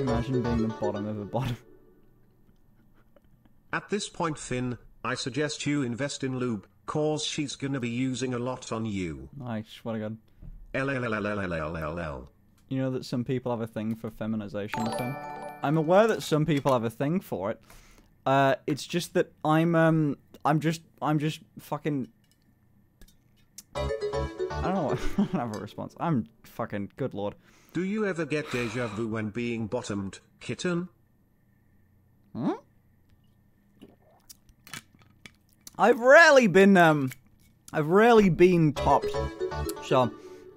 Imagine being the bottom of the bottom. At this point, Finn, I suggest you invest in lube, cause she's gonna be using a lot on you. I swear to God. You know that some people have a thing for feminization? I'm aware that some people have a thing for it. Uh, it's just that I'm um I'm just I'm just fucking I don't know. I don't have a response. I'm fucking good lord. Do you ever get deja vu when being bottomed, kitten? I've rarely been um I've rarely been topped. So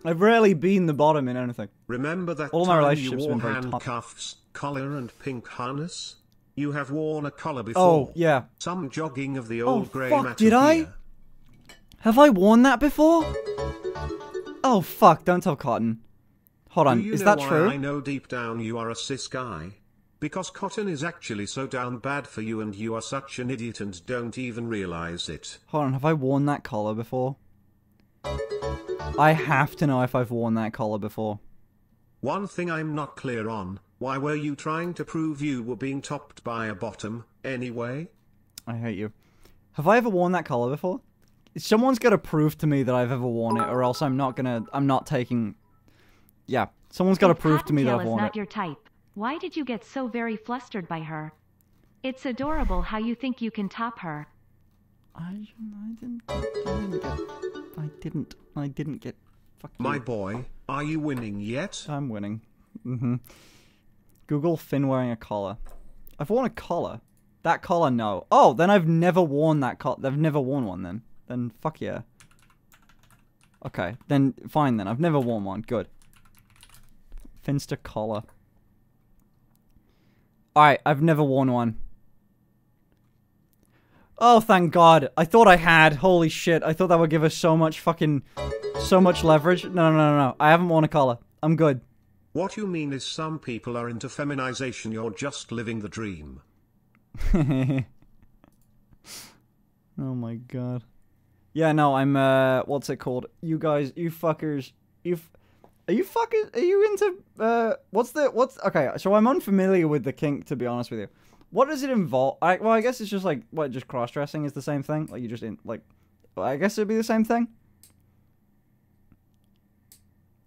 I've rarely been the bottom in anything. Remember that All my time you wore handcuffs, collar and pink harness? You have worn a collar oh, before. Oh, yeah. Some jogging of the Oh, old grey fuck, matter did I? Have I worn that before? Oh fuck, don't tell Cotton. Hold on, is that true? I know deep down you are a cis guy? Because cotton is actually so down bad for you and you are such an idiot and don't even realize it. Hold on, have I worn that collar before? I have to know if I've worn that collar before. One thing I'm not clear on, why were you trying to prove you were being topped by a bottom, anyway? I hate you. Have I ever worn that collar before? Someone's got to prove to me that I've ever worn it, or else I'm not gonna. I'm not taking. Yeah, someone's got to If prove to me that I've is worn not it. your type. Why did you get so very flustered by her? It's adorable how you think you can top her. I, I didn't. I didn't get. I didn't. I didn't get. Fuck you. My boy, are you winning yet? I'm winning. Mm-hmm. Google Finn wearing a collar. I've worn a collar. That collar, no. Oh, then I've never worn that collar. I've never worn one then. Then fuck yeah. Okay, then fine then. I've never worn one. Good. Finster collar. Alright, I've never worn one. Oh, thank God. I thought I had. Holy shit. I thought that would give us so much fucking... So much leverage. No, no, no, no. I haven't worn a collar. I'm good. What you mean is some people are into feminization, you're just living the dream. [LAUGHS] Oh my god. Yeah, no, I'm uh what's it called? You guys, you fuckers, you f- Are you fucking? are you into uh what's the what's okay, so I'm unfamiliar with the kink to be honest with you. What does it involve? I well, I guess it's just like what just cross-dressing is the same thing? Like you just in like I guess it'd be the same thing.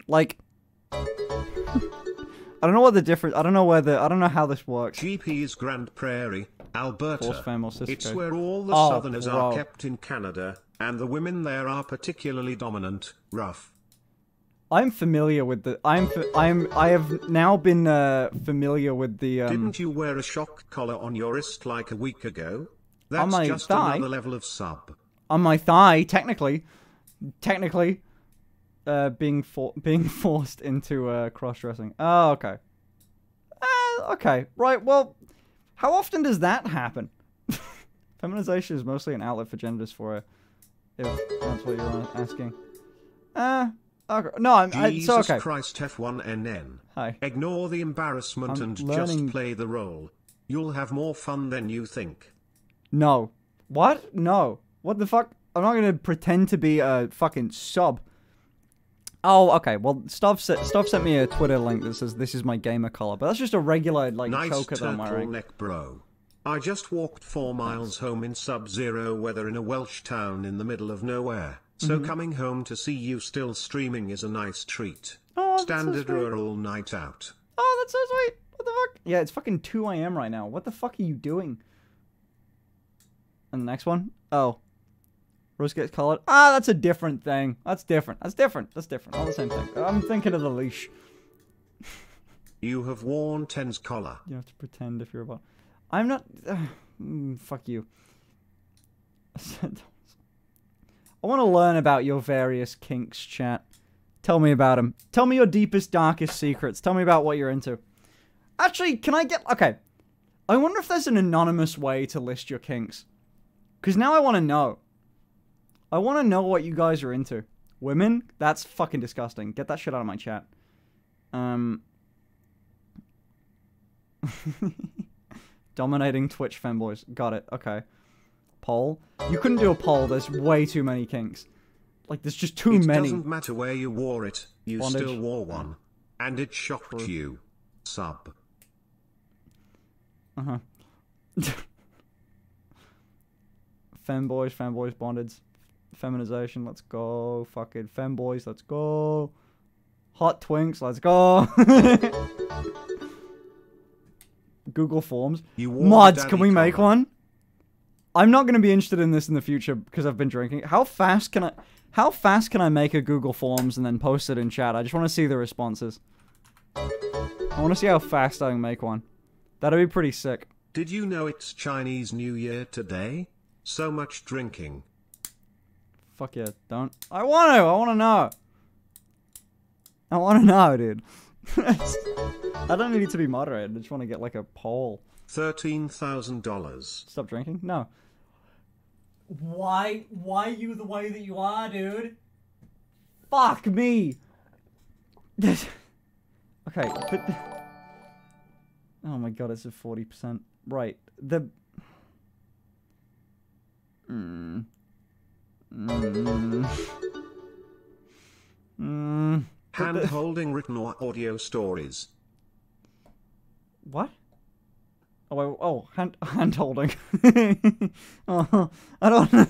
Like [LAUGHS] I don't know what the difference. I don't know where the. I don't know how this works. GP's Grand Prairie, Alberta. It's where all the Oh, southerners bro. are kept in Canada, and the women there are particularly dominant, rough. I'm familiar with the. I'm. I'm. I have now been uh, familiar with the. Um, Didn't you wear a shock collar on your wrist like a week ago? That's my just thigh? another level of sub. on my thigh, technically, technically, uh, being for being [LAUGHS] forced into uh, cross dressing. Oh, okay. Uh, okay, right. Well, How often does that happen? [LAUGHS] Feminization is mostly an outlet for gender dysphoria. If that's what you're asking. Uh, okay. No, I'm, I, Jesus so okay. Christ F1NN. Hi. Ignore the embarrassment I'm and learning- just play the role. You'll have more fun than you think. No. What? No. What the fuck? I'm not gonna pretend to be a fucking sub. Oh, okay. Well, Stuff sent, Stuff sent me a Twitter link that says this is my gamer color, but that's just a regular like nice choker that I'm wearing. turtleneck, bro. I just walked four miles home in sub-zero weather in a Welsh town in the middle of nowhere. So Mm-hmm. coming home to see you still streaming is a nice treat. Oh, that's so Standard sweet. rural night out. Oh, that's so sweet. What the fuck? Yeah, it's fucking 2 a.m. right now. What the fuck are you doing? And the next one? Oh. Rose gets colored. Ah, that's a different thing. That's different. That's different. That's different. All the same thing. I'm thinking of the leash. You have worn Ten's collar. You have to pretend if you're about. I'm not. [SIGHS] mm, fuck you. [LAUGHS] I want to learn about your various kinks, chat. Tell me about them. Tell me your deepest, darkest secrets. Tell me about what you're into. Actually, can I get. Okay. I wonder if there's an anonymous way to list your kinks. Because now I want to know. I want to know what you guys are into. Women? That's fucking disgusting. Get that shit out of my chat. Um. [LAUGHS] Dominating Twitch fanboys. Got it. Okay. Poll. You couldn't do a poll. There's way too many kinks. Like, there's just too it many. It doesn't matter where you wore it, you Bondage. still wore one. And it shocked True. you. Sub. Uh huh. [LAUGHS] femboys, femboys, bondage, feminization. Let's go. Fucking femboys. Let's go. Hot twinks. Let's go. [LAUGHS] Google Forms. You Mods. Can we make collar. one? I'm not going to be interested in this in the future because I've been drinking. How fast can I? How fast can I make a Google Forms and then post it in chat? I just want to see the responses. I want to see how fast I can make one. That'd be pretty sick. Did you know it's Chinese New Year today? So much drinking. Fuck yeah, don't. I want to. I want to know. I want to [LAUGHS] know, dude. [LAUGHS] I don't need it to be moderated. I just want to get like a poll. $13,000. Stop drinking? No. Why? Why you the way that you are, dude? Fuck me. okay, but. Oh my god, it's a forty percent. Right. The. Mm. Mm. Mm. Hand holding written or audio stories. What? Oh, wait, oh, hand [LAUGHS] hand holding. [LAUGHS] oh, I don't.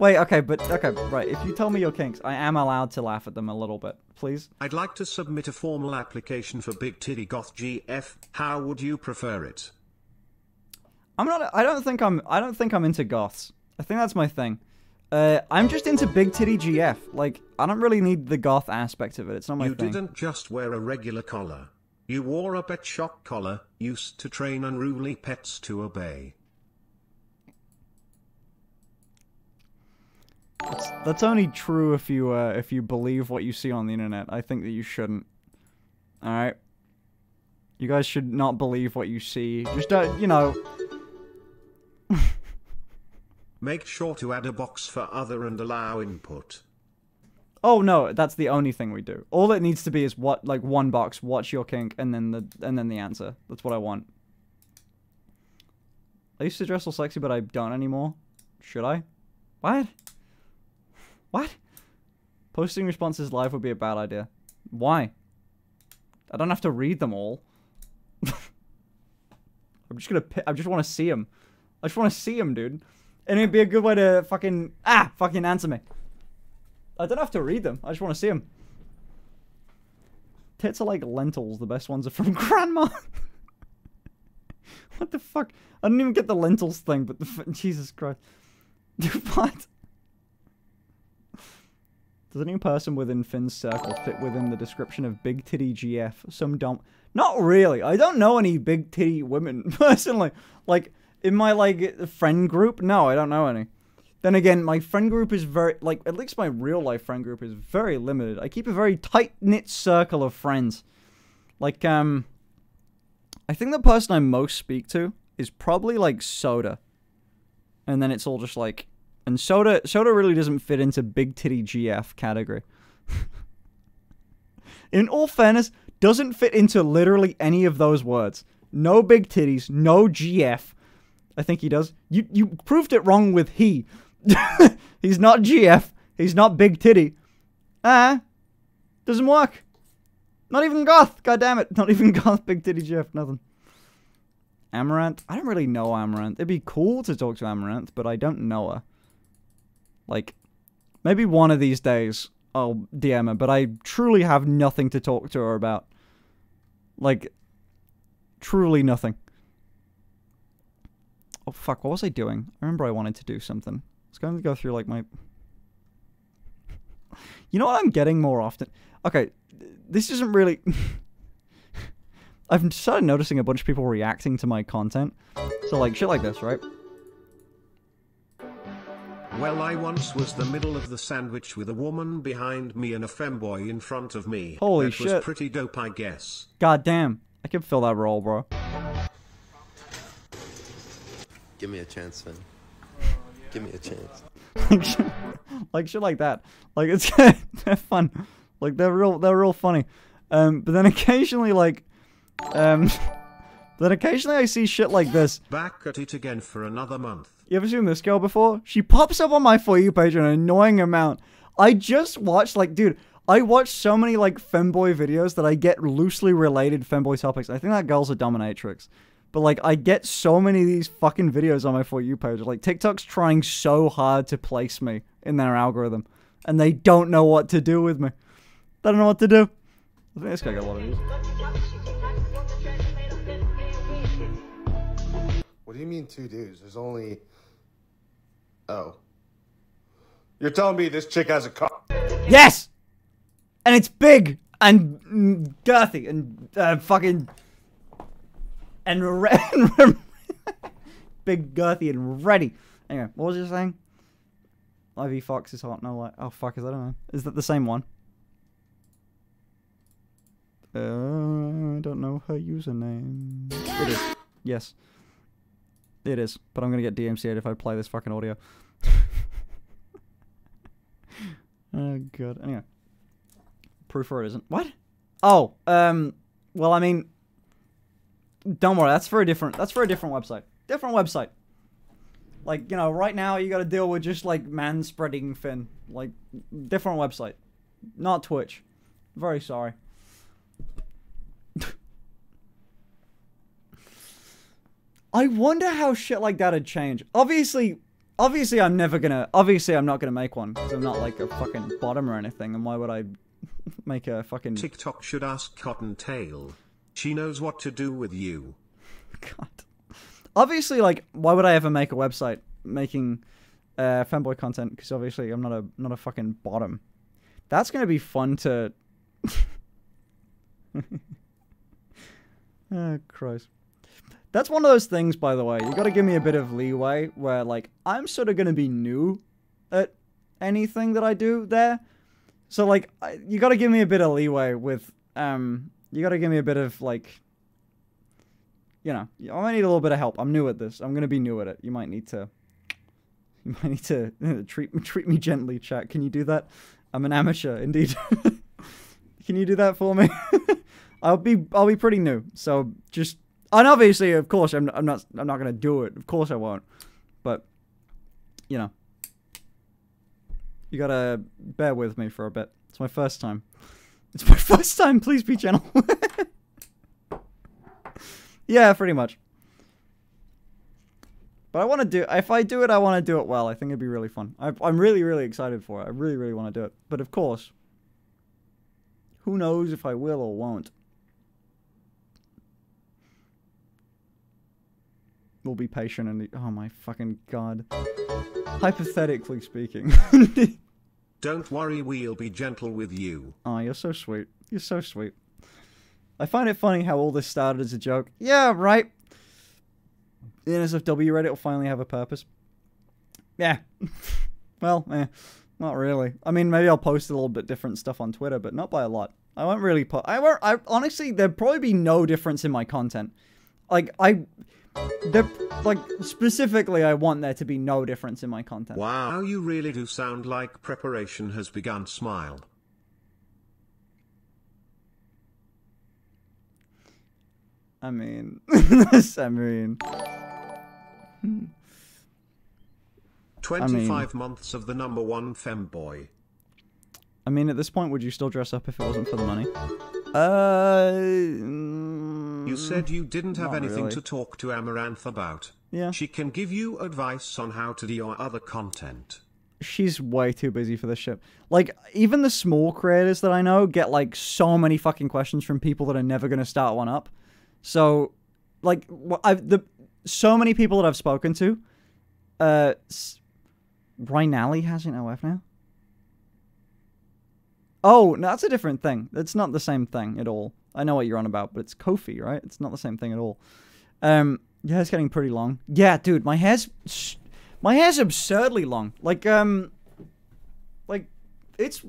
Wait, okay, but okay, right. If you tell me your kinks, I am allowed to laugh at them a little bit, please. I'd like to submit a formal application for Big Titty Goth GF. How would you prefer it? I'm not. I don't think I'm. I don't think I'm into goths. I think that's my thing. Uh, I'm just into big titty GF. Like, I don't really need the goth aspect of it. It's not my you thing. didn't just wear a regular collar. You wore a pet shock collar, used to train unruly pets to obey. That's, that's only true if you uh, if you believe what you see on the internet. I think that you shouldn't. All right. You guys should not believe what you see. Just uh, you know. [LAUGHS] Make sure to add a box for other and allow input. Oh no, that's the only thing we do. All it needs to be is what like one box, watch your kink, and then the and then the answer. That's what I want. I used to dress all sexy, but I don't anymore. Should I? What? What? Posting responses live would be a bad idea. Why? I don't have to read them all. [LAUGHS] I'm just gonna. I just want to see them. I just want to see them, dude. And it'd be a good way to fucking ah fucking answer me. I don't have to read them. I just want to see them. Tits are like lentils. The best ones are from [LAUGHS] grandma. [LAUGHS] what the fuck? I didn't even get the lentils thing, but the Jesus Christ. [LAUGHS] what? Does any person within Finn's circle fit within the description of big titty GF? Some dumb. Not really. I don't know any big titty women personally. Like in my like friend group, no, I don't know any. Then again, my friend group is very like at least my real life friend group is very limited. I keep a very tight knit circle of friends. Like um I think the person I most speak to is probably like soda. And then it's all just like and soda soda really doesn't fit into big titty GF category. [LAUGHS] In all fairness, doesn't fit into literally any of those words. No big titties, no GF. I think he does. You you proved it wrong with he. [LAUGHS] He's not GF. He's not big titty. Ah, doesn't work. Not even goth. God damn it. [LAUGHS] Not even goth. Big titty GF. Nothing. Amouranth. I don't really know Amouranth. It'd be cool to talk to Amouranth, but I don't know her. Like, maybe one of these days I'll DM her, but I truly have nothing to talk to her about. Like, truly nothing. Oh fuck, what was I doing? I remember I wanted to do something. I was going to go through like my [LAUGHS] You know what I'm getting more often? Okay, this isn't really [LAUGHS] I've started noticing a bunch of people reacting to my content. So like shit like this, right? Well, I once was the middle of the sandwich with a woman behind me and a femboy in front of me. Holy that shit. was pretty dope, I guess. God damn. I can fill that role, bro. Give me a chance, Finn. Give me a chance. like, [LAUGHS] shit, like shit like that. Like it's [LAUGHS] they're fun. Like they're real they're real funny. Um but then occasionally like um [LAUGHS] then occasionally I see shit like this. Back at it again for another month. You ever seen this girl before? She pops up on my For You page an annoying amount. I just watched, like, dude, I watch so many, like, femboy videos that I get loosely related femboy topics. I think that girl's a dominatrix. But, like, I get so many of these fucking videos on my For You page. Like, TikTok's trying so hard to place me in their algorithm. And they don't know what to do with me. They don't know what to do. I think this guy got a lot of these. What do you mean two dudes? There's only. Oh. You're telling me this chick has a car? Yes! And it's big and girthy and uh, fucking and, re- [LAUGHS] big girthy and ready. Anyway, what was you saying? Ivy Fox is hot. No, like oh fuck, is that? I don't know. Is that the same one? Uh, I don't know her username. It is. Yes. It is, but I'm gonna get DMCA'd if I play this fucking audio. [LAUGHS] oh god. Anyway, proof or it isn't. What? Oh, um. Well, I mean, don't worry. That's for a different. That's for a different website. Different website. Like you know, right now you got to deal with just like man spreading Finn. Like different website, not Twitch. Very sorry. I wonder how shit like that'd change. Obviously, obviously I'm never gonna. Obviously I'm not gonna make one because I'm not like a fucking bottom or anything. And why would I [LAUGHS] make a fucking? TikTok should ask Cottontail. She knows what to do with you. [LAUGHS] God. Obviously, like, why would I ever make a website making uh, fanboy content? Because obviously I'm not a not a fucking bottom. That's gonna be fun to. [LAUGHS] oh Christ. That's one of those things, by the way. You gotta give me a bit of leeway where, like, I'm sort of gonna be new at anything that I do there. So, like, I, you gotta give me a bit of leeway with, um, you gotta give me a bit of, like, you know, I might need a little bit of help. I'm new at this. I'm gonna be new at it. You might need to, [LAUGHS] you might need to [LAUGHS] treat treat me gently, chat. Can you do that? I'm an amateur, indeed. [LAUGHS] Can you do that for me? I'll be I'll be pretty new, so just and obviously, of course, I'm I'm not I'm not gonna do it. Of course, I won't. But you know, you gotta bear with me for a bit. It's my first time. It's my [LAUGHS] first time. Please be gentle. [LAUGHS] yeah, pretty much. But I want to do. If I do it, I want to do it well. I think it'd be really fun. I, I'm really, really excited for it. I really, really want to do it. But of course, who knows if I will or won't. We'll be patient and oh my fucking god. Hypothetically speaking. [LAUGHS] Don't worry, we'll be gentle with you. oh, you're so sweet. You're so sweet. I find it funny how all this started as a joke. Yeah, right. The NSFW Reddit will finally have a purpose. Yeah. [LAUGHS] well, eh, not really. I mean, maybe I'll post a little bit different stuff on Twitter, but not by a lot. I won't really put. I won't. I honestly, there'd probably be no difference in my content. Like I, the like specifically, I want there to be no difference in my content. Wow, you really do sound like preparation has begun. Smile. I mean, [LAUGHS] I mean, 25 months of the number one femboy. I mean, at this point, would you still dress up if it wasn't for the money? Uh, You said you didn't have anything really. to talk to Amouranth about. Yeah. She can give you advice on how to do your other content. she's way too busy for this shit. Like, even the small creators that I know get like so many fucking questions from people that are never gonna start one up. So, like, I've the so many people that I've spoken to. Uh, Rhinali has an OF now. Oh, no, that's a different thing. It's not the same thing at all. I know what you're on about, but it's Kofi, right? It's not the same thing at all. Um, your hair's getting pretty long. Yeah, dude, my hair's my hair's absurdly long. Like um, like it's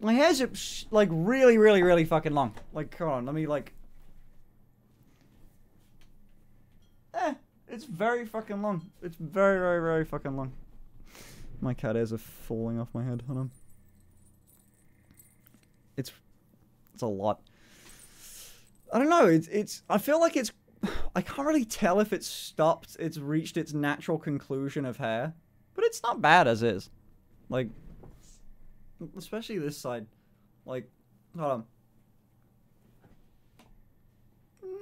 my hair's like really, really, really fucking long. Like, come on, let me like. Eh, it's very fucking long. It's very, very, very fucking long. My cat ears are falling off my head. Hold on. It's it's a lot. I don't know. It's it's. I feel like it's. [SIGHS] I can't really tell if it's stopped. It's reached its natural conclusion of hair, but it's not bad as is. Like, especially this side. Like, hold on.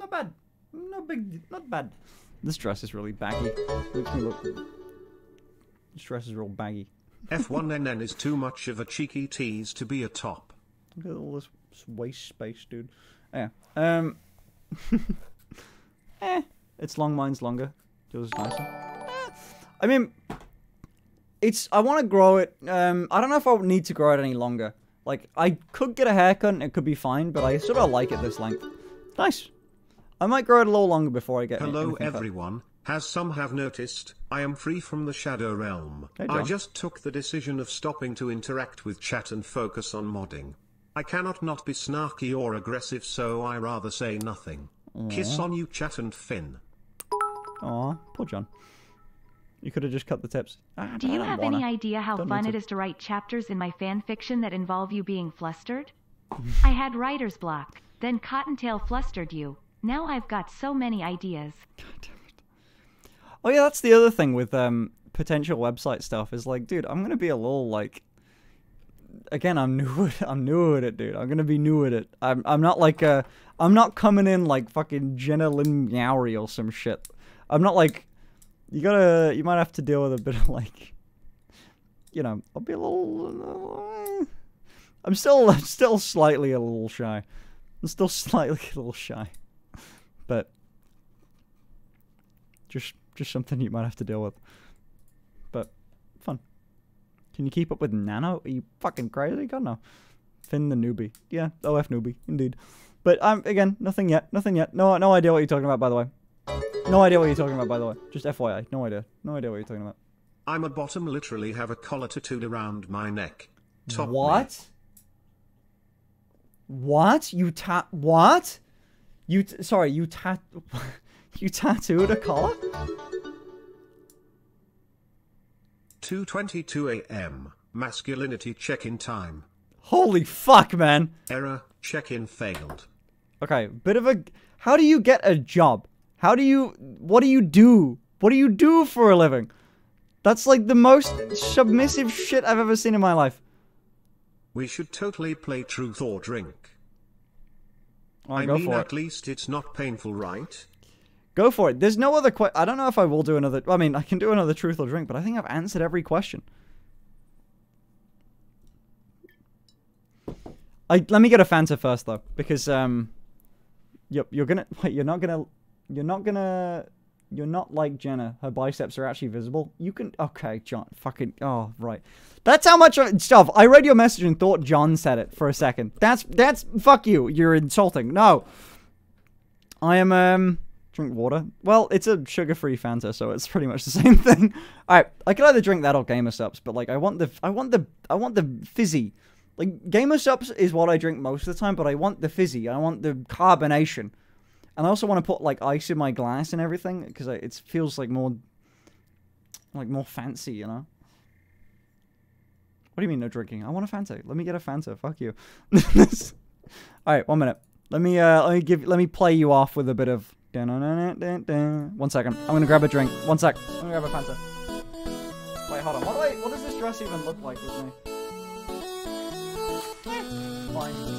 Not bad. No big. Not bad. This dress is really baggy. Makes me look. This dress is real baggy. F1NN is too much of a cheeky tease to be a top. Look at all this s- waste space, dude. Yeah. Um. [LAUGHS] eh. It's long. Mine's longer. Yours is nicer. Eh, I mean, it's. I want to grow it. Um. I don't know if I need to grow it any longer. Like, I could get a haircut and it could be fine, but I sort of like it this length. Nice. I might grow it a little longer before I get. Hello anything cut. everyone, as some have noticed, I am free from the Shadow Realm. Hey, I just took the decision of stopping to interact with chat and focus on modding. I cannot not be snarky or aggressive so I rather say nothing. Kiss on you chat and Finn. Aw, poor John. You could have just cut the tips. Ah, Do I you have wanna. any idea how Don't fun it is to. to write chapters in my fan fiction that involve you being flustered? [LAUGHS] I had writer's block, then Cottontail flustered you. Now I've got so many ideas. Oh yeah, that's the other thing with um potential website stuff is like, dude, I'm gonna be a little like. Again, I'm new at [LAUGHS] I'm new at it, dude. I'm gonna be new at it. I'm I'm not like uh I'm not coming in like fucking Jenna Lynn Meowri or some shit. I'm not like you gotta you might have to deal with a bit of [LAUGHS] like you know I'll be a little. I'm still I'm still slightly a little shy. I'm still [LAUGHS] slightly a little shy, but just just something you might have to deal with. Can you keep up with Nano? Are you fucking crazy? God no. Finn the newbie. Yeah, OF newbie, indeed. But um again, nothing yet. Nothing yet. No no idea what you're talking about by the way. No idea what you're talking about by the way. Just FYI. No idea. No idea what you're talking about. I'm a bottom literally have a collar tattooed around my neck. Top me. what? What? You ta what? You t- sorry, you tat [LAUGHS] you tattooed a collar? 2.22 am. Masculinity check-in time. Holy fuck, man. Error, check-in failed. Okay, bit of a. How do you get a job? How do you. What do you do? What do you do for a living? That's like the most submissive shit I've ever seen in my life. We should totally play truth or drink. Alright, I go mean, for at least it's not painful, right? Go for it. There's no other I don't know if I will do another. I mean, I can do another truth or drink, but I think I've answered every question. I let me get a Fanta first though, because um, you're you're gonna [LAUGHS] wait. You're not gonna. You're not gonna. You're not like Jenna. Her biceps are actually visible. You can. Okay, John. Fucking. Oh, right. That's how much stuff. I read your message and thought John said it for a second. That's that's. Fuck you. You're insulting. No. I am um drink water. Well, it's a sugar-free Fanta, so it's pretty much the [LAUGHS] same thing. All right, I could either drink that or GamerSupps, but like I want the I want the I want the fizzy. Like GamerSupps is what I drink most of the time, but I want the fizzy. I want the carbonation. And I also want to put like ice in my glass and everything because it feels like more, like more fancy, you know. What do you mean no drinking? I want a Fanta. Let me get a Fanta. Fuck you. [LAUGHS] All right, one minute. Let me uh let me give let me play you off with a bit of. One second. I'm gonna grab a drink. One sec. I'm gonna grab a Fanta. Wait, hold on. What, wait, what does this dress even look like with me? Fine.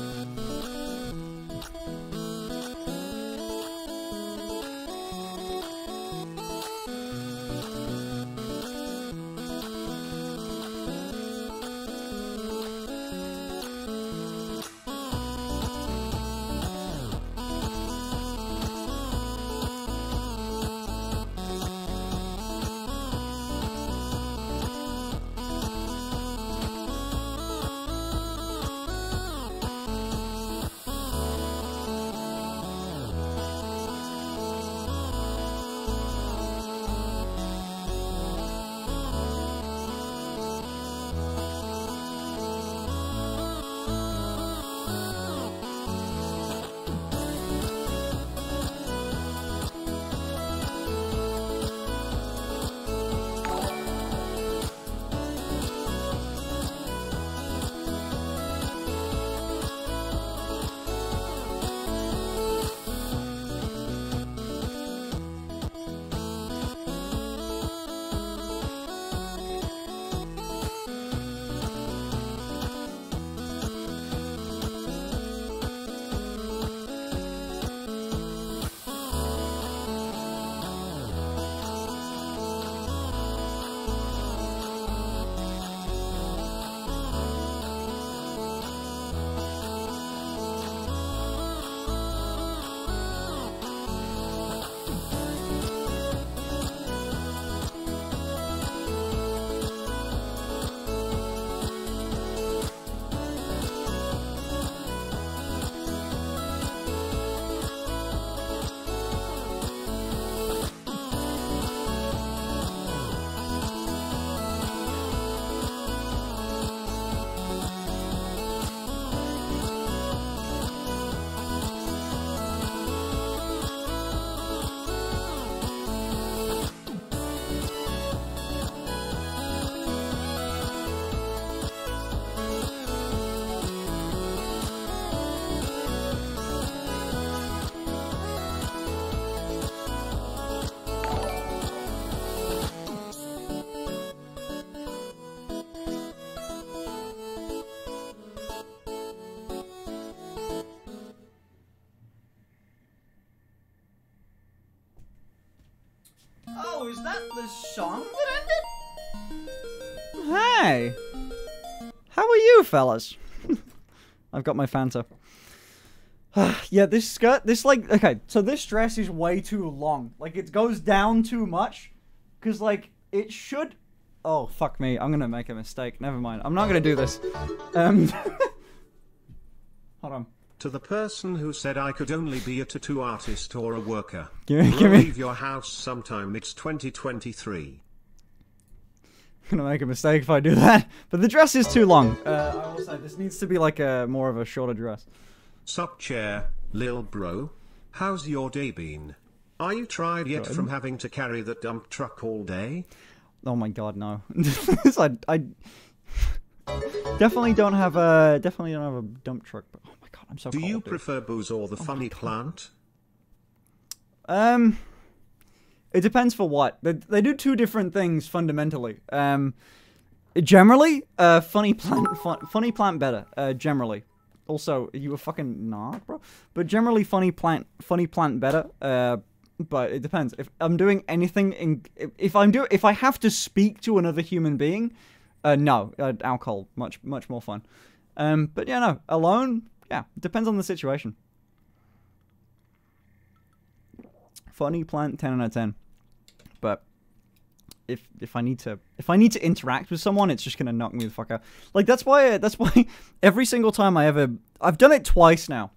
Fellas? [LAUGHS] I've got my Fanta. [SIGHS] yeah, this skirt, this like, okay, so this dress is way too long. Like, it goes down too much. Because, like, it should. Oh, fuck me. I'm gonna make a mistake. Never mind. I'm not gonna do this. Um. [LAUGHS] Hold on. To the person who said I could only be a tattoo artist or a worker, Give me- give me- leave your house sometime. It's 2023. Gonna make a mistake if I do that. [LAUGHS] But the dress is too long. Uh, I will say, this needs to be like a more of a shorter dress. Sup chair, lil bro? How's your day been? Are you tried yet Good. from having to carry that dump truck all day? Oh my god, no. [LAUGHS] I, I definitely don't have a definitely don't have a dump truck. But oh my god, I'm so Do cold. you dude. prefer booze or the funny plant? Um, it depends for what. They, they do two different things fundamentally. Um, generally, uh, funny plant, [LAUGHS] fun, funny plant better. Uh, generally. Also, you a fucking nah, bro. But generally, funny plant, funny plant better. Uh, but it depends. If I'm doing anything in, if, if I'm do, if I have to speak to another human being, uh, no, uh, alcohol much much more fun. Um, but yeah, no, alone, yeah, depends on the situation. Funny plant 10 out of 10 but if if i need to if i need to interact with someone it's just gonna knock me the fuck out. Like that's why [LAUGHS] that's why every single time i ever i've done it twice now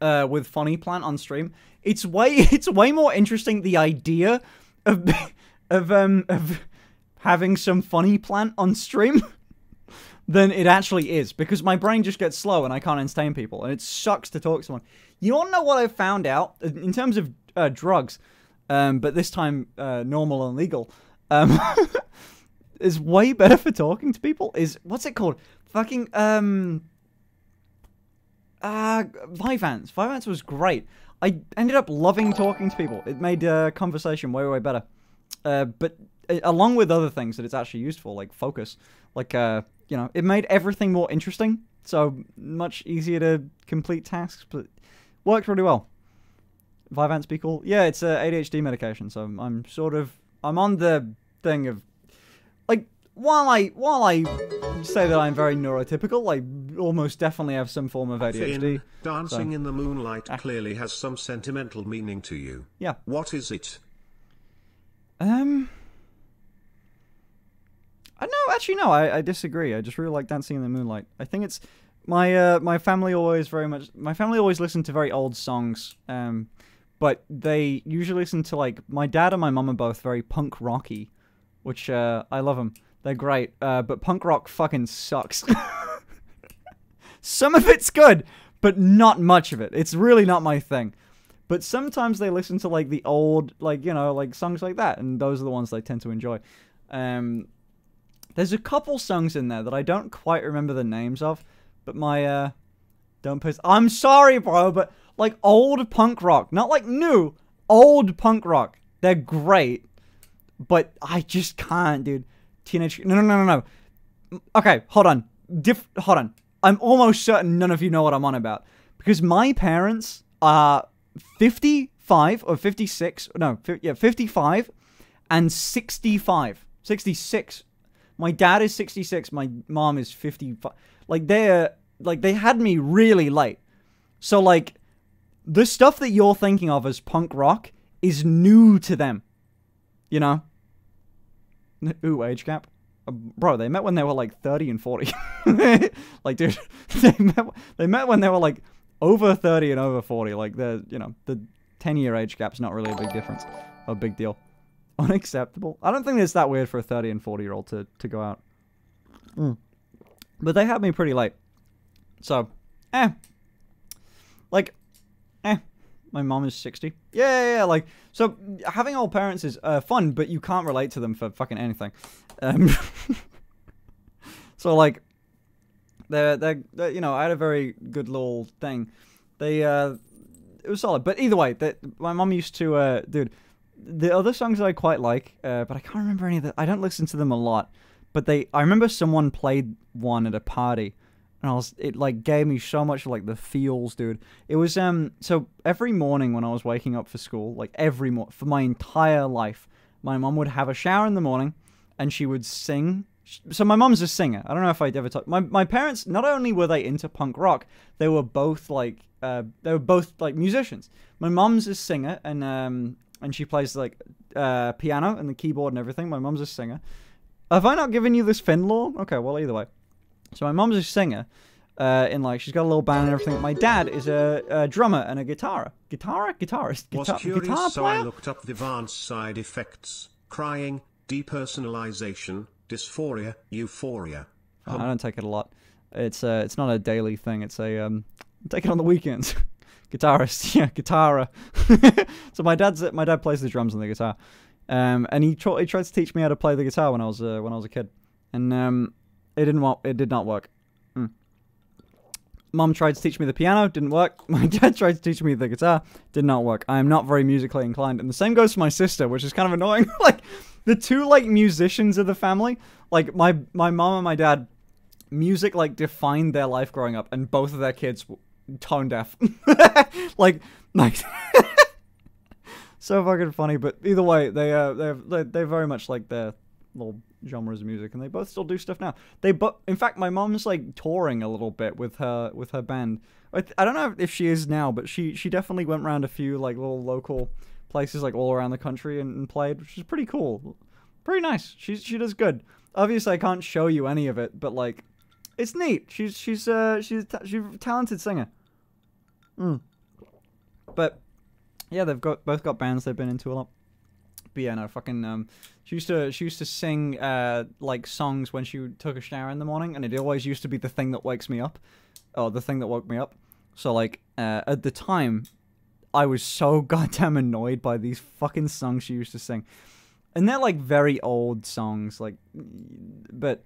uh with funny plant on stream. It's way [LAUGHS] it's way more interesting the idea of [LAUGHS] of um of having some funny plant on stream than it actually is because my brain just gets slow and I can't entertain people and it sucks to talk to someone. You to know what I found out in terms of uh, drugs, um, but this time uh, normal and legal, um, [LAUGHS] is way better for talking to people. Is what's it called? Fucking um, uh, was great. I ended up loving talking to people. It made uh, conversation way way better. Uh, but uh, along with other things that it's actually used for, like focus, like uh, you know, it made everything more interesting. So much easier to complete tasks, but worked really well. Vyvanse be cool? Yeah, it's a ADHD medication, so I'm sort of I'm on the thing of like while I while I say that I'm very neurotypical, I almost definitely have some form of ADHD. Dancing so- in the moonlight clearly has some sentimental meaning to you. Yeah. What is it? Um. I no, actually no. I, I disagree. I just really like Dancing in the Moonlight. I think it's my uh, my family always very much. My family always listened to very old songs. Um, but they usually listen to like my dad and my mum are both very punk rocky, which uh, I love them. They're great. Uh, but punk rock fucking sucks. [LAUGHS] Some of it's good, but not much of it. It's really not my thing. But sometimes they listen to like the old, like you know, like songs like that, and those are the ones they tend to enjoy. Um, there's a couple songs in there that I don't quite remember the names of, but my uh, don't piss. I'm sorry, bro, but like old punk rock, not like new, old punk rock. They're great, but I just can't, dude. Teenage. No, no, no, no, no. Okay, hold on. Diff. Hold on. I'm almost certain none of you know what I'm on about because my parents are 55 or 56. No, yeah, 55 and 65. 66. My dad is 66. My mom is 55. Like they're like they had me really late. So like the stuff that you're thinking of as punk rock is new to them. You know? Ooh, age gap. Uh, Bro, they met when they were like 30 and 40. [LAUGHS] like, dude, [LAUGHS] they met, they met when they were like over 30 and over 40. Like, the, you know, the 10 year age gap's not really a big difference. A big deal. [LAUGHS] Unacceptable. I don't think it's that weird for a 30 and 40 year old to, to go out. Mm. But they had me pretty late. So, eh. Like. My mom is 60. Yeah, yeah, yeah. Like, so having old parents is uh, fun, but you can't relate to them for fucking anything. Um, [LAUGHS] so, like, they're, they're, they're, you know, I had a very good little thing. They, uh, it was solid. But either way, that my mom used to, uh, dude, the other songs that I quite like, uh, but I can't remember any of the, I don't listen to them a lot. But they, I remember someone played one at a party, and I was, it like gave me so much like the feels, dude. It was um, so every morning when I was waking up for school, like every mo- for my entire life, my mom would have a shower in the morning, and she would sing. So my mom's a singer. I don't know if I'd ever talk. My my parents not only were they into punk rock, they were both like uh, they were both like musicians. My mom's a singer, and um, and she plays like uh, piano and the keyboard and everything. My mom's a singer. Have I not given you this Finn lore? Okay, well, either way. So my mom's a singer, uh, in like, she's got a little band and everything. My dad is a, a drummer and a guitar. Guitar? Guitarist? Was Guitar, curious, guitar so I looked up the advanced side effects: crying, depersonalization, dysphoria, euphoria. I don't take it a lot. It's uh, it's not a daily thing. It's a um, I take it on the weekends. [LAUGHS] Guitarist, [LAUGHS] yeah, guitar. [LAUGHS] so my dad's my dad plays the drums and the guitar, um, and he tr- he tried to teach me how to play the guitar when I was uh, when I was a kid, and um, it didn't wa- it did not work. Mm. Mom tried to teach me the piano, didn't work. [LAUGHS] My dad tried to teach me the guitar, did not work. I am not very musically inclined, and the same goes for my sister, which is kind of annoying. [LAUGHS] like the two like musicians of the family, like my my mom and my dad, music like defined their life growing up, and both of their kids tone deaf. [LAUGHS] like like so fucking funny. But either way, they uh they they they very much like their little genres of music, and they both still do stuff now. They but in fact, my mom's like touring a little bit with her with her band. I, I don't know if she is now, but she she definitely went around a few like little local places like all around the country and, and played, which is pretty cool. Pretty nice. She she does good. Obviously, I can't show you any of it, but like, it's neat. She's she's uh she's she's a talented singer. Mm. But yeah, they've got both got bands they've been into a lot. but yeah, no, fucking um, she used to she used to sing uh like songs when she took a shower in the morning, and it always used to be the thing that wakes me up, or the thing that woke me up. So like uh, at the time, I was so [LAUGHS] goddamn annoyed by these fucking songs she used to sing, and they're like very old songs, like, but.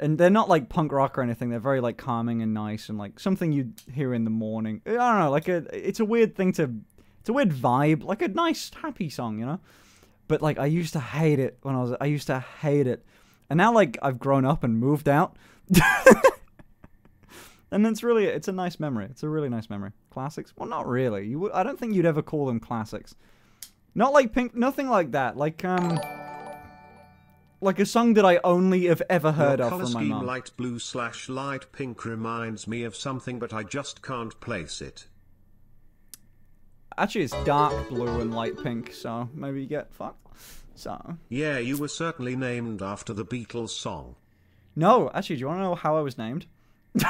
And they're not like punk rock or anything. They're very like calming and nice and like something you'd hear in the morning. I don't know, like a it's a weird thing to it's a weird vibe, like a nice happy song, you know? But like I used to hate it when I was I used to hate it. And now like I've grown up and moved out. [LAUGHS] and it's really it's a nice memory. It's a really nice memory. Classics? Well, not really. You would, I don't think you'd ever call them classics. Not like Pink, nothing like that. Like um like a song that I only have ever heard Your of from my scheme light blue slash light pink reminds me of something but I just can't place it. Actually, it's dark blue and light pink, so maybe you get fucked. So Yeah, you were certainly named after the Beatles song. no, actually, do you want to know how I was named? [LAUGHS]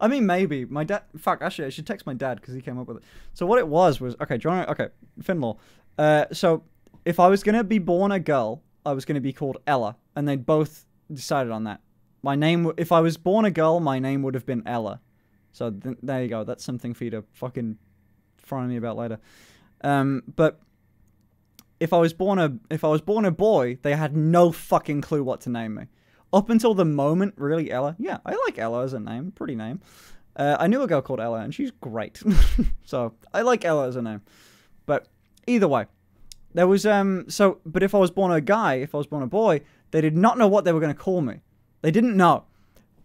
I mean, maybe my dad. Fuck, actually, I should text my dad because he came up with it. So what it was was okay. Do you want to, okay, Finn lore. Uh, so if I was gonna be born a girl, I was gonna be called Ella, and they both decided on that. My name, if I was born a girl, my name would have been Ella. So th- there you go. That's something for you to fucking fry me about later. Um, but if I was born a if I was born a boy, they had no fucking clue what to name me. Up until the moment, really, Ella. Yeah, I like Ella as a name, pretty name. Uh, I knew a girl called Ella, and she's great. [LAUGHS] so I like Ella as a name. But either way, there was um. So, but if I was born a guy, if I was born a boy, they did not know what they were going to call me. They didn't know.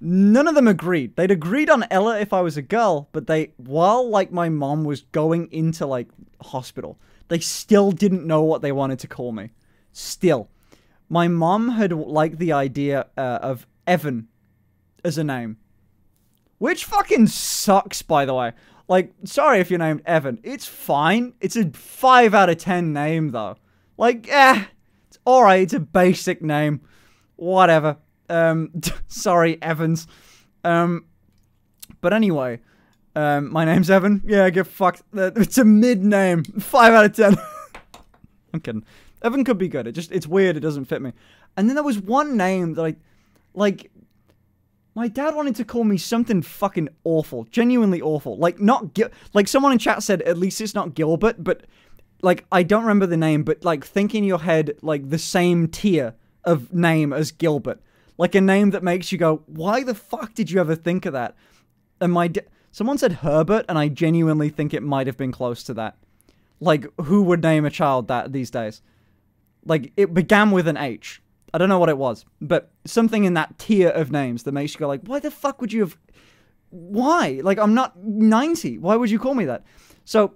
None of them agreed. They'd agreed on Ella if I was a girl, but they, while like my mom was going into like hospital, they still didn't know what they wanted to call me. Still, my mom had liked the idea uh, of Evan as a name, which fucking sucks, by the way. Like, sorry if you're named Evan. It's fine. It's a five out of ten name though. Like, eh, it's alright. It's a basic name. Whatever. Um, [LAUGHS] sorry, Evans. Um, but anyway, um, my name's Evan. Yeah, get fucked. Uh, It's a mid name. [LAUGHS] Five out of ten. [LAUGHS] I'm kidding. Evan could be good. It just it's weird. It doesn't fit me. And then there was one name that I, like, my dad wanted to call me something fucking awful, genuinely awful. Like not Gil- like someone in chat said. At least it's not Gilbert, but like I don't remember the name, but like think in your head like the same tier of name as Gilbert, like a name that makes you go, why the fuck did you ever think of that? And my someone said Herbert, and I genuinely think it might have been close to that. Like who would name a child that these days? Like it began with an H. I don't know what it was, but something in that tier of names that makes you go like, why the fuck would you have? Why? Like I'm not ninety. Why would you call me that? So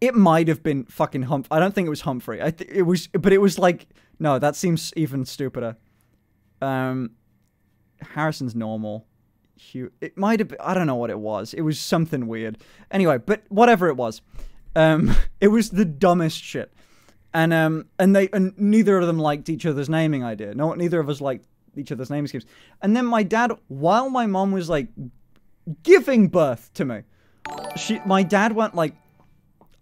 it might have been fucking Hump. I don't think it was Humphrey. I th- it was, but it was like no. That seems even stupider. Um, Harrison's normal. Hugh. It might have. Been, I don't know what it was. It was something weird. Anyway, but whatever it was, um, [LAUGHS] it was the dumbest shit. And um, and they and neither of them liked each other's naming idea. No, neither of us liked each other's naming schemes. And then my dad, while my mom was like giving birth to me, she, my dad went like,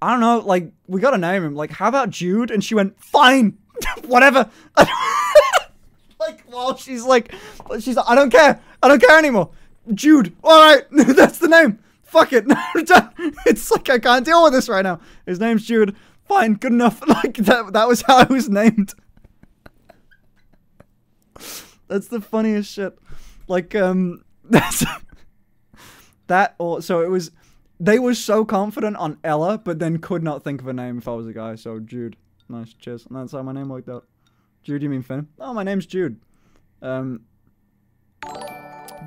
I don't know, like we gotta name him. Like, how about Jude? And she went, fine, [LAUGHS] whatever. [LAUGHS] like, while she's like, she's like, I don't care, I don't care anymore. Jude, all right, [LAUGHS] that's the name. Fuck it, [LAUGHS] it's like I can't deal with this right now. His name's Jude. Fine, good enough. [LAUGHS] Like that. That was how I was named. That's the funniest shit. Like um, that's that. Or so it was. They were so confident on Ella, but then could not think of a name if I was a guy. So Jude. Nice, cheers. And that's how my name worked out. Jude, you mean Finn? Oh, my name's Jude. Um,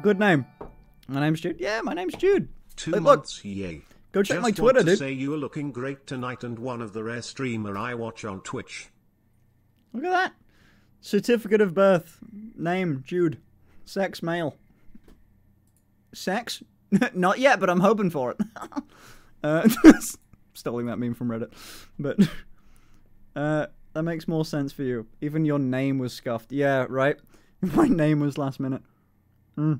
good name. My name's Jude. Yeah, my name's Jude. Two look. months, yay. Go check Just my want Twitter, to dude. say you are looking great tonight and one of the rare streamer I watch on Twitch. Look at that. Certificate of birth. Name, Jude. Sex, male. Sex? [LAUGHS] Not yet, but I'm hoping for it. [LAUGHS] uh, [LAUGHS] stealing that meme from Reddit. But uh, that makes more sense for you. Even your name was scuffed. Yeah, right? [LAUGHS] My name was last minute. Mm.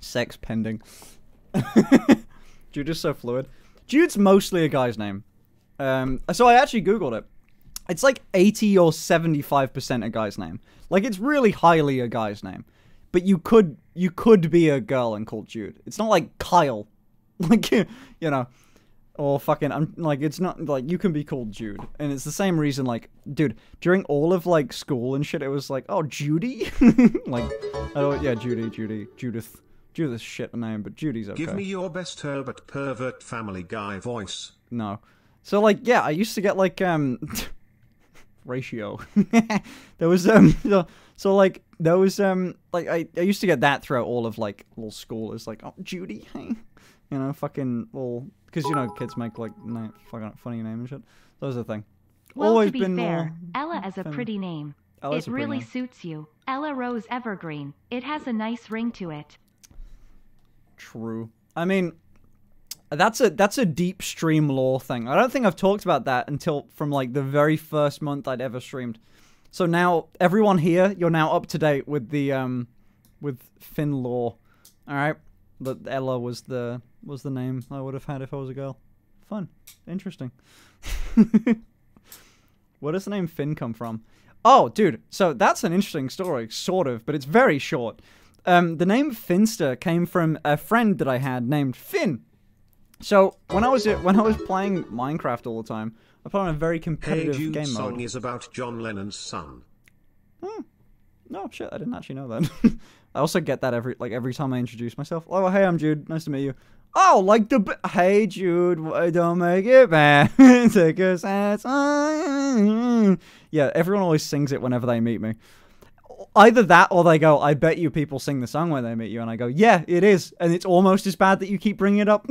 Sex pending. [LAUGHS] Jude is so fluid. Jude's mostly a guy's name. Um, so I actually googled it. It's like 80 or 75% a guy's name. Like it's really highly a guy's name. But you could you could be a girl and called Jude. It's not like Kyle. [LAUGHS] Like you know, or fucking I'm like it's not like you can be called Jude. And it's the same reason like dude, during all of like school and shit it was like, "Oh, Judy?" [LAUGHS] like oh yeah, Judy, Judy, Judith. Judith's shit name, but Judy's okay. Give me your best Herbert pervert family guy voice. No. So like yeah, I used to get like um [LAUGHS] ratio. [LAUGHS] there was um so, so like there was um like I, I used to get that throughout all of like little school. It's like oh Judy, hey, you know fucking well because you know kids make like na- fucking funny name and shit. That was the thing. Well, Always to be been fair, more Ella is a pretty name. Ella's it really name. suits you. Ella Rose Evergreen. It has a nice ring to it. True. I mean, that's a that's a deep stream lore thing. I don't think I've talked about that until from like the very first month I'd ever streamed. So now everyone here, you're now up to date with the um with Finn lore. All right, that Ella was the was the name I would have had if I was a girl. Fun, interesting. [LAUGHS] Where does the name Finn come from? Oh, dude, so that's an interesting story, sort of, but it's very short. Um, the name Finster came from a friend that I had named Finn. So when I was when I was playing Minecraft all the time, I put on a very competitive Hey Jude game song mode. is about John Lennon's son. Hmm. No shit, I didn't actually know that. [LAUGHS] I also get that every like every time I introduce myself. Oh, hey, I'm Jude. Nice to meet you. Oh, like the hey Jude, why don't make it bad. [LAUGHS] Take a. Yeah, everyone always sings it whenever they meet me. Either that or they go, I bet you people sing the song when they meet you, and I go, yeah, it is, and it's almost as bad that you keep bringing it up.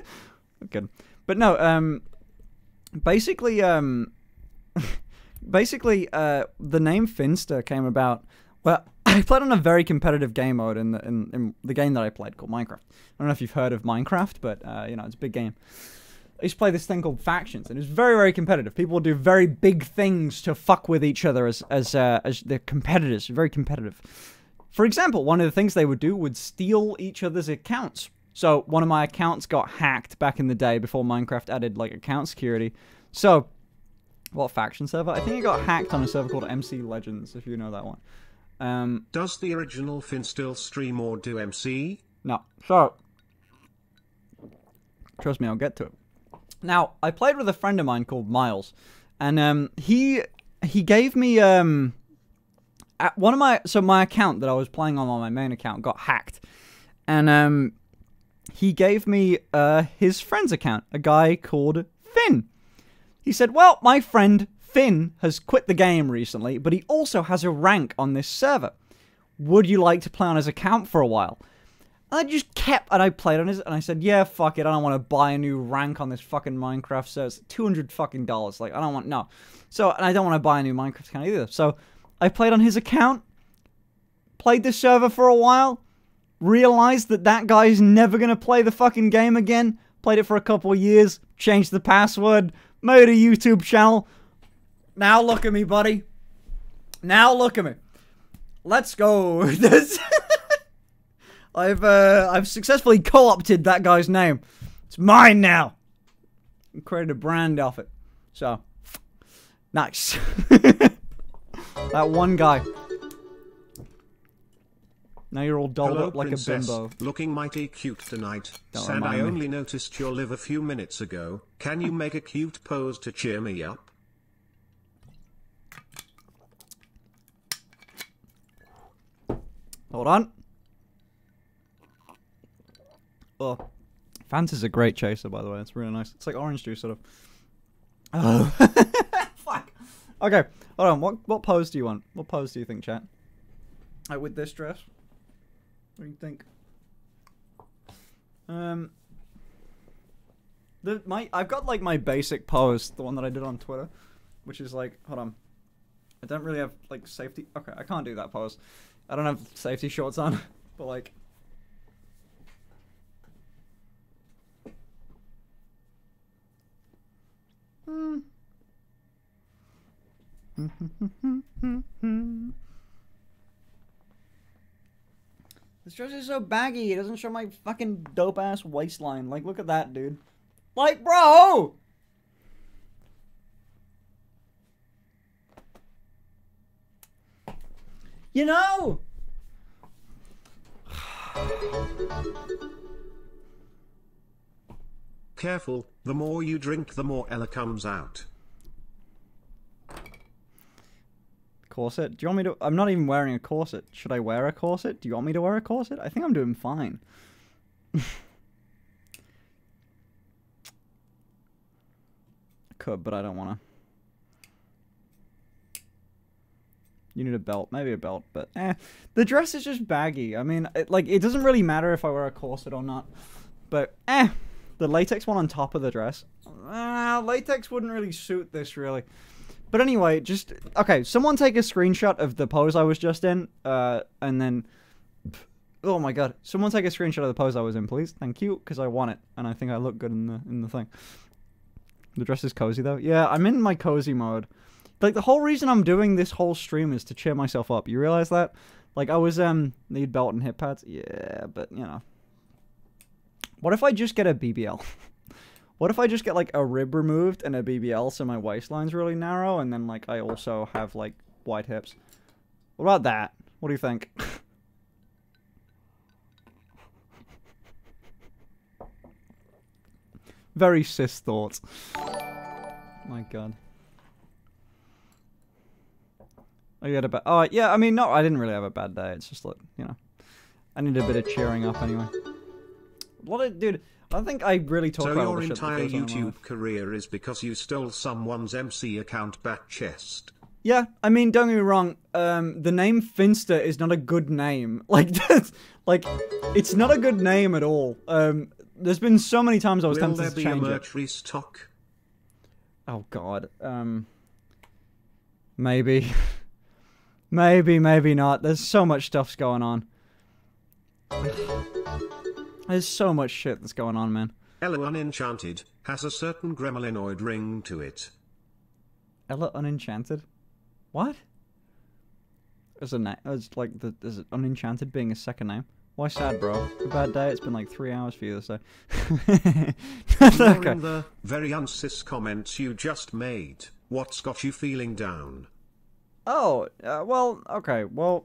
[LAUGHS] Good, but no, um, basically, um, [LAUGHS] basically, uh, the name Finster came about. Well, I played on a very competitive game mode in the in, in the game that I played called Minecraft. I don't know if you've heard of Minecraft, but uh, you know it's a big game. I used to play this thing called Factions, and it was very, very competitive. People would do very big things to fuck with each other as as uh, as their competitors. Very competitive. For example, one of the things they would do would steal each other's accounts. So one of my accounts got hacked back in the day before Minecraft added like account security. So what faction server? I think it got hacked on a server called MC Legends, if you know that one. Um, Does the original Finn still stream or do MC? no. So, trust me, I'll get to it. Now, I played with a friend of mine called Miles, and um, he he gave me um at one of my so my account that I was playing on on my main account got hacked, and um he gave me uh his friend's account, a guy called Finn. He said, "Well, my friend Finn has quit the game recently, but he also has a rank on this server. Would you like to play on his account for a while?" I just kept, and I played on his, and I said, "Yeah, fuck it, I don't want to buy a new rank on this fucking Minecraft server. It's two hundred fucking dollars. Like, I don't want no. So, and I don't want to buy a new Minecraft account either. So, I played on his account, played the server for a while, realized that that guy's never gonna play the fucking game again. Played it for a couple of years, changed the password, made a YouTube channel. Now look at me, buddy. Now look at me. Let's go. [LAUGHS] I've uh, I've successfully co-opted that guy's name. It's mine now. And created a brand off it. So nice. [LAUGHS] that one guy. Now you're all dolled Hello, up like princess. a bimbo. Looking mighty cute tonight. Don't I me. only noticed your live a few minutes ago. Can you make a cute pose to cheer me up? Hold on. Oh, Fanta's a great chaser, by the way. It's really nice. It's like orange juice, sort of. Oh, [LAUGHS] fuck. Okay, hold on. What what pose do you want? What pose do you think, chat? Like with this dress? What do you think? Um, the my I've got like my basic pose, the one that I did on Twitter, which is like, hold on. I don't really have like safety. Okay, I can't do that pose. I don't have safety shorts on, [LAUGHS] but like. [LAUGHS] This dress is so baggy. It doesn't show my fucking dope ass waistline. Like, look at that, dude. Like, bro. You know. Careful, the more you drink, the more Ella comes out. Corset? Do you want me to? I'm not even wearing a corset. Should I wear a corset? Do you want me to wear a corset? I think I'm doing fine. [LAUGHS] Could, but I don't want to. You need a belt, maybe a belt, but eh. The dress is just baggy. I mean, it, like it doesn't really matter if I wear a corset or not, but eh. The latex one on top of the dress, uh, latex wouldn't really suit this really. But anyway, just okay. Someone take a screenshot of the pose I was just in, uh, and then. Oh my god! Someone take a screenshot of the pose I was in, please. Thank you, because I want it, and I think I look good in the in the thing. The dress is cozy though. Yeah, I'm in my cozy mode. Like the whole reason I'm doing this whole stream is to cheer myself up. You realize that? Like I was um need belt and hip pads. Yeah, but you know. What if I just get a BBL? [LAUGHS] what if I just get like a rib removed and a BBL so my waistline's really narrow and then like I also have like wide hips? What about that? What do you think? [LAUGHS] Very cis thoughts. My god. I had a bad. Oh yeah, I mean no, I didn't really have a bad day. It's just like you know, I need a bit of cheering up anyway. What a dude! I think I really talk so about your the shit that entire goes on in my YouTube career is because you stole someone's MC account back chest. Yeah, I mean, don't get me wrong. Um, the name Finster is not a good name. [LAUGHS] Like, that's, like, it's not a good name at all. Um, there's been so many times I was Will tempted there to be a change it. merch restock? Oh God. Um. Maybe. [LAUGHS] maybe, maybe not. There's so much stuff's going on. There's so much shit that's going on, man. Ella Unenchanted has a certain gremlinoid ring to it. Ella Unenchanted. What? As a name, like the is it Unenchanted being a second name? Why sad, bro? A bad day. It's been like three hours for you [LAUGHS] this day. okay. The very uncis comments you just made, what's got you feeling down? Oh, uh, well, okay, well.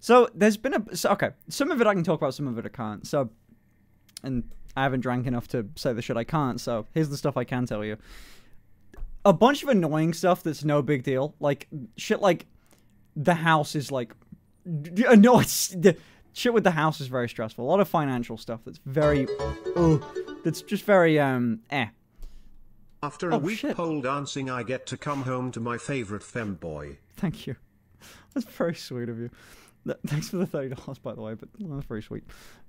So there's been a so, okay. Some of it I can talk about, some of it I can't. So, and I haven't drank enough to say the shit I can't. So here's the stuff I can tell you. A bunch of annoying stuff that's no big deal, like shit. Like the house is like, no, it's the shit with the house is very stressful. A lot of financial stuff that's very, oh, that's just very um eh. After a Oh, week shit. pole dancing, I get to come home to my favorite femboy. Thank you. [LAUGHS] That's very sweet of you. Thanks for the thirty dollars, by the way. But well, that's very sweet.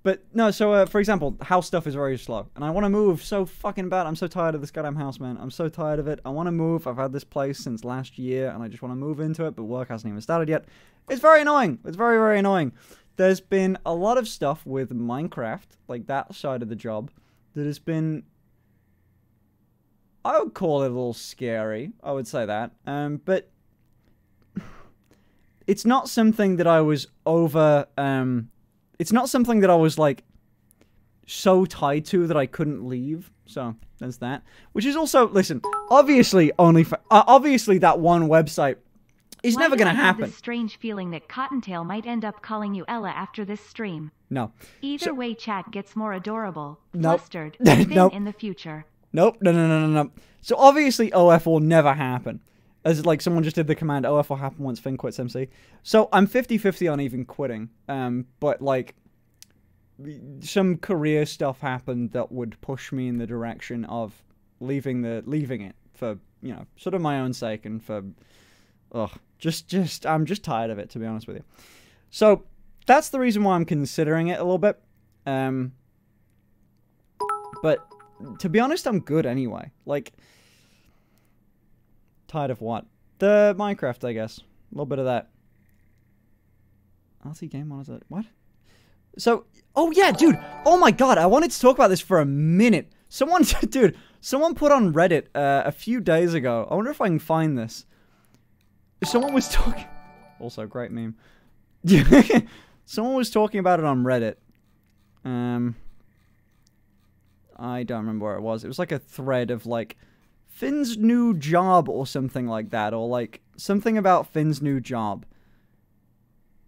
But no, so uh, for example, house stuff is very slow, and I want to move so fucking bad. I'm so tired of this goddamn house, man. I'm so tired of it. I want to move. I've had this place since last year, and I just want to move into it, but work hasn't even started yet. It's very annoying. It's very very annoying. There's been a lot of stuff with Minecraft, like that side of the job, that has been I would call it a little scary. I would say that. Um, but it's not something that I was over. Um, it's not something that I was like so tied to that I couldn't leave. So there's that. Which is also listen. Obviously, only for, uh, obviously that one website is Why never gonna I have happen. This strange feeling that Cottontail might end up calling you Ella after this stream. No. Either So- way, chat gets more adorable, Nope. flustered, [LAUGHS] Nope. in the future. Nope, no, no, no, no, no. So obviously OF will never happen. As like someone just did the command OF will happen once Finn quits MC. So I'm 50-50 on even quitting. Um, but like some career stuff happened that would push me in the direction of leaving the leaving it for you know sort of my own sake and for ugh just just I'm just tired of it to be honest with you. So that's the reason why I'm considering it a little bit. Um, but to be honest, I'm good anyway. Like, tired of what? The Minecraft, I guess. A little bit of that. RC game monitor. What? So, oh yeah, dude. Oh my god, I wanted to talk about this for a minute. Someone, [LAUGHS] dude, someone put on Reddit uh, a few days ago. I wonder if I can find this. Someone was talking. Also, great meme. [LAUGHS] someone was talking about it on Reddit. Um. I don't remember where it was. It was like a thread of like Finn's new job or something like that, or like something about Finn's new job.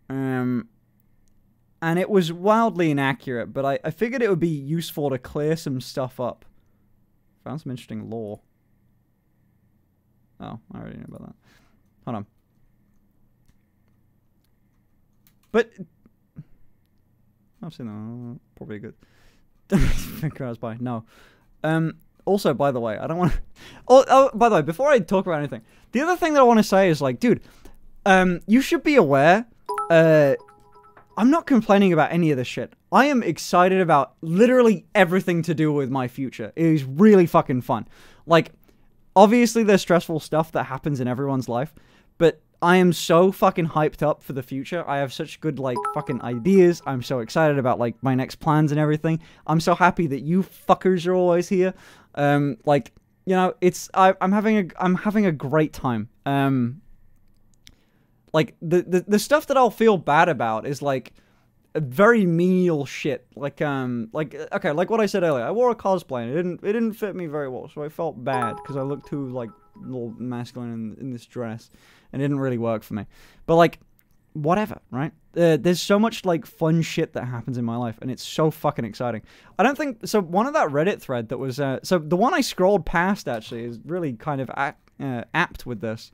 Um, and it was wildly inaccurate, but I, I figured it would be useful to clear some stuff up. Found some interesting lore. Oh, I already knew about that. Hold on. But I've seen that. Probably good. [LAUGHS] By no. Um. Also, by the way, I don't want. to... [LAUGHS] Oh, oh, by the way, before I talk about anything, the other thing that I want to say is like, dude, um, you should be aware. Uh, I'm not complaining about any of this shit. I am excited about literally everything to do with my future. It is really fucking fun. Like, obviously, there's stressful stuff that happens in everyone's life, but I am so fucking hyped up for the future. I have such good, like, fucking ideas. I'm so excited about, like, my next plans and everything. I'm so happy that you fuckers are always here. Um, like, you know, it's, I, I'm having a, I'm having a great time. Um, like, the, the, the stuff that I'll feel bad about is, like, very menial shit. Like um like okay, like what I said earlier. I wore a cosplay and it didn't it didn't fit me very well, so I felt bad because I looked too like little masculine in, in this dress it didn't really work for me. But like whatever, right? Uh, there's so much like fun shit that happens in my life and it's so fucking exciting. I don't think so one of that Reddit thread that was uh so the one I scrolled past actually is really kind of uh, apt with this.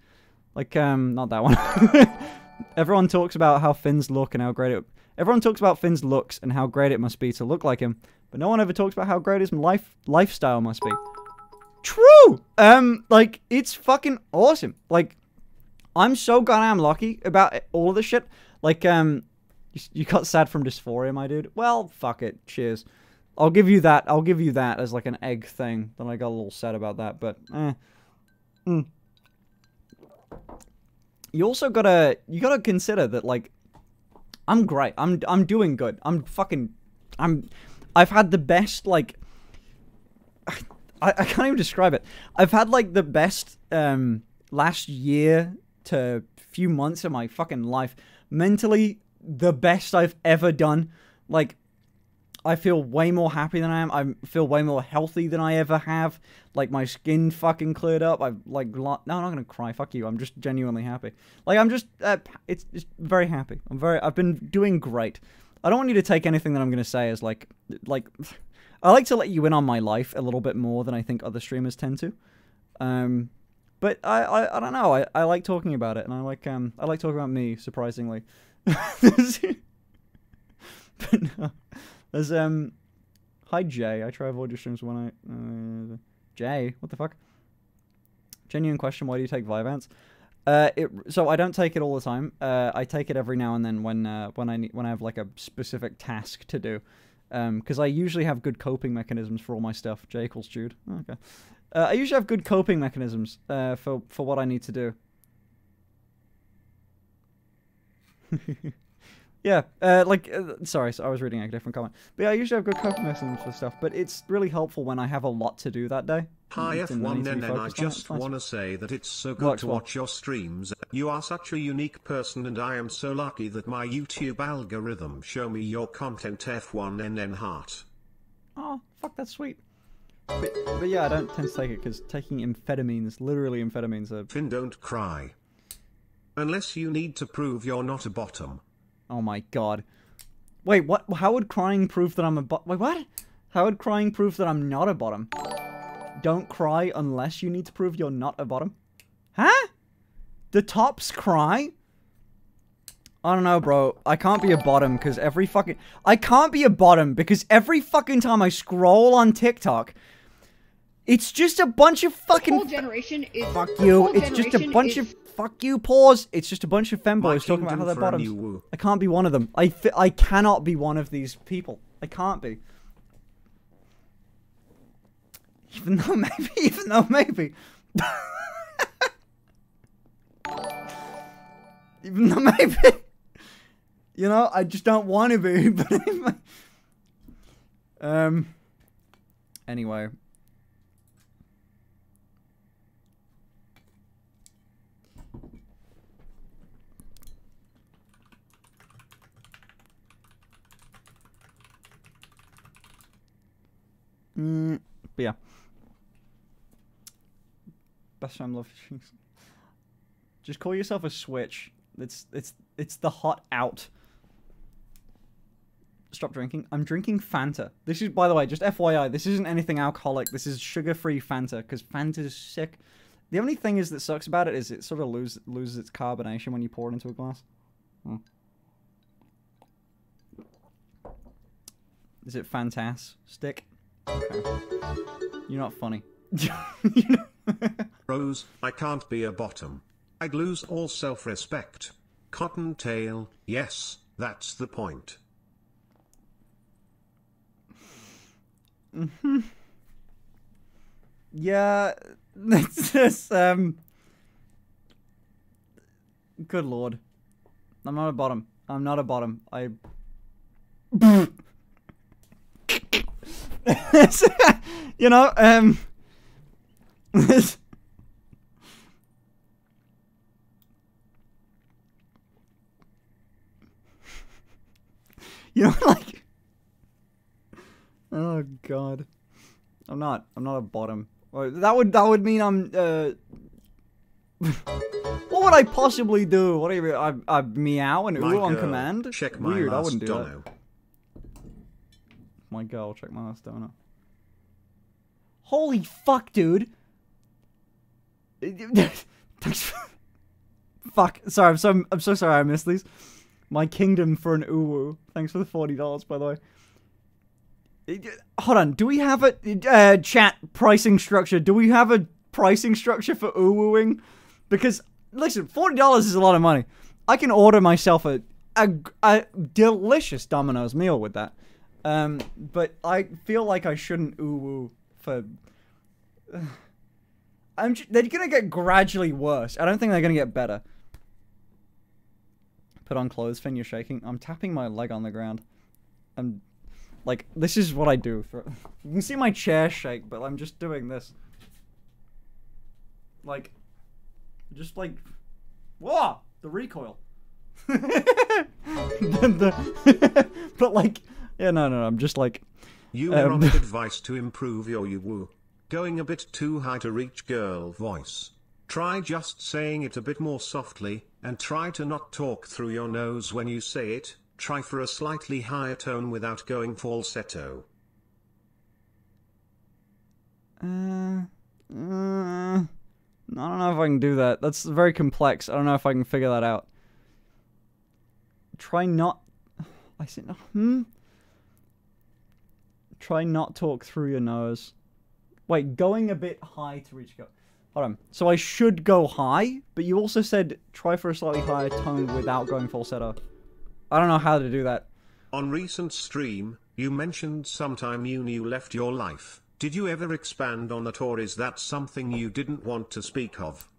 Like um not that one. [LAUGHS] Everyone talks about how Finn's look and how great it Everyone talks about Finn's looks and how great it must be to look like him, but no one ever talks about how great his life lifestyle must be. True. Um, like it's fucking awesome. Like, I'm so goddamn lucky about all of this shit. Like, um, you, got sad from dysphoria, my dude. Well, fuck it. Cheers. I'll give you that. I'll give you that as like an egg thing. Then I got a little sad about that, but eh. Mm. You also gotta you gotta consider that like I'm great. I'm I'm doing good. I'm fucking I'm I've had the best like I, I can't even describe it. I've had like the best um last year to few months of my fucking life. Mentally the best I've ever done. Like I feel way more happy than I am. I feel way more healthy than I ever have. Like my skin fucking cleared up. I've like no, I'm not gonna cry. Fuck you. I'm just genuinely happy. Like I'm just uh, it's it's very happy. I'm very. I've been doing great. I don't want you to take anything that I'm gonna say as like like. [SIGHS] I like to let you in on my life a little bit more than I think other streamers tend to. Um, but I, I, I don't know. I, I like talking about it, and I like um I like talking about me surprisingly. [LAUGHS] [LAUGHS] but no. There's um, hi Jay. I try avoid your streams when I uh, Jay. What the fuck? Genuine question. Why do you take Vyvanse? Uh, it so I don't take it all the time. Uh, I take it every now and then when uh, when I need, when I have like a specific task to do. Um, because I usually have good coping mechanisms for all my stuff. Jay equals Jude. Oh, okay. Uh, I usually have good coping mechanisms uh, for for what I need to do. [LAUGHS] Yeah, uh, like, uh, sorry, so I was reading a different comment. But yeah, I usually have good coping mechanisms for stuff, but it's really helpful when I have a lot to do that day. Hi I F1 to be I focused on it. just want to say that it's so good Works to well. watch your streams. You are such a unique person and I am so lucky that my YouTube algorithm show me your content F1NN heart. Oh, fuck, that's sweet. But, but yeah, I don't tend to take it because taking amphetamines, literally amphetamines, are. Finn don't cry. Unless you need to prove you're not a bottom. Oh my god. Wait, what? How would crying prove that I'm a bottom? Wait, what? How would crying prove that I'm not a bottom? Don't cry unless you need to prove you're not a bottom? Huh? The tops cry? I don't know, bro. I can't be a bottom because every fucking... I can't be a bottom because every fucking time I scroll on TikTok, it's just a bunch of fucking... whole generation is Fuck you. It's just a bunch is- of... Fuck you, pause. It's just a bunch of My femboys talking about how they're for a bottoms. I can't be one of them. I, fi- I cannot be one of these people. I can't be. Even though [LAUGHS] maybe, even though maybe. [LAUGHS] even though maybe. [LAUGHS] You know, I just don't want to be, but. Um. Anyway. Mm, but yeah. Best time love. Just call yourself a switch. It's it's it's the hot out. Stop drinking. I'm drinking Fanta. This is, by the way, just FYI. This isn't anything alcoholic. This is sugar-free Fanta because Fanta is sick. The only thing is that sucks about it is it sort of lose, loses its carbonation when you pour it into a glass. Hmm. Is it fantastic? Okay. You're not funny. [LAUGHS] Rose, I can't be a bottom. I'd lose all self-respect. Cottontail, yes, that's the point. hmm [LAUGHS] Yeah, [LAUGHS] it's just, um... Good lord. I'm not a bottom. I'm not a bottom. I... [LAUGHS] you know, um... [LAUGHS] you know, like... Oh god. I'm not. I'm not a bottom. That would that would mean I'm uh [LAUGHS] What would I possibly do? What do you I I meow and ooh on command? Check my Weird, I wouldn't do dono. that. My girl, check my last donut. Holy fuck, dude. [LAUGHS] [LAUGHS] Fuck. Sorry, I'm so I'm so sorry I missed these. My kingdom for an uwu. Thanks for the forty dollars, by the way. Hold on. Do we have a uh, chat pricing structure? Do we have a pricing structure for uwooing? Because listen, forty dollars is a lot of money. I can order myself a a, a delicious Domino's meal with that. Um, but I feel like I shouldn't uwoo for. [SIGHS] I'm. They're gonna get gradually worse. I don't think they're gonna get better. Put on clothes, Finn. You're shaking. I'm tapping my leg on the ground. I'm like, this is what I do. For, [LAUGHS] you can see my chair shake, but I'm just doing this. Like, just like, whoa, the recoil. [LAUGHS] The- the- [LAUGHS] but like, yeah, no, no, no, I'm just like, You Um, wanted [LAUGHS] advice to improve your you woo. Going a bit too high to reach girl voice. Try just saying it a bit more softly, and try to not talk through your nose when you say it. Try for a slightly higher tone without going falsetto. uh, uh, I don't know if I can do that. That's very complex. I don't know if I can figure that out. Try not. I said, hmm. Try not talk through your nose. Wait, going a bit high to reach go. Hold on. So I should go high, but you also said try for a slightly higher tone without going falsetto. I don't know how to do that. On recent stream, you mentioned sometime you knew left your life. Did you ever expand on that or is that something you didn't want to speak of?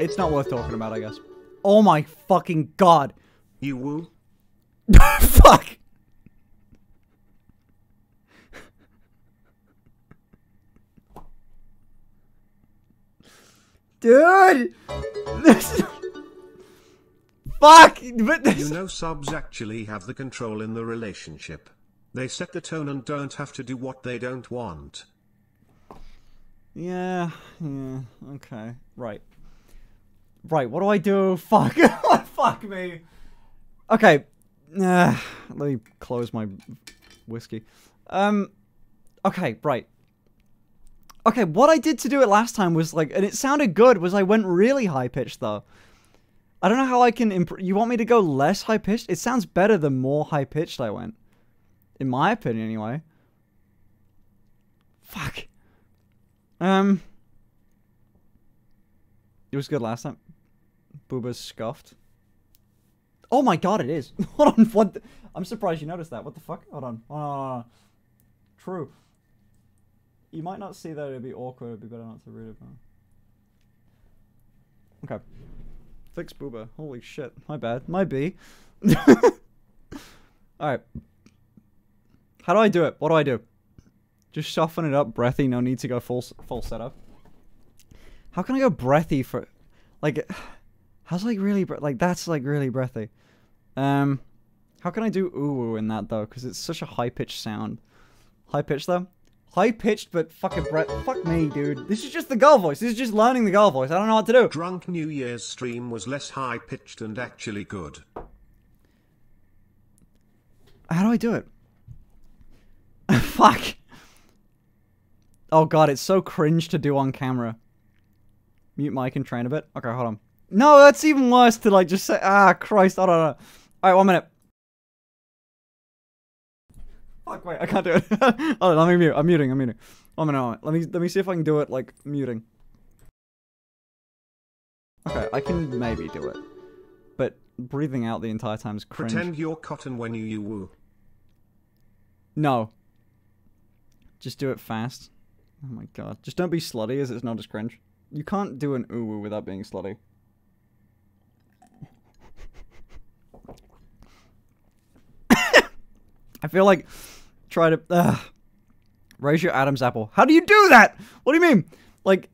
It's not worth talking about, I guess. Oh my fucking god. You woo? [LAUGHS] Fuck. Dude. This. Fuck. But this. You know subs actually have the control in the relationship. They set the tone and don't have to do what they don't want. Yeah. Yeah. Okay. Right. Right. What do I do? [LAUGHS] Fuck. [LAUGHS] Fuck me. Okay. Uh, let me close my whiskey. Um. Okay. Right. Okay. What I did to do it last time was like, and it sounded good. Was I went really high pitched though. I don't know how I can improve. You want me to go less high pitched? It sounds better the more high pitched I went. In my opinion, anyway. Fuck. Um. It was good last time. Booba's scuffed. Oh my god, it is. [LAUGHS] Hold on, what? I'm surprised you noticed that. What the fuck? Hold on. On. True. You might not see that it'd be awkward. It'd be better not to read it. But... Okay. Fix Booba. Holy shit. My bad. My B. [LAUGHS] Alright. How do I do it? What do I do? Just soften it up, breathy, no need to go full falsetto. How can I go breathy for like [SIGHS] how's like really like that's like really breathy. Um how can I do ooh in that though cuz it's such a high pitched sound. High pitch though? High pitched, but fucking breath. Fuck me, dude. This is just the girl voice. This is just learning the girl voice. I don't know what to do. Drunk New Year's stream was less high pitched and actually good. How do I do it? [LAUGHS] Fuck. Oh god, it's so cringe to do on camera. Mute mic and train a bit. Okay, hold on. No, that's even worse to like just say. Ah, Christ, I don't know. All right, one minute. Fuck, wait, I can't do it. oh, let me mute. I'm muting. I'm muting. Minute, one minute. Let me let me see if I can do it like muting. Okay, I can maybe do it, but breathing out the entire time is cringe. Pretend you're cotton when you you woo. No. Just do it fast. Oh my god. Just don't be slutty as it's not as cringe. You can't do an ooh woo without being slutty. [COUGHS] I feel like try to uh, raise your Adam's apple. How do you do that? What do you mean? Like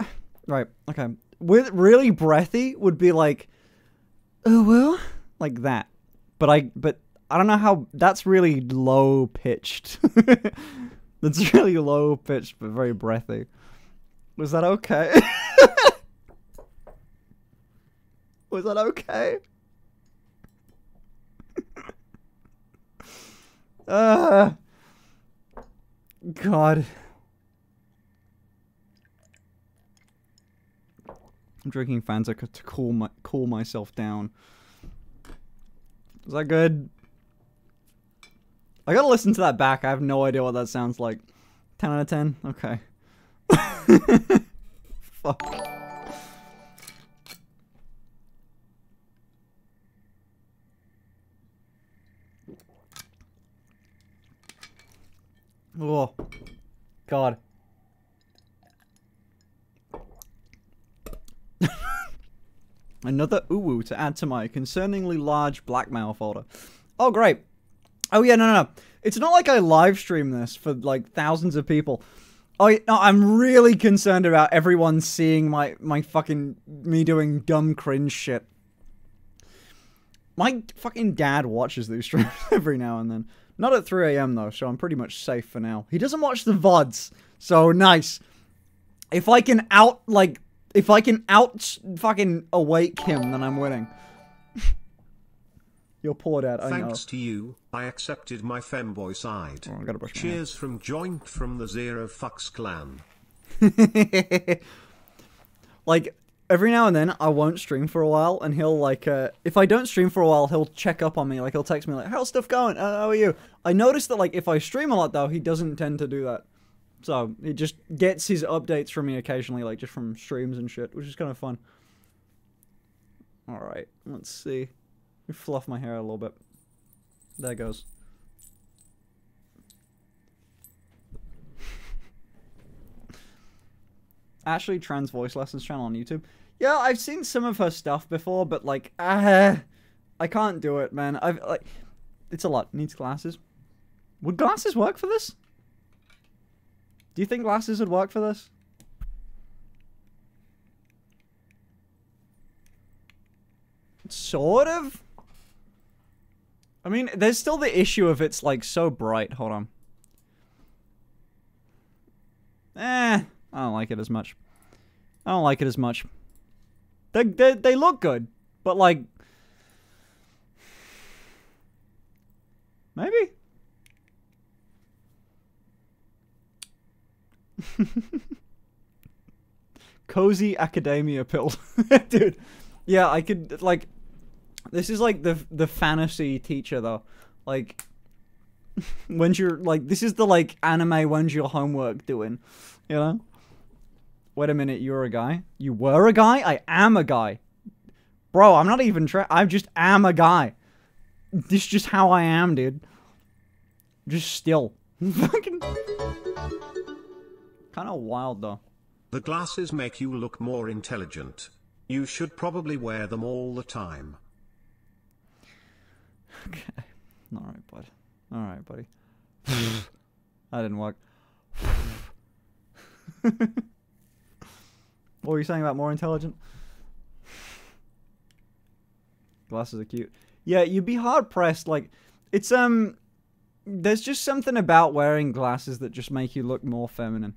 [SIGHS] right, okay. With really breathy would be like ooh woo like that. But I but I don't know how that's really low pitched. [LAUGHS] that's really low pitched but very breathy. Was that okay? [LAUGHS] Was that okay? Uh, God. I'm drinking Fanta to cool my cool myself down. Is that good? I gotta listen to that back. I have no idea what that sounds like. 10 out of 10? Okay. [LAUGHS] Fuck. Oh. God. [LAUGHS] Another uwu to add to my concerningly large blackmail folder. Oh, great. Oh, yeah, no, no, no. It's not like I live stream this for, like, thousands of people. Oh, no, I'm really concerned about everyone seeing my, my fucking, me doing dumb cringe shit. My fucking dad watches these streams [LAUGHS] every now and then. Not at 3 a.m. though, so I'm pretty much safe for now. He doesn't watch the VODs, so nice. If I can out, like, if I can out fucking awake him, then I'm winning. [LAUGHS] Your poor dad, I know. Thanks to you, I accepted my femboy side. Oh, I gotta brush my Cheers from Joint from the Zero Fucks clan. [LAUGHS] like every now and then I won't stream for a while and he'll like uh if I don't stream for a while he'll check up on me. Like he'll text me like how's stuff going? Uh, how are you? I noticed that like if I stream a lot though he doesn't tend to do that. So he just gets his updates from me occasionally like just from streams and shit which is kind of fun. All right let's see. Let me fluff my hair a little bit. There goes Ashley Trans Voice Lessons channel on YouTube. Yeah, I've seen some of her stuff before, but like, uh, I can't do it, man. I've like, it's a lot. Needs glasses. Would glasses work for this? Do you think glasses would work for this? Sort of. I mean, there's still the issue of it's like so bright. Hold on. Eh, I don't like it as much. I don't like it as much. They, they, they look good, but like... Maybe? [LAUGHS] Cozy academia pill. [LAUGHS] Dude, yeah, I could, like... This is like the the fantasy teacher, though. Like... [LAUGHS] when's your, like, this is the, like, anime when's your homework doing, you know? Wait a minute, you're a guy? You were a guy? I am a guy. Bro, I'm not even trying. I just am a guy. This is just how I am, dude. Just still. [LAUGHS] Fucking. Kind of wild, though. The glasses make you look more intelligent. You should probably wear them all the time. Okay. [LAUGHS] Alright, bud. Alright, buddy. [LAUGHS] that didn't work. What were you saying about more intelligent? Glasses are cute. Yeah, you'd be hard pressed. Like, it's um, there's just something about wearing glasses that just make you look more feminine.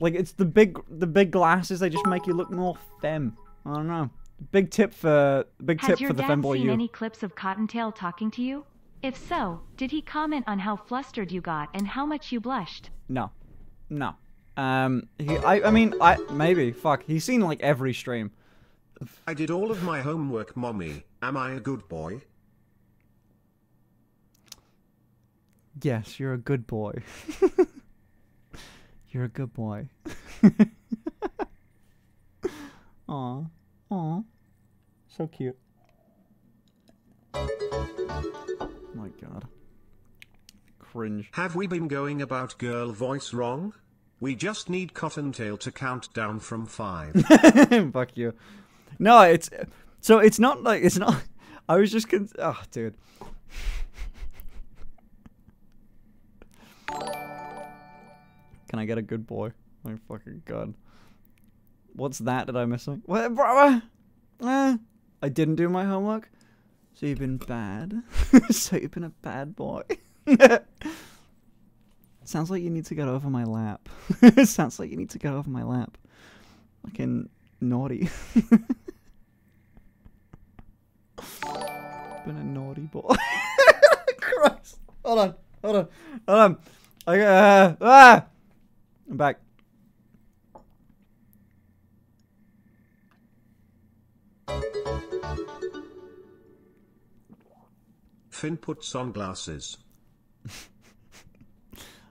Like it's the big the big glasses they just make you look more femme. I don't know. Big tip for big Has tip for the Has your dad femboy seen any clips of Cottontail talking to you? If so, did he comment on how flustered you got and how much you blushed? No, no. Um, he, I, I mean, I maybe fuck. He's seen like every stream. I did all of my homework, mommy. Am I a good boy? Yes, you're a good boy. [LAUGHS] you're a good boy. [LAUGHS] Aw, aw, so cute. My God, cringe. Have we been going about girl voice wrong? We just need Cottontail to count down from five. [LAUGHS] Fuck you. No, it's so it's not like it's not. I was just con- oh, dude. Can I get a good boy? My fucking god. What's that that I'm missing? What, bro? Uh, I didn't do my homework. So you've been bad. [LAUGHS] so you've been a bad boy. [LAUGHS] Sounds like you need to get over my lap. [LAUGHS] Sounds like you need to get over my lap. Fucking naughty. [LAUGHS] Been a naughty boy. [LAUGHS] Christ. Hold on. Hold on. Hold on. I, uh, ah! I'm back. Finn puts on glasses.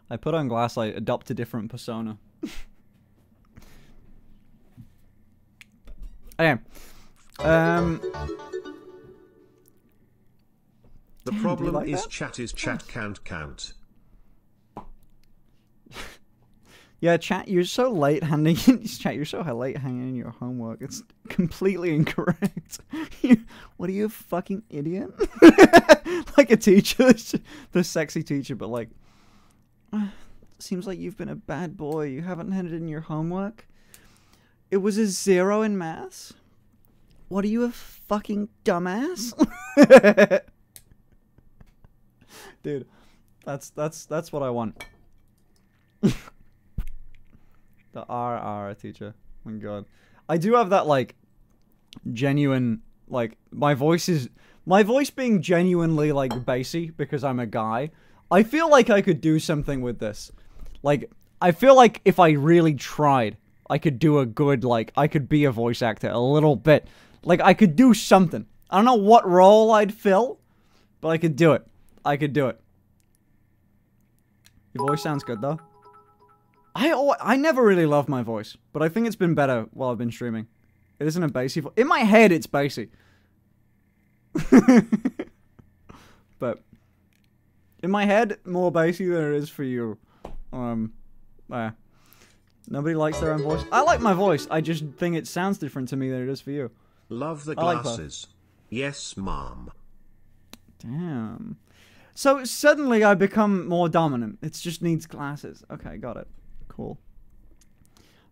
I put on glass light, adopt a different persona. okay. Um. The Damn, problem like is that? chat is chat can't count. Yeah, chat, you're so late handing in chat. You're so late handing in your homework. It's completely incorrect. [LAUGHS] What are you, a fucking idiot? [LAUGHS] like a teacher, [LAUGHS] the sexy teacher, but like, "Ah, [SIGHS] seems like you've been a bad boy. You haven't handed in your homework. It was a zero in math. What are you, a fucking dumbass? [LAUGHS] Dude, that's that's that's what I want. [LAUGHS] The RR teacher. Oh my god. I do have that like genuine like my voice is my voice being genuinely like bassy because I'm a guy. I feel like I could do something with this. Like I feel like if I really tried, I could do a good like I could be a voice actor a little bit. Like I could do something. I don't know what role I'd fill, but I could do it. I could do it. Your voice sounds good though. I I never really loved my voice, but I think it's been better while I've been streaming. It isn't a bassy vo- In my head, it's bassy. [LAUGHS] but in my head, more bassy than it is for you. Um, uh, nobody likes their own voice. I like my voice. I just think it sounds different to me than it is for you. Love the I like glasses. yes, mom. Damn. So suddenly I become more dominant. It just needs glasses. Okay, got it. Cool.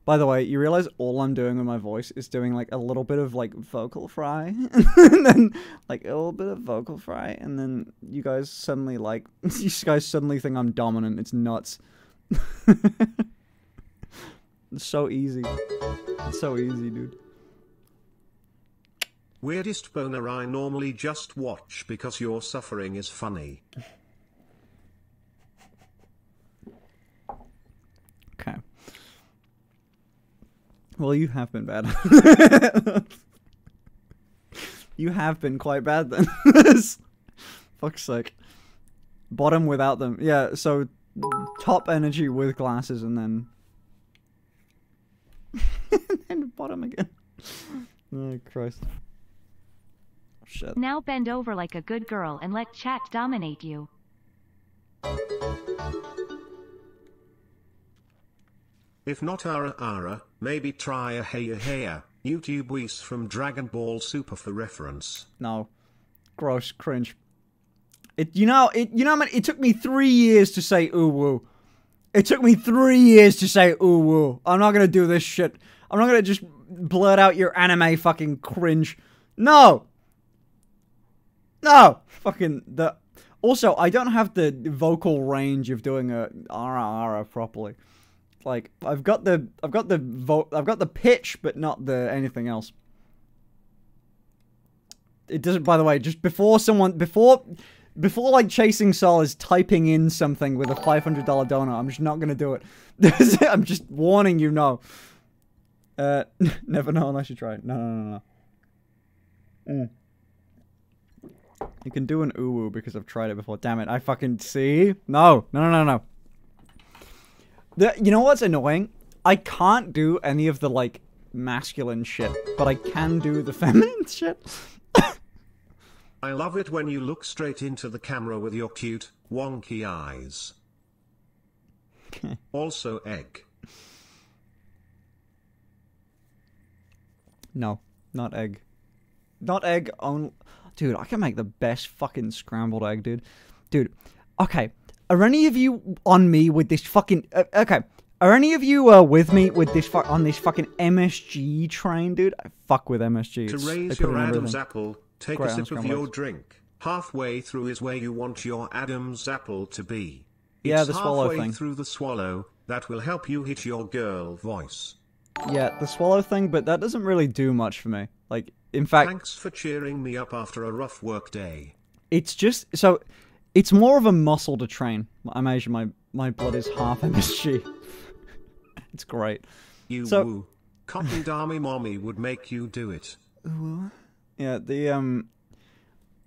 By the way, you realize all I'm doing with my voice is doing like a little bit of like vocal fry, [LAUGHS] and then like a little bit of vocal fry, and then you guys suddenly like [LAUGHS] you guys suddenly think I'm dominant. It's nuts. [LAUGHS] it's so easy. It's so easy, dude. Weirdest boner I normally just watch because your suffering is funny. Okay. Well, you have been bad. [LAUGHS] you have been quite bad then. [LAUGHS] Fuck's sake. Bottom without them. Yeah, so top energy with glasses and then. [LAUGHS] and then bottom again. Oh, Christ. Shit. Now bend over like a good girl and let chat dominate you. If not Ara Ara, maybe try a Heya Heya, YouTube Whis from Dragon Ball Super for reference. No. Gross. Cringe. It, you know, it, you know, mean? it took me three years to say ooh woo. It took me three years to say ooh woo. I'm not gonna do this shit. I'm not gonna just blurt out your anime fucking cringe. No. No. Fucking the. Also, I don't have the vocal range of doing a ara ara properly. Like I've got the I've got the vo- I've got the pitch, but not the anything else. It doesn't. By the way, just before someone before before like chasing Sol is typing in something with a five hundred dollar donor, I'm just not gonna do it. [LAUGHS] I'm just warning you. No. Uh, [LAUGHS] never know unless you try. No, no, no, no. Mm. You can do an uwu because I've tried it before. Damn it! I fucking see. No, no, no, no, no. The, you know what's annoying? I can't do any of the like masculine shit, but I can do the [LAUGHS] feminine shit. I love it when you look straight into the camera with your cute, wonky eyes. [LAUGHS] also egg. No, not egg. Not egg on Dude, I can make the best fucking scrambled egg, dude. Dude, okay. Are any of you on me with this fucking uh, okay? Are any of you uh, with me with this on this fucking MSG train, dude? I fuck with MSG. To It's- they raise your Adam's apple, take Great a sip of your eggs. drink. Halfway through is where you want your Adam's apple to be. Yeah, the swallow halfway thing. through the swallow that will help you hit your girl voice. Yeah, the swallow thing, but that doesn't really do much for me. Like, in fact, Thanks for cheering me up after a rough work day. it's just so it's more of a muscle to train. I'm Asian. My my blood is half [LAUGHS] MSG. it's great. You So- woo. Cotton Dami Mommy would make you do it. Yeah, the um,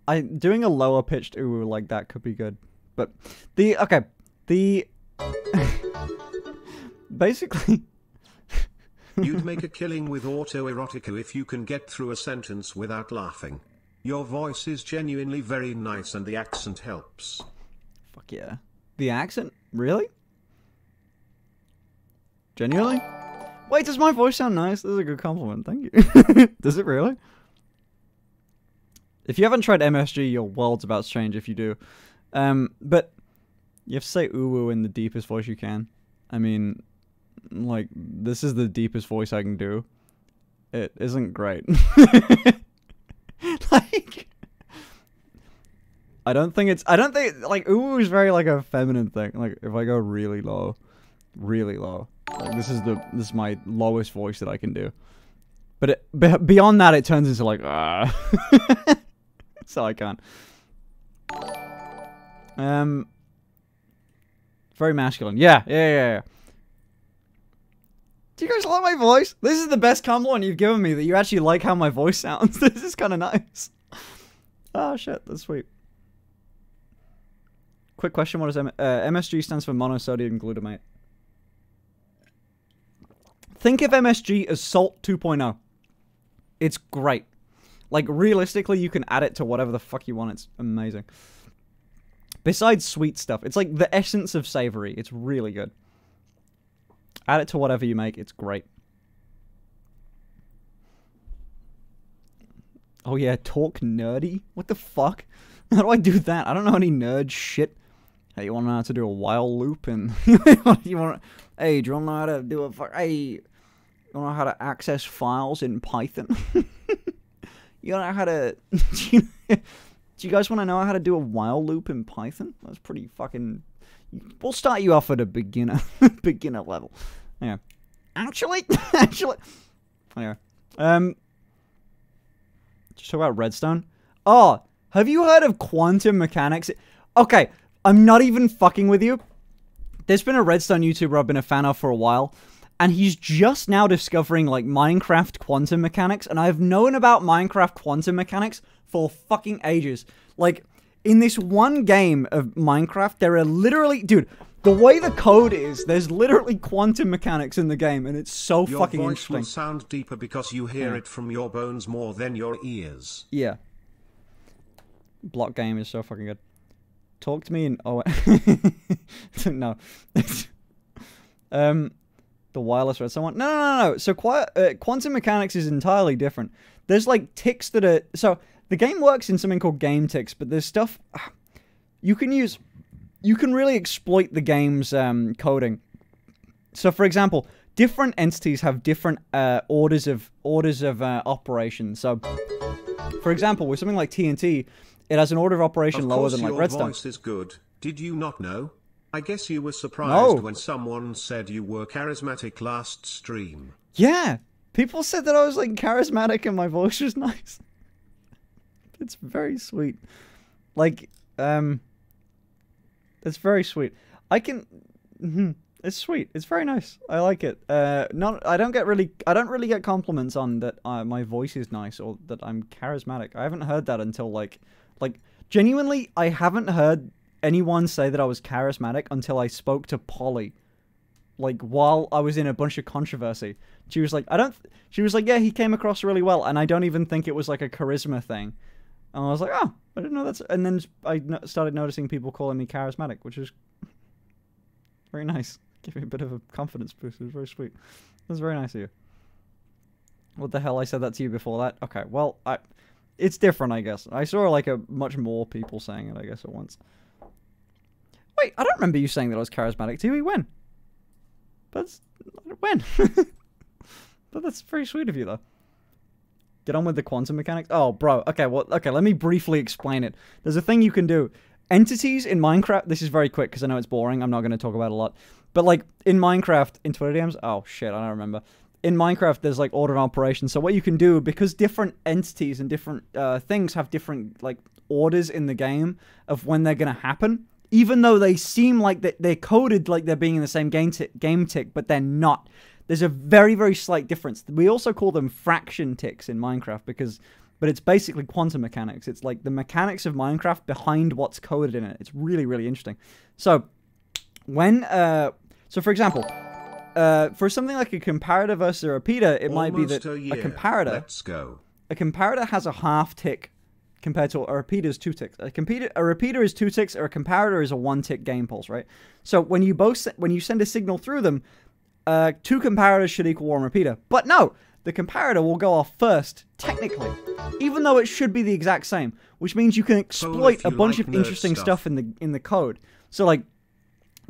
I doing a lower pitched ooh like that could be good, but the okay, the [LAUGHS] basically You'd make a killing with autoerotica if you can get through a sentence without laughing. Your voice is genuinely very nice and the accent helps. fuck yeah, the accent really, genuinely. Wait, does my voice sound nice? This is a good compliment. Thank you. [LAUGHS] does it really? If you haven't tried MSG, your world's about to change if you do. Um, but you have to say ooh in the deepest voice you can. I mean, like this is the deepest voice I can do. It isn't great. [LAUGHS] [LAUGHS] like, I don't think it's. I don't think like ooh is very like a feminine thing. Like if I go really low, really low, like this is the this is my lowest voice that I can do. But it, be- beyond that, it turns into like ah. [LAUGHS] so I can't. Um. Very masculine. Yeah, yeah, yeah, yeah. Do you guys like my voice? This is the best compliment you've given me that you actually like how my voice [LAUGHS] sounds. this is kind of nice. Oh shit, that's sweet. Quick question: What does M- uh, MSG stands for monosodium glutamate? Think of MSG as salt 2.0. It's great. Like realistically, you can add it to whatever the fuck you want. It's amazing. Besides sweet stuff, it's like the essence of savory. It's really good. Add it to whatever you make. It's great. Oh yeah, talk nerdy. What the fuck? [LAUGHS] How do I do that? I don't know any nerd shit. Hey, you want to know how to do a while loop and [LAUGHS] you want? Hey, do you want to know how to do a? Hey, you want to know how to access files in Python? [LAUGHS] you wanna know how to? do you guys want to know how to do a while loop in Python? That's pretty fucking. We'll start you off at a beginner, beginner level. Yeah. Actually, [LAUGHS] actually. Anyway, um, just talk about Redstone. Oh, have you heard of quantum mechanics? Okay, I'm not even fucking with you. There's been a Redstone YouTuber I've been a fan of for a while, and he's just now discovering like Minecraft quantum mechanics, and I've known about Minecraft quantum mechanics for fucking ages. Like, in this one game of Minecraft, there are literally, dude, the way the code is, there's literally quantum mechanics in the game, and it's so Your fucking voice interesting. will sound deeper because you hear Yeah. it from your bones more than your ears. Yeah. Block game is so fucking good. Talk to me in oh [LAUGHS] no. [LAUGHS] um the wireless red someone. No, no, no, no. So uh, quantum mechanics is entirely different. There's like ticks that are so the game works in something called game ticks, but there's stuff you can use you can really exploit the game's um, coding. So for example, different entities have different uh, orders of orders of uh, operation. So, for example, with something like TNT, it has an order of operation Of lower than like redstone. voice is good. Did you not know? I guess you were surprised No. when someone said you were charismatic last stream. Yeah, people said that I was like charismatic and my voice was [LAUGHS] nice. It's very sweet. Like, um, it's very sweet. I can. mhm, It's sweet. It's very nice. I like it. Uh, not. I don't get really. I don't really get compliments on that. Uh, my voice is nice or that I'm charismatic. I haven't heard that until like, like genuinely, I haven't heard anyone say that I was charismatic until I spoke to Polly like while I was in a bunch of controversy. She was like, I don't. She was like, yeah, he came across really well, and I don't even think it was like a charisma thing. And I was like, oh, I didn't know that's. And then I started noticing people calling me charismatic, which is very nice. Give me a bit of a confidence boost. It was very sweet. That was very nice of you. What the hell? I said that to you before that. Okay, well, I. It's different, I guess. I saw like a much more people saying it, I guess, at once. Wait, I don't remember you saying that I was charismatic to you. When? That's when. [LAUGHS] but that's very sweet of you, though. Get on with the quantum mechanics. Oh, bro. Okay, well, okay. Let me briefly explain it. There's a thing you can do. Entities in Minecraft. This is very quick because I know it's boring. I'm not going to talk about a lot. But like in Minecraft, in Twitter DMs. Oh shit, I don't remember. In Minecraft, there's like order of operations. So what you can do because different entities and different uh, things have different like orders in the game of when they're going to happen even though they seem like they're coded like they're being in the same game game tick, but they're not. There's a very very slight difference. We also call them fraction ticks in Minecraft because, but it's basically quantum mechanics. It's like the mechanics of Minecraft behind what's coded in it. It's really really interesting. So, when uh, so for example. Uh, for something like a comparator versus a repeater, it might be that a a comparator Let's go. a comparator has a half tick compared to a repeater is two ticks. A computer, a repeater is two ticks, or a comparator is a one tick game pulse, right? So when you both when you send a signal through them, uh, two comparators should equal one repeater. But no, the comparator will go off first, technically, even though it should be the exact same, which means you can exploit a you bunch like of interesting stuff. stuff in the in the code. So like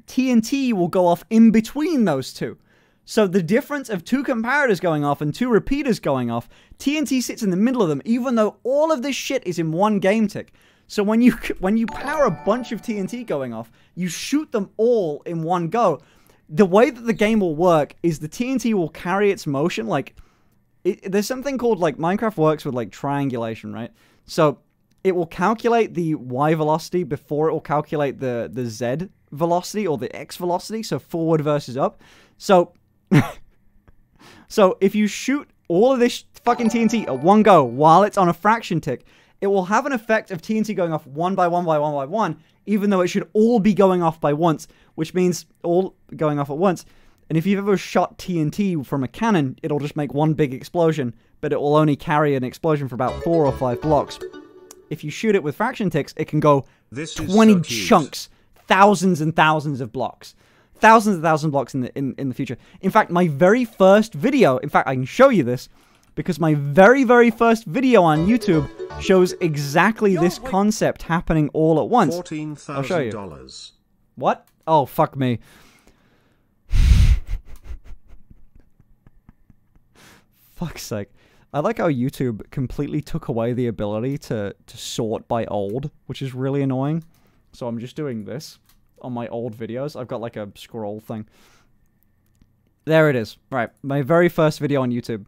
TNT will go off in between those two. So the difference of two comparators going off and two repeaters going off, TNT sits in the middle of them, even though all of this shit is in one game tick. So when you [LAUGHS] when you power a bunch of TNT going off, you shoot them all in one go. The way that the game will work is the TNT will carry its motion like it, there's something called like Minecraft works with like triangulation, right? So it will calculate the y velocity before it will calculate the the z velocity or the x velocity, so forward versus up. So [LAUGHS] so if you shoot all of this fucking TNT at one go while it's on a fraction tick, it will have an effect of TNT going off one by one by one by one, even though it should all be going off by once, which means all going off at once. And if you've ever shot TNT from a cannon, it'll just make one big explosion, but it will only carry an explosion for about four or five blocks. If you shoot it with fraction ticks, it can go This 20 so chunks, thousands and thousands of blocks. Thousands and thousands of blocks in the in, in the future. In fact, my very first video, in fact, I can show you this because my very, very first video on YouTube shows exactly this concept happening all at once. Fourteen I'll show you. What? Oh, fuck me. [LAUGHS] Fuck's sake. I like how YouTube completely took away the ability to, to sort by old, which is really annoying. So I'm just doing this on my old videos. I've got like a scroll thing. There it is. Right, my very first video on YouTube.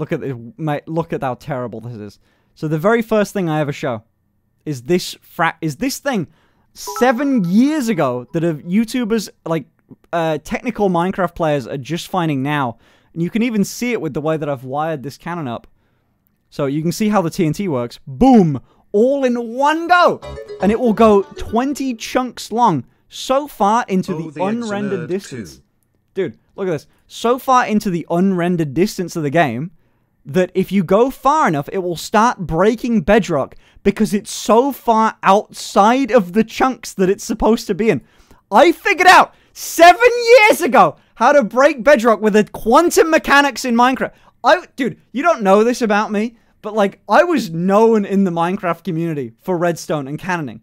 Look at this, mate. Look at how terrible this is. So the very first thing I ever show is this fra- is this thing seven years ago that of YouTubers like uh, technical Minecraft players are just finding now, and you can even see it with the way that I've wired this cannon up. So you can see how the TNT works. Boom! All in one go! And it will go 20 chunks long, so far into Oh, the the unrendered distance. too. Dude, look at this. So far into the unrendered distance of the game that if you go far enough, it will start breaking bedrock because it's so far outside of the chunks that it's supposed to be in. I figured out seven years ago how to break bedrock with the quantum mechanics in Minecraft. I, dude, you don't know this about me, but like, I was known in the Minecraft community for redstone and cannoning.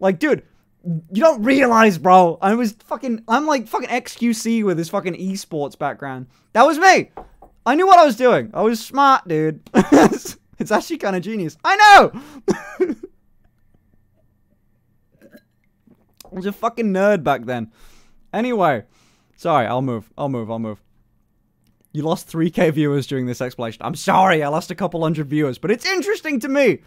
Like, dude, You don't realize, bro. I was fucking. I'm like fucking XQC with his fucking esports background. That was me. I knew what I was doing. I was smart, dude. [LAUGHS] it's actually kind of genius. I know. [LAUGHS] I was a fucking nerd back then. Anyway, sorry. I'll move. I'll move. I'll move. You lost 3k viewers during this explanation. I'm sorry, I lost a couple hundred viewers, but it's interesting to me.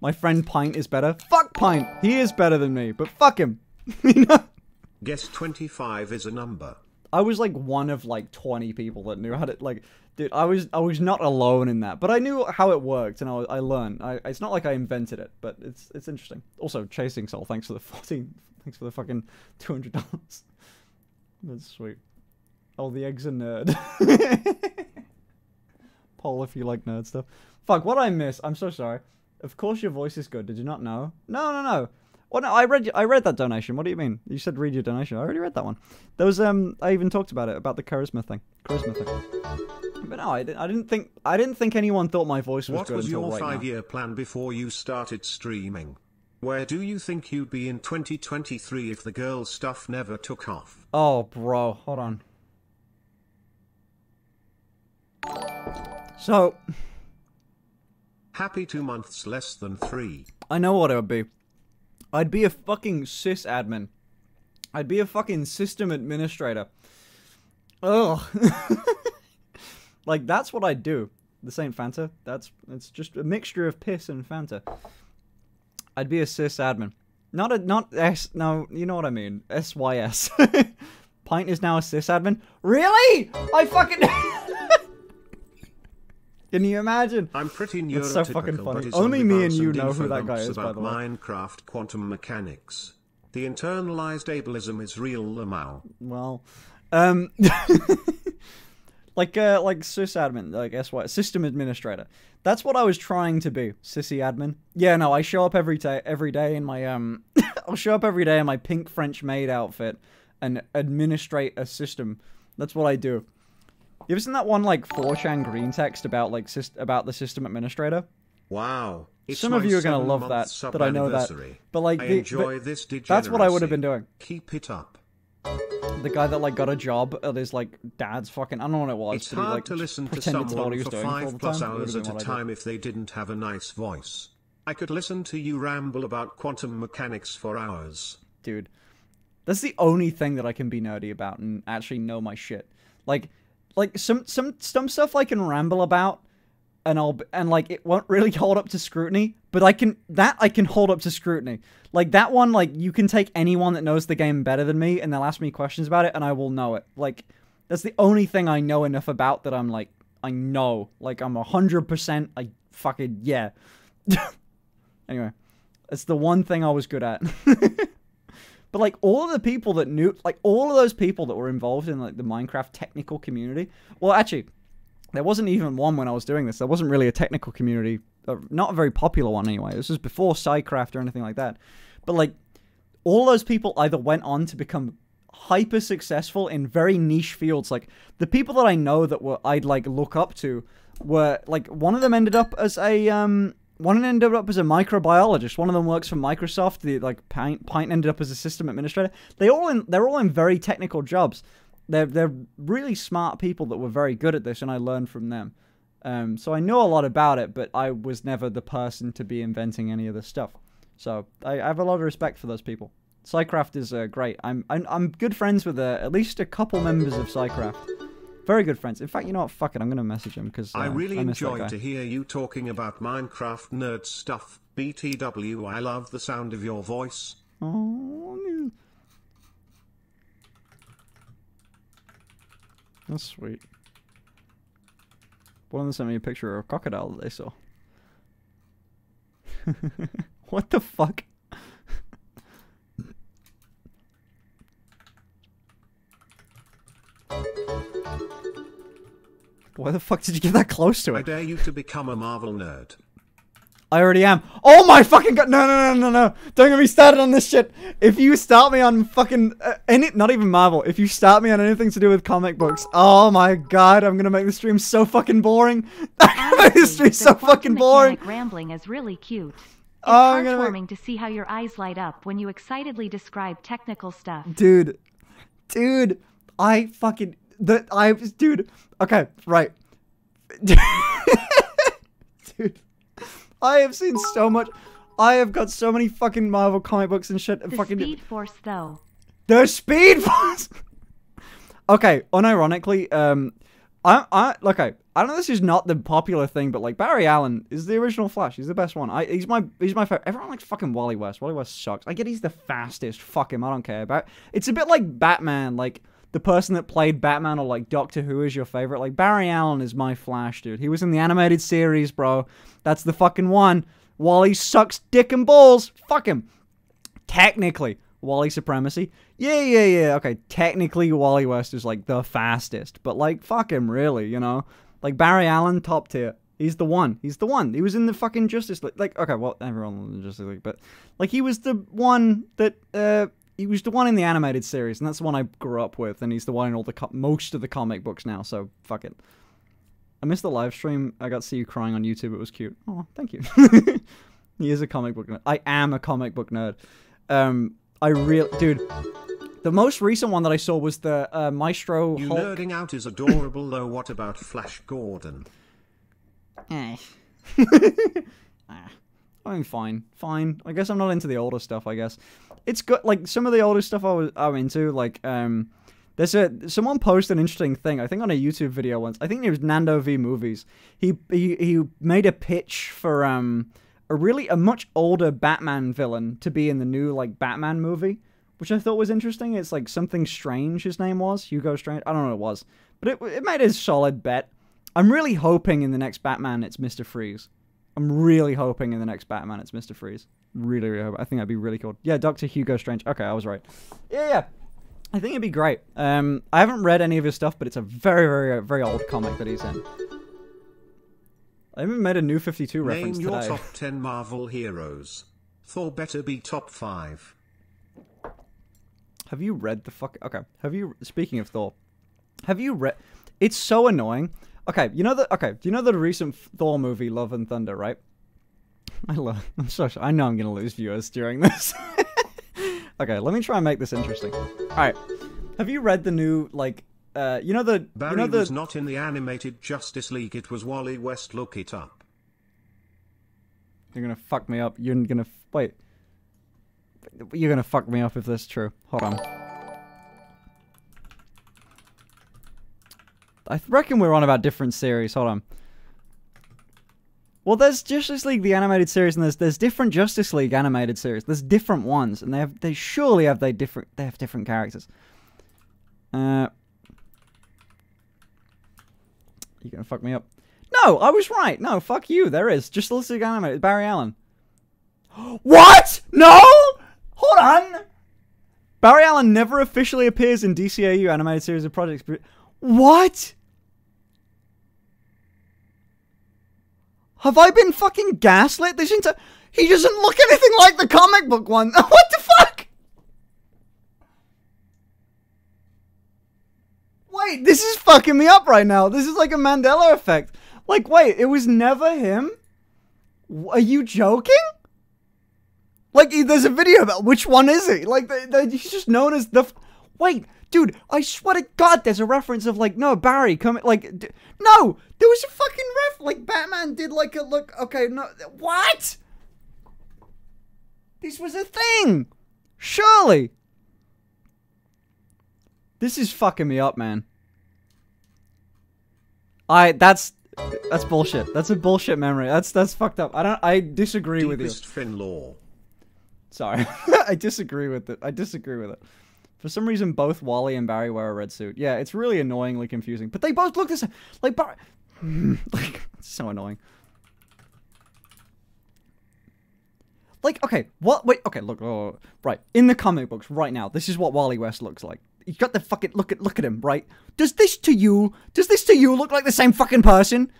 My friend Pint is better. Fuck Pint. He is better than me, but fuck him. [LAUGHS] Guess 25 is a number. I was like one of like 20 people that knew how to like dude, I was I was not alone in that, but I knew how it worked and I, I learned. I, it's not like I invented it, but it's it's interesting. Also, Chasing Soul, thanks for the [LAUGHS] 14 thanks for the fucking $200. That's sweet. Oh, the egg's a nerd. [LAUGHS] Paul, if you like nerd stuff. Fuck, what I miss? I'm so sorry. Of course your voice is good. Did you not know? No, no, no. Well, no, I read I read that donation. What do you mean? You said read your donation. I already read that one. There was um I even talked about it about the charisma thing. Charisma thing. But no, I didn't, I didn't think I didn't think anyone thought my voice was What good was until your right now. five-year plan before you started streaming? Where do you think you'd be in 2023 if the girl stuff never took off? Oh, bro, hold on. So, Happy two months less than three. I know what it would be. I'd be a fucking sysadmin. I'd be a fucking system administrator. Ugh. [LAUGHS] like that's what I'd do. This ain't Fanta. That's it's just a mixture of piss and Fanta. I'd be a sysadmin. Not a not S no, you know what I mean. SYS. [LAUGHS] Pint is now a sysadmin. Really? I fucking [LAUGHS] Can you imagine? I'm pretty neurotypical, That's so fucking funny. it's Only me and you know who that guy is, by the way. Minecraft quantum mechanics. The internalized ableism is real, Lamau. Well, um, [LAUGHS] like uh, like sysadmin, like I guess what? System administrator. That's what I was trying to be, sissy admin. Yeah, no, I show up every day, every day in my um, [LAUGHS] I'll show up every day in my pink French maid outfit and administrate a system. That's what I do. You ever seen that one like 4chan green text about like syst- about the system administrator? Wow. It's Some of you are gonna love that, that I know that. But like, I the- enjoy but that's what I would have been doing. Keep it up. The guy that like got a job at his like dad's fucking I don't know what it was. It's but he, hard like, to listen to pretended to know what he someone for five plus time. Hours at a what I did. time if they didn't have a nice voice. I could listen to you ramble about quantum mechanics for hours. dude. That's the only thing that I can be nerdy about and actually know my shit. Like, like some some some stuff I can ramble about, and I'll and like it won't really [LAUGHS] hold up to scrutiny. But I can that I can hold up to scrutiny. Like that one, like you can take anyone that knows the game better than me, and they'll ask me questions about it, and I will know it. Like that's the only thing I know enough about that I'm like I know. Like I'm a hundred percent. I fucking yeah. [LAUGHS] anyway, it's the one thing I was good at. [LAUGHS] But like all of the people that knew, like all of those people that were involved in like the Minecraft technical community. Well, actually, there wasn't even one when I was doing this. There wasn't really a technical community, uh, not a very popular one anyway. This was before SciCraft or anything like that. But like all those people either went on to become hyper successful in very niche fields. Like the people that I know that were I'd like look up to were like one of them ended up as a um one ended up as a microbiologist. One of them works for Microsoft. The like Pint, Pint ended up as a system administrator. They all in they're all in very technical jobs. They're they're really smart people that were very good at this, and I learned from them. Um, so I know a lot about it, but I was never the person to be inventing any of this stuff. So I, I have a lot of respect for those people. SciCraft is uh, great. I'm, I'm I'm good friends with uh, at least a couple members of SciCraft. Very good friends. In fact, you know what? Fuck it. I'm gonna message him because uh, I really that enjoy to hear you talking about Minecraft nerd stuff. BTW, I love the sound of your voice. Oh, that's sweet. One of them sent me a picture of a crocodile that they saw. [LAUGHS] what the fuck? Why the fuck did you get that close to it? I dare you to become a Marvel nerd. I already am. Oh my fucking god! No, no, no, no, no! Don't get me started on this shit. If you start me on fucking uh, any, not even Marvel. If you start me on anything to do with comic books, oh my god, I'm gonna make the stream so fucking boring. [LAUGHS] I'm gonna make the Honestly, stream so fucking boring. Rambling is really cute. Oh, I'm make- heartwarming to see how your eyes light up when you excitedly describe technical stuff. dude, dude, I fucking the I dude. Okay, right, [LAUGHS] dude. I have seen so much. I have got so many fucking Marvel comic books and shit. And The fucking Speed Force, though. the Speed Force. [LAUGHS] okay, unironically, um, I, I, okay, I don't know this is not the popular thing, but like Barry Allen is the original Flash. He's the best one. I, he's my, he's my favorite. Everyone likes fucking Wally West. Wally West sucks. I get he's the fastest. Fuck him. I don't care about. It's a bit like Batman. Like the person that played Batman or like Doctor Who is your favorite. Like Barry Allen is my Flash, dude. He was in the animated series, bro. That's the fucking one. Wally sucks dick and balls. Fuck him technically Wally supremacy. Yeah, yeah, yeah. Okay, technically Wally West is like the fastest, but like fuck him, really, you know? Like Barry Allen, top tier. He's the one. He's the one. He was in the fucking Justice League. Like, okay, well, everyone in the Justice League, but like he was the one that uh he was the one in the animated series, and that's the one I grew up with, and he's the one in all the co- most of the comic books now. So fuck it. I missed the live stream. I got to see you crying on YouTube. It was cute. Oh, thank you. [LAUGHS] he is a comic book nerd. I am a comic book nerd. Um, I real dude. The most recent one that I saw was the uh, Maestro You Hulk. nerding out is adorable though what about Flash Gordon? Eh. [LAUGHS] Ah. I mean, fine, fine. I guess I'm not into the older stuff. I guess it's good. Like some of the older stuff I was I'm into. Like um, there's a someone posted an interesting thing. I think on a YouTube video once. I think it was Nando V Movies. He he he made a pitch for um a really a much older Batman villain to be in the new like Batman movie, which I thought was interesting. It's like something strange. His name was Hugo Strange. I don't know what it was, but it it made a solid bet. I'm really hoping in the next Batman it's Mister Freeze. I'm really hoping in the next Batman it's Mister Freeze. Really, really hope. I think that'd be really cool. Yeah, Doctor Hugo Strange. Okay, I was right. Yeah, yeah. I think it'd be great. Um, I haven't read any of his stuff, but it's a very, very, very old comic that he's in. I even made a new 52 Name reference your today. top 10 Marvel heroes. Thor better be top 5. Have you read the fuck? Okay. Have you? Speaking of Thor, have you read? It's so annoying. Okay, you know the okay. Do you know the recent Thor movie, Love and Thunder? Right. I love. [LAUGHS] I'm so. I know I'm gonna lose viewers during this. [LAUGHS] okay, let me try and make this interesting. All right. Have you read the new like? Uh, you know the. Barry you know the. was not in the animated Justice League, it was Wally West. Look it up. You're gonna fuck me up. You're gonna f- wait. You're gonna fuck me up if that's true. Hold on. I reckon we're on about different series. Hold on. Well, there's Justice League the animated series, and there's there's different Justice League animated series. There's different ones, and they have they surely have they different they have different characters. Uh, you gonna fuck me up? No, I was right. No, fuck you. There is Justice League animated. Barry Allen. [GASPS] What? No! Hold on. Barry Allen never officially appears in DCAU animated series of projects. What? Have I been fucking gaslit this entire? He doesn't look anything like the comic book one. [LAUGHS] what the fuck? Wait, this is fucking me up right now. This is like a Mandela effect. Like, wait, it was never him? Are you joking? Like, there's a video about which one is he? Like, they, they, he's just known as the. Wait, dude, I swear to God, there's a reference of like, no, Barry, come, like, d- no, there was a fucking ref. Like, Batman did like a look. Okay, no, what? This was a thing. Surely. This is fucking me up, man. I that's that's bullshit. That's a bullshit memory. That's that's fucked up. I don't I disagree with you. Deepest Finn lore. Sorry. [LAUGHS] I disagree with it. I disagree with it. For some reason both Wally and Barry wear a red suit. Yeah, it's really annoyingly confusing. But they both look the same. Like Barry [LAUGHS] like it's so annoying. Like, okay, what? Wait, okay, look, oh, right. In the comic books, right now, this is what Wally West looks like. You got the fucking look at look at him, right? Does this to you? Does this to you look like the same fucking person?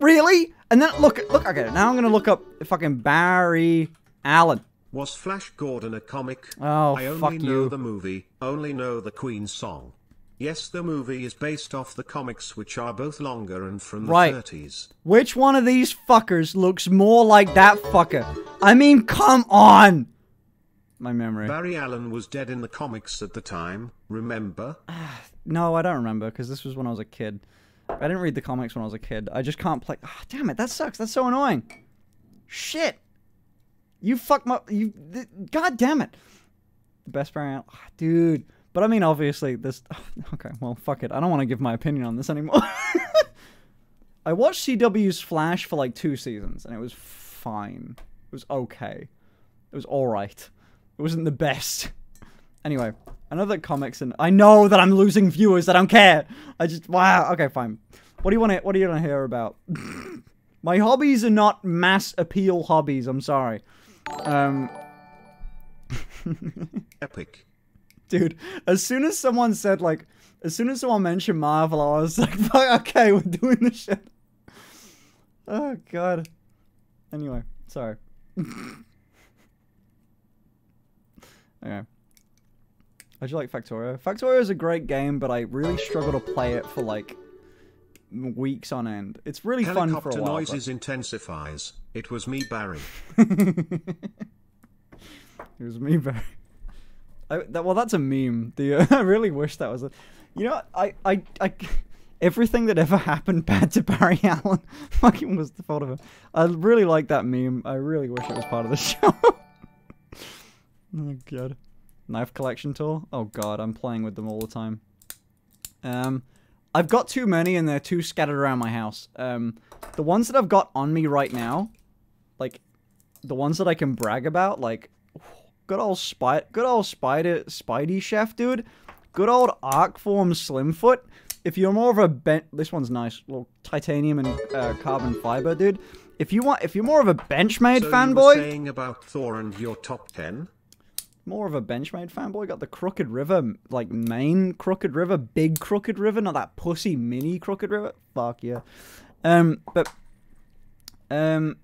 Really? And then look, look. Okay, now I'm gonna look up fucking Barry Allen. Was Flash Gordon a comic? Oh, I only know you. the movie, only know the Queen song. Yes, the movie is based off the comics, which are both longer and from the Right. 30s. Which one of these fuckers looks more like that fucker? I mean, come on! My memory. Barry Allen was dead in the comics at the time, remember? [SIGHS] No, I don't remember because this was when I was a kid. I didn't read the comics when I was a kid. I just can't play. Ah, damn it, that sucks. That's so annoying. Shit. You fuck my. You. Th- God damn it. The best Allen. ah, Dude. But I mean, obviously, this. [LAUGHS] Okay, well, fuck it. I don't want to give my opinion on this anymore. [LAUGHS] I watched CW's Flash for like two seasons and it was fine. It was okay. It was alright. It wasn't the best. Anyway, another comics and I know that I'm losing viewers. I don't care. I just wow. Okay, fine. What do you want to? What do you want to hear about? [LAUGHS] My hobbies are not mass appeal hobbies. I'm sorry. Um, [LAUGHS] Epic. dude. As soon as someone said like, as soon as someone mentioned Marvel, I was [LAUGHS] like, "Fuck, okay, we're doing this shit. Oh god. Anyway, sorry. [LAUGHS] okay. How'd you like Factorio? Factorio is a great game, but I really struggle to play it for like weeks on end. It's really fun for a while. but- noises intensifies. It was me, Barry. [LAUGHS] It was me, Barry. I, that, well, that's a meme. The [LAUGHS] I really wish that was a. You know. I, I, I, everything that ever happened bad to Barry [LAUGHS] Allen fucking was the fault of him. I really like that meme. I really wish it was part of the show. oh god, knife collection tool. Oh god, I'm playing with them all the time. Um, I've got too many and they're too scattered around my house. Um, the ones that I've got on me right now, like the ones that I can brag about, like good old spider, good old spider, SpydieChef, dude. Good old Arcform Slimfoot. If you're more of a bent, this one's nice, little titanium and uh, carbon fiber, dude. If you want, if you're more of a Benchmade so fanboy, saying about Thor and your top 10? more of a Benchmade fanboy, got the Crooked River, like main Crooked River, big Crooked River, not that pussy mini Crooked River. Fuck yeah. Um, but um,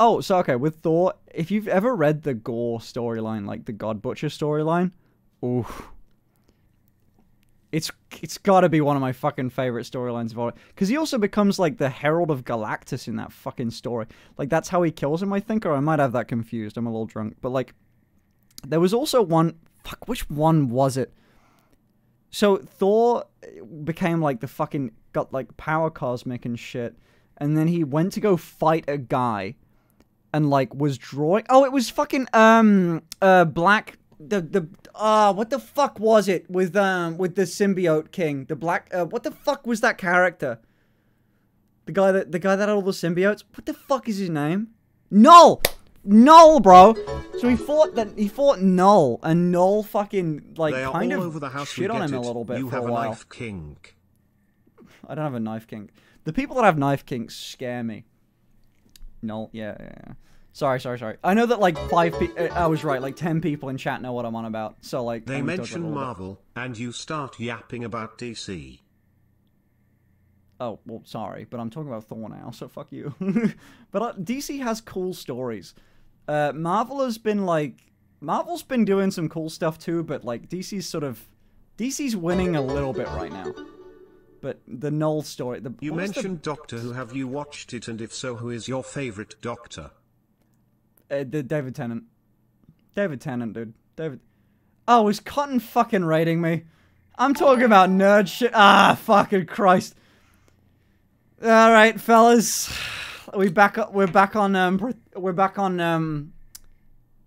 oh, so okay with Thor, if you've ever read the Gorr storyline, like the God Butcher storyline, oof. It's it's got to be one of my fucking favorite storylines of all. Because he also becomes like the Herald of Galactus in that fucking story. Like that's how he kills him, I think, or I might have that confused. I'm a little drunk, but like there was also one. Fuck, which one was it? So Thor became like the fucking got like power cosmic and shit, and then he went to go fight a guy, and like was drawing. Oh, it was fucking um uh black the the ah what the fuck was it with um with the symbiote king the black uh, what the fuck was that character? The guy that the guy that had all the symbiotes. What the fuck is his name? Knull. Knull, bro. So he fought that he fought Knull, and Knull fucking like kind of over the house. shit on him a little bit You for have a a while. knife kink. I don't have a knife kink. The people that have knife kinks scare me. Knull, yeah, yeah, yeah. Sorry, sorry, sorry. I know that like five people. I was right. Like ten people in chat know what I'm on about. So like They let me talk about it a mention little bit. Marvel, and you start yapping about DC. Oh well, sorry, but I'm talking about Thor now, so fuck you. [LAUGHS] but uh, DC has cool stories. Uh, Marvel has been like Marvel's been doing some cool stuff too, but like DC's sort of DC's winning a little bit right now. But the Knull story, the You was the- mentioned Doctor Who. Have you watched it? And if so, who is your favorite Doctor? Uh, the David Tennant. David Tennant, dude. David. Oh, is Cotton fucking rating me? I'm talking about nerd shit. Ah, fucking Christ. All right, fellas, we back up. We're back on. Um, we're back on. Um,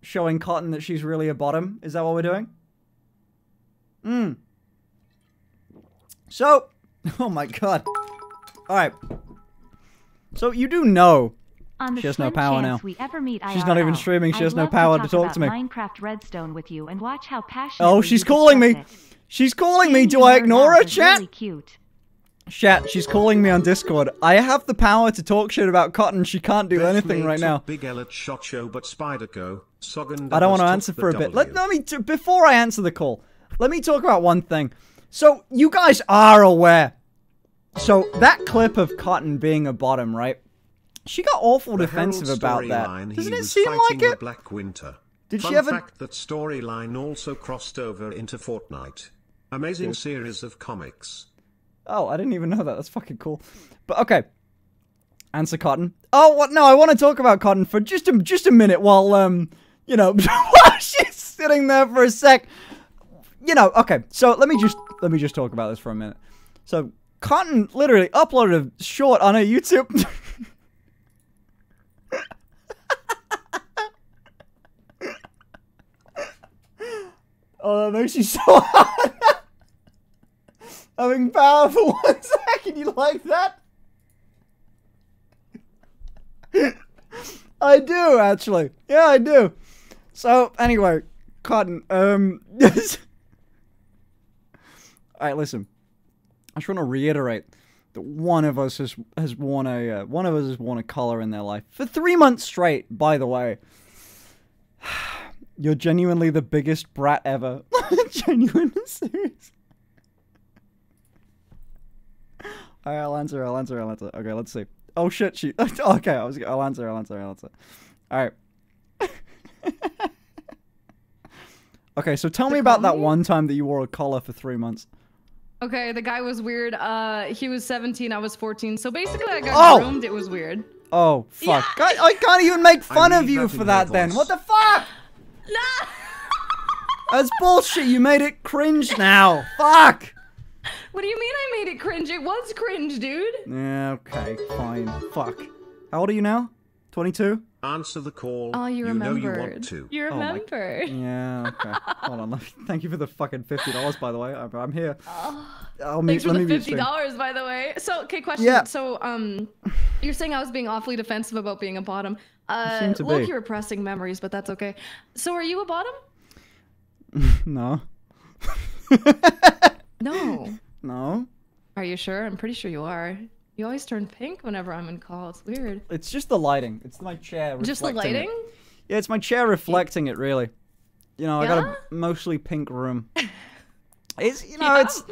showing Cotton that she's really a bottom. Is that what we're doing? Hmm. So, [LAUGHS] oh my god. All right. So you do know On the She has no power now. we ever meet She's not even streaming, she I'd has no power to talk talk to me. Minecraft Redstone with you and watch how passionately Oh, she's calling me. it. She's calling me. Seeing Do I ignore out her, chat? Really cute. Chat, she's calling me on Discord. I have the power to talk shit about Cotton. She can't do anything right now. Big L at Shot Show, but Spyderco. I don't want to answer for a bit. Let, let me t- before I answer the call. Let me talk about one thing. So you guys are aware. So that clip of Cotton being a bottom, right? She got awful The defensive about that. Doesn't it was seem like the it? Black Winter. Did Fun she ever- fact that storyline also crossed over into Fortnite. Amazing series of comics. Oh, I didn't even know that. That's fucking cool. But okay. Answer Cotton. Oh, what? No, I want to talk about Cotton for just a just a minute while um, you know, [LAUGHS] while she's sitting there for a sec. You know, okay. So let me just let me just talk about this for a minute. So Cotton literally uploaded a short on her YouTube. [LAUGHS] oh, that makes you so [LAUGHS] hard. Having power for one [LAUGHS] second, you like that? I do actually. Yeah, I do. So anyway, Cotton. Um. All right, listen. I just want to reiterate that one of us has has worn a uh, one of us has worn a collar in their life for three months straight. By the way, [SIGHS] you're genuinely the biggest brat ever. [LAUGHS] Genuine, serious. All right, I'll answer. I'll answer. I'll answer. Okay, let's see. Oh shit, she. [LAUGHS] Okay, I was. I'll answer. I'll answer. I'll answer. All right. [LAUGHS] okay, so tell me about that one time that you wore a collar for three months. Okay, the guy was weird. Uh, he was 17, I was 14. So basically, I got Oh! groomed. It was weird. Oh fuck! I, I can't even make fun I of you for that. Then what the fuck? Nah. That's bullshit. You made it cringe now. Fuck. What do you mean I made it cringe? It was cringe, dude. Yeah. Okay. Fine. Fuck. How old are you now? Twenty-two. Answer the call. Oh, you, you know remembered. you want to. You Oh my- remembered. Yeah. Okay. [LAUGHS] Hold on. Me, thank you for the fucking fifty dollars, by the way. I'm, I'm here. I'll Thanks mute- for let the me fifty dollars, by the way. So, okay, question. Yeah. So, um, you're saying I was being awfully defensive about being a bottom. Uh, seem to look, you're repressing memories, but that's okay. So, are you a bottom? [LAUGHS] No. No. [LAUGHS] No. Are you sure? I'm pretty sure you are. You always turn pink whenever I'm in call. It's weird. It's just the lighting. It's my chair. Just the reflecting it. lighting? Yeah, it's my chair reflecting it. Really. You know, I got a mostly pink room. [LAUGHS] It's you know, Yeah? it's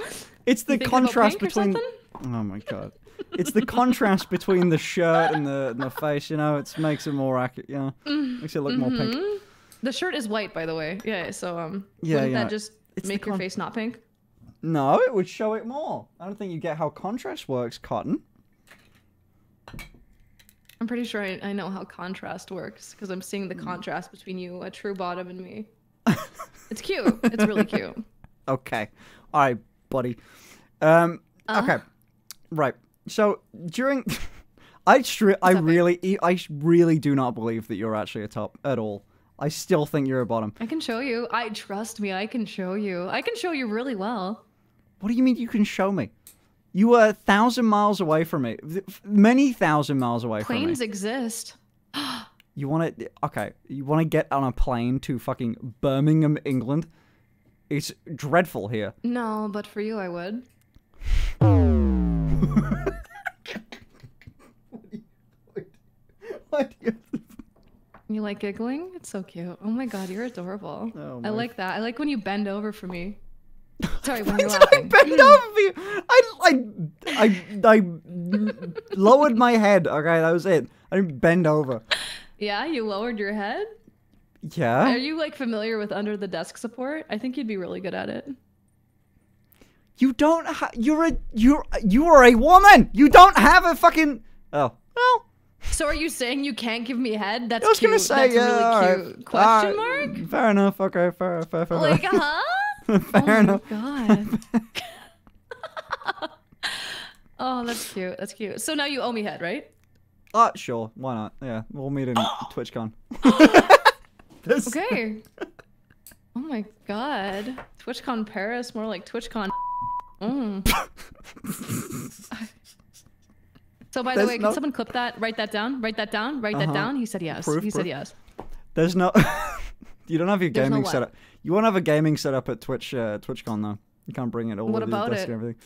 it's the You thinking about contrast between. Oh my god. It's the contrast between the shirt and the and the face. You know, it makes it more accurate. You know, Mm, makes it look more pink. mm-hmm. The shirt is white, by the way. Yeah. So, um, Yeah, wouldn't yeah. that just It's make your face not pink? No, it would show it more. I don't think you get how contrast works, Cotton. I'm pretty sure I, I know how contrast works because I'm seeing the Mm. contrast between you, a true bottom, and me. [LAUGHS] it's cute. It's really cute. [LAUGHS] Okay. All right, buddy. Um. Uh-huh. Okay. Right. So during, [LAUGHS] I I really, I really do not believe that you're actually a top at all. I still think you're a bottom. I can show you. I trust me. I can show you. I can show you really well. What do you mean you can show me? You were a thousand miles away from me, many thousand miles away Planes from me. Planes exist. [GASPS] You want to? Okay. You want to get on a plane to fucking Birmingham, England? It's dreadful here. No, but for you, I would. You like giggling? It's so cute. Oh my god, you're adorable. Oh I like that. I like when you bend over for me. Sorry, when you're Why did I laughing. bend hmm. over you? I, I, I, I lowered my head. Okay, that was it. I didn't bend over. Yeah, you lowered your head. Yeah. Are you like familiar with under the desk support? I think you'd be really good at it. You don't. Ha- you're a. You're. You are a woman. You don't have a fucking. Oh. Well. So are you saying you can't give me head? That's I was cute. gonna say That's yeah. really all right. cute. Question All mark? Fair enough. Okay. Fair. Fair. Fair. Like, fair. huh? [LAUGHS] fair oh enough. my god. [LAUGHS] oh, that's cute. That's cute. So now you owe me head, right? Uh, sure. Why not? Yeah. We'll meet in [GASPS] TwitchCon. [LAUGHS] This- Okay. oh my god. TwitchCon Paris, more like TwitchCon. Mm. so by the There's way, can someone clip that? Write that down. Write that down. Write that Uh-huh. down. He said yes. Proof, he said yes. There's no. you don't have your There's no gaming what? You won't have a gaming setup at Twitch. Uh, TwitchCon though. You can't bring it all. What your about desk it? and everything.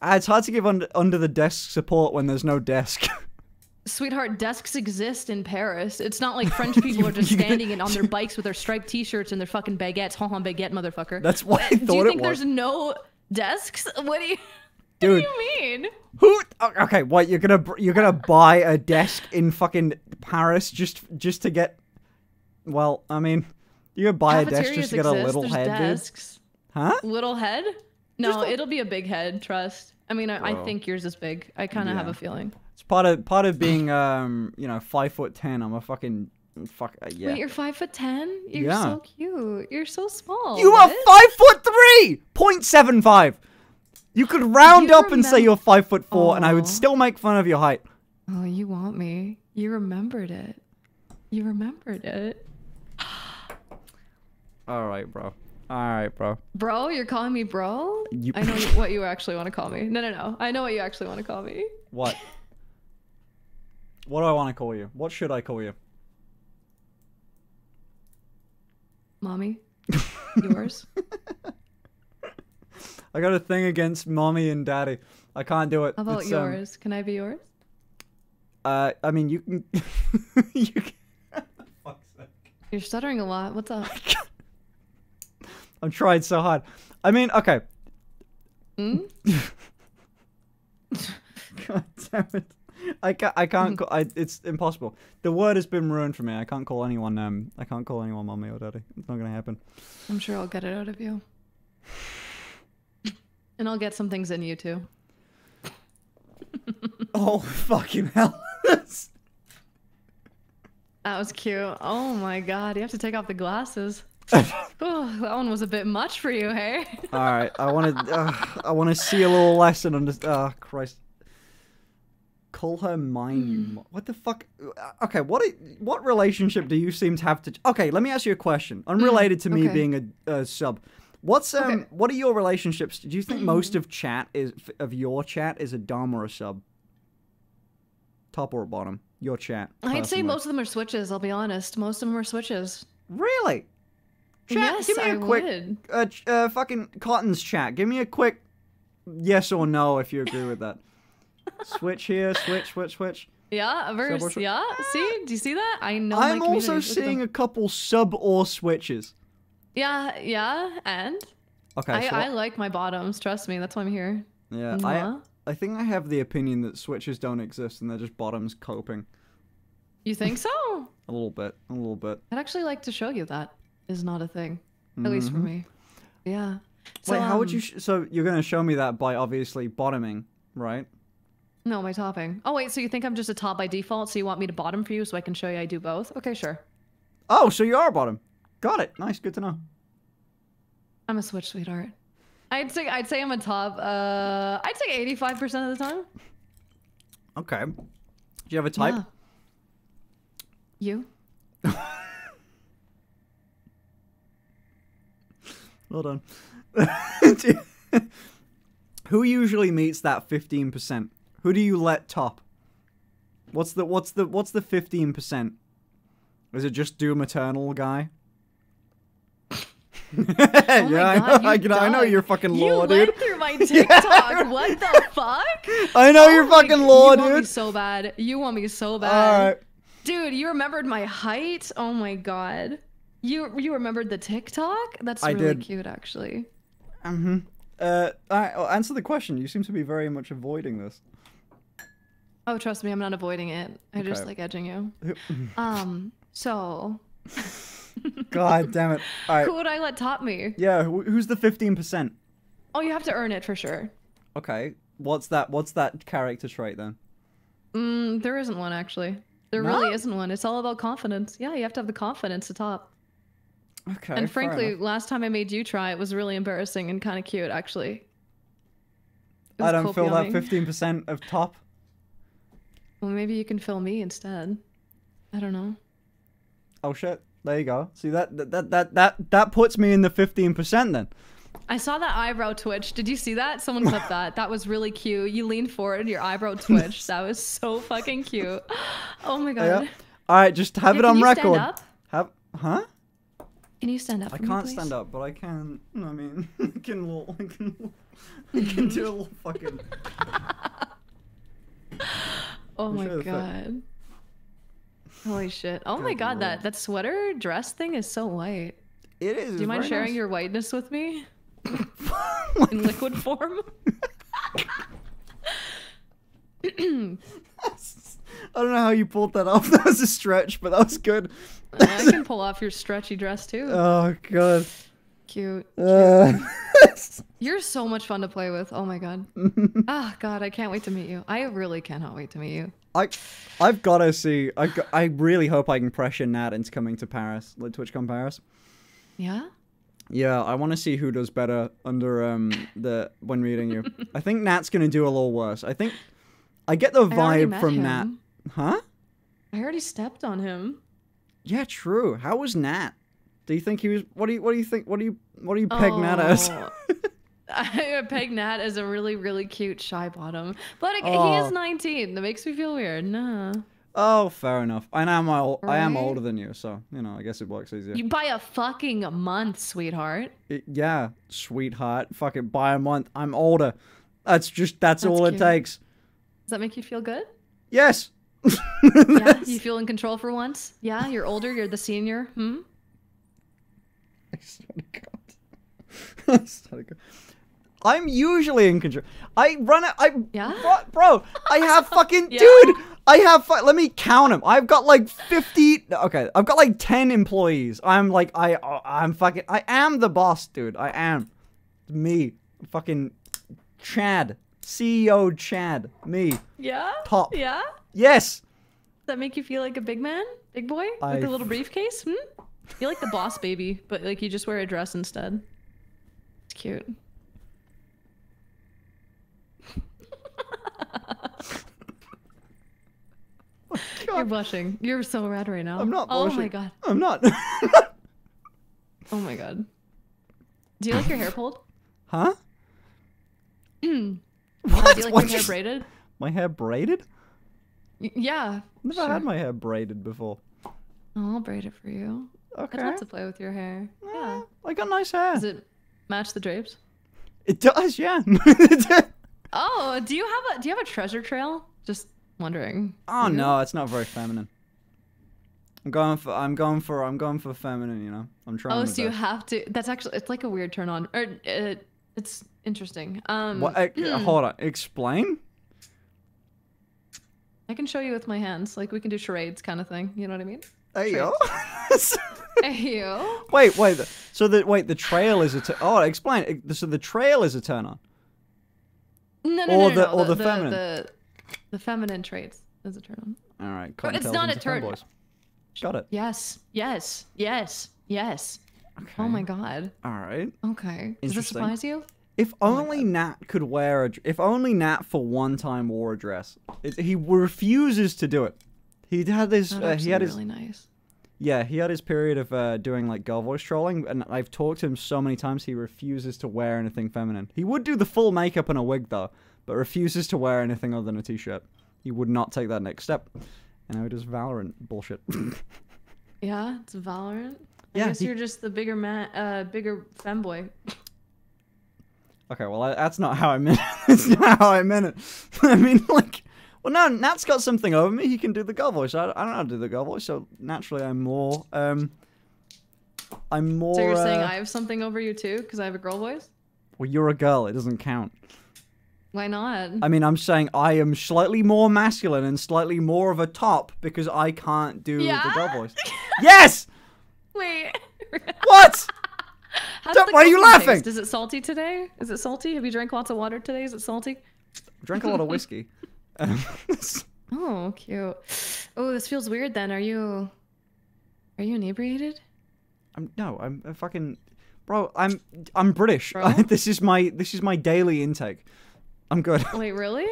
Ah, it's hard to give under, under the desk support when there's no desk. [LAUGHS] Sweetheart, desks exist in Paris. It's not like French [LAUGHS] people are just standing and on their [LAUGHS] bikes with their striped t-shirts and their fucking baguettes. Ha ha, baguette, motherfucker. That's what I Do you thought think there's no desks? What do you, Dude, what do you mean? who? Okay, what you're gonna you're gonna buy a desk in fucking Paris just just to get? Well, I mean, you gonna buy a desk just to get a little There's head, dude? desks. Huh? Little head? No, it'll be a big head. Trust. I mean, I, I think yours is big. I kind of have a feeling. It's part of part of being [LAUGHS] um you know five foot ten. I'm a fucking fuck uh, yeah. Wait, you're five foot ten. You're Yeah. so cute. You're so small. You are five foot three point seven five. You could round You up and say you're five foot four, and I would still make fun of your height. Oh, you want me? You remembered it. You remembered it, All right, bro. All right, bro. bro. You're calling me bro. You- I know [LAUGHS] what you actually want to call me. No, no, no. I know what you actually want to call me. What? what do I want to call you? What should I call you? Mommy. [LAUGHS] Yours. [LAUGHS] I got a thing against mommy and daddy. I can't do it. How about It's, um, yours? Can I be yours? uh, I mean, you can. you can. Fuck's sake. You're stuttering a lot. What's up? I'm trying so hard. I mean, okay. Hmm? [LAUGHS] God damn it. I can't. I can't. Call, I. It's impossible. The word has been ruined for me. I can't call anyone. Um. I can't call anyone mommy or daddy. It's not gonna happen. I'm sure I'll get it out of you. And I'll get some things in you too. [LAUGHS] Oh fucking hell. [LAUGHS] That was cute. Oh my god, you have to take off the glasses. [LAUGHS] oh, that one was a bit much for you, hey? [LAUGHS] All right. I want to. Uh, I want to see a little lesson on this. Oh Christ. Call her mine. Mo- What the fuck? Uh, Okay. What? What relationship do you seem to have to? Okay. Let me ask you a question. Unrelated to me okay. being a, a sub. What's um? Okay. What are your relationships? Do you think most [CLEARS THROAT] of chat is of your chat is a dom or a sub? Top or bottom? Your chat. I'd say most of them are switches, I'll be honest. Most of them are switches. Really? Chat, Yes, give me a I quick, would. uh, uh, fucking Cotton's chat. Give me a quick yes or no if you agree with that. [LAUGHS] switch here, switch, switch, switch. Yeah, a verse. swi- Yeah, see? Do you see that? I know. I'm also community. Look at seeing a couple sub or switches. Yeah, yeah, and Okay, I, so I like my bottoms. Trust me, that's why I'm here. yeah. I I think I have the opinion that switches don't exist and they're just bottoms coping You think so? [LAUGHS] a little bit, a little bit. I'd actually like to show you that is not a thing, at least for me. Yeah. So, Mm-hmm. Wait, how would you? um, Sh- so you're gonna show me that by obviously bottoming, right? No, my topping. Oh wait, so you think I'm just a top by default? So you want me to bottom for you so I can show you I do both? Okay, sure. Oh, so you are a bottom. Got it. Nice. Good to know. I'm a switch sweetheart. I'd say I'd say I'm a top. Uh, I'd say 85% of the time. Okay. Do you have a type? Yeah. You? [LAUGHS] Well done. [LAUGHS] Who usually meets that fifteen percent? Who do you let top? What's the what's the what's the fifteen percent? Is it just Doom Eternal guy? [LAUGHS] Oh [LAUGHS] yeah, Oh I, God, know, I, can- I know you're fucking You went dude. through my TikTok. What the fuck? I know you're Oh my- fucking law, You want me dude. so bad. You want me so bad. All right. Dude, you remembered my height? Oh my god. You you remembered the TikTok? That's I really did. cute actually. Mm-hmm. Uh, all right, well, answer the question. You seem to be very much avoiding this. Oh, trust me, I'm not avoiding it. I just like edging you. [LAUGHS] Um, so [LAUGHS] God damn it! [LAUGHS] All right. who would I let top me? Yeah, wh- who's the fifteen percent? Oh, you have to earn it for sure. Okay, what's that? What's that character trait then? Mm, there isn't one actually. There No? really isn't one. It's all about confidence. Yeah, you have to have the confidence to top. Okay. and frankly, last time I made you try, it was really embarrassing and kind of cute actually. I don't feel that fifteen percent of top. Well, maybe you can fill me instead. I don't know. Oh shit! There you go. See that that that that that, puts me in the fifteen percent then. I saw that eyebrow twitch. Did you see that? Someone clipped [LAUGHS] that. That was really cute. You leaned forward, and your eyebrow twitched. That was so fucking cute. [GASPS] Oh my god. Yeah. All right, just have Hey, it on record. Have huh? Can you stand up? I for me, can't please? stand up, but I can. I mean, [LAUGHS] I can. little- I can. [LAUGHS] I can do a little fucking. [LAUGHS] Oh my god. Holy shit. Oh my god, that that sweater dress thing is so white. It is. Do you mind sharing your whiteness with me? In liquid form? [CLEARS THROAT] I don't know how you pulled that off. That was a stretch, but that was good. I can pull off your stretchy dress too. [LAUGHS] Oh god. Cute. Uh, You're so much fun to play with. Oh my god. [LAUGHS] Ah, god, I can't wait to meet you. I really cannot wait to meet you. I, I've got to see. I, I really hope I can pressure Nat into coming to Paris, like TwitchCon Paris. Yeah? Yeah, I want to see who does better under um the when meeting you. [LAUGHS] I think Nat's gonna do a little worse. I think I get the vibe from Nat. Huh? I already stepped on him. Yeah, true. How was Nat? Do you think he was? What do you? What do you think? What do you? What do you peg Nat oh. as? Oh. [LAUGHS] I peg Nat as a really, really cute shy bottom. But it, he Oh. is 19. That makes me feel weird. Nah. oh, fair enough. I am ol- I am older than you, so you know. I guess it works easier. You by a fucking month, sweetheart. It- yeah, sweetheart. Fucking by a month. I'm older. That's just. That's, That's all it takes. Does that make you feel good? Yes. Yeah? You feel in control for once? Yeah? You're older? You're the senior? Hmm? [LAUGHS] I swear to God. I swear to God. I'm usually in control. I run it. I Yeah? bro, bro, I [LAUGHS] have fucking Yeah? dude. I have. fu- Let me count them. I've got like fifty. Okay, I've got like ten employees. I'm like I. I'm fucking. I am the boss, dude. I am. Me, fucking Chad, CEO Chad. Me. Yeah? Top. Yeah? Yes. Does that make you feel like a big man? Big boy? I With a little briefcase? Hmm? You're like the boss baby, but like you just wear a dress instead. It's cute. [LAUGHS] You're blushing. You're so red right now. I'm not blushing. Oh my god. I'm not. [LAUGHS] Oh my god. Do you like your hair pulled? huh? Uh, [LAUGHS] What? do you like What your hair braided? My hair braided? Yeah. Never sure. had my hair braided before. I'll braid it for you. Okay. I'd love to play with your hair. Yeah. I got nice hair. Does it match the drapes? It does, yeah. [LAUGHS] Oh, do you have a do you have a treasure trail? Just wondering. oh no, it's not very feminine. I'm going for I'm going for I'm going for feminine, you know. I'm trying. Oh, so you best. have to. That's actually it's like a weird turn on. Or uh, it's interesting. Um, What, uh, hold on. Explain? I can show you with my hands. Like we can do charades, kind of thing. You know what I mean? Hey yo. [LAUGHS] Hey yo. wait, wait. The, so the wait, the trail is a tu- oh, explain. So the trail is a turn on. No, no, Or no, no, the- no. or the the, feminine. The, the feminine traits is a turn on. All right. But it's not a turn- femboys. Got it. Yes, yes, yes, yes. Oh my god. All right. Okay. Does this surprise you? If only Nat could wear a. dr- If only Nat for one time wore a dress. It, he refuses to do it. He had his. That'd Uh, he had be his. really nice. Yeah, he had his period of uh, doing like girl voice trolling, and I've talked to him so many times. He refuses to wear anything feminine. He would do the full makeup and a wig though, but refuses to wear anything other than a t-shirt. He would not take that next step. And now he does Valorant bullshit. [LAUGHS] Yeah, it's Valorant. I Yeah, guess he- you're just the bigger man, uh, bigger femboy. [LAUGHS] okay, well that's not how I meant. it. [LAUGHS] that's not how I meant it. [LAUGHS] I mean, like, well, no, Nat's got something over me. He can do the girl voice. I, I don't know how to do the girl voice, so naturally I'm more. Um, I'm more. So you're saying uh, I have something over you too, because I have a girl voice? Well, you're a girl. It doesn't count. Why not? I mean, I'm saying I am slightly more masculine and slightly more of a top because I can't do the girl voice. yes. [LAUGHS] Wait. What? [LAUGHS] Why are you laughing? taste? Is it salty today? Is it salty? Have you drank lots of water today? Is it salty? Drank a lot of [LAUGHS] whiskey. [LAUGHS] Oh, cute. Oh, this feels weird. Then are you? Are you inebriated? I'm no. I'm a fucking bro. I'm I'm British. This is my this is my daily intake. I'm good. Wait, really?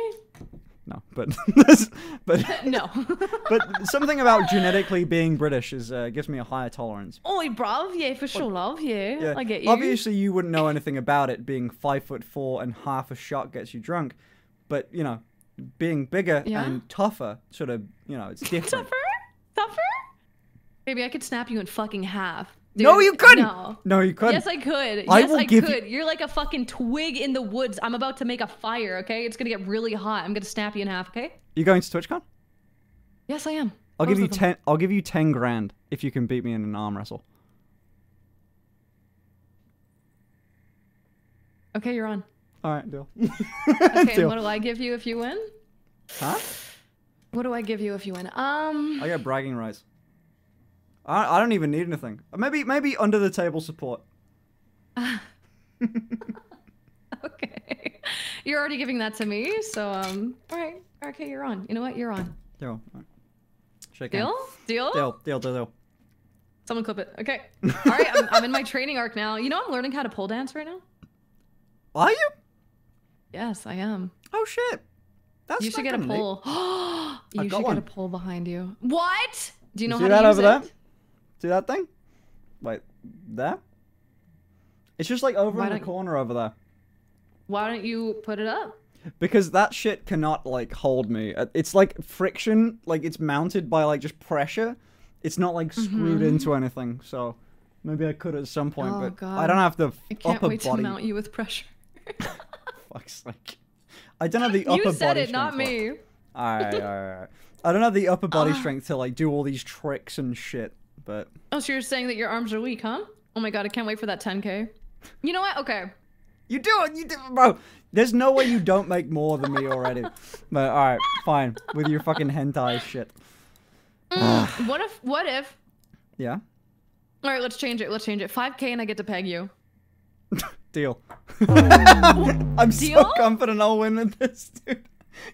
No, but [LAUGHS] but [LAUGHS] no. [LAUGHS] but something about genetically being British is uh, gives me a higher tolerance. Oi, bruv. Yeah, for sure, love. Yeah, Yeah. I get you. Obviously, you wouldn't know anything about it. Being five foot four and half a shot gets you drunk, but you know, being bigger Yeah. and tougher, sort of, you know, it's different. Tougher? Tougher? Maybe I could snap you in fucking half. No, you couldn't. No. No, you couldn't. Yes, I could. I yes, will I give could. You... are like a fucking twig in the woods. I'm about to make a fire, okay? It's gonna get really hot. I'm gonna snap you in half, okay? You going to TwitchCon? Yes, I am. I'll give you them. ten. I'll give you ten grand if you can beat me in an arm wrestle. Okay, you're on. All right, deal. Okay, [LAUGHS] Deal. what do I give you if you win? Huh? What do I give you if you win? Um, I get bragging rights. I I don't even need anything. Maybe maybe under the table support. [LAUGHS] okay. You're already giving that to me, so um. All right. Okay, you're on. You know what? You're on. Deal. Shake hand. Deal? Deal? Deal. Deal. Deal. Deal. Someone clip it. Okay. [LAUGHS] All right. I'm, I'm in my training arc now. You know I'm learning how to pole dance right now. Are you? Yes, I am. Oh shit. That's you should get a pole. [GASPS] you I've should get one. a pole behind you. What? Do you know see how that to use over it? there? See that thing? Wait, there? It's just like over Why in the don't- corner over there. Why don't you put it up? Because that shit cannot like hold me. Uh, It's like friction, like it's mounted by like just pressure. It's not like screwed Mhm. into anything. So maybe I could at some point, Oh, but God. I don't have the I can't upper wait body. to mount you with pressure. [LAUGHS] Fuck's sake. I don't have the upper body. you said body it, not strength me. Alright, alright, alright. I don't have the upper body [LAUGHS] strength to like do all these tricks and shit, but Oh, so you're saying that your arms are weak, huh? Oh my god, I can't wait for that 10k. You know what? Okay. You do it, you do bro. There's no way you don't make more than me already. [LAUGHS] but alright, fine. With your fucking hentai shit. Mm, [SIGHS] what if? What if? Yeah? All right, let's change it. Let's change it. 5k and I get to peg you. [LAUGHS] Deal. [LAUGHS] I'm so confident I'll win in this, dude.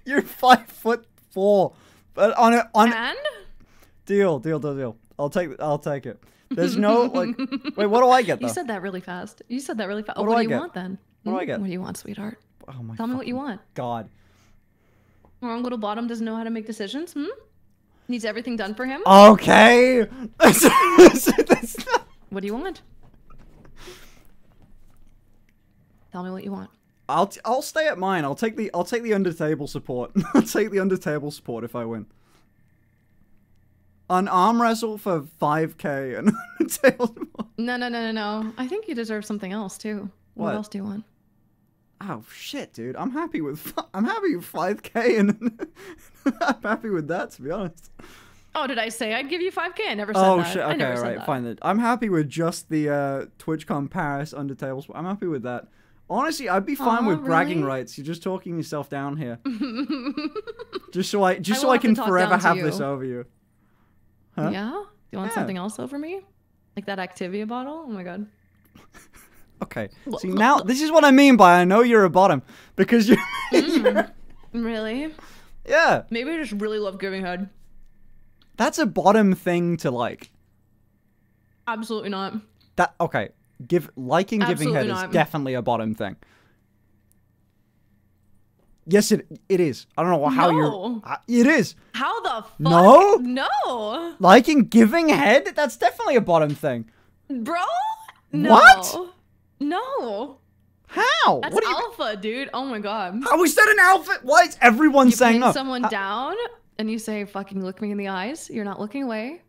You're five foot four. But on it on And? deal, deal, deal, deal. I'll take I'll take it. There's no like [LAUGHS] wait, what do I get though? You said that really fast. You said that really fast. What Oh, do what I do you get? want then? What do I Hmm? get? What do you want, sweetheart? oh my Tell me what you want. God. Wrong little bottom doesn't know how to make decisions. Hmm. Needs everything done for him. Okay. That's- that's not- What do you want? Tell me what you want. I'll t- I'll stay at mine. I'll take the I'll take the under table support. [LAUGHS] I'll take the under table support if I win. An arm wrestle for 5k and. [LAUGHS] No, no, no, no, no. I think you deserve something else too. What, What? else do you want? Oh shit, dude. I'm happy with [LAUGHS] I'm happy with 5k and [LAUGHS] I'm happy with that to be honest. Oh, did I say I'd give you 5k? I never said Oh that. shit. I Okay, never all said right, that. fine then. I'm happy with just the uh TwitchCon Paris under tables. I'm happy with that. Honestly, I'd be fine with bragging really? rights. You're just talking yourself down here. just so I just I so I can forever have this over you. Huh? Yeah? Do you want Yeah. something else over me? Like that Activia bottle? Oh my god. [LAUGHS] Okay. See now this is what I mean by I know you're a bottom because you [LAUGHS] Mm. Really? Yeah. Maybe I just really love giving head. That's a bottom thing to like. Absolutely not. That okay. Give liking giving head Absolutely is definitely a bottom thing. Yes, it it is. I don't know how No. you're. Uh, It is. How the fuck? No? No. Liking giving head? That's definitely a bottom thing. Bro? No. What? No. How? That's what alpha, dude. Oh my god. How is that an alpha? Why is everyone You saying someone How- down and you say, fucking look me in the eyes. You're not looking away.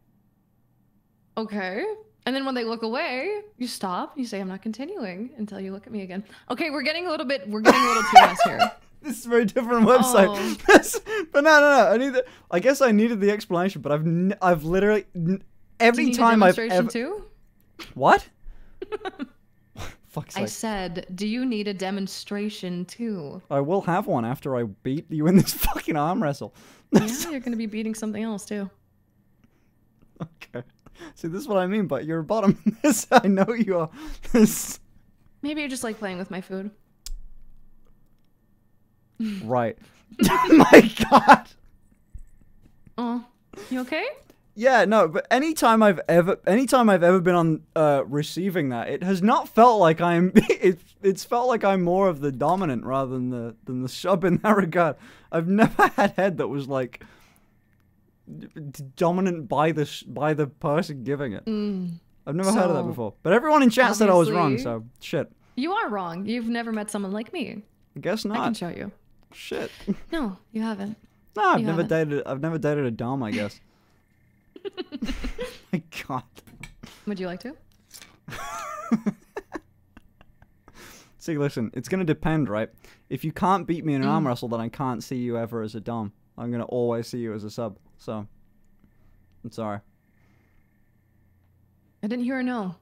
Okay. And then when they look away, you stop. You say, I'm not continuing until you look at me again. Okay, we're getting a little bit, we're getting a little too much here. [LAUGHS] [LAUGHS] This is a very different website. Oh. [LAUGHS] But no, no, no. I need. The, I guess I needed the explanation, but I've n- I've literally n- every time I've demonstration ever too? what? [LAUGHS] Fuck's I sake. said, do you need a demonstration too? I will have one after I beat you in this fucking arm wrestle. Yeah, you're gonna be beating something else too. Okay. See, this is what I mean, but you're a bottom. I know you are. Maybe you just like playing with my food. Right. [LAUGHS] My God. Oh, you okay? Yeah, no, but anytime I've ever, anytime I've ever been on uh, receiving that, it has not felt like I'm. [LAUGHS] It, it's felt like I'm more of the dominant rather than the than the sub in that regard. I've never had head that was like dominant by the sh- by the person giving it. Mm. I've never heard of that before. But everyone in chat said I was wrong, so shit. You are wrong. You've never met someone like me. I guess not. I can show you. Shit. No, you haven't. [LAUGHS] No, I've You never haven't. dated. I've never dated a dom. I guess. [LAUGHS] My God. Would you like to? [LAUGHS] See, listen, it's gonna depend, right? If you can't beat me in an Mm. arm wrestle, then I can't see you ever as a dom. I'm gonna always see you as a sub. So, I'm sorry. I didn't hear a no.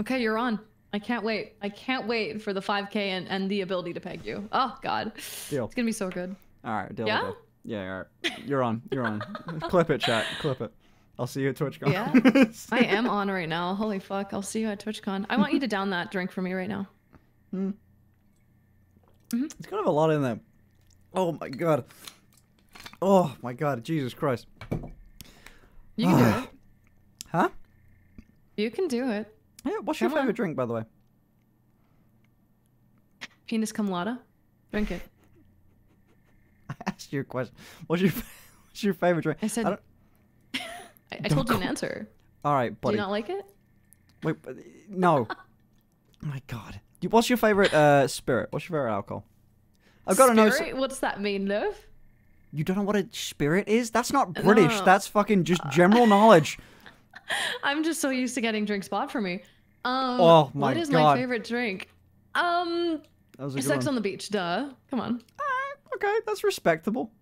okay, you're on. I can't wait. I can't wait for the 5k and, and the ability to peg you. Oh god. Deal. It's gonna be so good. All right, deal. Yeah? Yeah, all right. You're on. You're on. [LAUGHS] Clip it, chat. Clip it. I'll see you at TwitchCon. Yeah. I [LAUGHS] am on right now. Holy fuck. I'll see you at TwitchCon. I want you to down that drink for me right now. Hmm. Mm-hmm. It's kind of a lot in there. Oh my god. Oh my god, Jesus Christ. You can do [SIGHS] it. Huh? You can do it. Yeah, what's your on. favorite drink, by the way? Penis cum laude. Drink it. [LAUGHS] I asked you a question. What's your [LAUGHS] what's your favorite drink? I said- don't- [LAUGHS] I, I told you an answer. All right, buddy. Do you not like it? Wait, but- no. oh my god. What's your favorite uh spirit? What's your favorite alcohol? I've got to know. s- Spirit? What's that mean, love? You don't know what a spirit is? That's not British. No. That's fucking just general knowledge. I'm just so used to getting drinks bought for me. Um, Oh my What is God. my favorite drink? Um, That was a good sex one. on the beach. Duh. Come on. Okay, that's respectable.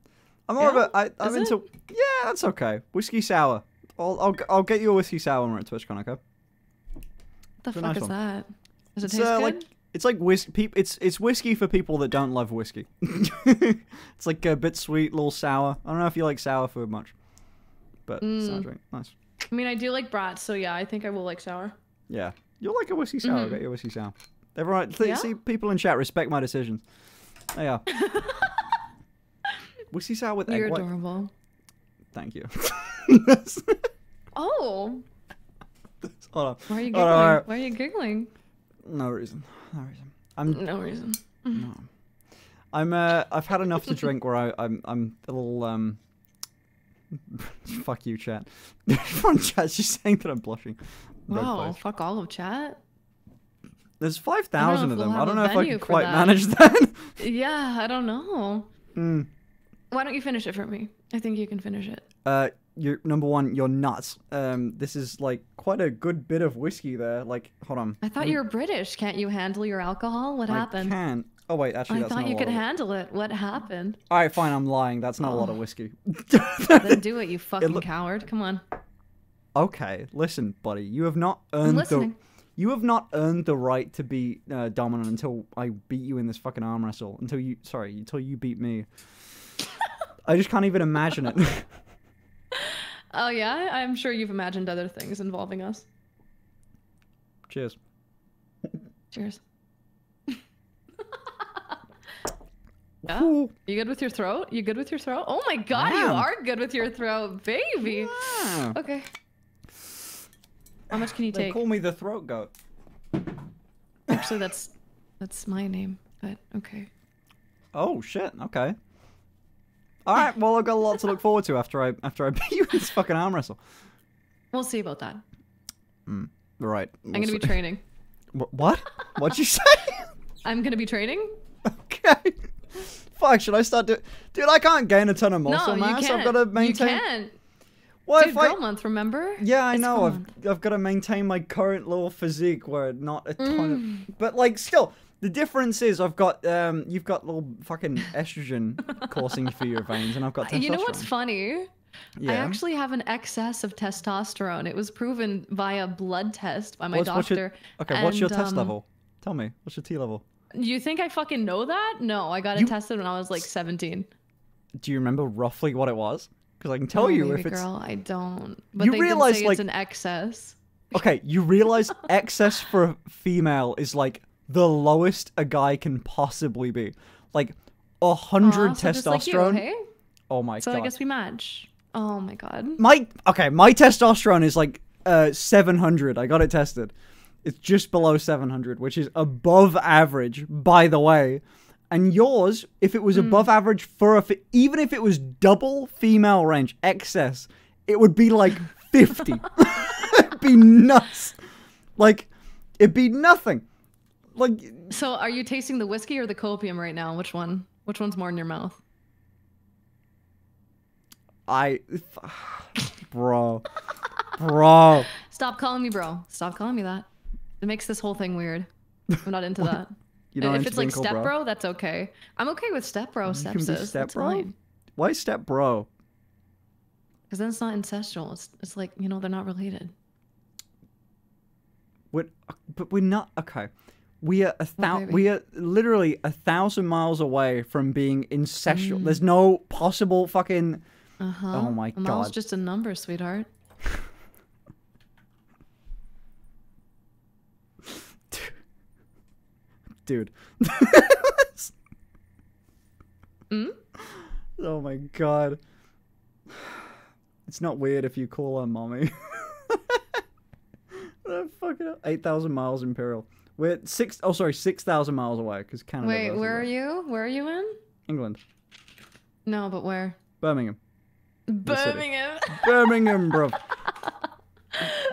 I'm more Yeah? of a. I, I'm Is into. Yeah, that's okay. Whiskey sour. I'll, I'll I'll get you a whiskey sour when we're at TwitchCon. Okay. What the It's fuck nice is one. that? Does it It's taste uh, good? like it's like whiskey. It's it's whiskey for people that don't love whiskey. [LAUGHS] it's like a bit sweet, little sour. I don't know if you like sour food much, but Mm. sour drink, nice. I mean, I do like brats, so yeah, I think I will like sour. Yeah, you'll like a whiskey sour. I'll Mhm. get you a whiskey sour. Everyone, Yeah? see people in chat respect my decisions. They are. [LAUGHS] whiskey sour with You're egg white. adorable. Thank you. [LAUGHS] Oh, [LAUGHS] Hold on. why are you giggling? On. Why are you giggling? No reason. No reason. I'm No reason. no. I'm uh I've had enough to drink where I I'm I'm a little um fuck you chat. Everyone in chat's just saying that I'm blushing. Wow, fuck all of chat. There's five thousand if of we'll them. I don't know if I can quite that. manage that. [LAUGHS] Yeah, I don't know. Mm. Why don't you finish it for me? I think you can finish it. Uh you're number one, you're nuts. Um this is like quite a good bit of whiskey there. Like hold on. I thought you were British. Can't you handle your alcohol? What I happened? I can. Oh wait, actually I that's thought not you a could handle it. What happened? Alright, fine, I'm lying. That's not a lot of Oh. whiskey. then do [LAUGHS] it, you fucking look- coward. Come on. Okay, listen, buddy. You have not earned the you have not earned the right to be uh, dominant until I beat you in this fucking arm wrestle. Until you, sorry, until you beat me. [LAUGHS] I just can't even imagine it. [LAUGHS] Oh yeah, I'm sure you've imagined other things involving us. Cheers. Cheers. [LAUGHS] yeah. Ooh. You good with your throat? You good with your throat? Oh my god, you are good with your throat, baby. Ah, Okay. How much can you they take? call me the throat goat. Actually, that's that's my name, but okay. Oh shit. Okay. All right. Well, I've got a lot to look forward to after I after I [LAUGHS] beat you in this fucking arm wrestle. We'll see about that. Mm, right. I'm gonna be training. [LAUGHS] What? What'd you say? [LAUGHS] I'm gonna be training. okay. Fuck. Should I start doing? Dude, I can't gain a ton of No, muscle you mass. I've got to maintain. You can't. What Dude, if I? girl month, remember? Yeah, I It's know. I've month. I've got to maintain my current little physique where not a ton Mm. of. But like, still, the difference is I've got um, you've got little fucking estrogen [LAUGHS] coursing through your veins, and I've got testosterone. You know what's funny? I actually have an excess of testosterone. It was proven via blood test by my What's- what's doctor. your- okay, what's your test um, level? Tell me, what's your T level? You think I fucking know that? No, I got it You- tested when I was like 17. Do you remember roughly what it was? Because I can tell Oh, you if it's. girl, I don't. But You they realize, like- it's an excess. Okay, you realize [LAUGHS] excess for a female is like the lowest a guy can possibly be. Like a hundred so just like you, testosterone. Oh my So god. So I guess we match. Oh my god. my okay, my testosterone is like uh 700. I got it tested. It's just below 700, which is above average, by the way. And yours, if it was Hmm. above average for a, even if it was double female range excess, it would be like 50. [LAUGHS] it'd be nuts. Like, it'd be nothing. Like, So are you tasting the whiskey or the copium right now? Which one? Which one's more in your mouth? I, bro, bro. [LAUGHS] Stop calling me bro. Stop calling me that. It makes this whole thing weird. I'm not into [LAUGHS] that. You don't if it's like being called step bro? bro, that's okay. I'm okay with step bro, You step can sis. step bro? fine. Why step bro? Because then it's not ancestral. It's, it's like, you know, they're not related. We're, but we're not okay. We are a thou- baby? we are literally a thousand miles away from being incestual. Mm. There's no possible fucking. Uh huh. Oh my A God. just a number, sweetheart. [LAUGHS] dude. Mm? Oh my god. It's not weird if you call her mommy. [LAUGHS] Uh, fucking hell. 8,000 miles Imperial. We're six, oh sorry, 6,000 miles away because Canada. Wait, where are you? Where are you in? England. No, but where? Birmingham. Birmingham. Birmingham, bro.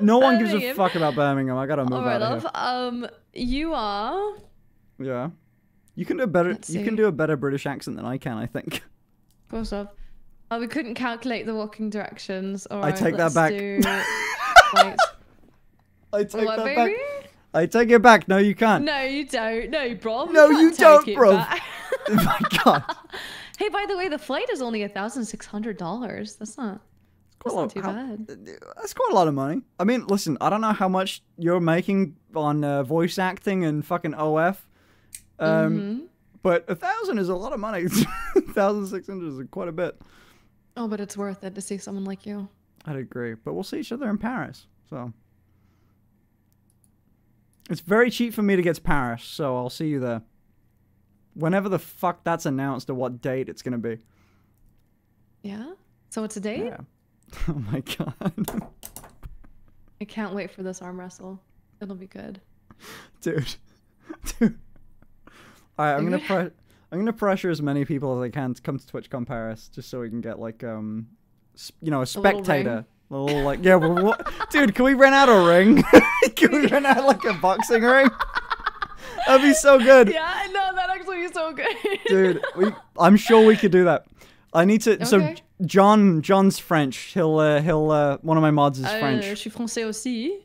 No one gives a fuck about Birmingham. I gotta move All right, out of love. Um, you are. Yeah. You can do a better. Let's You can do a better British accent than I can. I think. [LAUGHS] Close up. Oh, we couldn't calculate the walking directions. All I take that back. Do... [LAUGHS] I take what, that baby? back. I take it back. No, you can't. No, you don't. No, bro. No, can't you don't, bro. [LAUGHS] oh my god. hey, by the way, the flight is only a thousand six hundred dollars. That's not. That's not too how- bad. That's quite a lot of money. I mean, listen, I don't know how much you're making on uh, voice acting and fucking OF, um, Mhm. but a thousand is a lot of money. [LAUGHS] thousand six hundred is quite a bit. Oh, but it's worth it to see someone like you. I'd agree, but we'll see each other in Paris, so it's very cheap for me to get to Paris. So I'll see you there. Whenever the fuck that's announced or what date it's gonna be. Yeah. So it's a date. Yeah. [LAUGHS] Oh my god, I can't wait for this arm wrestle. It'll be good. [LAUGHS] dude, dude. All right, I'm gonna pre- I'm gonna pressure as many people as I can to come to TwitchCon Paris, just so we can get like um, you know, a little ring? spectator. A little like yeah, but what, [LAUGHS] dude? Can we rent out a ring? [LAUGHS] can we rent out like a boxing ring? That'd be so good. [LAUGHS] Yeah, no, that actually is so good. dude. We, I'm sure we could do that. I need to. So John, John's French. He'll, uh, he'll. Uh, one of my mods is Euh, French. je suis français aussi.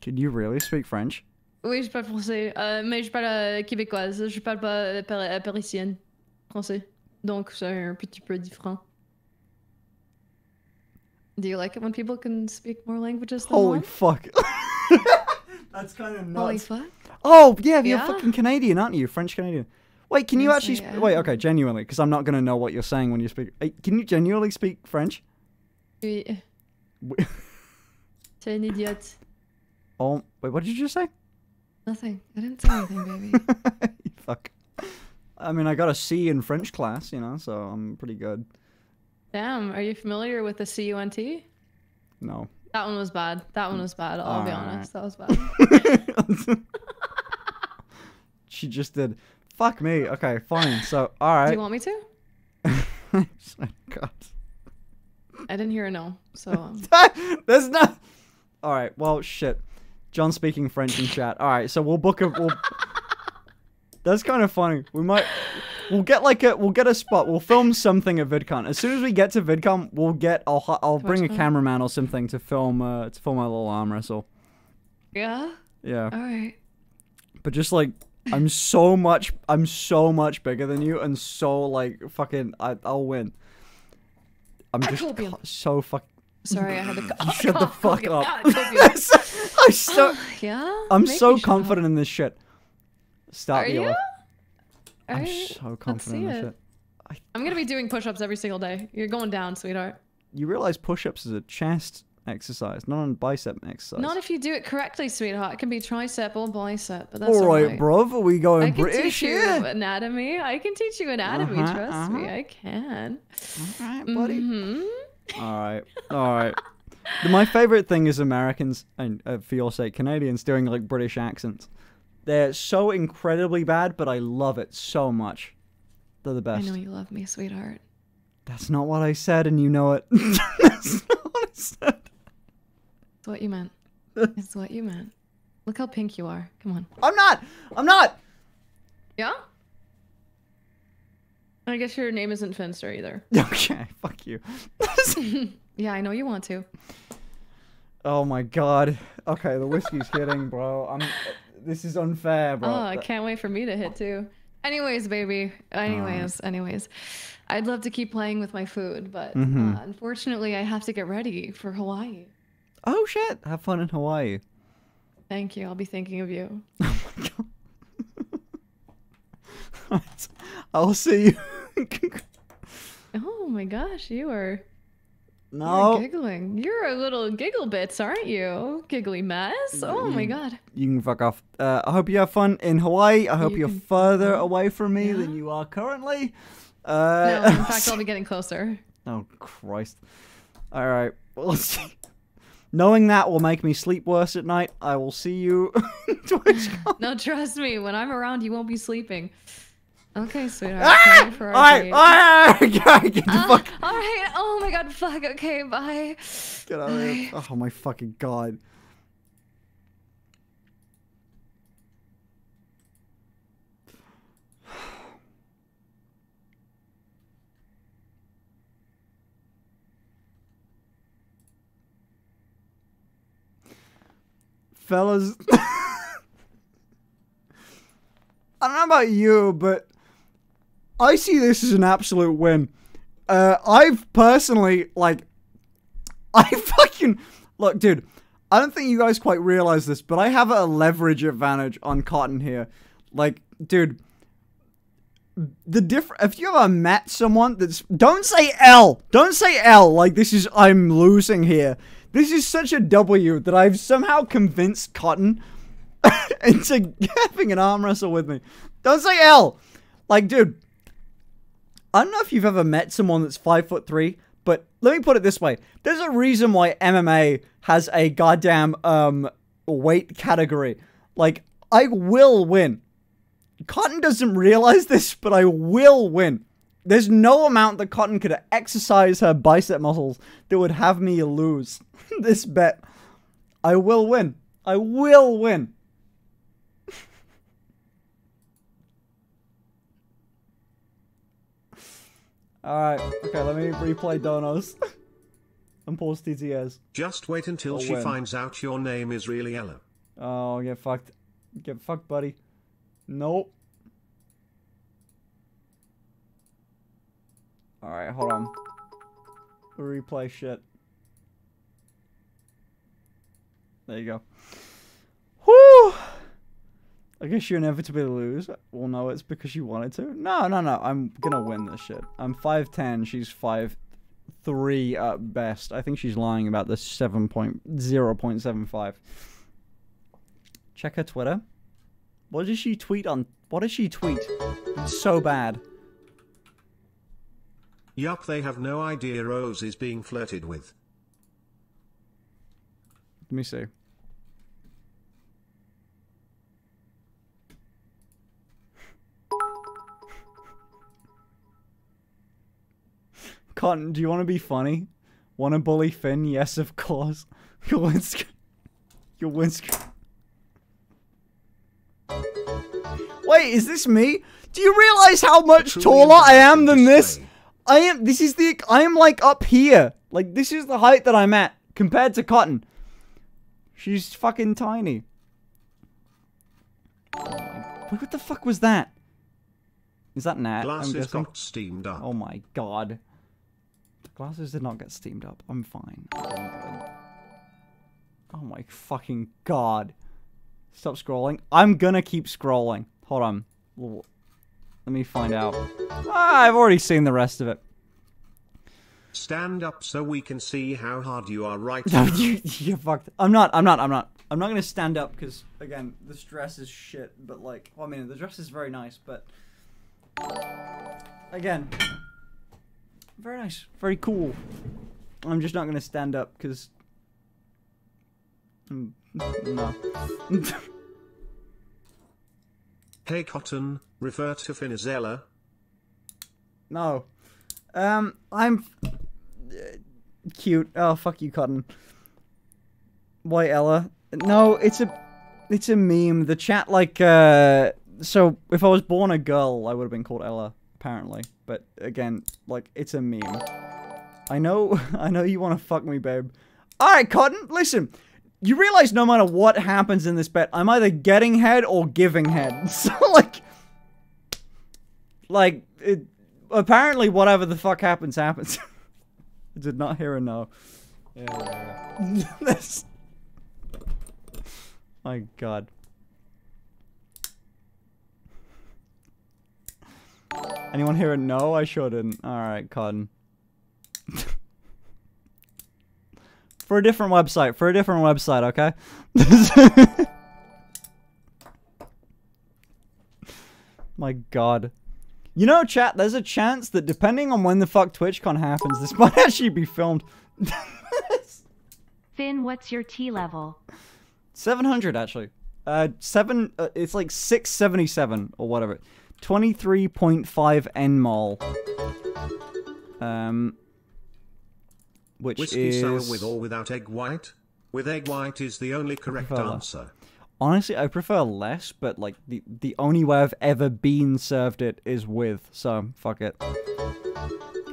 Can you really speak French? Oui, je parle français, euh, mais je parle euh, québécoise. Je parle pas par- parisienne. Français. Donc, c'est un petit peu différent. Do you like it when people can speak more languages than Holy one? fuck. [LAUGHS] That's kind of Holy fuck. Oh yeah, you're Yeah? fucking Canadian, aren't you? French Canadian. Wait, can you Yes, actually? I Sp- wait, okay, genuinely, because I'm not gonna know what you're saying when you speak. Can you genuinely speak French? Oui. W- T'es un idiote. Oh, wait, what did you just say? Nothing. I didn't say anything, baby. [LAUGHS] Fuck. I mean, I got a C in French class, you know, so I'm pretty good. Damn, are you familiar with the C-U-N-T? No. That one was bad. That one was bad. I'll be Alright. honest. That was [LAUGHS] bad. she just did. Fuck me. Okay, fine. So, all right. Do you want me to? God. [LAUGHS] I didn't hear a no. So, um, There's no. All right. Well, shit. John speaking French in chat. All right. So we'll book a. We'll... [LAUGHS] That's kind of funny. We might. We'll get like a. We'll get a spot. We'll film something at VidCon. As soon as we get to VidCon, we'll get. I'll. I'll bring a cameraman or something to film. Uh, to film my little arm wrestle. yeah. Yeah. All right. But just like. I'm so much. I'm so much bigger than you, and so like fucking. I, I'll win. I'm just so fuck. Sorry, I had to. [CLEARS THROAT] Shut the fuck up. [LAUGHS] I so. yeah. I'm so confident in this shit. Start Are the you? off. All I'm right, so confident in this it. shit. I'm gonna be doing push-ups every single day. You're going down, sweetheart. You realize push-ups is a chest exercise, not a bicep exercise. Not if you do it correctly, sweetheart. It can be tricep or bicep, but that's all right, alright. bruv. Are we going I can British teach you here? anatomy. I can teach you anatomy. Uh-huh, trust me, uh-huh. I can. All right, buddy. hmm All right, all right. My favorite thing is Americans and, uh, for your sake, Canadians doing like British accents. They're so incredibly bad, but I love it so much. They're the best. I know you love me, sweetheart. That's not what I said, and you know it. [LAUGHS] That's not what I said. It's what you meant. [LAUGHS] it's what you meant. Look how pink you are. Come on. I'm not. I'm not. Yeah? I guess your name isn't Finster either. [LAUGHS] Okay, fuck you. [LAUGHS] Yeah, I know you want to. Oh my god. Okay, the whiskey's hitting, bro. I'm. This is unfair, bro. Oh, I can't wait for me to hit too. Anyways, baby. Anyways, anyways. I'd love to keep playing with my food, but Mhm. uh, unfortunately, I have to get ready for Hawaii. Oh shit! Have fun in Hawaii. Thank you. I'll be thinking of you. [LAUGHS] I'll see you. Oh my gosh, you are No. You're giggling. You're a little giggle bits, aren't you? Giggly mess. Oh my god. You can fuck off. Uh, I hope you have fun in Hawaii. I hope You you're can- further away from me than you are currently. Uh, No, in fact, I'll be [LAUGHS] getting closer. Oh Christ! All right, well, let's see. Knowing that will make me sleep worse at night. I will see you. [LAUGHS] No, trust me. When I'm around, you won't be sleeping. Okay, sweetheart. Ah! time for our All right, all right, all right, [LAUGHS] get the Ah, fuck, all right. Oh my god. Fuck. Okay. Bye. get out of here. Oh my fucking god. Fellas, [LAUGHS] I don't know about you, but I see this as an absolute win. Uh, I've personally like, [LAUGHS] I fucking look, dude. I don't think you guys quite realize this, but I have a leverage advantage on Cotton here. Like, dude, the different. If you ever met someone that's don't say L, don't say L. Like this is I'm losing here. This is such a W that I've somehow convinced Cotton [LAUGHS] into [LAUGHS] having an arm wrestle with me. Don't say L. Like, dude, I don't know if you've ever met someone that's five foot three, but let me put it this way: there's a reason why MMA has a goddamn um weight category. Like, I will win. Cotton doesn't realize this, but I will win. There's no amount that Cotton could exercise her bicep muscles that would have me lose [LAUGHS] this bet. I will win. I will win. Alright, okay, let me replay Donos. [LAUGHS] and pause TTS. Just wait until she finds out your name is really Ella. Oh, get fucked. Get fucked, buddy. Nope. Alright, hold on. Replay shit. There you go. Whew! I guess you inevitably lose. Well, no, it's because you wanted to. No, no, no. I'm gonna win this shit. I'm 5'10. She's 5'3 at best. I think she's lying about the 7.0.75. Check her Twitter. What does she tweet on? What does she tweet? It's so bad. Yup, they have no idea Rose is being flirted with. Let me see. Cotton, do you want to be funny? Want to bully Finn? Yes, of course. [LAUGHS] Your win Your win Wait, is this me? Do you realize how much taller I am than this? I am. This is the. I am like up here. Like this is the height that I'm at compared to Cotton. She's fucking tiny. Wait, what the fuck was that? Is that Nat? Glasses got steamed up. Oh my god. Glasses did not get steamed up. I'm fine. I'm. Oh my fucking god. Stop scrolling. I'm gonna keep scrolling. Hold on. Let me find out. Ah, I've already seen the rest of it. Stand up so we can see how hard you are right No, now. [LAUGHS] you, you're fucked. I'm not. I'm not. I'm not. I'm not gonna stand up because again, this dress is shit. But like, well, I mean, the dress is very nice, but again, very nice, very cool. I'm just not gonna stand up because [LAUGHS] no. [LAUGHS] Hey Cotton, refer to Finn as Ella. No. Um, I'm uh, cute. Oh, fuck you, Cotton. Why, Ella? No, it's a, it's a meme. The chat, like, uh, so if I was born a girl, I would have been called Ella, apparently. But again, like, it's a meme. I know, [LAUGHS] I know you want to fuck me, babe. All right, Cotton, listen. You realize no matter what happens in this bet, I'm either getting head or giving head. [LAUGHS] So, like, like it apparently whatever the fuck happens happens [LAUGHS] I did not hear a no yeah, yeah, yeah. This- my god anyone hear a no i sure didn't all right cotton [LAUGHS] for a different website. For a different website, okay? [LAUGHS] My god. You know, chat, there's a chance that depending on when the fuck TwitchCon happens, this [LAUGHS] might actually be filmed. Finn, what's your T level? 700, actually. Uh, 7, uh, it's like 677 or whatever. 23.5 Nmol. Um, which Whiskey is... sour with or without egg white? With egg white is the only correct answer. Honestly, I prefer less, but like the the only way I've ever been served it is with, so fuck it.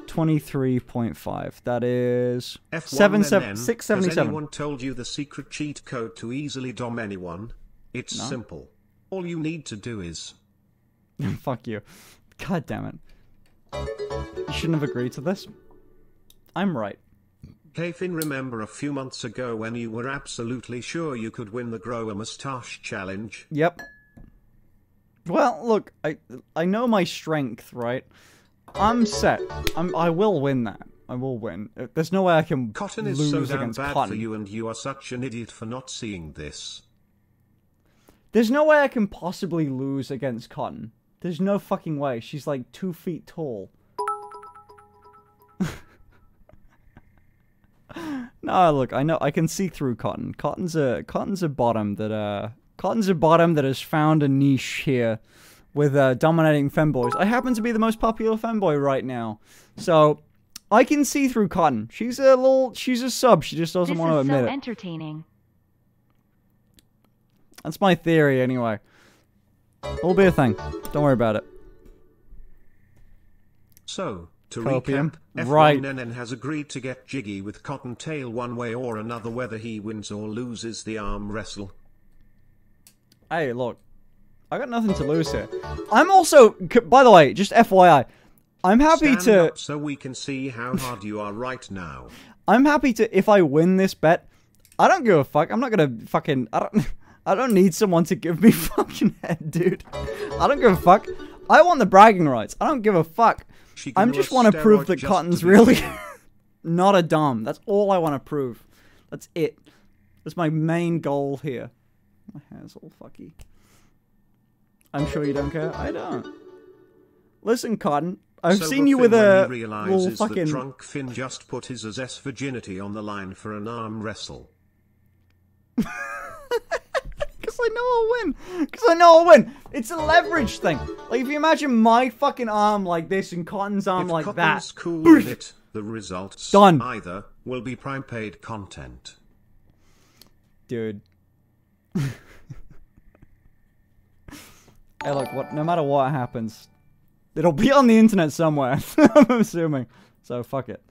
Twenty three point five. That is F1 seven seven N. six Has anyone told you the secret cheat code to easily dom anyone? It's No. simple. All you need to do is [LAUGHS] Fuck you. God damn it. You shouldn't have agreed to this. I'm right. Hey Finn, remember a few months ago when you were absolutely sure you could win the Grow a Mustache challenge? Yep. Well, look, I I know my strength, right? I'm set. I'm I will win that. I will win. Uh, There's no way I can Cotton is lose so damn against bad Cotton. for you, and you are such an idiot for not seeing this. There's no way I can possibly lose against Cotton. There's no fucking way. She's like two feet tall. [LAUGHS] no, look, I know I can see through Cotton. Cotton's a Cotton's a bottom that uh Cotton's a bottom that has found a niche here with uh, dominating femboys. I happen to be the most popular femboy right now, so I can see through Cotton. She's a little, she's a sub. She just doesn't This want to is so admit it. entertaining. That's my theory, anyway. It'll be a thing. Don't worry about it. So, to Copium. recap, Right. F1NN has agreed to get jiggy with Cottontail one way or another whether he wins or loses the arm wrestle. Hey, look. I got nothing to lose here. I'm also, by the way, just FYI, I'm happy Stand to, so we can see how hard you are right now. [LAUGHS] I'm happy to, if I win this bet, I don't give a fuck. I'm not gonna fucking, I don't, I don't need someone to give me [LAUGHS] fucking head, dude. I don't give a fuck. I want the bragging rights. I don't give a fuck. I just want to prove that Cotton's really [LAUGHS] not a dom. That's all I want to prove. That's it. That's my main goal here. My hair's all fucky. I'm sure you don't care. I don't. Listen, Cotton. I've So seen you with a little realizes that fucking. drunk Finn just put his SS virginity on the line for an arm wrestle. [LAUGHS] Because I know I'll win. Because I know I'll win. It's a leverage thing. Like, if you imagine my fucking arm like this and Cotton's arm if like Cotton's that. cool with it, the results Done. either will be prime paid content. Dude. hey, look, what? no matter what happens, it'll be on the internet somewhere. [LAUGHS] I'm assuming. So, fuck it.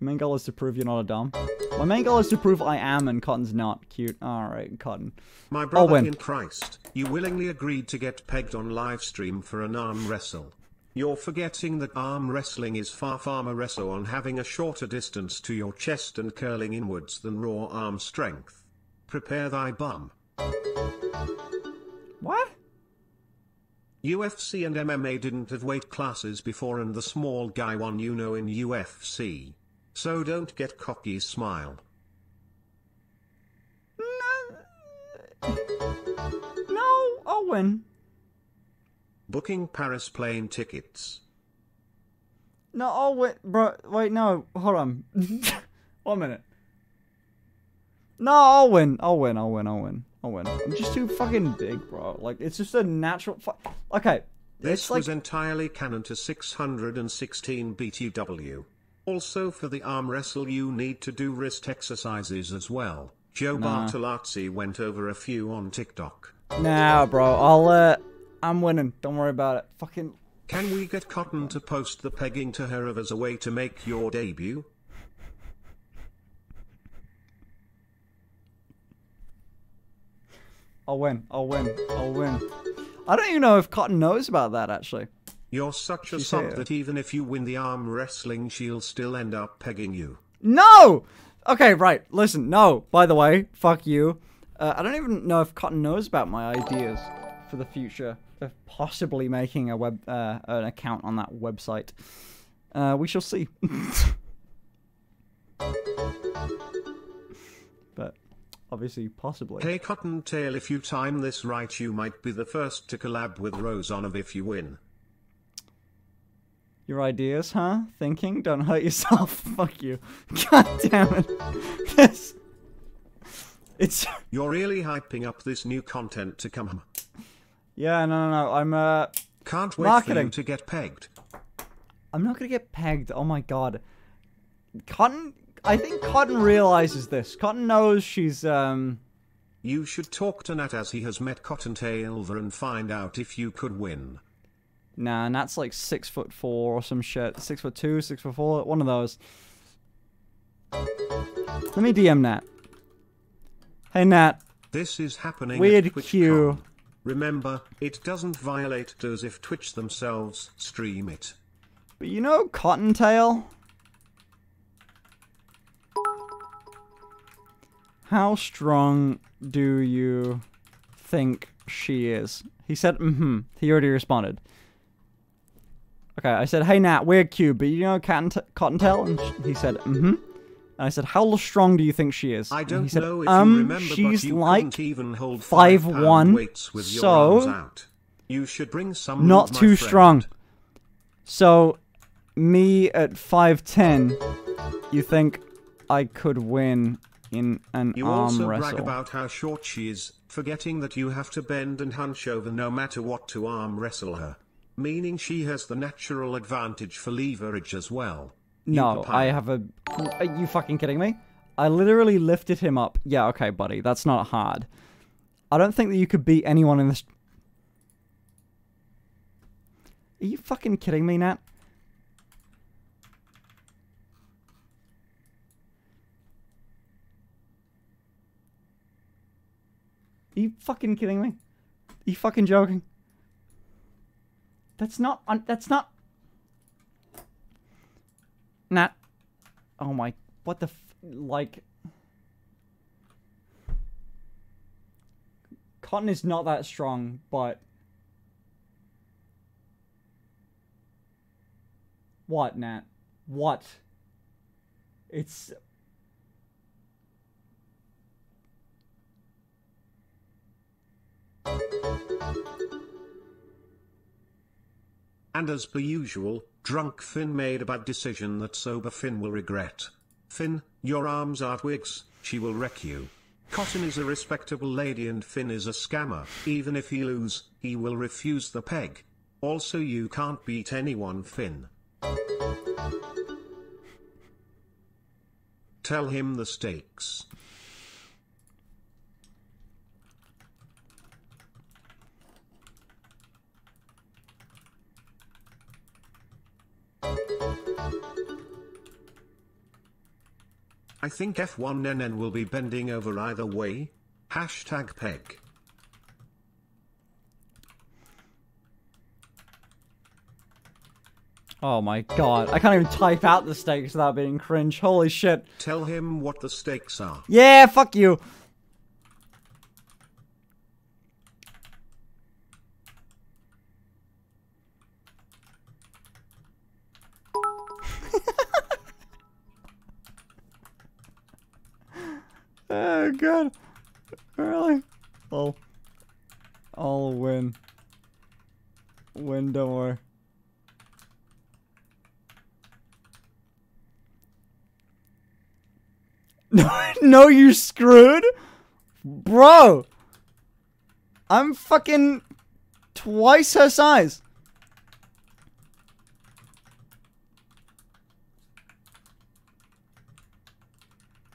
Main goal is to prove you're not a dumb. My main goal is to prove I am and Cotton's not. Cute. Alright, Cotton. My I'll brother win. in Christ, you willingly agreed to get pegged on livestream for an arm wrestle. You're forgetting that arm wrestling is far far more wrestle on having a shorter distance to your chest and curling inwards than raw arm strength. Prepare thy bum. What? UFC and MMA didn't have weight classes before and the small guy won you know in UFC. So don't get cocky smile. No, I'll win. Booking Paris plane tickets. No, I'll win. Bro, wait, no. Hold on. [LAUGHS] One minute. No, I'll win. I'll win. I'll win. I'll win. I'll win. I'm just too fucking big, bro. Like, it's just a natural. Okay. This like. was entirely canon to 616 BTW. Also for the arm wrestle you need to do wrist exercises as well. Joe Nah. Bartolozzi went over a few on TikTok. Nah, bro. I'll, uh. I'm winning. Don't worry about it. Fucking. Can we get Cotton to post the pegging to her of as a way to make your debut? I'll win. I'll win. I'll win. I don't even know if Cotton knows about that, actually. You're such a sub that even if you win the arm wrestling she'll still end up pegging you. No! Okay, right. Listen, no. By the way, fuck you. Uh, I don't even know if Cotton knows about my ideas for the future of possibly making a web uh, an account on that website. Uh, we shall see. [LAUGHS] But obviously, possibly. Hey Cottontail, if you time this right, you might be the first to collab with Rozanov if you win. Your ideas, huh? Thinking? Don't hurt yourself. [LAUGHS] Fuck you. God damn it. [LAUGHS] This. [LAUGHS] It's. You're really hyping up this new content to come. Yeah, no, no, no. I'm, uh. Can't wait for you to get pegged. I'm not gonna get pegged. Oh my god. Cotton. I think Cotton realizes this. Cotton knows she's, um. You should talk to Nat as he has met Cottontail and find out if you could win. Nah, Nat's like six foot four or some shit. Six foot two, six foot four, one of those. Let me DM Nat. Hey Nat, This is happening Weird. Q. Remember, it doesn't violate as if Twitch themselves stream it. but you know Cottontail? How strong do you think she is? He said, mm-hmm. He already responded. Okay, I said, hey Nat, weird cube, but you know Cotton Cottontail? And he said, mm-hmm. And I said, how strong do you think she is? I don't he said, know if um, you remember, she's but you like even hold five five one, weights with your so arms out. You should bring some. not too friend. strong. So, me at 5'10", you think I could win in an You arm also wrestle? brag about how short she is, forgetting that you have to bend and hunch over no matter what to arm wrestle her. Meaning she has the natural advantage for leverage as well. No. I have a... Are you fucking kidding me? I literally lifted him up. Yeah, okay, buddy. That's not hard. I don't think that you could beat anyone in this... Are you fucking kidding me, Nat? Are you fucking kidding me? Are you fucking joking? That's not... Un- that's not... Nat. Oh my... What the... Like... Cotton is not that strong, but... What, Nat? What? It's... And as per usual, drunk Finn made a bad decision that sober Finn will regret. Finn, your arms are twigs, she will wreck you. Cotton is a respectable lady and Finn is a scammer. Even if he lose, he will refuse the peg. Also you can't beat anyone Finn. Tell him the stakes. I think F1NN will be bending over either way. Hashtag peg. Oh my god. I can't even type out the stakes without being cringe. Holy shit. Tell him what the stakes are. Yeah, fuck you. Really? I'll win. Win, don't worry. [LAUGHS] No, no, you screwed, bro. I'm fucking twice her size.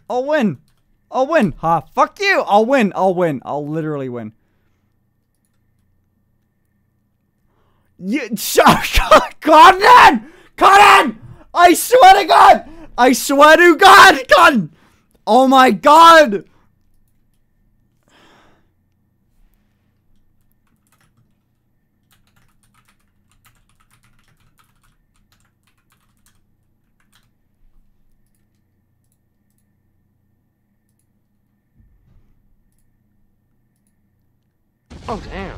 I'll win. I'll win. Ha, fuck you. I'll win. I'll win. I'll literally win. You, [LAUGHS] Conan! Conan! I swear to God! I swear to God! God! Oh my God! Oh, damn.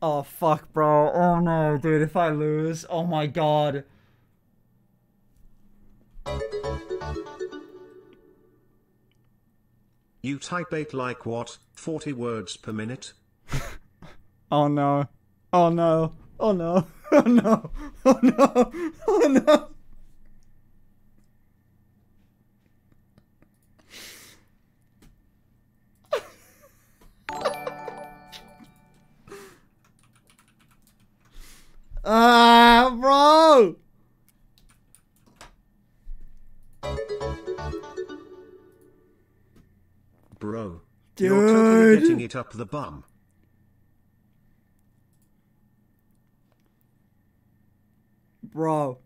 Oh, fuck, bro. Oh, no, dude. If I lose, oh, my God. You type 8 like what? 40 words per minute? [LAUGHS] oh, no. Oh, no. Oh, no. [LAUGHS] Oh, no. Oh, no. Oh, no. Ah, bro. Bro. You're totally getting it up the bum. Bro.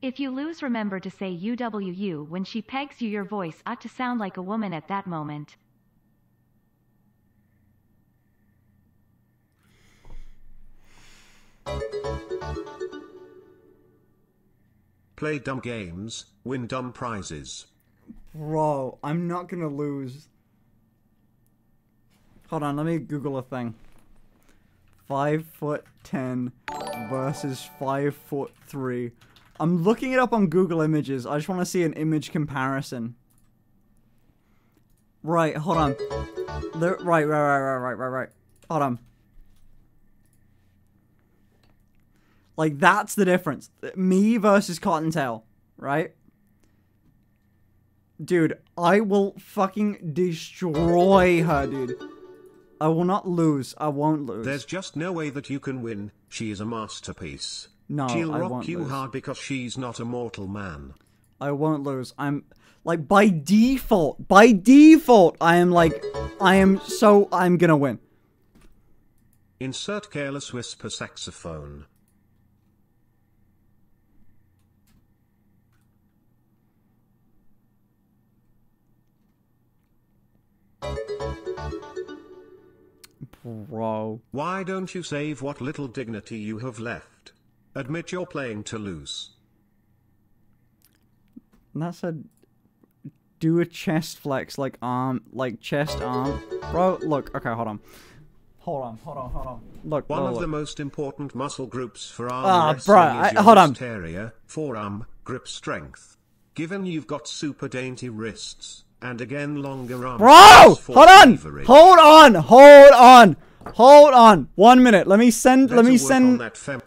If you lose, remember to say UWU when she pegs you. Your voice ought to sound like a woman at that moment. Play dumb games, win dumb prizes. Bro, I'm not gonna lose. Hold on, let me Google a thing. Five foot ten versus five foot three. I'm looking it up on Google Images. I just want to see an image comparison. Right, hold on. There, right, right, right, right, right, right, right. Hold on. Like that's the difference. Me versus Cottontail, right? Dude, I will fucking destroy her, dude. I will not lose. I won't lose. There's just no way that you can win, she is a masterpiece. No, She'll I rock won't you lose. hard because she's not a mortal man. I won't lose. I'm like by default, by default, I am like, I am so I'm gonna win. Insert careless whisper saxophone. Bro. Why don't you save what little dignity you have left? Admit you're playing to lose. And that said, do a chest flex, like arm, like chest arm. Bro, look, okay, hold on. Hold on, hold on, hold on. Look, One look, of look. the most important muscle groups for arm Ah, wrestling bruh, is I- your hold on. wrist area, forearm, grip strength. Given you've got super dainty wrists, and again longer arms Bro! Hold on! leverage. Hold on! Hold on! Hold on! One minute. Let me send. Let me send. that fem-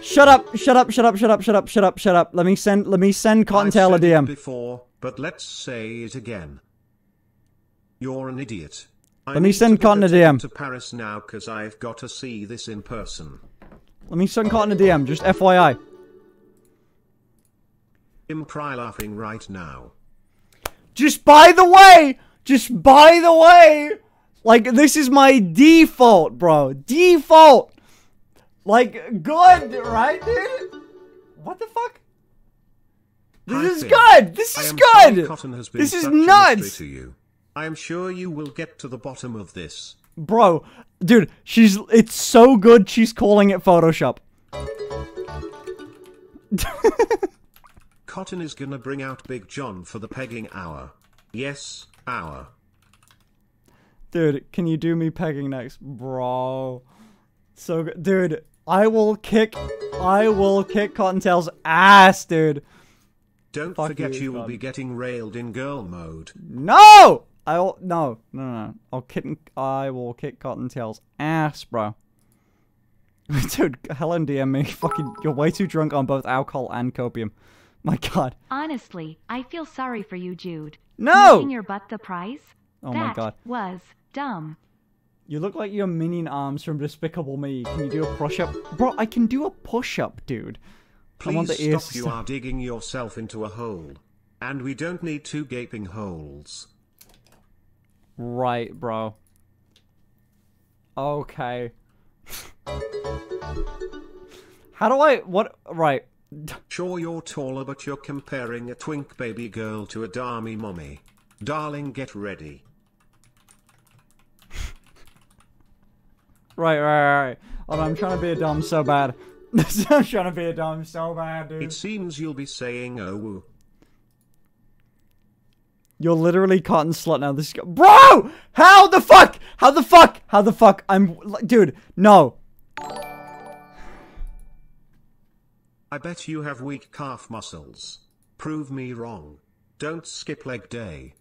Shut up! Shut up! Shut up! Shut up! Shut up! Shut up! Shut up! Let me send. Let me send Cottontail a I've said it DM. before, but let's say it again. You're an idiot. I Let me send to Cotton a DM. to Paris now because I've got to see this in person. Let me send Cotton a DM. Just FYI. I'm laughing right now. Just by the way. Just by the way. Like this is my default, bro. Default. Like good, right, dude? What the fuck? This Hi, is good. This is good. Cotton has been This is such a mystery nuts. to you. I am sure you will get to the bottom of this. Bro, dude, she's it's so good she's calling it Photoshop. [LAUGHS] Cotton is gonna bring out Big John for the pegging hour. Yes, hour. Dude, can you do me pegging next? Bro. So good. Dude, I will kick I will kick Cottontail's ass, dude. Don't Fuck forget you, you will be getting railed in girl mode. No! I'll no, no, no. no. I'll kick I will kick Cottontail's ass, bro. [LAUGHS] Dude, Helen DM me. Fucking you're way too drunk on both alcohol and copium. My god. Honestly, I feel sorry for you, Jude. No! Making your butt the prize? Oh my God. was dumb. You look like your minion arms from Despicable Me. Can you do a push up? Bro, I can do a push up, dude. I want Please the ears stop, to you are digging yourself into a hole. And we don't need two gaping holes. Right, bro. Okay. [LAUGHS] How do I what right. Sure you're taller but you're comparing a twink baby girl to a darmy mommy. Darling get ready. [LAUGHS] Right, right, right, on, I'm trying to be a dumb so bad. [LAUGHS] I'm trying to be a dumb so bad, dude. It seems you'll be saying oh woo. You're literally cotton slut now. This is Bro! How the fuck? How the fuck? How the fuck? I'm dude, no. I bet you have weak calf muscles. Prove me wrong. Don't skip leg day.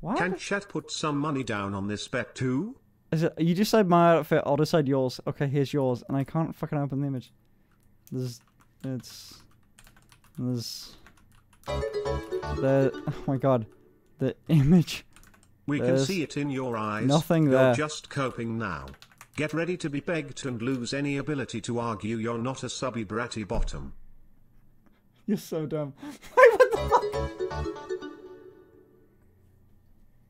What? Can chat put some money down on this bet too? Is it, you decide my outfit, I'll decide yours. Okay, here's yours, and I can't fucking open the image. There's, it's, there's, the, oh my god, the [LAUGHS] image. We can see it in your eyes. nothing You're there. just coping now. Get ready to be begged and lose any ability to argue you're not a subby bratty bottom. You're so dumb. [LAUGHS] Wait, what the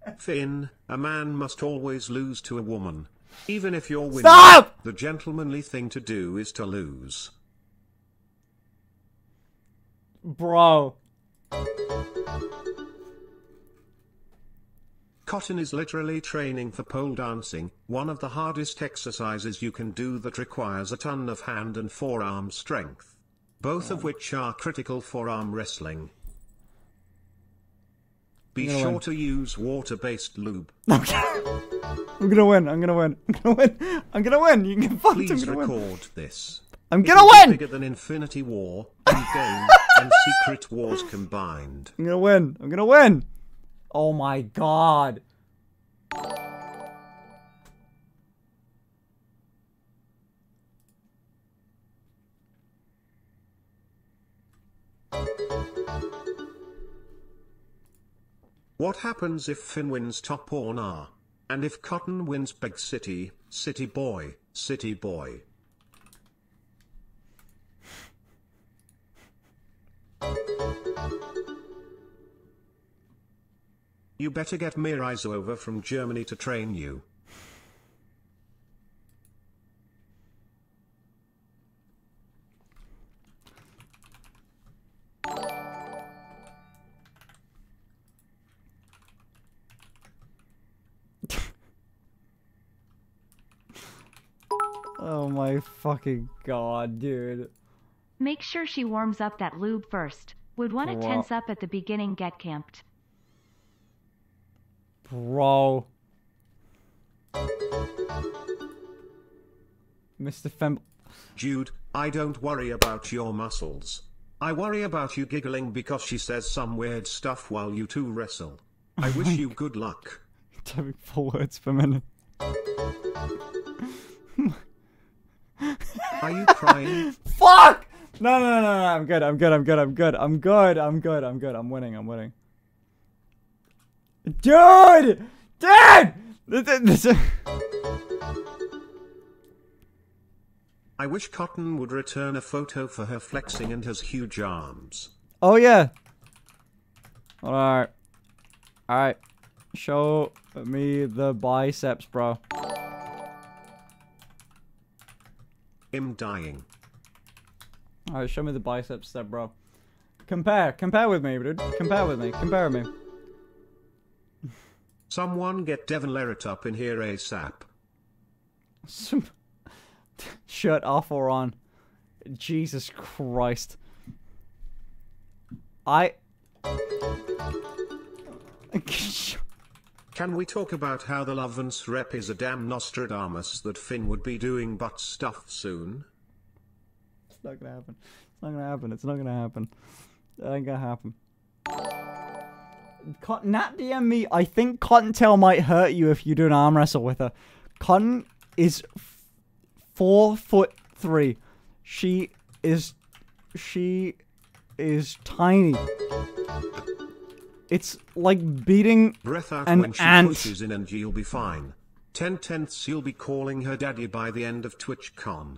fuck? Finn, a man must always lose to a woman. Even if you're winning, Stop! the gentlemanly thing to do is to lose. Bro. Cotton is literally training for pole dancing, one of the hardest exercises you can do that requires a ton of hand and forearm strength. Both of which are critical for arm wrestling. Be sure win. to use water-based lube. [LAUGHS] I'm gonna win. I'm gonna win. I'm gonna win. I'm gonna win. You can get fucked. I'm Please gonna win. record this. I'm gonna win. Bigger than Infinity War, Endgame, and [LAUGHS] Secret Wars combined. I'm gonna win. I'm gonna win. Oh my god. What happens if Finn wins top or nah? And if Cotton wins Big City, City Boy, City Boy? You better get Mirais over from Germany to train you. [LAUGHS] Oh my fucking god, dude. Make sure she warms up that lube first. Would want to tense up at the beginning, get camped. Bro. Mr. Fem. Jude, I don't worry about your muscles. I worry about you giggling because she says some weird stuff while you two wrestle. I oh wish you good luck. [LAUGHS] Typing four words per minute. Are you crying? [LAUGHS] Fuck! No, no, no, no, no, I'm good, I'm good, I'm good, I'm good, I'm good, I'm good, I'm good, I'm winning, I'm winning. Dude! Dude! I wish Cotton would return a photo for her flexing and his huge arms. Oh, yeah. Alright. Alright. Show me the biceps, bro. I'm dying. Alright, show me the biceps there, bro. Compare, compare with me, dude. Compare with me, compare with me. Someone get Devon Larratt up in here ASAP. [LAUGHS] Shirt off or on. Jesus Christ. I. [LAUGHS] Can we talk about how the Lovense rep is a damn Nostradamus that Finn would be doing butt stuff soon? It's not gonna happen. It's not gonna happen. It's not gonna happen. It ain't gonna happen. Nat DM me. I think Cottontail might hurt you if you do an arm wrestle with her. Cotton is f- four foot three. She is. She is tiny. It's like beating Breath out an when she ant. pushes in and you'll be fine. Ten tenths you'll be calling her daddy by the end of TwitchCon.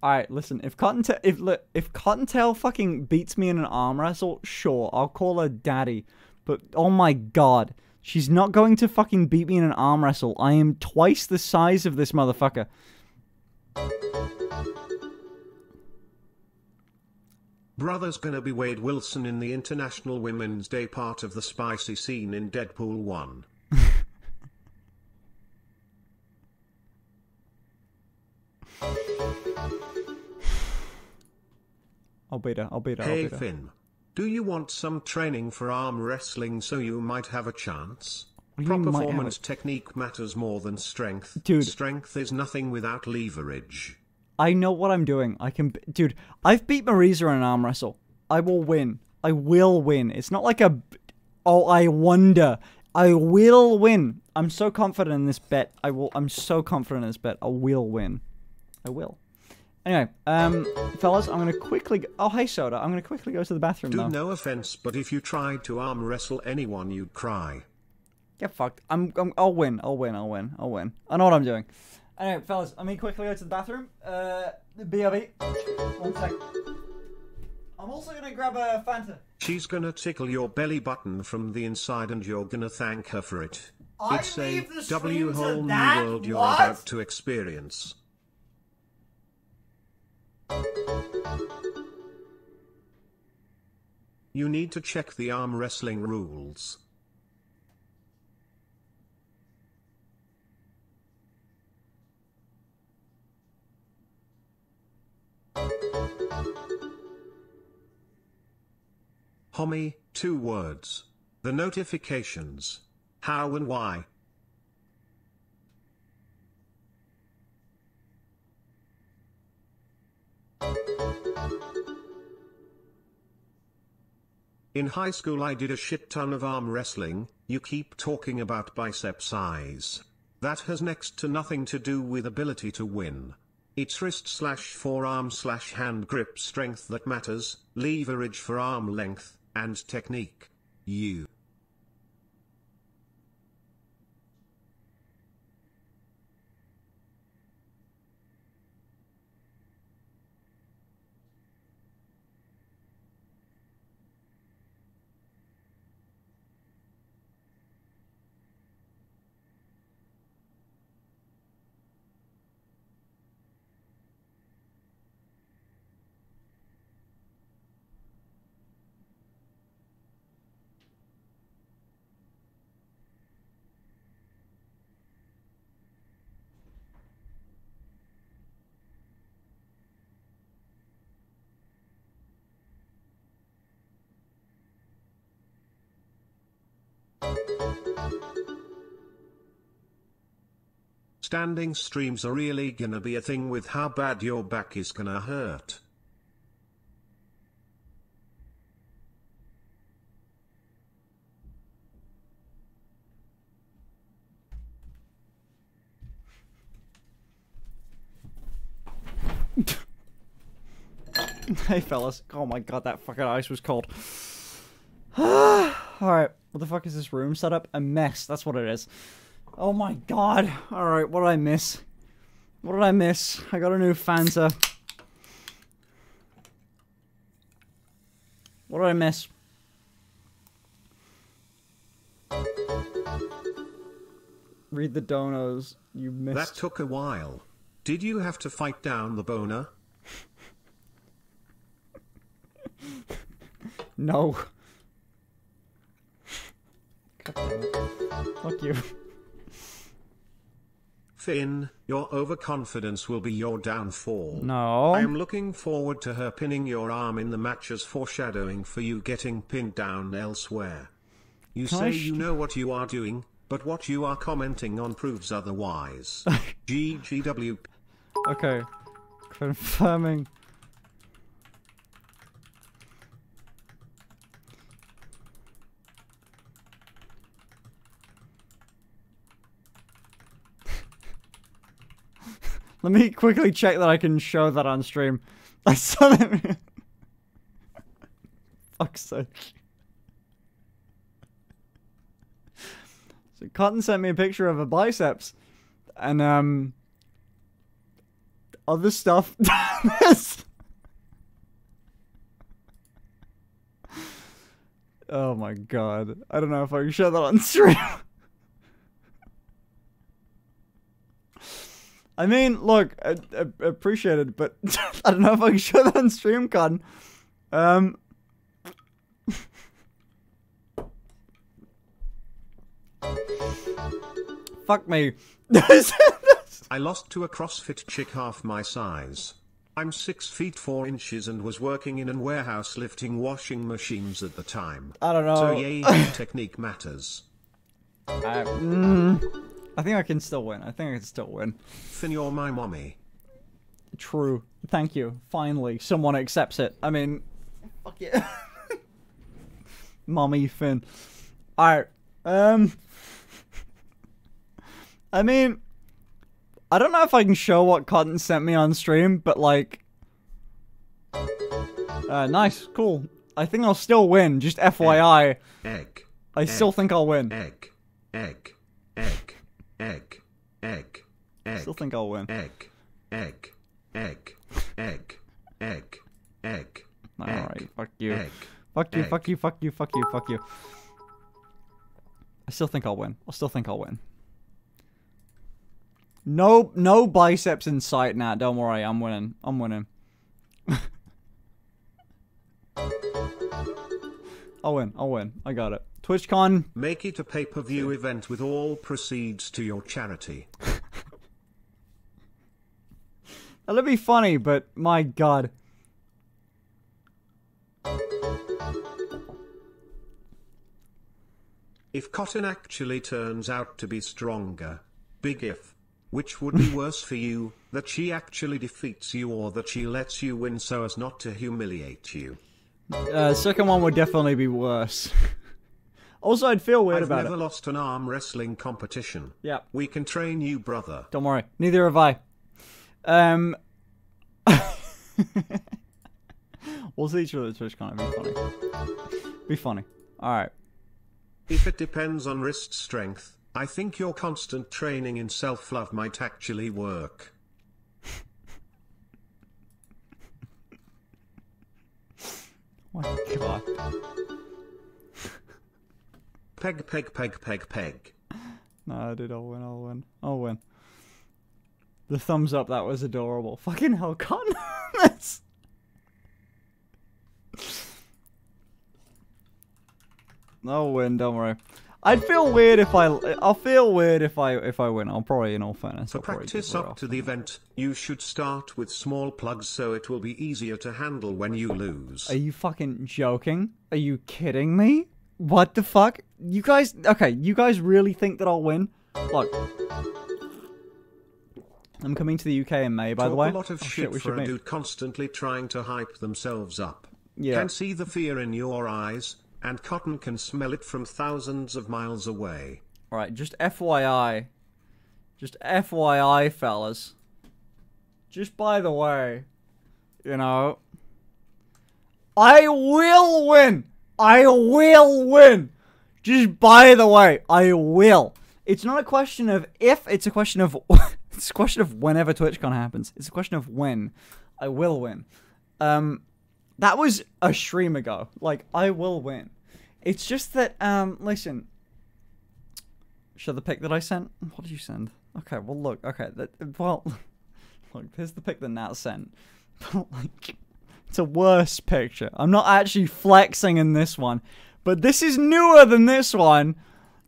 All right, listen. If Cottontail, if look, if Cottontail fucking beats me in an arm wrestle, sure, I'll call her daddy. But oh my god, she's not going to fucking beat me in an arm wrestle. I am twice the size of this motherfucker. Brother's gonna be Wade Wilson in the International Women's Day part of the spicy scene in Deadpool 1. [LAUGHS] I'll beat her. I'll beat her. I'll Hey beat her. Finn. Do you want some training for arm wrestling so you might have a chance? You Pro might have performance technique matters more than strength. Dude. Strength is nothing without leverage. I know what I'm doing. I can, dude. I've beat Marisa in an arm wrestle. I will win. I will win. It's not like a, oh, I wonder. I will win. I'm so confident in this bet. I will. I'm so confident in this bet. I will win. I will. Anyway, um, fellas, I'm gonna quickly. Go- oh, hey, soda. I'm gonna quickly go to the bathroom Do now. no offense, but if you tried to arm wrestle anyone, you'd cry. Get fucked. I'm, I'm. I'll win. I'll win. I'll win. I'll win. I know what I'm doing. Anyway, fellas, let me quickly go to the bathroom. Uh, BRB. One sec. I'm also gonna grab a Fanta. She's gonna tickle your belly button from the inside and you're gonna thank her for it. I it's a W whole new world you're What? about to experience. You need to check the arm wrestling rules. Homie, two words. The notifications. How and why. In high school I did a shit ton of arm wrestling, you keep talking about bicep size. That has next to nothing to do with ability to win. It's wrist slash forearm slash hand grip strength that matters, leverage for arm length, and technique. You. Standing streams are really gonna be a thing with how bad your back is gonna hurt. hey, fellas. Oh my god, that fucking ice was cold. [SIGHS] Alright, what the fuck is this room set up? A mess, that's what it is. Oh my god. Alright, what did I miss? What did I miss? I got a new Fanta. What did I miss? Read the donos. You missed. That took a while. Did you have to fight down the boner? [LAUGHS] No. God damn it. Fuck you. Finn, your overconfidence will be your downfall. No. I am looking forward to her pinning your arm in the match as foreshadowing for you getting pinned down elsewhere. You Can say you know what you are doing, but what you are commenting on proves otherwise. [LAUGHS] GGW. Okay. Confirming. Let me quickly check that I can show that on stream. [LAUGHS] I saw that. Fuck's sake. So Cotton sent me a picture of a biceps, and um, other stuff. This- [LAUGHS] oh my god! I don't know if I can show that on [LAUGHS] stream. I mean, look, I, I appreciate it, but [LAUGHS] I don't know if I can show that on stream, Cotton. Um. Fuck me. [LAUGHS] I lost to a CrossFit chick half my size. I'm 6 feet 4 inches and was working in a warehouse lifting washing machines at the time. I don't know. So yay, [LAUGHS] technique matters. I, mm, I think I can still win. I think I can still win. Finn, you're my mommy. True. Thank you. Finally, someone accepts it. I mean, fuck yeah. [LAUGHS] Mommy Finn. Alright. Um. I mean, I don't know if I can show what Cotton sent me on stream, but like. Uh, nice. Cool. I think I'll still win. Just FYI. Egg. I still think I'll win. Egg. Egg. Egg. Egg. Egg. Egg. Still think I'll win. Egg. Egg. Egg. Egg. Egg. Egg. Alright, fuck you. Egg. Fuck you, Egg. fuck you, fuck you, fuck you, fuck you. I still think I'll win. I still think I'll win. No, no biceps in sight, Nat. Don't worry, I'm winning. I'm winning. [LAUGHS] I'll win. I'll win. I got it. TwitchCon. Make it a pay-per-view event with all proceeds to your charity. [LAUGHS] That'll be funny, but my god. If Cotton actually turns out to be stronger, big if, which would be [LAUGHS] worse for you, that she actually defeats you or that she lets you win so as not to humiliate you? Uh, second one would definitely be worse. [LAUGHS] also, I'd feel weird I've about never lost an arm wrestling competition. Yeah. We can train you, brother. Don't worry. Neither have I. Um. [LAUGHS] we'll see each other at TwitchCon. It'd be funny. Be funny. Alright. If it depends on wrist strength, I think your constant training in self-love might actually work. My god. Peg, peg, peg, peg, peg. No, dude, I'll win, I'll win. I'll win. The thumbs up, that was adorable. Fucking hell, Cotton. [LAUGHS] That's... I'll win, don't worry. I'd feel weird if I. I'll feel weird if I if I win. I'll probably, in all fairness, To practice up to the event, you should start with small plugs so it will be easier to handle when you lose. Are you fucking joking? Are you kidding me? What the fuck? You guys, okay, you guys really think that I'll win? Look. I'm coming to the UK in May, by Talk the way. a lot of Oh, shit, we for should a dude constantly trying to hype themselves up. Yeah. Can see the fear in your eyes, and Cotton can smell it from thousands of miles away. Alright, just FYI. Just FYI, fellas. Just by the way, you know, I will win! I will win! Just by the way, I will. It's not a question of if, it's a question of [LAUGHS] it's a question of whenever TwitchCon happens. It's a question of when I will win. Um that was a stream ago. Like I will win. It's just that um listen, show the pic that I sent. What did you send? Okay, well look, okay, that well [LAUGHS] look, here's the pic that Nat sent. But [LAUGHS] like it's a worse picture. I'm not actually flexing in this one, but this is newer than this one.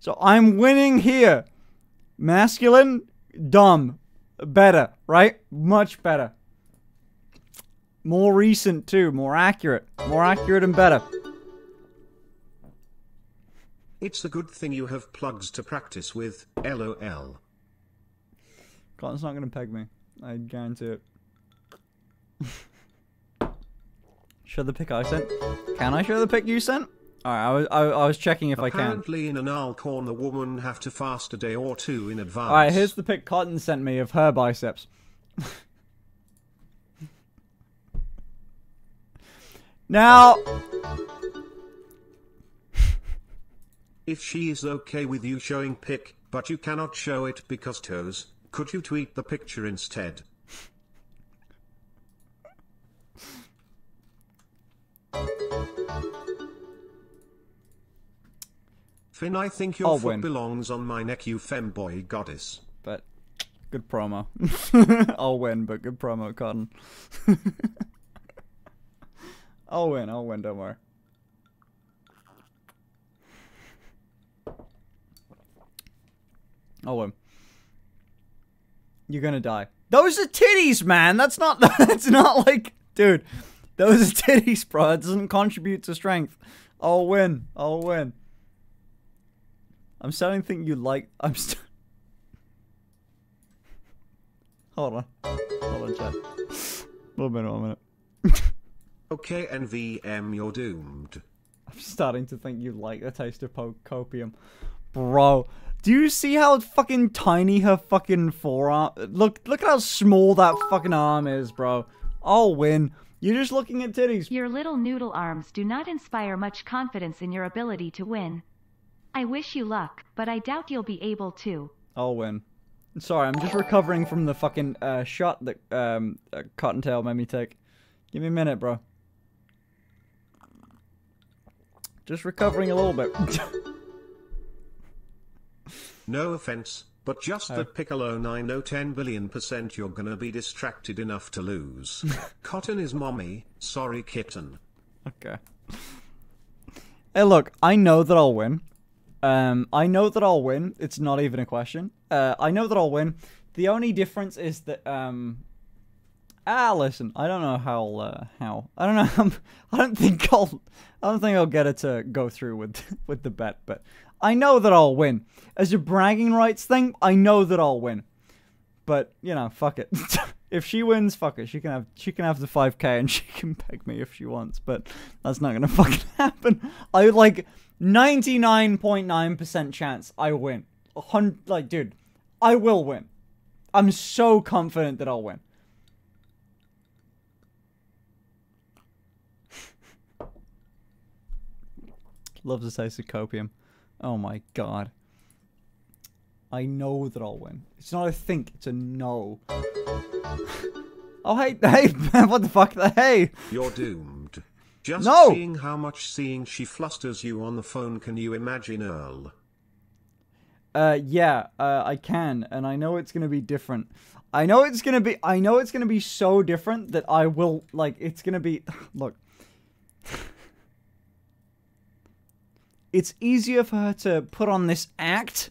So I'm winning here. Masculine, dumb, better, right? Much better. More recent too, more accurate. More accurate and better. It's a good thing you have plugs to practice with, lol. Cotton's not gonna peg me. I guarantee it. [LAUGHS] show the pic I sent. Can I show the pic you sent? Alright, I was I, I was checking if I can. Apparently in an Alcorn the woman have to fast a day or two in advance. Alright, here's the pic Cotton sent me of her biceps. [LAUGHS] now If she is okay with you showing pic, but you cannot show it because toes, could you tweet the picture instead? Finn, I think your I'll foot win. belongs on my neck, you femboy goddess. but good promo. [LAUGHS] I'll win, but good promo, Cotton. [LAUGHS] I'll win, I'll win, don't worry. I'll win. You're gonna die. Those are titties, man. That's not. [LAUGHS] That's not like, dude. Those are titties, bro. It doesn't contribute to strength. I'll win. I'll win. I'm starting to think you like. I'm. St- [LAUGHS] Hold on. Hold on, chat. One minute. One minute. [LAUGHS] Okay, NVM, you're doomed. I'm starting to think you like the taste of po- copium. Bro, do you see how fucking tiny her fucking forearm? Look, look at how small that fucking arm is, bro. I'll win. You're just looking at titties. Your little noodle arms do not inspire much confidence in your ability to win. I wish you luck, but I doubt you'll be able to. I'll win. Sorry, I'm just recovering from the fucking uh, shot that um, uh, Cottontail made me take. Give me a minute, bro. Just recovering a little bit. [LAUGHS] No offense, but just Oh. that Piccolo 9 know 10 billion percent you're gonna be distracted enough to lose. [LAUGHS] Cotton is mommy, sorry kitten. Okay. Hey, look, I know that I'll win. Um, I know that I'll win. It's not even a question. Uh, I know that I'll win. The only difference is that um, ah, listen, I don't know how uh, how I don't know. [LAUGHS] I don't think I'll I don't think I'll get it to go through with [LAUGHS] with the bet, but I know that I'll win. As a bragging rights thing, I know that I'll win. But you know, fuck it. [LAUGHS] if she wins, fuck it. She can have she can have the five k and she can peg me if she wants. But that's not gonna fucking happen. I like ninety nine point nine percent chance I win. A hun- like, dude, I will win. I'm so confident that I'll win. Loves the taste of copium. Oh my god. I know that I'll win. It's not a think, it's a no. oh hey, hey, [LAUGHS] what the fuck? Hey, You're doomed. Just No! seeing how much seeing she flusters you on the phone can you imagine Earl? uh, yeah, uh, I can, and I know it's gonna be different. I know it's gonna be. I know it's gonna be so different that I will like. It's gonna be. [SIGHS] Look. It's easier for her to put on this act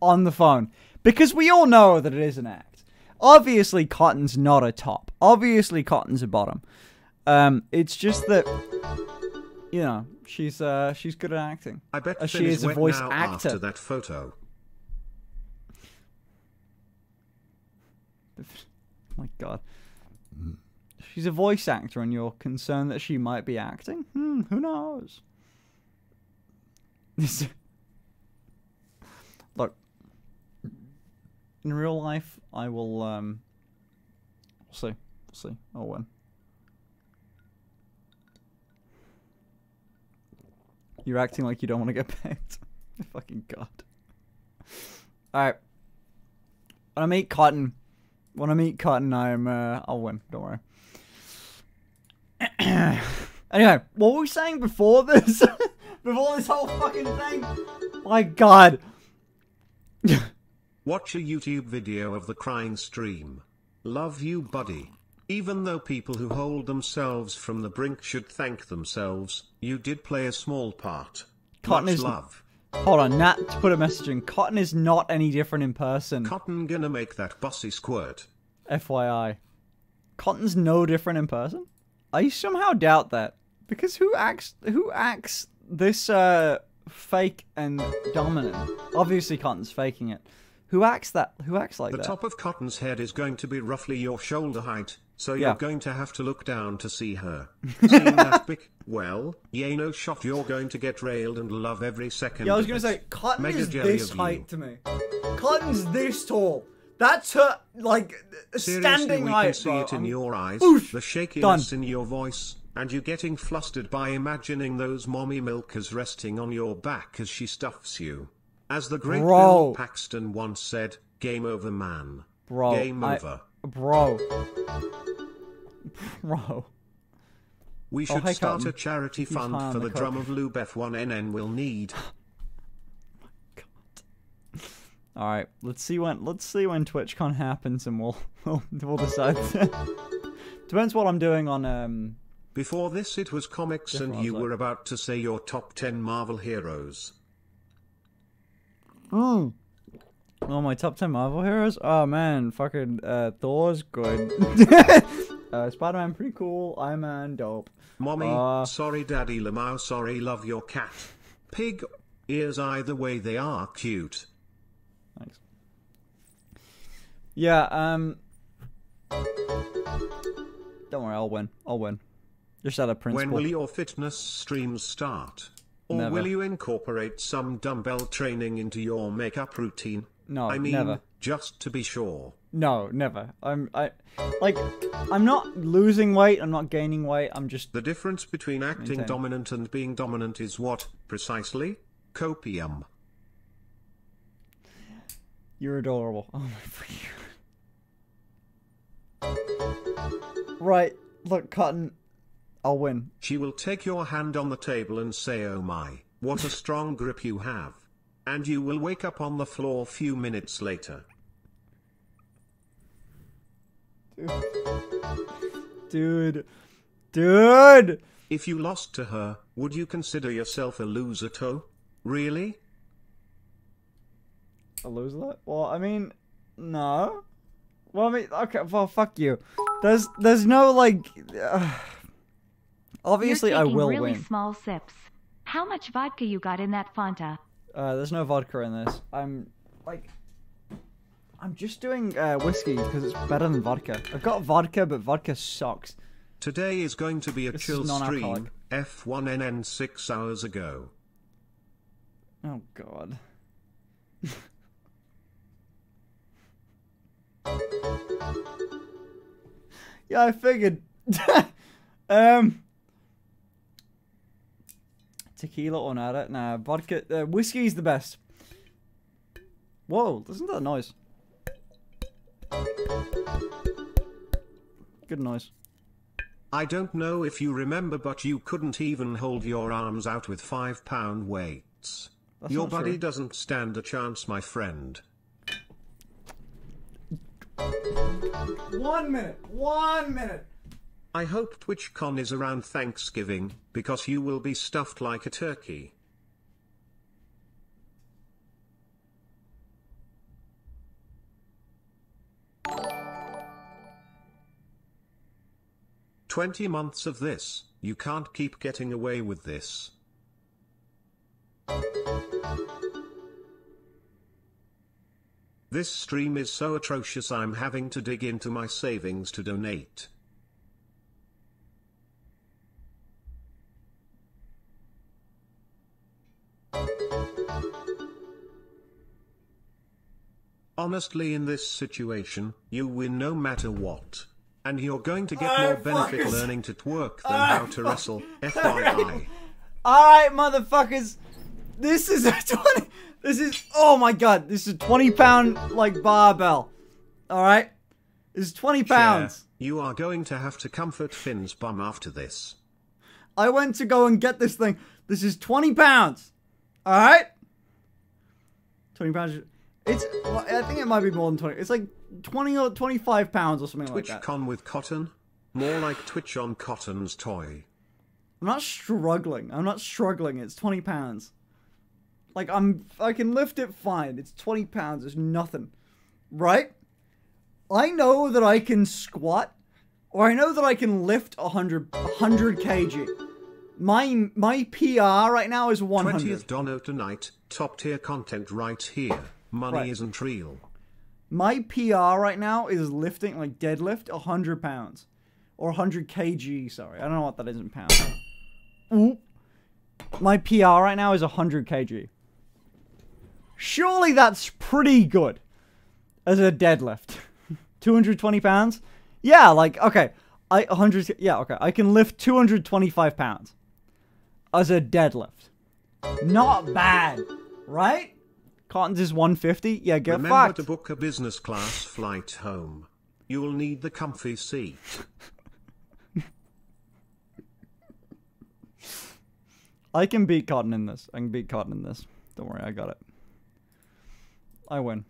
on the phone because we all know that it is an act. Obviously, Cotton's not a top. Obviously, Cotton's a bottom. Um, it's just that you know she's uh she's good at acting. I bet Uh, she is a voice actor. after that photo. [LAUGHS] my god. She's a voice actor, and you're concerned that she might be acting? Hmm, who knows? [LAUGHS] Look, in real life, I will, um, we'll see. We'll see. I'll win. You're acting like you don't want to get [LAUGHS] pegged. Fucking god. Alright. When I meet Cotton, when I meet Cotton, I'm, uh, I'll win. Don't worry. [COUGHS] anyway, what were we saying before this? [LAUGHS] before this whole fucking thing? My god. [COUGHS] Watch a YouTube video of the crying stream. Love you, buddy. Even though people who hold themselves from the brink should thank themselves, you did play a small part. Cotton Much is- love. Hold on, Nat to put a message in. Cotton is not any different in person. Cotton gonna make that bossy squirt. FYI. Cotton's no different in person? I somehow doubt that. Because who acts who acts this uh fake and dominant? Obviously Cotton's faking it. Who acts that who acts like The that? The top of Cotton's head is going to be roughly your shoulder height, so Yeah. you're going to have to look down to see her. [LAUGHS] Seeing that big, well, yay no shot you're going to get railed and love every second. Yeah, I was gonna say Cotton Mega is this height you. to me. Cotton's this tall. That's her like Seriously, standing we can see bro. it in your eyes, Oof, the shakiness done. in your voice, and you getting flustered by imagining those mommy milkers resting on your back as she stuffs you. As the great Bro. Bill Paxton once said, "Game over, man. Bro, Game I- over." Bro. Bro. We Oh, should hey, start a charity He's fund for the the drum of Lube F1NN will need. All right, let's see when let's see when TwitchCon happens, and we'll [LAUGHS] we'll, we'll decide. [LAUGHS] Depends what I'm doing on um. Before this, it was comics, and you ones, were about to say your top 10 Marvel heroes. Mm. Oh, my top 10 Marvel heroes? Oh, man. Fucking uh, Thor's good. [LAUGHS] uh, Spider Man, pretty cool. Iron Man, dope. Mommy, Uh, sorry daddy Lamau, sorry love your cat. Pig, ears either way they are cute. Thanks. Yeah, um. Don't worry, I'll win. I'll win. Just out of principle. When will your fitness streams start? Or Never. will you incorporate some dumbbell training into your makeup routine? No, I mean, never. just to be sure. No, never. I'm I like I'm not losing weight, I'm not gaining weight, I'm just The difference between acting dominant and being dominant is what, precisely? Copium. you're adorable. [LAUGHS] Oh my freaking Right, look, Cotton, I'll win. She will take your hand on the table and say, Oh my, what a strong grip you have. And you will wake up on the floor few minutes later. Dude. Dude! If you lost to her, would you consider yourself a loser, too? Really? A loser? Well, I mean, no. Well, I mean, okay, well, fuck you. There's, there's no like. [SIGHS] Uh, obviously, You're I taking will really win. small sips. How much vodka you got in that Fanta? Uh, there's no vodka in this. I'm like, I'm just doing uh, whiskey because it's better than vodka. I've got vodka, but vodka sucks. Today is going to be a This chill stream. F1NN six hours ago. Oh god. Yeah, I figured. [LAUGHS] um, tequila or nada? Nah, vodka. Uh, whiskey is the best. Whoa! Listen to that noise. Good noise. I don't know if you remember, but you couldn't even hold your arms out with five pound weights. That's your body true. doesn't stand a chance, my friend. One minute. One minute. I hope TwitchCon is around Thanksgiving, because you will be stuffed like a turkey. Twenty months of this, you can't keep getting away with this. This stream is so atrocious I'm having to dig into my savings to donate. Honestly, in this situation, you win no matter what. And you're going to get more benefit learning to twerk than how to wrestle. FYI. [LAUGHS] All right, motherfuckers. This is a [LAUGHS] 20. This is. Oh my god. This is a 20 pound, like, barbell. All right? This is 20 pounds. Cher, you are going to have to comfort Finn's bum after this. I went to go and get this thing. This is 20 pounds. All right? 20 pounds. It's. I think it might be more than 20. It's like 20 or 25 pounds or something like that. TwitchCon with Cotton? More like Twitch on Cotton's toy. I'm not struggling. I'm not struggling. It's 20 pounds. Like, I'm. I can lift it fine. It's 20 pounds. It's nothing. Right? I know that I can squat, or I know that I can lift 100, 100 kg. My my PR right now is 100. 20th Dono tonight, top tier content right here. Money Right. isn't real. My PR right now is lifting, like deadlift, 100 pounds. Or 100 kg, sorry. I don't know what that is in pounds. Ooh. My PR right now is 100 kg. Surely that's pretty good as a deadlift. [LAUGHS] 220 pounds? Yeah, like, okay. I 100, yeah, okay. I can lift 225 pounds as a deadlift. Not bad, right? Cotton's is 150? Yeah, get Remember fucked. to book a business class flight home. You'll need the comfy seat. [LAUGHS] I can beat Cotton in this. I can beat Cotton in this. Don't worry, I got it. I win.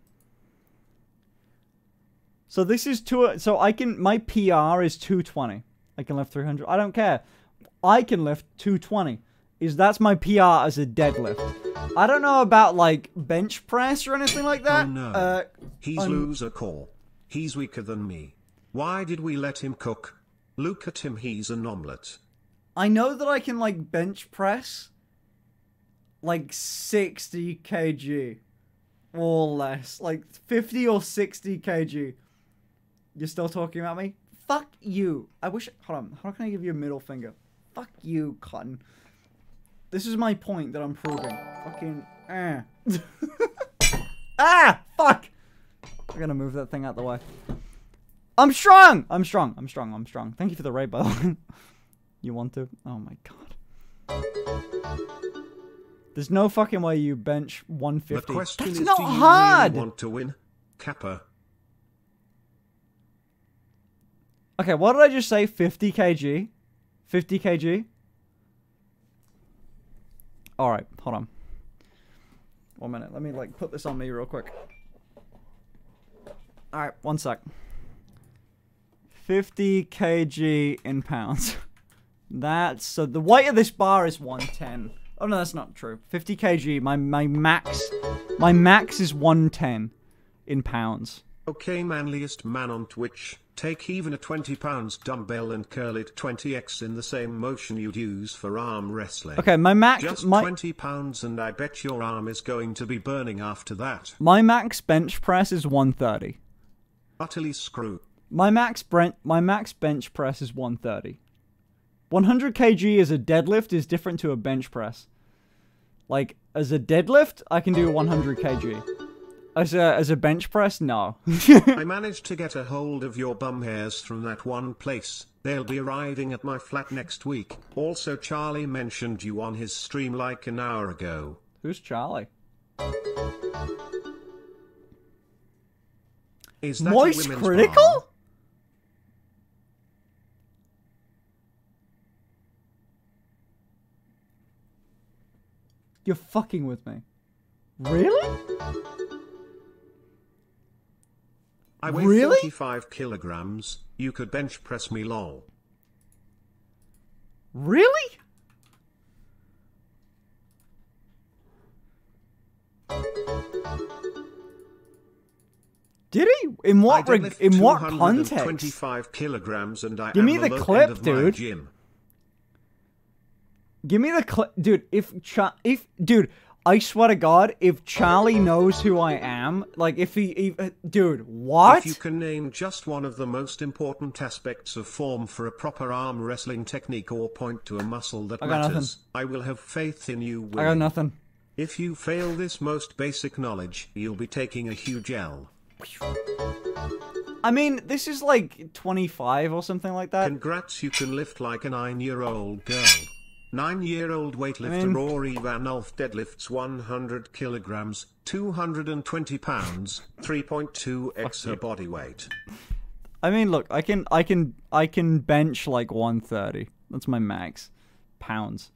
So this is two. So I can. My PR is 220. I can lift 300. I don't care. I can lift 220. Is that's my PR as a deadlift. I don't know about like bench press or anything like that. Oh no. Uh, He's I'm- loser core. He's weaker than me. Why did we let him cook? Look at him, he's an omelette. I know that I can like bench press like 60 kg or less, like 50 or 60 kg. You're still talking about me? Fuck you. I wish. Hold on. How can I give you a middle finger? Fuck you, Cotton. This is my point that I'm proving. Fucking. Eh. [LAUGHS] ah! Fuck! I gotta move that thing out the way. I'm strong! I'm strong. I'm strong. I'm strong. Thank you for the raid, by the way. [LAUGHS] You want to? Oh my god. There's no fucking way you bench 150. The 150. question That's is, not do you hard! really want to win? Kappa. Okay, what did I just say? 50 kg? 50 kg? Alright, hold on. One minute. Let me, like, put this on me real quick. Alright, one sec. 50 kg in pounds. [LAUGHS] That's... So the weight of this bar is 110. Oh, no, that's not true. 50 kg. My, my max... My max is 110 in pounds. Okay, manliest man on Twitch. Take even a 20 pounds dumbbell and curl it 20x in the same motion you'd use for arm wrestling. Okay, my max... Just my, 20 pounds and I bet your arm is going to be burning after that. My max bench press is 130. Utterly screw. My max brent my max bench press is 130. 100 kg as a deadlift is different to a bench press. Like as a deadlift, I can do 100 kg. As a as a bench press, no. [LAUGHS] I managed to get a hold of your bum hairs from that one place. They'll be arriving at my flat next week. Also, Charlie mentioned you on his stream like an hour ago. Who's Charlie? Is that Moist critical? bar? You're fucking with me. Really? I weigh Really? 45 kilograms. You could bench press me lol. Really? Did he? In what in what context? 225 kilograms and I Give am me the clip, end of my dude. Give me the clip, dude. If Cha- if dude, I swear to God, if Charlie knows who I am, like if he, if, uh, dude, what? If you can name just one of the most important aspects of form for a proper arm wrestling technique or point to a muscle that I matters, I will have faith in you. I got nothing. If you fail this most basic knowledge, you'll be taking a huge L. I mean, this is like 25 or something like that. Congrats, you can lift like a nine-year-old girl. Nine-year-old weightlifter mean- Rory van Ulft deadlifts 100 kilograms, 220 pounds, 3.2x her body weight. I mean, look, I can, I can, I can bench like 130. That's my max pounds.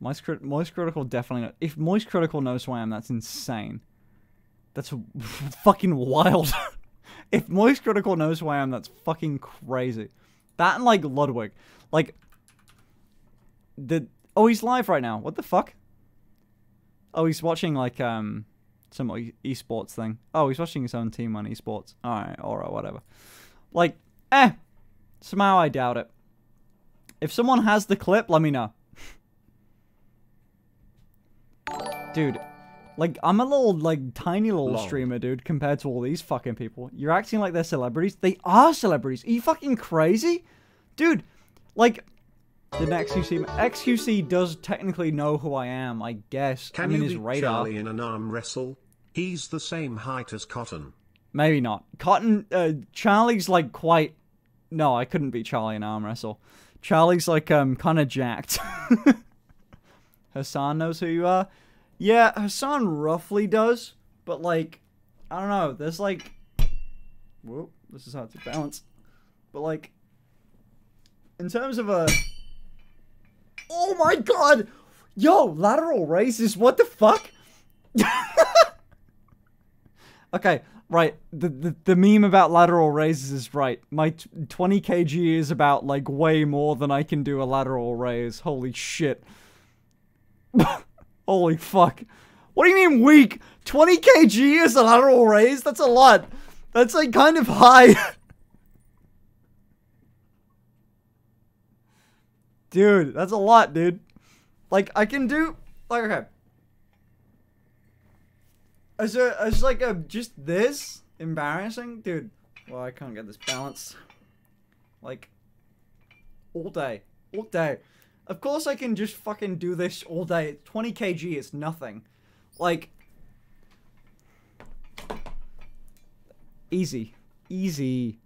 Moist, crit- Moist Critical definitely. Know- if Moist Critical knows who I am, that's insane. That's [LAUGHS] fucking wild. [LAUGHS] if Moist Critical knows who I am, that's fucking crazy. That and like Ludwig, like the oh he's live right now. What the fuck? Oh, he's watching like um some e- esports thing. Oh, he's watching his own team on esports. All right, all right, whatever. Like, eh. Somehow I doubt it. If someone has the clip, let me know. [LAUGHS] Dude, like I'm a little like tiny little Lol. streamer, dude, compared to all these fucking people. You're acting like they're celebrities. They are celebrities. Are you fucking crazy? Dude, like the XQC XQC does technically know who I am, I guess. Can in you his beat radar. Charlie in an arm wrestle? He's the same height as Cotton. Maybe not. Cotton, uh, Charlie's like quite. No, I couldn't beat Charlie in arm wrestle. Charlie's like um kind of jacked. [LAUGHS] Hasan knows who you are. Yeah, Hasan roughly does, but like, I don't know. There's like, whoop, this is hard to balance. But like, in terms of a, oh my god, yo, lateral raises. What the fuck? [LAUGHS] Okay, right. The, the the meme about lateral raises is right. My t- 20 kg is about like way more than I can do a lateral raise. Holy shit. [LAUGHS] Holy fuck. What do you mean weak? 20 kg is a lateral raise? That's a lot. That's like kind of high. [LAUGHS] dude, that's a lot, dude. Like, I can do, like, okay. As a, as like a, just this? Embarrassing? Dude, well, I can't get this balance. Like, all day. All day. Of course I can just fucking do this all day. 20 kg is nothing. Like, easy. Easy.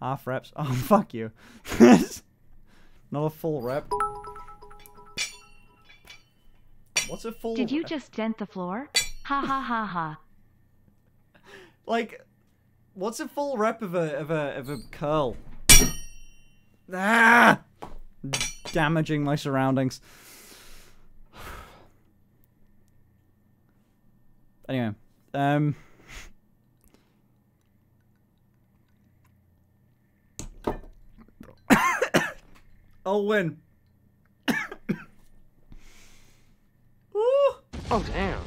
Half reps. [LAUGHS] Oh, fuck you. [LAUGHS] Not a full rep. What's a full Did you just dent the floor? Ha ha ha ha. Like, what's a full rep of a of a of a curl? Ah! Damaging my surroundings. [SIGHS] Anyway, um. I'll win. [COUGHS] Woo! Oh, damn.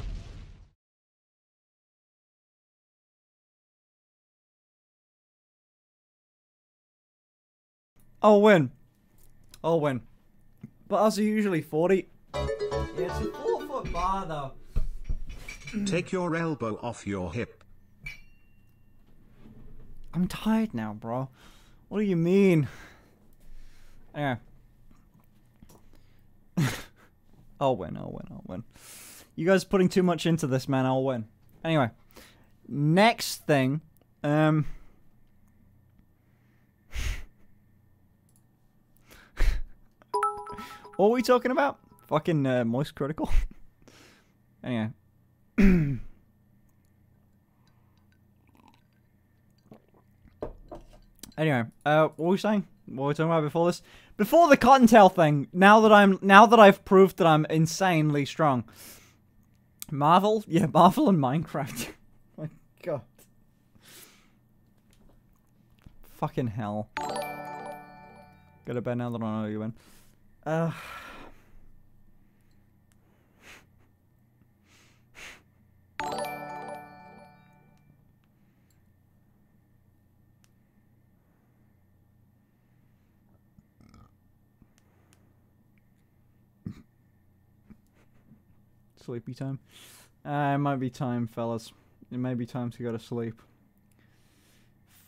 I'll win. I'll win. But us are usually 40. Yeah, it's a 4 foot bar though. Take your elbow off your hip. I'm tired now, bro. What do you mean? Anyway. [LAUGHS] I'll win, I'll win, I'll win. You guys putting too much into this, man, I'll win. Anyway. Next thing. Um. [LAUGHS] what were we talking about? Fucking uh, moist critical? [LAUGHS] anyway. [COUGHS] Anyway, uh, what were we saying? What were we talking about before this? Before the cottontail thing. Now that I'm, now that I've proved that I'm insanely strong. Marvel, yeah, Marvel and Minecraft. [LAUGHS] My God. Fucking hell. Go to bed now that I know you win. Uh. Sleepy time. Uh, it might be time, fellas. It may be time to go to sleep.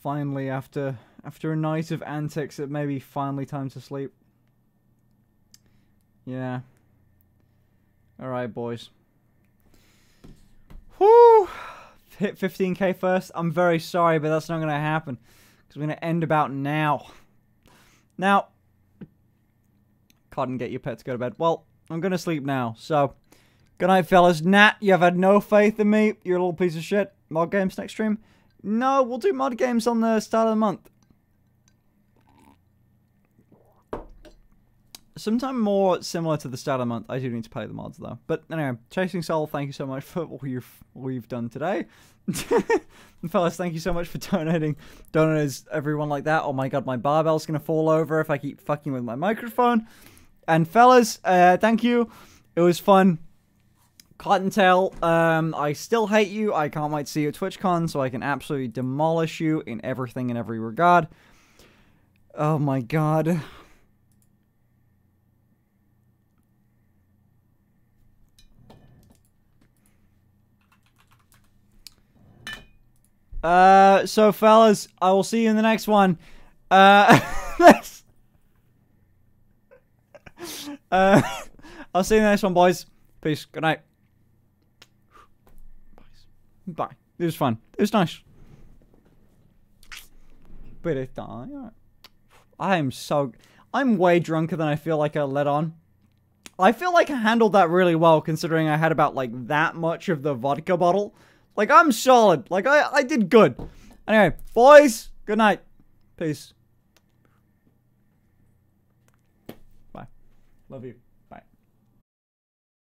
Finally, after after a night of antics, it may be finally time to sleep. Yeah. Alright, boys. Whew! Hit 15k first. I'm very sorry, but that's not going to happen. Because we're going to end about now. Now, Cotton, get your pet to go to bed. Well, I'm going to sleep now, so... Good night, fellas. Nat, you have had no faith in me. You're a little piece of shit. Mod games next stream? No, we'll do mod games on the start of the month. Sometime more similar to the start of the month. I do need to play the mods though. But anyway, Chasing Soul, thank you so much for all you've all you've done today. [LAUGHS] fellas, thank you so much for donating. Donors, everyone like that. Oh my god, my barbell's gonna fall over if I keep fucking with my microphone. And fellas, uh, thank you. It was fun. Cottontail, um, I still hate you. I can't wait to see you at TwitchCon so I can absolutely demolish you in everything and every regard. Oh my god. Uh, so fellas, I will see you in the next one. Uh, [LAUGHS] uh, [LAUGHS] I'll see you in the next one, boys. Peace. Good night. Bye. It was fun. It was nice. But it. I am so. I'm way drunker than I feel like I let on. I feel like I handled that really well considering I had about like that much of the vodka bottle. Like I'm solid. Like I, I did good. Anyway, boys, good night. Peace. Bye. Love you.